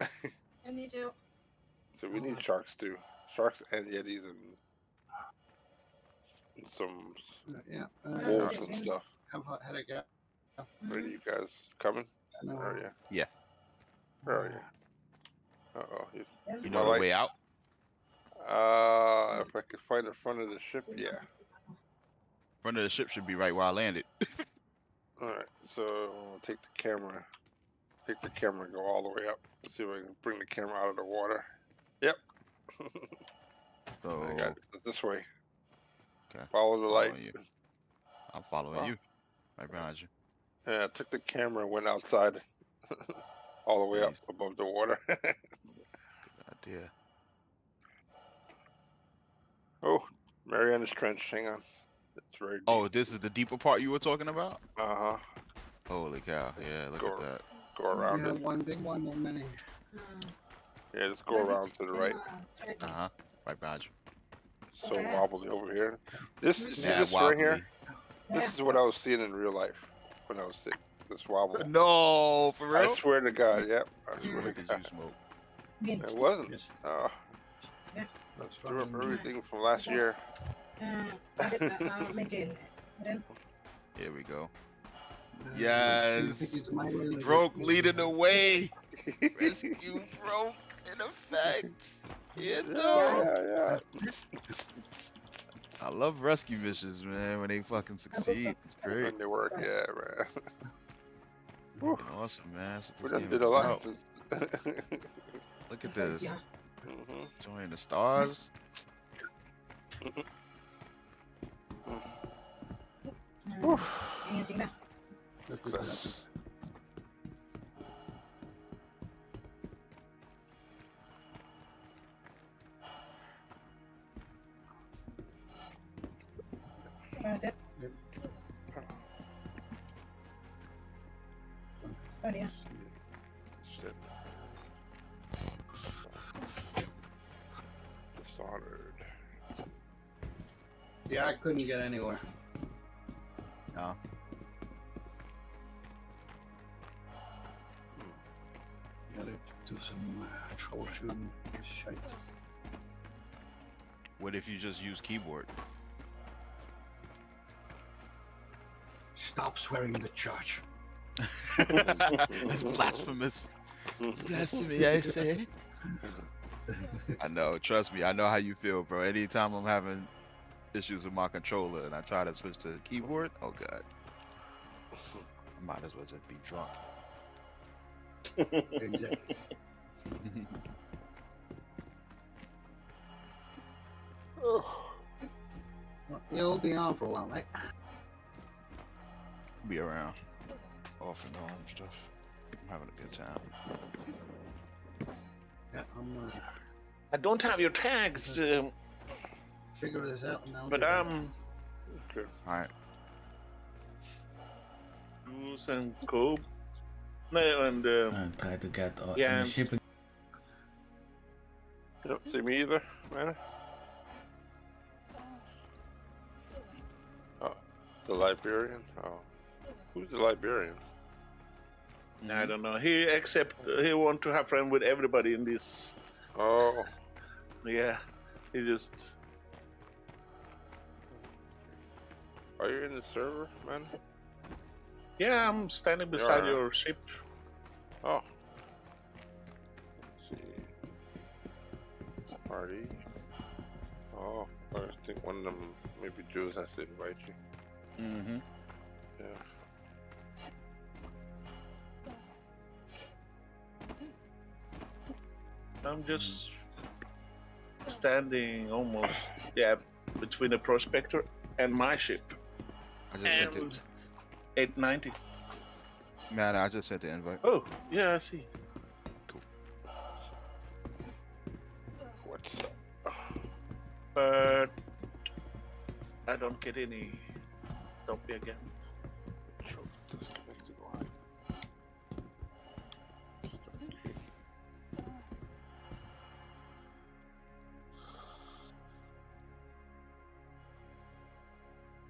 S11: I need you.
S8: So we need sharks too. Sharks and yetis and, and some
S14: Uh, yeah.
S8: wolves
S14: Uh,
S8: and stuff.
S14: How about had it go?
S8: Where are you guys coming?
S14: No.
S8: Where are you?
S12: Yeah.
S8: Where are you? Uh oh.
S12: You know the way out?
S8: Uh, if I could find the front of the ship, yeah.
S12: Front of the ship should be right where I landed. (laughs)
S8: All right. So I'll take the camera, take the camera, and go all the way up. Let's see if I can bring the camera out of the water. Yep. (laughs)
S12: So
S8: I got it. This way.
S12: Okay.
S8: Follow the light.
S12: Following you. I'm following
S8: Wow.
S12: you. Right behind you.
S8: Yeah, I took the camera and went outside, (laughs) all the way up
S12: Nice.
S8: above the water. (laughs)
S12: Good Idea.
S8: oh, Mariana's Trench. Hang on. It's very. deep.
S12: Oh, this is the deeper part you were talking about?
S8: Uh huh.
S12: Holy cow. Yeah, look
S8: Go
S12: at that.
S8: Go around
S14: Yeah,
S8: it.
S14: one big one, one many.
S8: Yeah, just go around to the right.
S12: Uh huh. Right behind you.
S8: So wobbly over here. This see
S12: Yeah,
S8: this right here. This is what I was seeing in real life when I was sick. This wobble.
S12: No, for real?
S8: I swear to God. Yep. I swear to God.
S12: you smoke?
S8: It wasn't. Oh. Let's threw up everything from last year.
S12: Here we go.
S14: Uh,
S12: Yes.
S14: it's my
S12: Broke leading the way. (laughs) Rescue broke in effect. Yeah, though.
S8: Yeah, yeah.
S12: I love rescue missions, man. When they fucking succeed, it's great.
S8: When they work, yeah, man.
S12: Awesome, man. That's what
S8: We
S12: this
S8: done
S12: game
S8: did
S12: is
S8: a lot
S12: about.
S8: since. (laughs)
S12: Look at this.
S8: Mhm.
S12: Join the stars. (laughs)
S8: Success.
S11: That's it. Oh yeah.
S8: Shit. Dishonored.
S14: Yeah, I couldn't get anywhere.
S12: No.
S14: Gotta do some uh, troubleshooting. This shite.
S12: What if you just use keyboard?
S14: Stop swearing in the church.
S12: That's blasphemous. Blasphemy, I say. I know. Trust me. I know how you feel, bro. Anytime I'm having issues with my controller and I try to switch to keyboard, oh god, I might as well just be drunk.
S14: exactly. Well, (laughs) You'll be on for a while, right?
S12: Be around, off and on and stuff. I'm having a good time.
S14: Yeah, I'm uh,
S13: I don't have your tags, um,
S14: figure this out and I'll
S13: but
S14: get back.
S13: um,
S12: All right.
S13: Jules and Cobb. No, and um,
S1: And try to get uh,
S13: Yeah.
S1: in the shipping.
S8: You don't see me either, man. Oh, the Liberian. Oh, who's the Liberian?
S13: I don't know. He accept. He want to have friend with everybody in this.
S8: Oh,
S13: Yeah, he just.
S8: are you in the server, man?
S13: Yeah, I'm standing beside
S8: are.
S13: your ship.
S8: Oh. Let's see. Party. Oh, I think one of them, maybe Jews has to invite you.
S12: Mm-hmm.
S8: Yeah.
S13: I'm just mm. standing almost, yeah, between the prospector and my ship.
S12: I just sent it.
S13: 890.
S12: Man, I just sent the invite.
S13: Oh, yeah, I see. Cool.
S8: What's up?
S13: But I don't get any. Don't be again.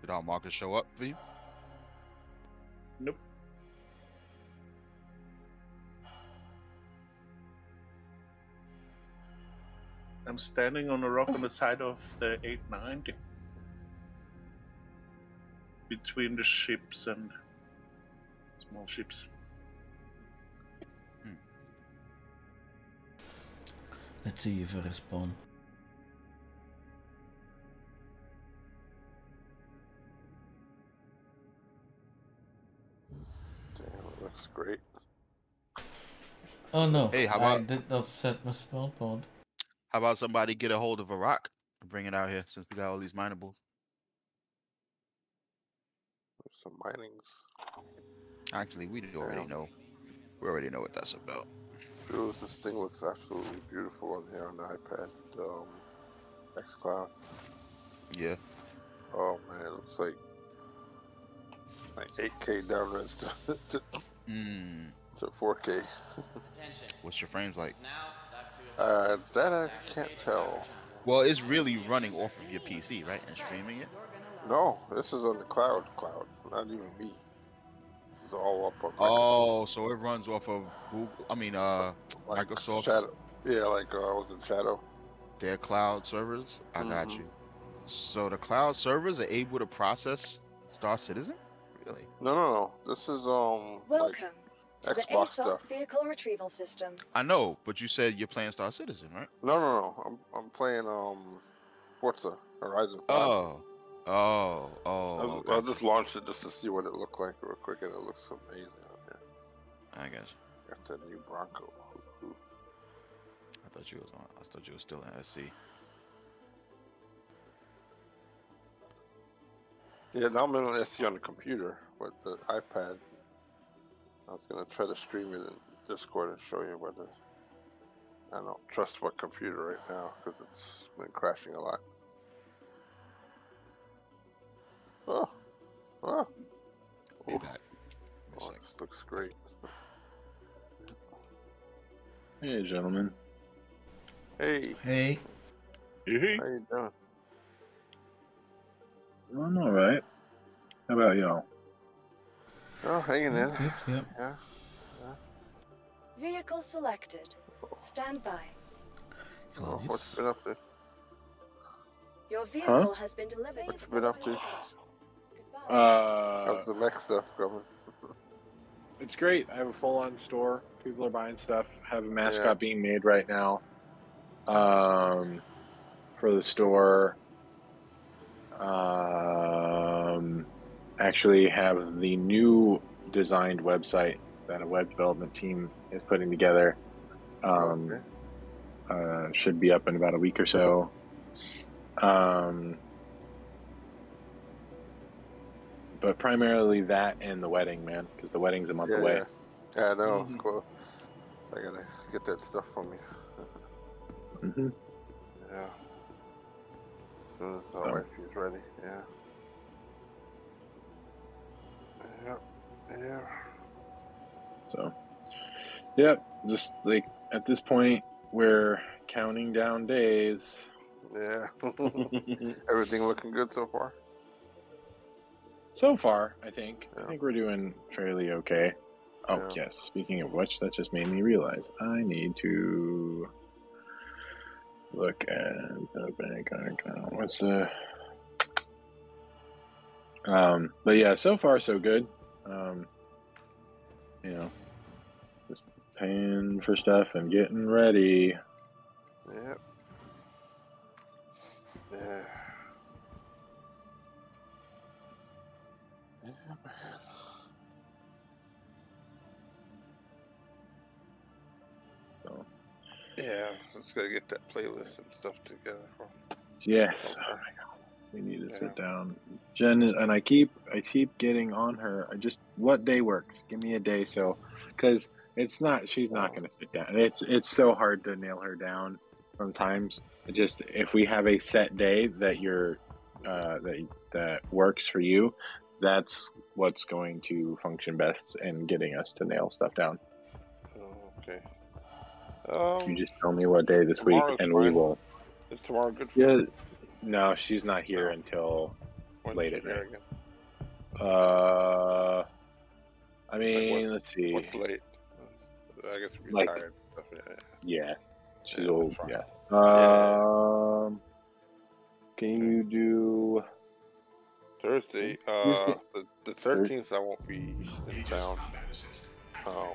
S12: Did our markers show up for you?
S13: Nope. I'm standing on a rock on the side of the 890. Between the ships and small ships. Hmm.
S1: Let's see if I respawn.
S8: It looks great.
S1: Oh no,
S12: Hey, how
S1: I
S12: about-
S1: did not set my spawn point.
S12: How about somebody get a hold of a rock and bring it out here since we got all these mineables?
S8: There's some minings.
S12: Actually, we do already know. We already know what that's about.
S8: Jules, this thing looks absolutely beautiful on here on the iPad. Um, XCloud.
S12: Yeah.
S8: Oh man, it looks like like 8K downres to, to,
S12: Mm.
S8: to 4K.
S2: Attention.
S12: What's your frames like?
S2: Now, Doc 2 is
S8: Uh, that I can't tell.
S12: Well, it's really running off of your PC, right, and streaming it.
S8: No, this is on the cloud. Cloud, not even me. This is all up on
S12: Oh, so it runs off of Google. I mean, uh,
S8: like
S12: Microsoft.
S8: Shadow. Yeah, like uh, I was in Shadow.
S12: Their cloud servers. I got
S8: Mhm.
S12: you. So the cloud servers are able to process Star Citizen. Really?
S8: No, no, no. This is um
S3: Welcome to the
S8: Xbox
S3: ASOP
S8: stuff.
S3: vehicle retrieval system.
S12: I know, but you said you're playing Star Citizen, right?
S8: No, no, no. I'm I'm playing um Forza Horizon 5.
S12: Oh, oh,
S8: I,
S12: oh.
S8: I
S12: Okay.
S8: just launched it just to see what it looked like real quick, and it looks amazing out here.
S12: I guess.
S8: Got that new Bronco. Ooh.
S12: I thought you was on. I thought you was still in SC.
S8: Yeah, now I'm in an SC on the computer, but the iPad. I was gonna try to stream it in Discord and show you, but uh, I don't trust my computer right now because it's been crashing a lot. Oh, oh,
S12: Be back.
S8: oh this looks great.
S15: Hey, gentlemen.
S8: Hey.
S1: Hey.
S8: How you doing?
S15: I'm all right. How about y'all?
S8: Oh, hanging in.
S1: Good, yep.
S8: Yeah.
S3: Vehicle selected. Stand by.
S8: Oh, what's been up there?
S3: Your vehicle has been delivered.
S8: What's been up to?
S15: Uh,
S8: How's the mech stuff coming? (laughs)
S15: it's great. I have a full-on store. People are buying stuff. Have a mascot
S8: Yeah.
S15: being made right now. Um, for the store. Um, actually have the new designed website that a web development team is putting together. Um, uh, should be up in about a week or so. Um, but primarily that and the wedding, man, because the wedding's a month
S8: Yeah,
S15: away.
S8: yeah. Yeah, I know.
S15: Mm-hmm.
S8: It's close. So I gotta get that stuff from you. (laughs)
S15: hmm
S8: Yeah. As soon as wife is ready. Yeah. Yep. Yeah.
S15: So, yep, just like at this point, we're counting down days.
S8: Yeah. (laughs) (laughs) Everything looking good so far?
S15: So far, I think. I think we're doing fairly okay. Oh, yes. Speaking of which, that just made me realize I need to look at the bank account. What's the. Um, but yeah, so far, so good. Um, you know, just paying for stuff and getting ready.
S8: Yep. Yeah. Yeah, let's go get that playlist and stuff together.
S15: Yes. Oh. We need to sit down. Jen and I keep I keep getting on her. I just what day works? Give me a day so cuz it's not she's not going to sit down. It's it's so hard to nail her down sometimes. Just if we have a set day that you're uh that that works for you, that's what's going to function best in getting us to nail stuff down.
S8: Oh, okay. Um,
S15: You just tell me what day this week
S8: tomorrow's
S15: and we will
S8: Is tomorrow good for
S15: Yeah.
S8: you?
S15: No, she's not here until
S8: When's
S15: late
S8: she
S15: at
S8: here
S15: night.
S8: again?
S15: Uh, I
S8: Like
S15: mean,
S8: what-
S15: let's see.
S8: What's late? I guess
S15: Like-
S8: retired. stuff, yeah, yeah.
S15: Yeah, she's
S8: Yeah,
S15: old.
S8: that's fine.
S15: Yeah. Um, can you do?
S8: Thursday, uh, the the thirteenth, I won't be in town. Um,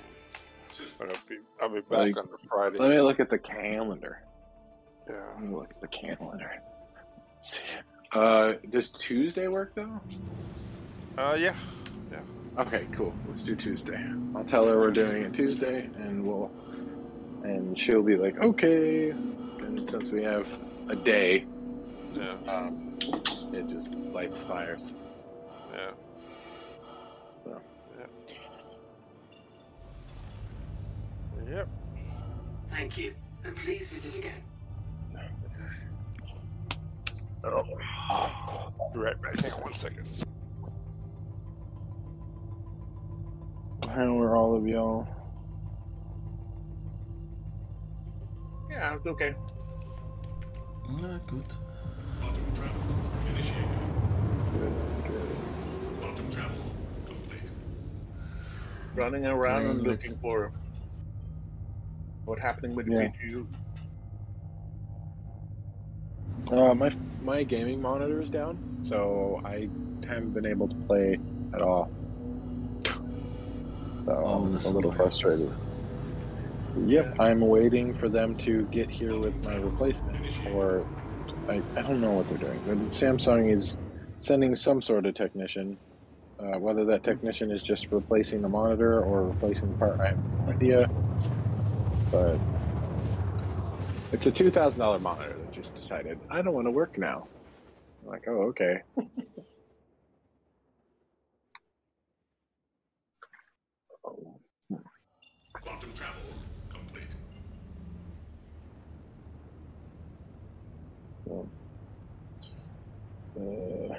S8: but I'll be I'll be back
S15: Like,
S8: on the Friday.
S15: Let me look at the calendar.
S8: Yeah.
S15: Let me look at the calendar. See. Uh, does Tuesday work though?
S8: Uh, yeah, yeah.
S15: Okay, cool. Let's do Tuesday. I'll tell her we're doing it Tuesday, and we'll, and she'll be like, okay. And since we have a day,
S8: Yeah.
S15: um, it just lights fires.
S8: Yeah. Yep.
S4: Thank you, and please visit again.
S8: Oh. Be right back. Hang on one second.
S15: How are all of y'all?
S13: Yeah, it's okay.
S1: Yeah, good.
S7: Quantum travel initiated.
S15: Good, good.
S7: Quantum travel complete.
S13: Running around and looking for what happening with the
S15: Yeah.
S13: GPU.
S15: Uh, my my gaming monitor is down, so I haven't been able to play at all. So I'm a little
S1: annoying.
S15: frustrated. Yep, I'm waiting for them to get here with my replacement, or I, I don't know what they're doing. But Samsung is sending some sort of technician. Uh, whether that technician is just replacing the monitor or replacing the part, I have no idea. But it's a two thousand dollar monitor that just decided I don't want to work now. I'm like, oh, okay. (laughs)
S7: Quantum travel complete.
S15: So, uh,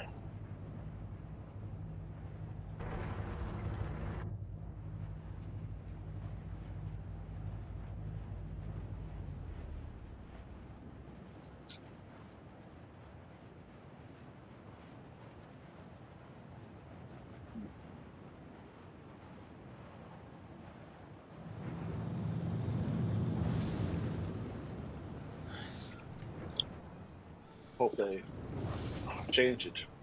S13: Hope they change it.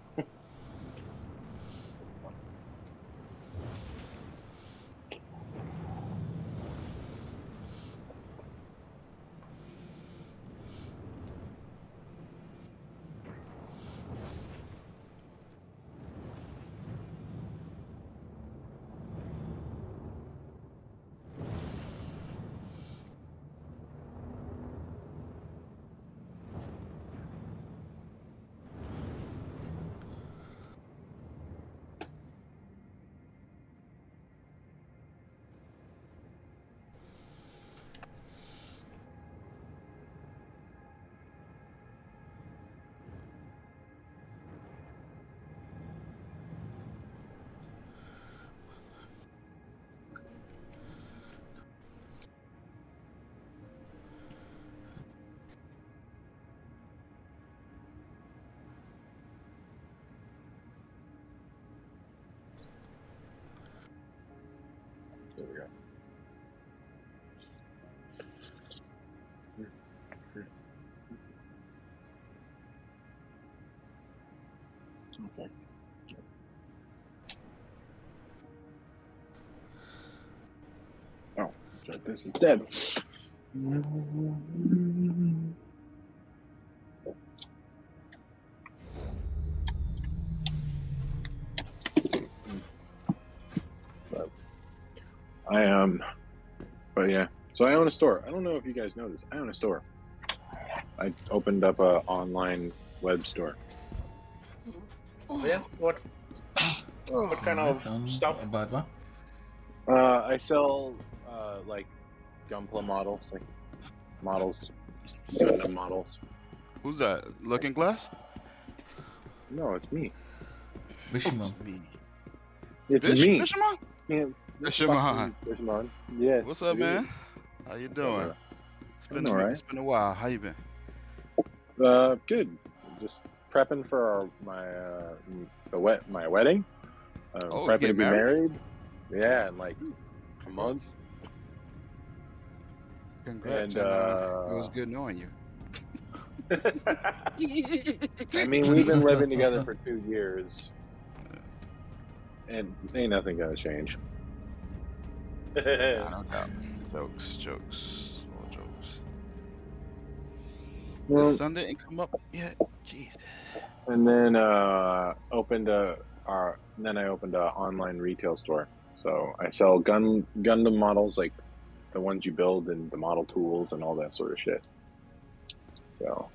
S15: Oh, sorry, this is dead. But I um, but yeah. So I own a store. I don't know if you guys know this. I own a store. I opened up a online web store.
S13: Yeah. What? What kind of stuff?
S1: About what?
S15: Uh, I sell like Gunpla models, like models, Gundam models.
S12: Who's that? Looking Glass?
S15: No, it's me.
S1: Bishamon.
S15: It's
S12: Bish-
S15: me.
S12: Bishamon?
S15: Yeah,
S12: Bishamon.
S15: Bishamon. Yes.
S12: What's up,
S15: dude.
S12: man? How you doing?
S15: up?
S12: It's been a,
S15: alright.
S12: it's been a while. How you been?
S15: Uh, good. Just prepping for our, my uh, the wet my wedding. Um,
S12: Oh,
S15: prepping to
S12: getting
S15: be
S12: married?
S15: married. Yeah, in like a month.
S12: Congrats.
S15: And,
S12: and, uh, it
S15: uh,
S12: was good knowing you. (laughs) (laughs)
S15: I mean, we've been living together for two (laughs) years, and ain't nothing gonna change.
S12: Nah, no doubt. Jokes, jokes, all jokes.
S15: Well-
S12: the sun didn't come up yet. Jeez.
S15: And then uh, opened a our then I opened a online retail store. So I sell gun Gundam models like the ones you build and the model tools and all that sort of shit. So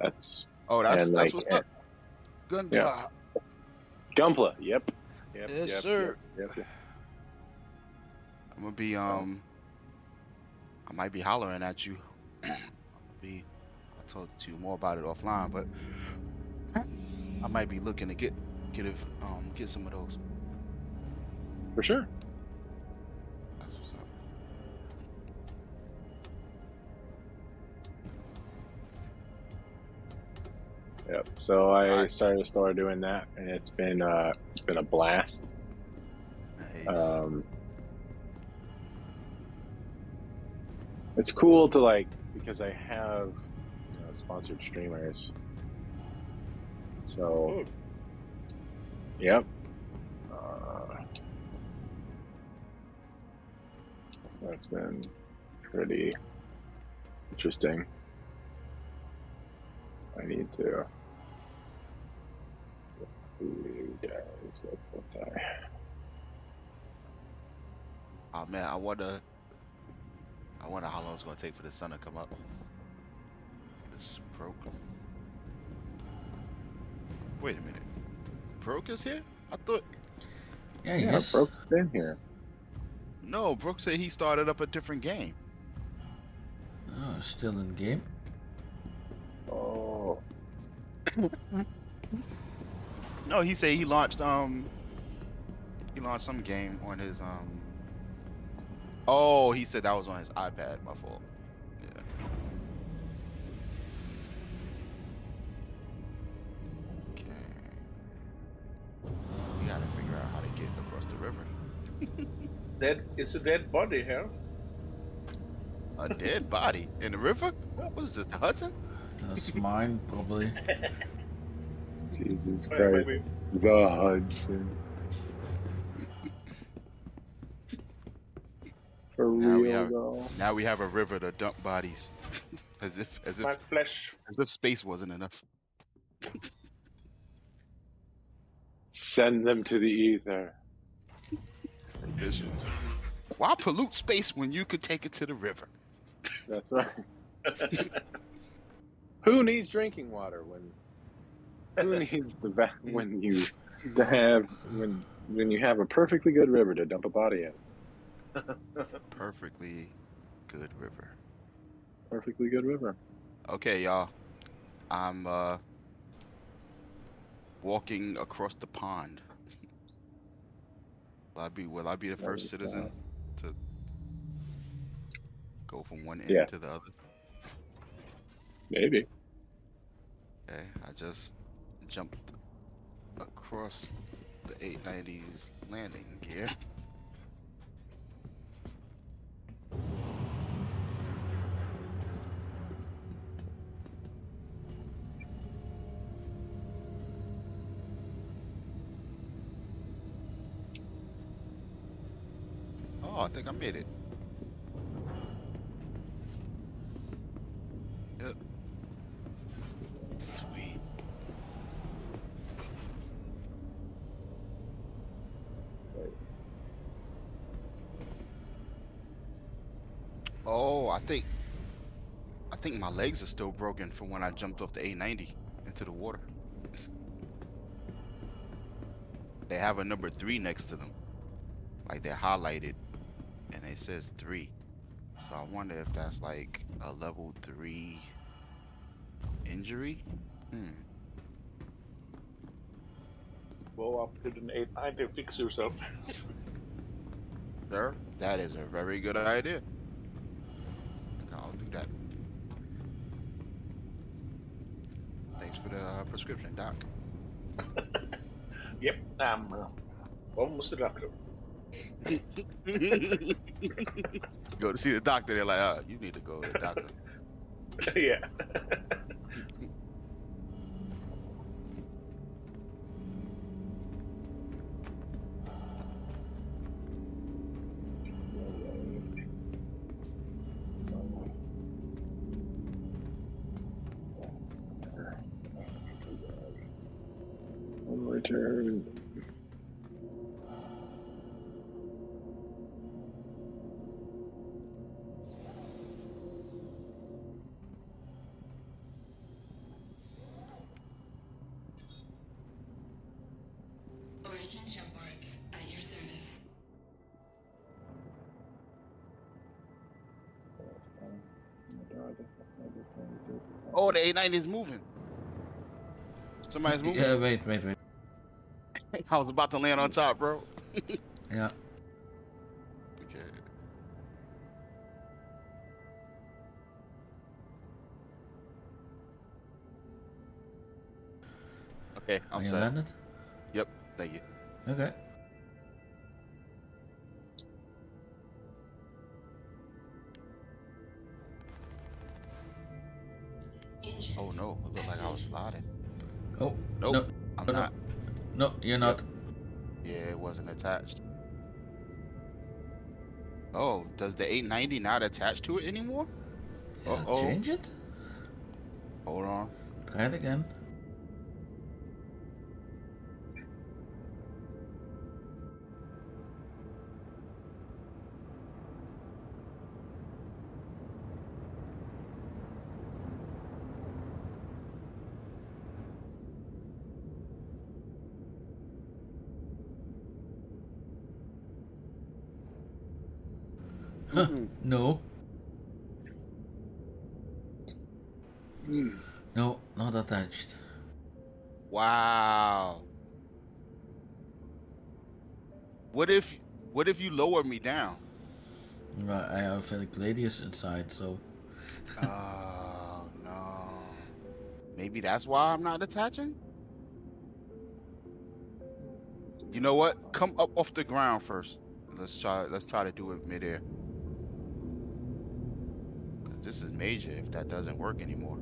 S15: that's
S12: Oh, that's
S15: and,
S12: that's
S15: like,
S12: what's up. Gun
S15: yeah. Gunpla. Yep. Yep.
S12: Yes,
S15: yep,
S12: sir.
S15: Yep, yep,
S12: I'm gonna be um. I might be hollering at you. (clears throat) I'll be. I'll talk to you more about it offline, but I might be looking to get get if um get some of those.
S15: For sure. Yep. So I started started doing that, and it's been uh, it's been a blast. Um, it's cool to like because I have you know, sponsored streamers. So, yep. Uh, that's been pretty interesting. I need to. You guys, look what I.
S12: Oh man, I wonder. I wonder how long it's gonna take for the sun to come up. This broke. Wait a minute. Broke is here? I thought.
S1: Yeah,
S15: Yeah,
S1: yes.
S15: Broke's been here.
S12: No, Brooke said he started up a different game.
S1: Oh, still in game.
S12: No, he said he launched um. He launched some game on his um. Oh, he said that was on his iPad. My fault. Yeah. Okay. We gotta figure out how to get across the river. (laughs)
S13: Dead. It's a dead body here.
S12: A dead body in the river? What is this, the Hudson?
S1: That's mine, probably. (laughs)
S15: Jesus
S13: Wait,
S15: Christ.
S13: wait, wait.
S15: The Hudson. For
S12: Now we
S15: real
S12: have
S15: though.
S12: now we have a river to dump bodies. (laughs) as if as if
S13: My flesh.
S12: as if space wasn't enough.
S15: Send them to the ether.
S12: Ambitions. Why pollute space when you could take it to the river?
S15: That's right. (laughs) Who needs drinking water when? Who (laughs) needs the va- when you to have when when you have a perfectly good river to dump a body in? (laughs)
S12: Perfectly good river.
S15: Perfectly good river.
S12: Okay, y'all. I'm uh walking across the pond. (laughs) Will I be will I be the first
S15: is
S12: citizen to go from one end
S15: Yeah.
S12: to the other?
S15: Maybe.
S12: Okay, I just jumped across the 890's landing gear. (laughs) Oh, I think I made it. Yep. Sweet. Oh, I think I think my legs are still broken from when I jumped off the 890 into the water. They have a number three next to them. Like they're highlighted and it says three. So I wonder if that's like a level three injury? Hmm.
S13: Go up to the 890, fix yourself.
S12: Sir, that is a very good idea. I'll do that. Thanks for the uh, prescription, Doc.
S13: Yep, I'm uh, almost a doctor. (laughs)
S12: go to see the doctor. They're like, uh, you need to go to the doctor. (laughs)
S13: yeah.
S12: 890 is moving. Somebody's moving.
S1: Yeah, wait, wait, wait. (laughs)
S12: I was about to land on top, bro. (laughs)
S1: Yeah.
S12: Okay. Okay, I'm set.
S1: landed?
S12: Yep, thank you.
S1: Okay.
S12: Looked like I was sliding.
S1: Oh.
S12: Nope,
S1: No.
S12: I'm
S1: no, no.
S12: not.
S1: No, you're not.
S12: Yeah, it wasn't attached. Oh, does the 890 not attach to it anymore? Uh-oh.
S1: change it?
S12: Hold on.
S1: Try it again.
S12: What if you lower me down?
S1: Right, I have a Gladius inside, so.
S12: Oh no. Maybe that's why I'm not attaching? You know what? Come up off the ground first. Let's try let's try to do it midair. This is major if that doesn't work anymore.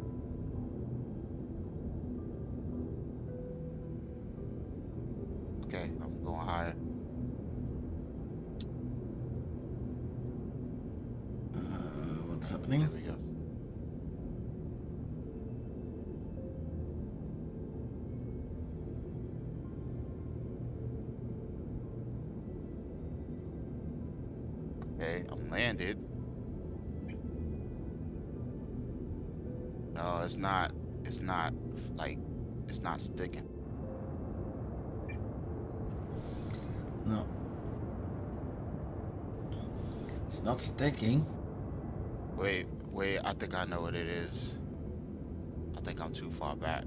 S1: Happening?
S12: There we go. Okay, I'm landed. No, it's not. It's not like it's not sticking.
S1: No. It's not sticking.
S12: Wait, wait. I think I know what it is. I think I'm too far back.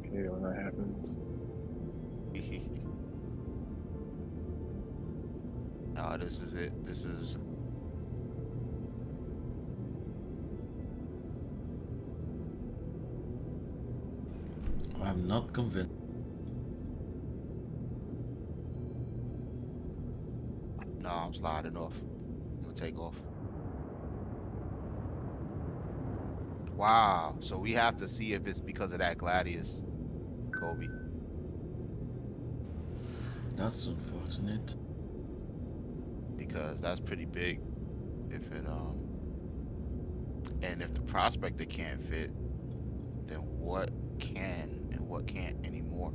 S15: Okay, when that happens. (laughs)
S12: no, this is it. This is.
S1: I'm not convinced.
S12: I'm sliding off. I'm gonna take off. Wow. So we have to see if it's because of that Gladius, Kobi.
S1: That's unfortunate.
S12: Because that's pretty big. If it um. And if the prospector can't fit, then what can and what can't anymore?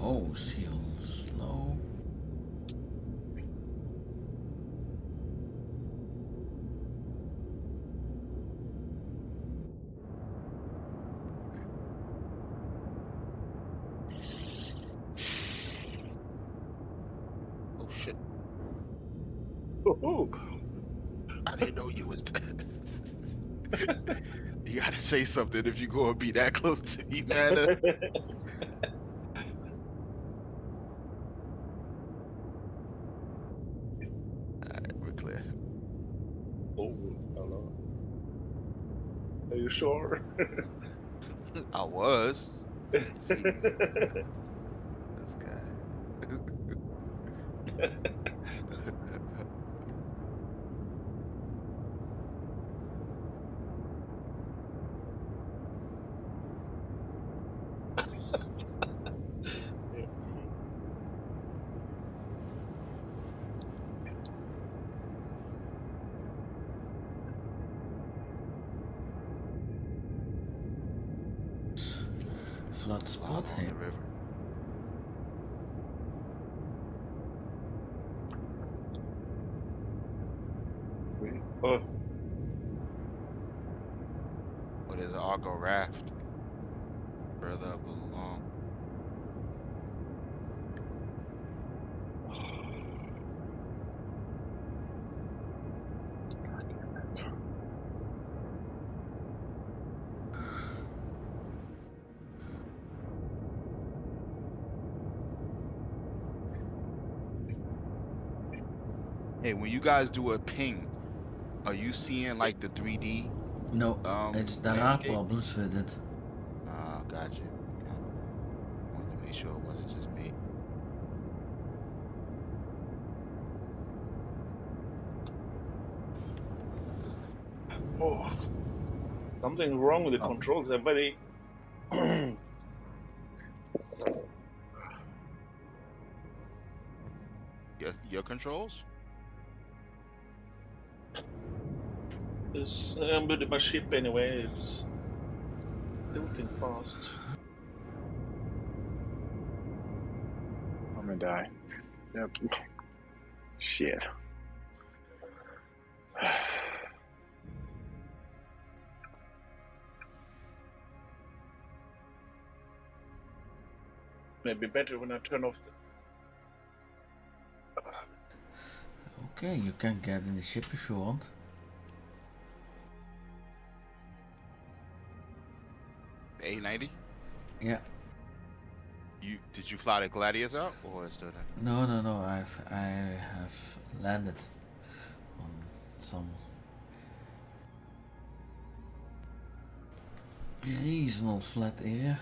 S1: Oh, seal slow.
S12: Oh shit!
S13: Oh,
S12: I didn't know you was dead. you gotta say something if you're gonna be that (laughs) close to me, man. (laughs) Alright, we're clear.
S13: oh, hello. Are you sure? (laughs)
S12: I was.
S13: this
S12: guy.
S1: Flat spot
S12: on the
S1: here.
S12: river.
S13: Oh,
S12: What is it? Argo Raft. Further up along. Hey, when you guys do a ping, are you seeing like the 3D?
S1: No,
S12: Um,
S1: it's there are
S12: landscape?
S1: problems with it.
S12: Ah, gotcha. Okay. Wanted to make sure it wasn't just me.
S13: oh. Something wrong with the controls. They're very. (clears throat)
S12: Your, your controls?
S13: It's, um, but my ship anyway is tilting fast.
S15: I'm gonna die. Yep. Shit. (sighs)
S13: Maybe better when I turn off the.
S1: Okay, you can get in the ship if you want.
S12: The 890?
S1: Yeah.
S12: You did you fly the Gladius out or is there that?
S1: No, no, no. I've I have landed on some reasonable flat area.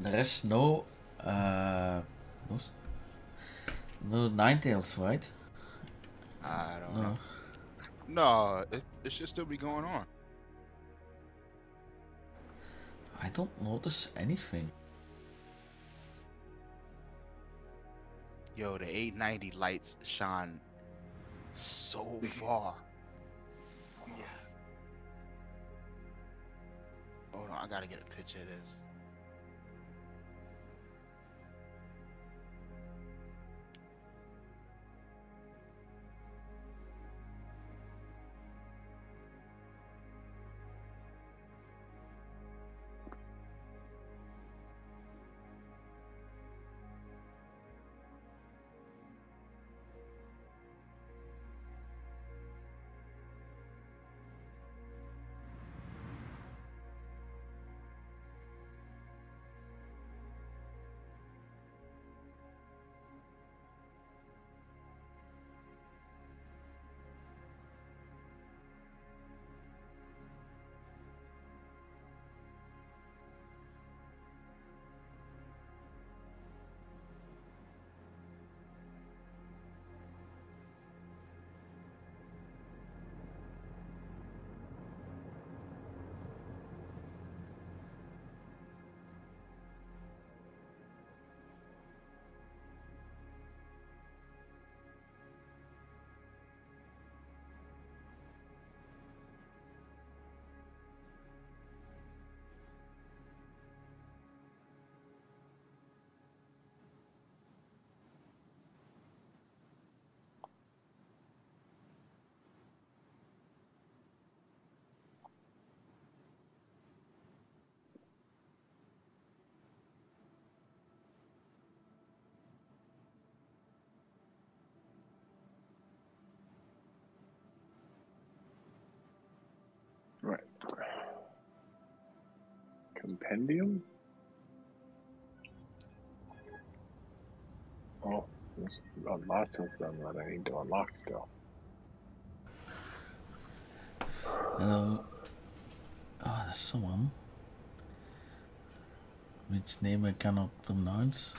S1: There is no uh, no, no nine tails, right?
S12: I don't
S1: No.
S12: know. No, it, it should still be going on.
S1: I don't notice anything.
S12: Yo, the 890 lights shine so far.
S13: Yeah.
S12: Hold on, I gotta get a picture of this.
S15: Right. Compendium? Oh, there's lots of them that I need to unlock still.
S1: Hello. Oh, there's someone. Which name I cannot pronounce.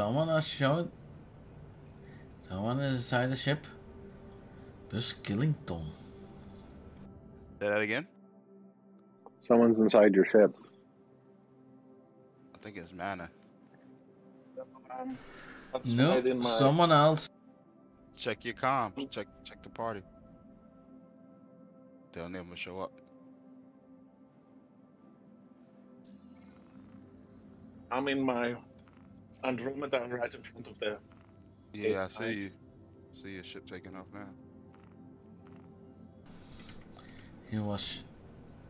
S1: Someone has shown. Someone is inside the ship. Bus Killington.
S12: Say that again?
S15: Someone's inside your ship.
S12: I think it's mana.
S1: No,
S13: right in my-
S1: someone else.
S12: Check your comms. Check check the party. They'll never show up.
S13: I'm in my Andromeda right in front of there.
S12: Yeah, I see
S13: I-
S12: you. See your ship taking off now.
S1: He was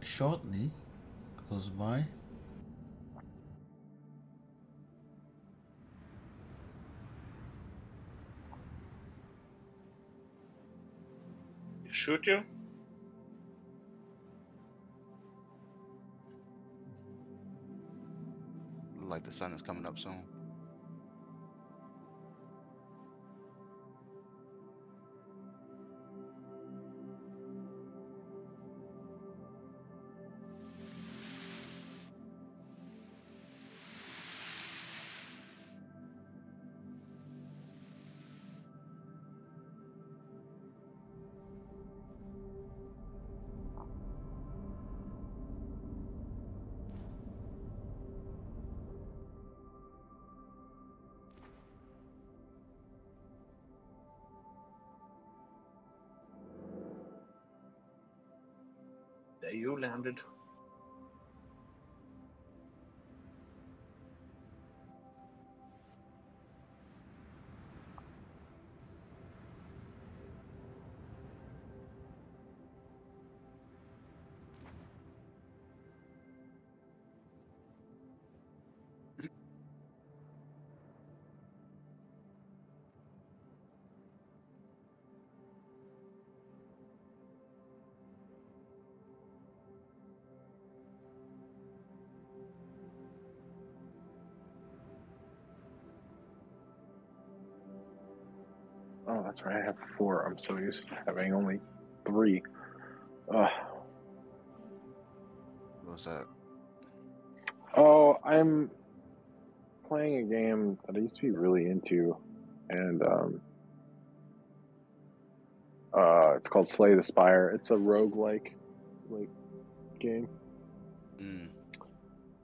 S1: shortly close by.
S13: Shoot you?
S12: Like the sun is coming up soon.
S13: You landed.
S15: That's right. I have four. I'm so used to having only three. Ugh.
S12: What's that?
S15: Oh, I'm playing a game that I used to be really into, and um, uh, it's called Slay the Spire. It's a roguelike like game,
S12: Mm.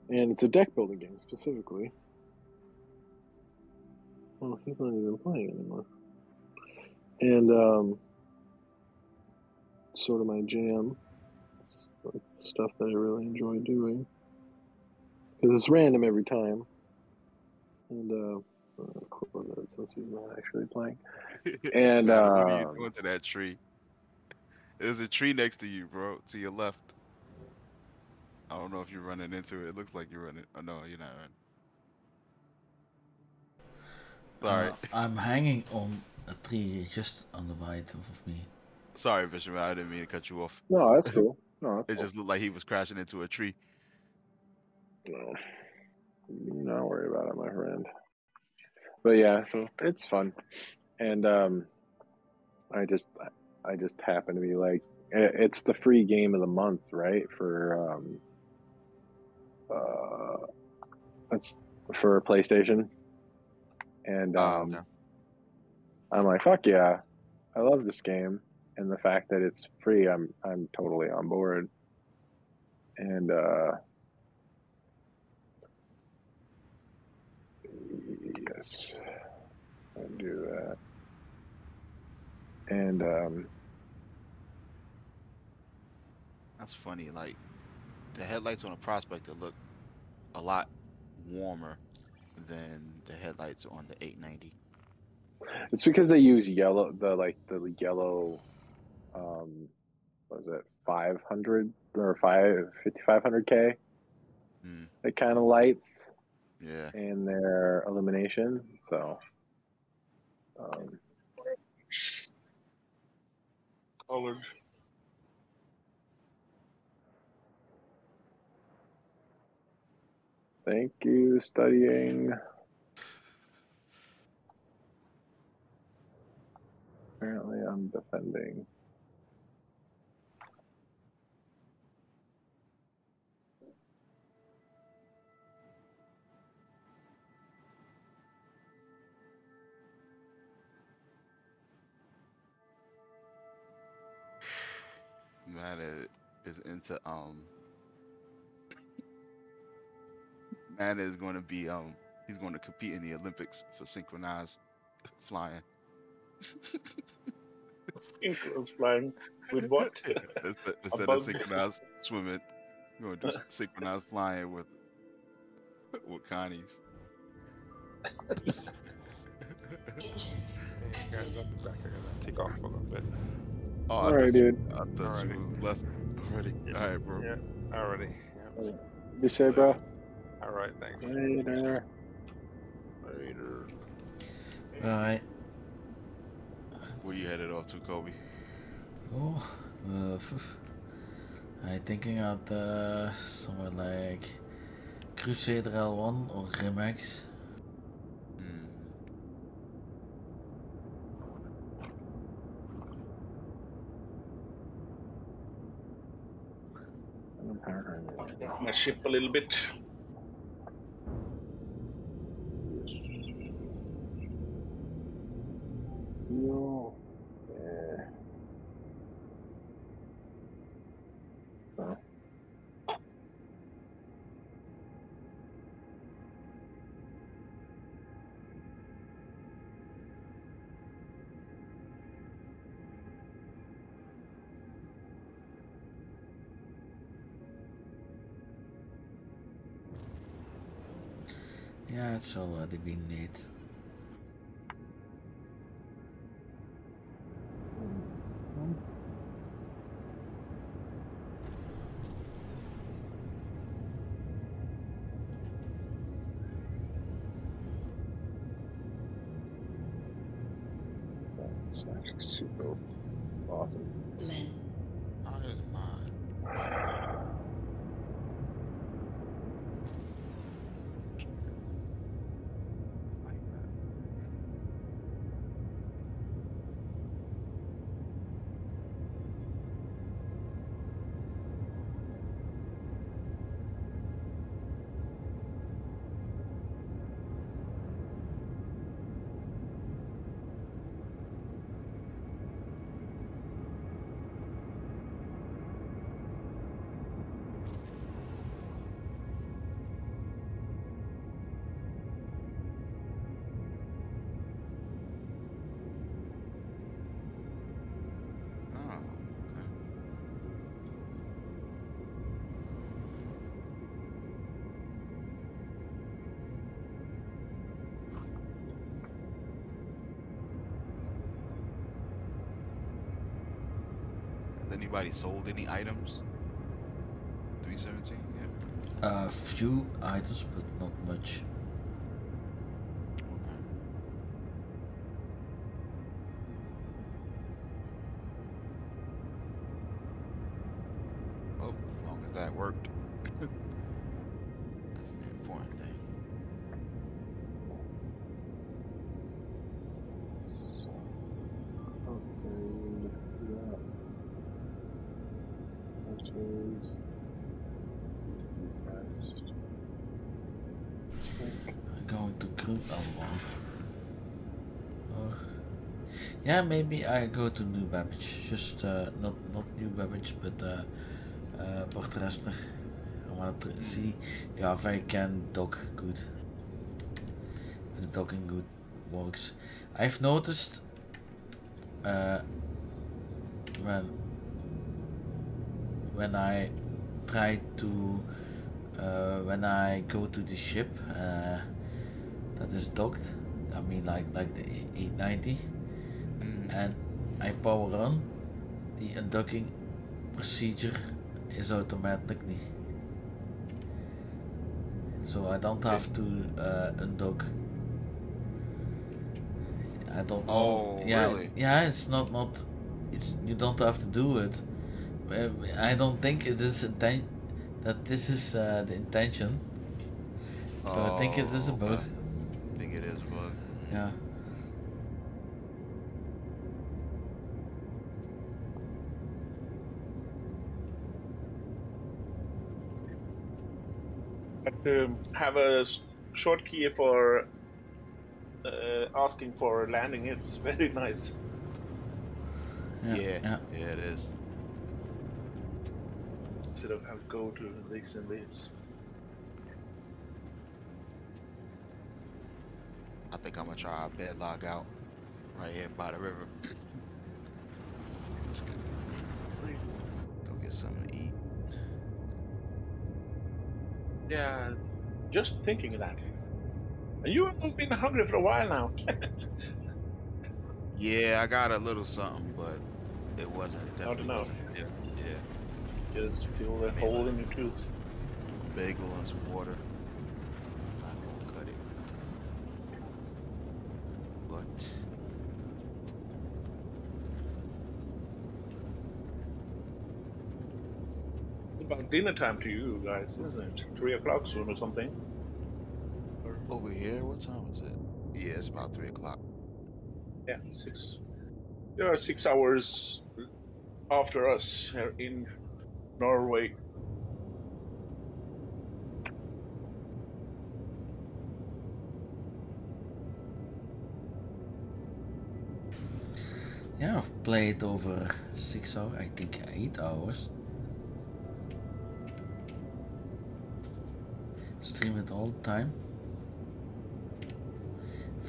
S15: and it's a deck building game specifically. Oh, he's not even playing anymore. And um, it's sort of my jam. It's, it's stuff that I really enjoy doing because it's random every time. And uh, I'll close that since he's not actually playing. (laughs) And
S12: Matt, what are you
S15: um,
S12: doing to that tree? There's a tree next to you, bro, to your left. I don't know if you're running into it. It looks like you're running. Oh no, you're not running. Sorry,
S1: Uh, I'm hanging on a tree just on the right of me.
S12: sorry, Bishop. I didn't mean to cut you off.
S15: no, that's cool. No,
S12: It
S15: that's
S12: just looked like he was crashing into a tree.
S15: No, not worry about it, my friend. But yeah, so it's fun, and um, I just I just happen to be like it's the free game of the month, right? For um, uh, it's for PlayStation, and um,
S12: okay.
S15: I'm like, fuck yeah, I love this game, and the fact that it's free, I'm I'm totally on board, and uh, yes, I do that, and um,
S12: That's funny. Like the headlights on a Prospector look a lot warmer than the headlights on the 890.
S15: It's because they use yellow, the like the yellow, um, what is it, five hundred or five fifty five hundred K?
S12: Mm.
S15: It kind of lights
S12: Yeah.
S15: in their illumination. So, um,
S13: Colored.
S15: thank you, studying. Apparently, I'm defending.
S12: Matt is, into um. Matt is going to be um. He's going to compete in the Olympics for synchronized flying.
S13: Synchronous flying with what? (laughs)
S12: instead, instead
S13: bug?
S12: of synchronized swimming, we're going to do synchronized flying with with Connie's.
S5: Engines.
S8: Hey, guys, I'll be back. I gotta take off for a little bit.
S12: Oh,
S15: Alright, dude.
S12: You, I thought
S8: Alrighty.
S12: you was left already. All right, bro.
S8: Yeah, already. Yeah.
S15: Be safe, bro.
S8: All right, thanks.
S15: Later.
S8: Later.
S1: Alright.
S12: Where you headed off to, Kobi?
S1: Oh, uh, I thinking out uh, somewhere like Crusader L1 or Rimax.
S12: Hmm.
S13: My ship a little bit.
S15: Yeah,
S1: it's already been late.
S12: Anybody sold any items? 317. Yeah.
S1: A few items, but not much. Yeah, maybe I go to New Babbage. Just uh, not not New Babbage, but uh, uh, Port Tressler. I want to see yeah, if I can dock good. If the docking good works. I've noticed uh, when when I try to uh, when I go to the ship uh, that is docked, I mean like like the 890, and I power on, the undocking procedure is automatically. So I don't have to uh, undock. I don't.
S12: Oh,
S1: yeah,
S12: really?
S1: yeah. It's not not. It's you don't have to do it. Uh, I don't think it is inten- that this is uh, the intention. So I think it is a
S12: Oh,
S1: bug.
S12: I think it is a bug.
S1: Yeah.
S13: But um, have a short key for uh, asking for landing. It's (laughs) very nice.
S12: Yeah, yeah, it is.
S13: Instead of have go to this and this.
S12: I think I'm gonna try a bed log out right here by the river. Let's (coughs) go. Go get something to eat.
S13: Yeah, just thinking of that. You have been hungry for a while now. (laughs)
S12: Yeah, I got a little something, but it wasn't definitely
S13: enough.
S12: wasn't- Yeah, yeah.
S13: Just feel the hole in your tooth.
S12: Bagel and some water. Not gonna cut it. But
S13: It's dinner time to you guys, isn't it? Three o'clock soon or something.
S12: over here, what time is it? Yeah, it's about three o'clock.
S13: Yeah, six. There are six hours after us here in Norway.
S1: Yeah, I've played over six hours, I think eight hours. Stream it all the time.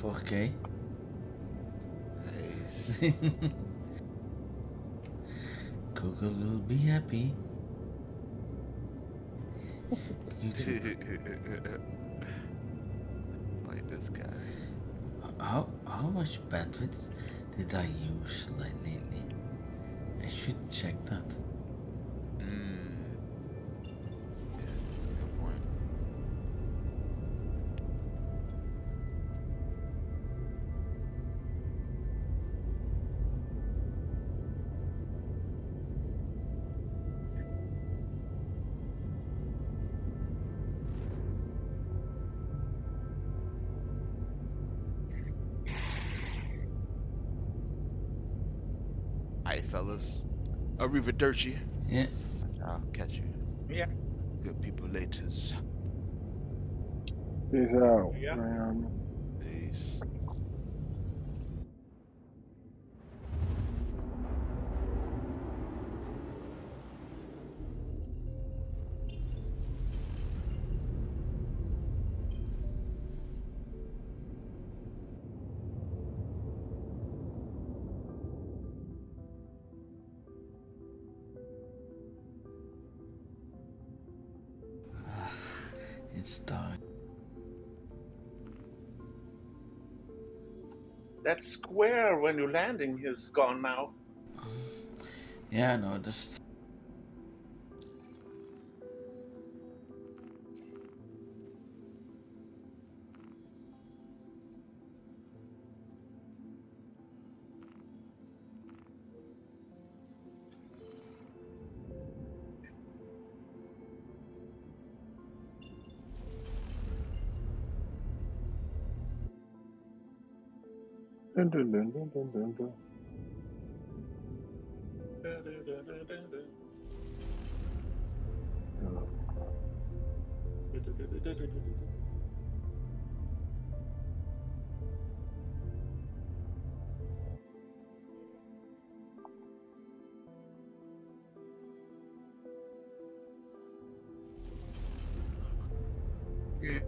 S1: 4K.
S12: Nice. (laughs)
S1: Google will be happy. (laughs) YouTube.
S12: like this guy.
S1: How how much bandwidth did I use lately? I should check that.
S12: Arrivederci.
S1: Yeah.
S12: I'll catch you.
S13: Yeah.
S12: Good people laters.
S15: Peace out,
S13: Yeah.
S15: man.
S13: When you're landing is gone now.
S1: Yeah, no, just.
S15: Dun, dun, dun, dun, dun, dun, dun.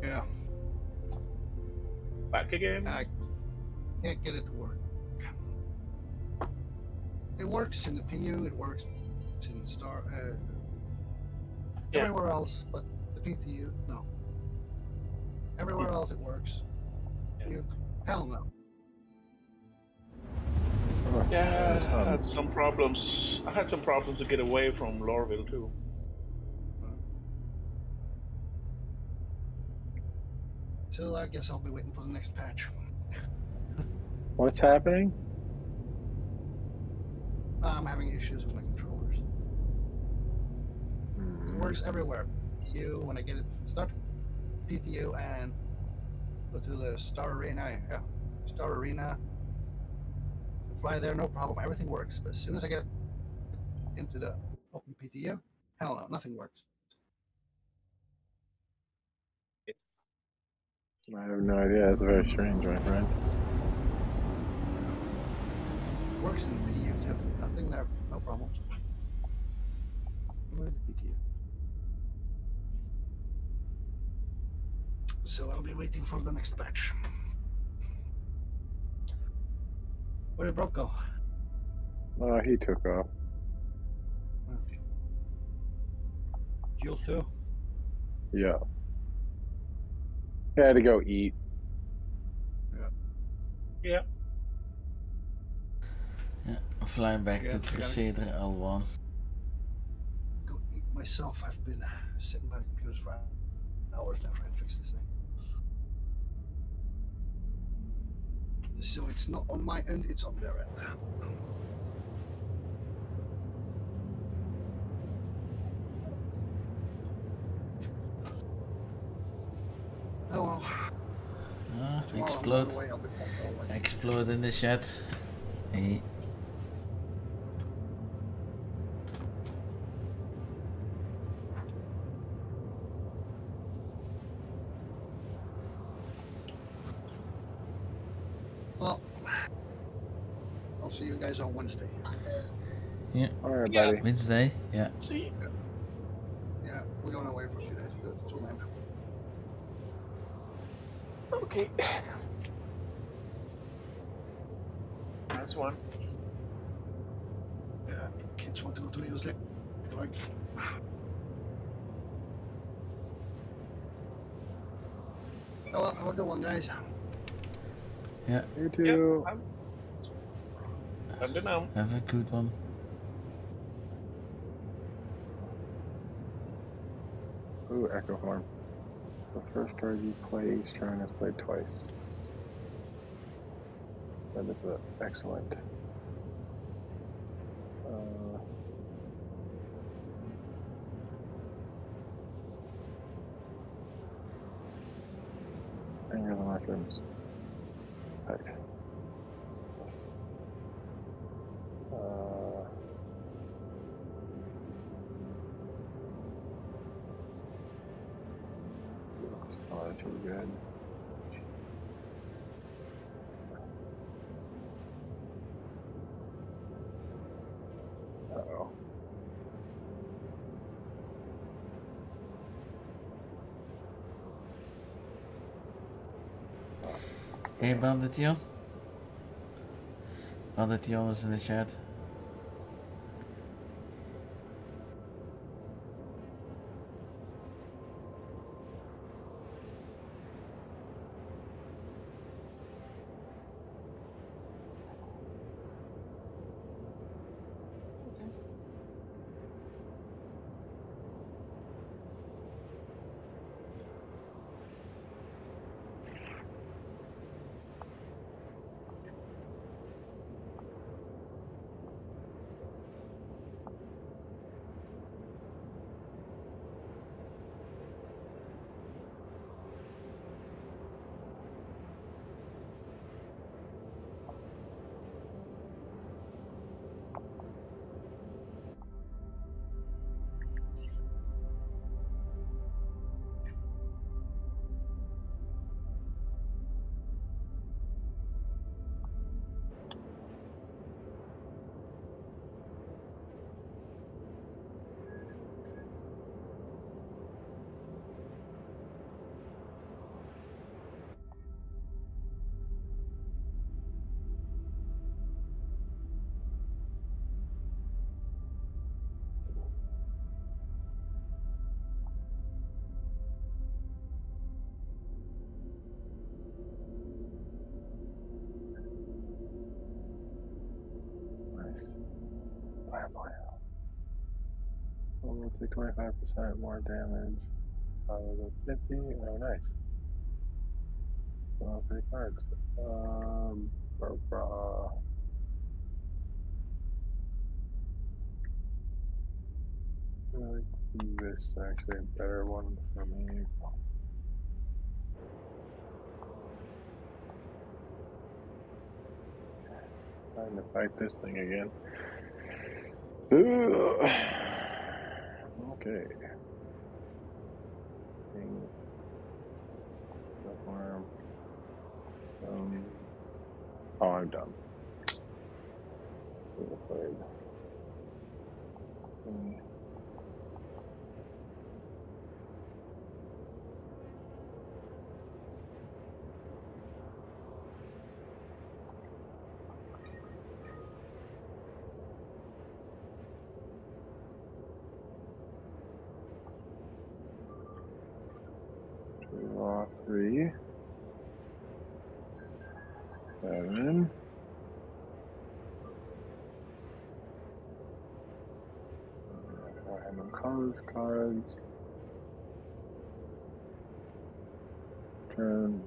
S14: Yeah.
S13: Back again.
S14: I can't get it to work. It works in the PU, it works in Star. Uh,
S13: Yeah.
S14: Everywhere else, but the PTU, no. Everywhere else it works. You, hell no.
S13: Yeah, I had some problems. I had some problems to get away from Lorville too.
S14: So I guess I'll be waiting for the next patch.
S15: What's happening?
S14: I'm having issues with my controllers. It works hmm. everywhere. You, when I get it, start PTU and go to the Star Arena. Yeah, Star Arena. Fly there, no problem. Everything works. But as soon as I get into the open PTU, hell no, nothing works.
S15: I have no idea. It's very strange, my friend.
S14: Works in the PTU too. Nothing there, no problems. With the PTU. So I'll be waiting for the next patch. Where did Brock go?
S15: Uh, he took off.
S14: Jules too?
S15: Yeah. He had to go eat.
S13: Yeah.
S1: Yeah, I'm flying back to
S14: it's gotta-
S1: Crusader L1.
S14: Go eat myself. I've been sitting by the computers for hours now trying to fix this thing. So it's not on my end, it's on their end. Oh well.
S1: Ah,
S14: Tomorrow I'm on
S1: explode.
S14: the way, I'll be back all the way.
S1: Explode in the chat. Hey.
S14: Well, I'll see you guys on Wednesday.
S1: Yeah.
S15: Buddy.
S1: Wednesday. Yeah.
S13: See.
S14: Yeah, we're going away for a few days. That's too lame.
S13: Okay. Nice one.
S14: Yeah, kids want to go to Leo's Lake. Like, oh well, have a good one, guys.
S1: Yeah.
S15: You too.
S13: I don't know.
S1: Have a good one.
S15: Ooh, Echo Form. The first card you play, each turn is played twice. That is excellent. Uh, Anger the mushrooms. Right. Uh, looks far too good. Uh-oh.
S1: Hey Banditio. Banditio is in the chat.
S15: 25% more damage out of the 50. Oh, nice. So I'll cards. Um, blah, blah. This actually a better one for me. Time to fight this thing again. Ugh. Okay. King. Arm. Um. Oh, I'm done. So afraid. Hmm. Draw three. Seven. Random colors, cards. Turn.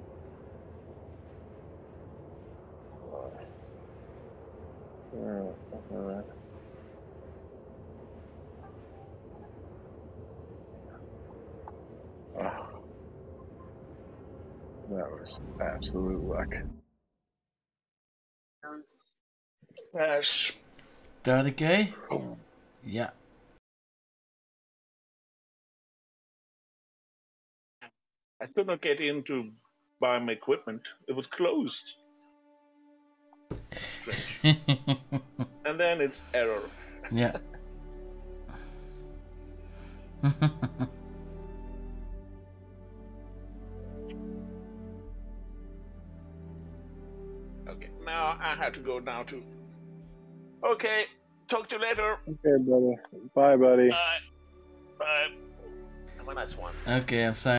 S15: Uh, uh, Ah. That was absolute luck.
S13: Yes.
S1: 30k? Yeah.
S13: I could not get in to buy my equipment. It was closed. (laughs) and then it's error.
S1: yeah. (laughs)
S13: have to go now too. Okay, talk to you later.
S15: Okay, brother. Bye, buddy.
S13: Bye. Bye. Have a nice one.
S1: okay, I'm sorry.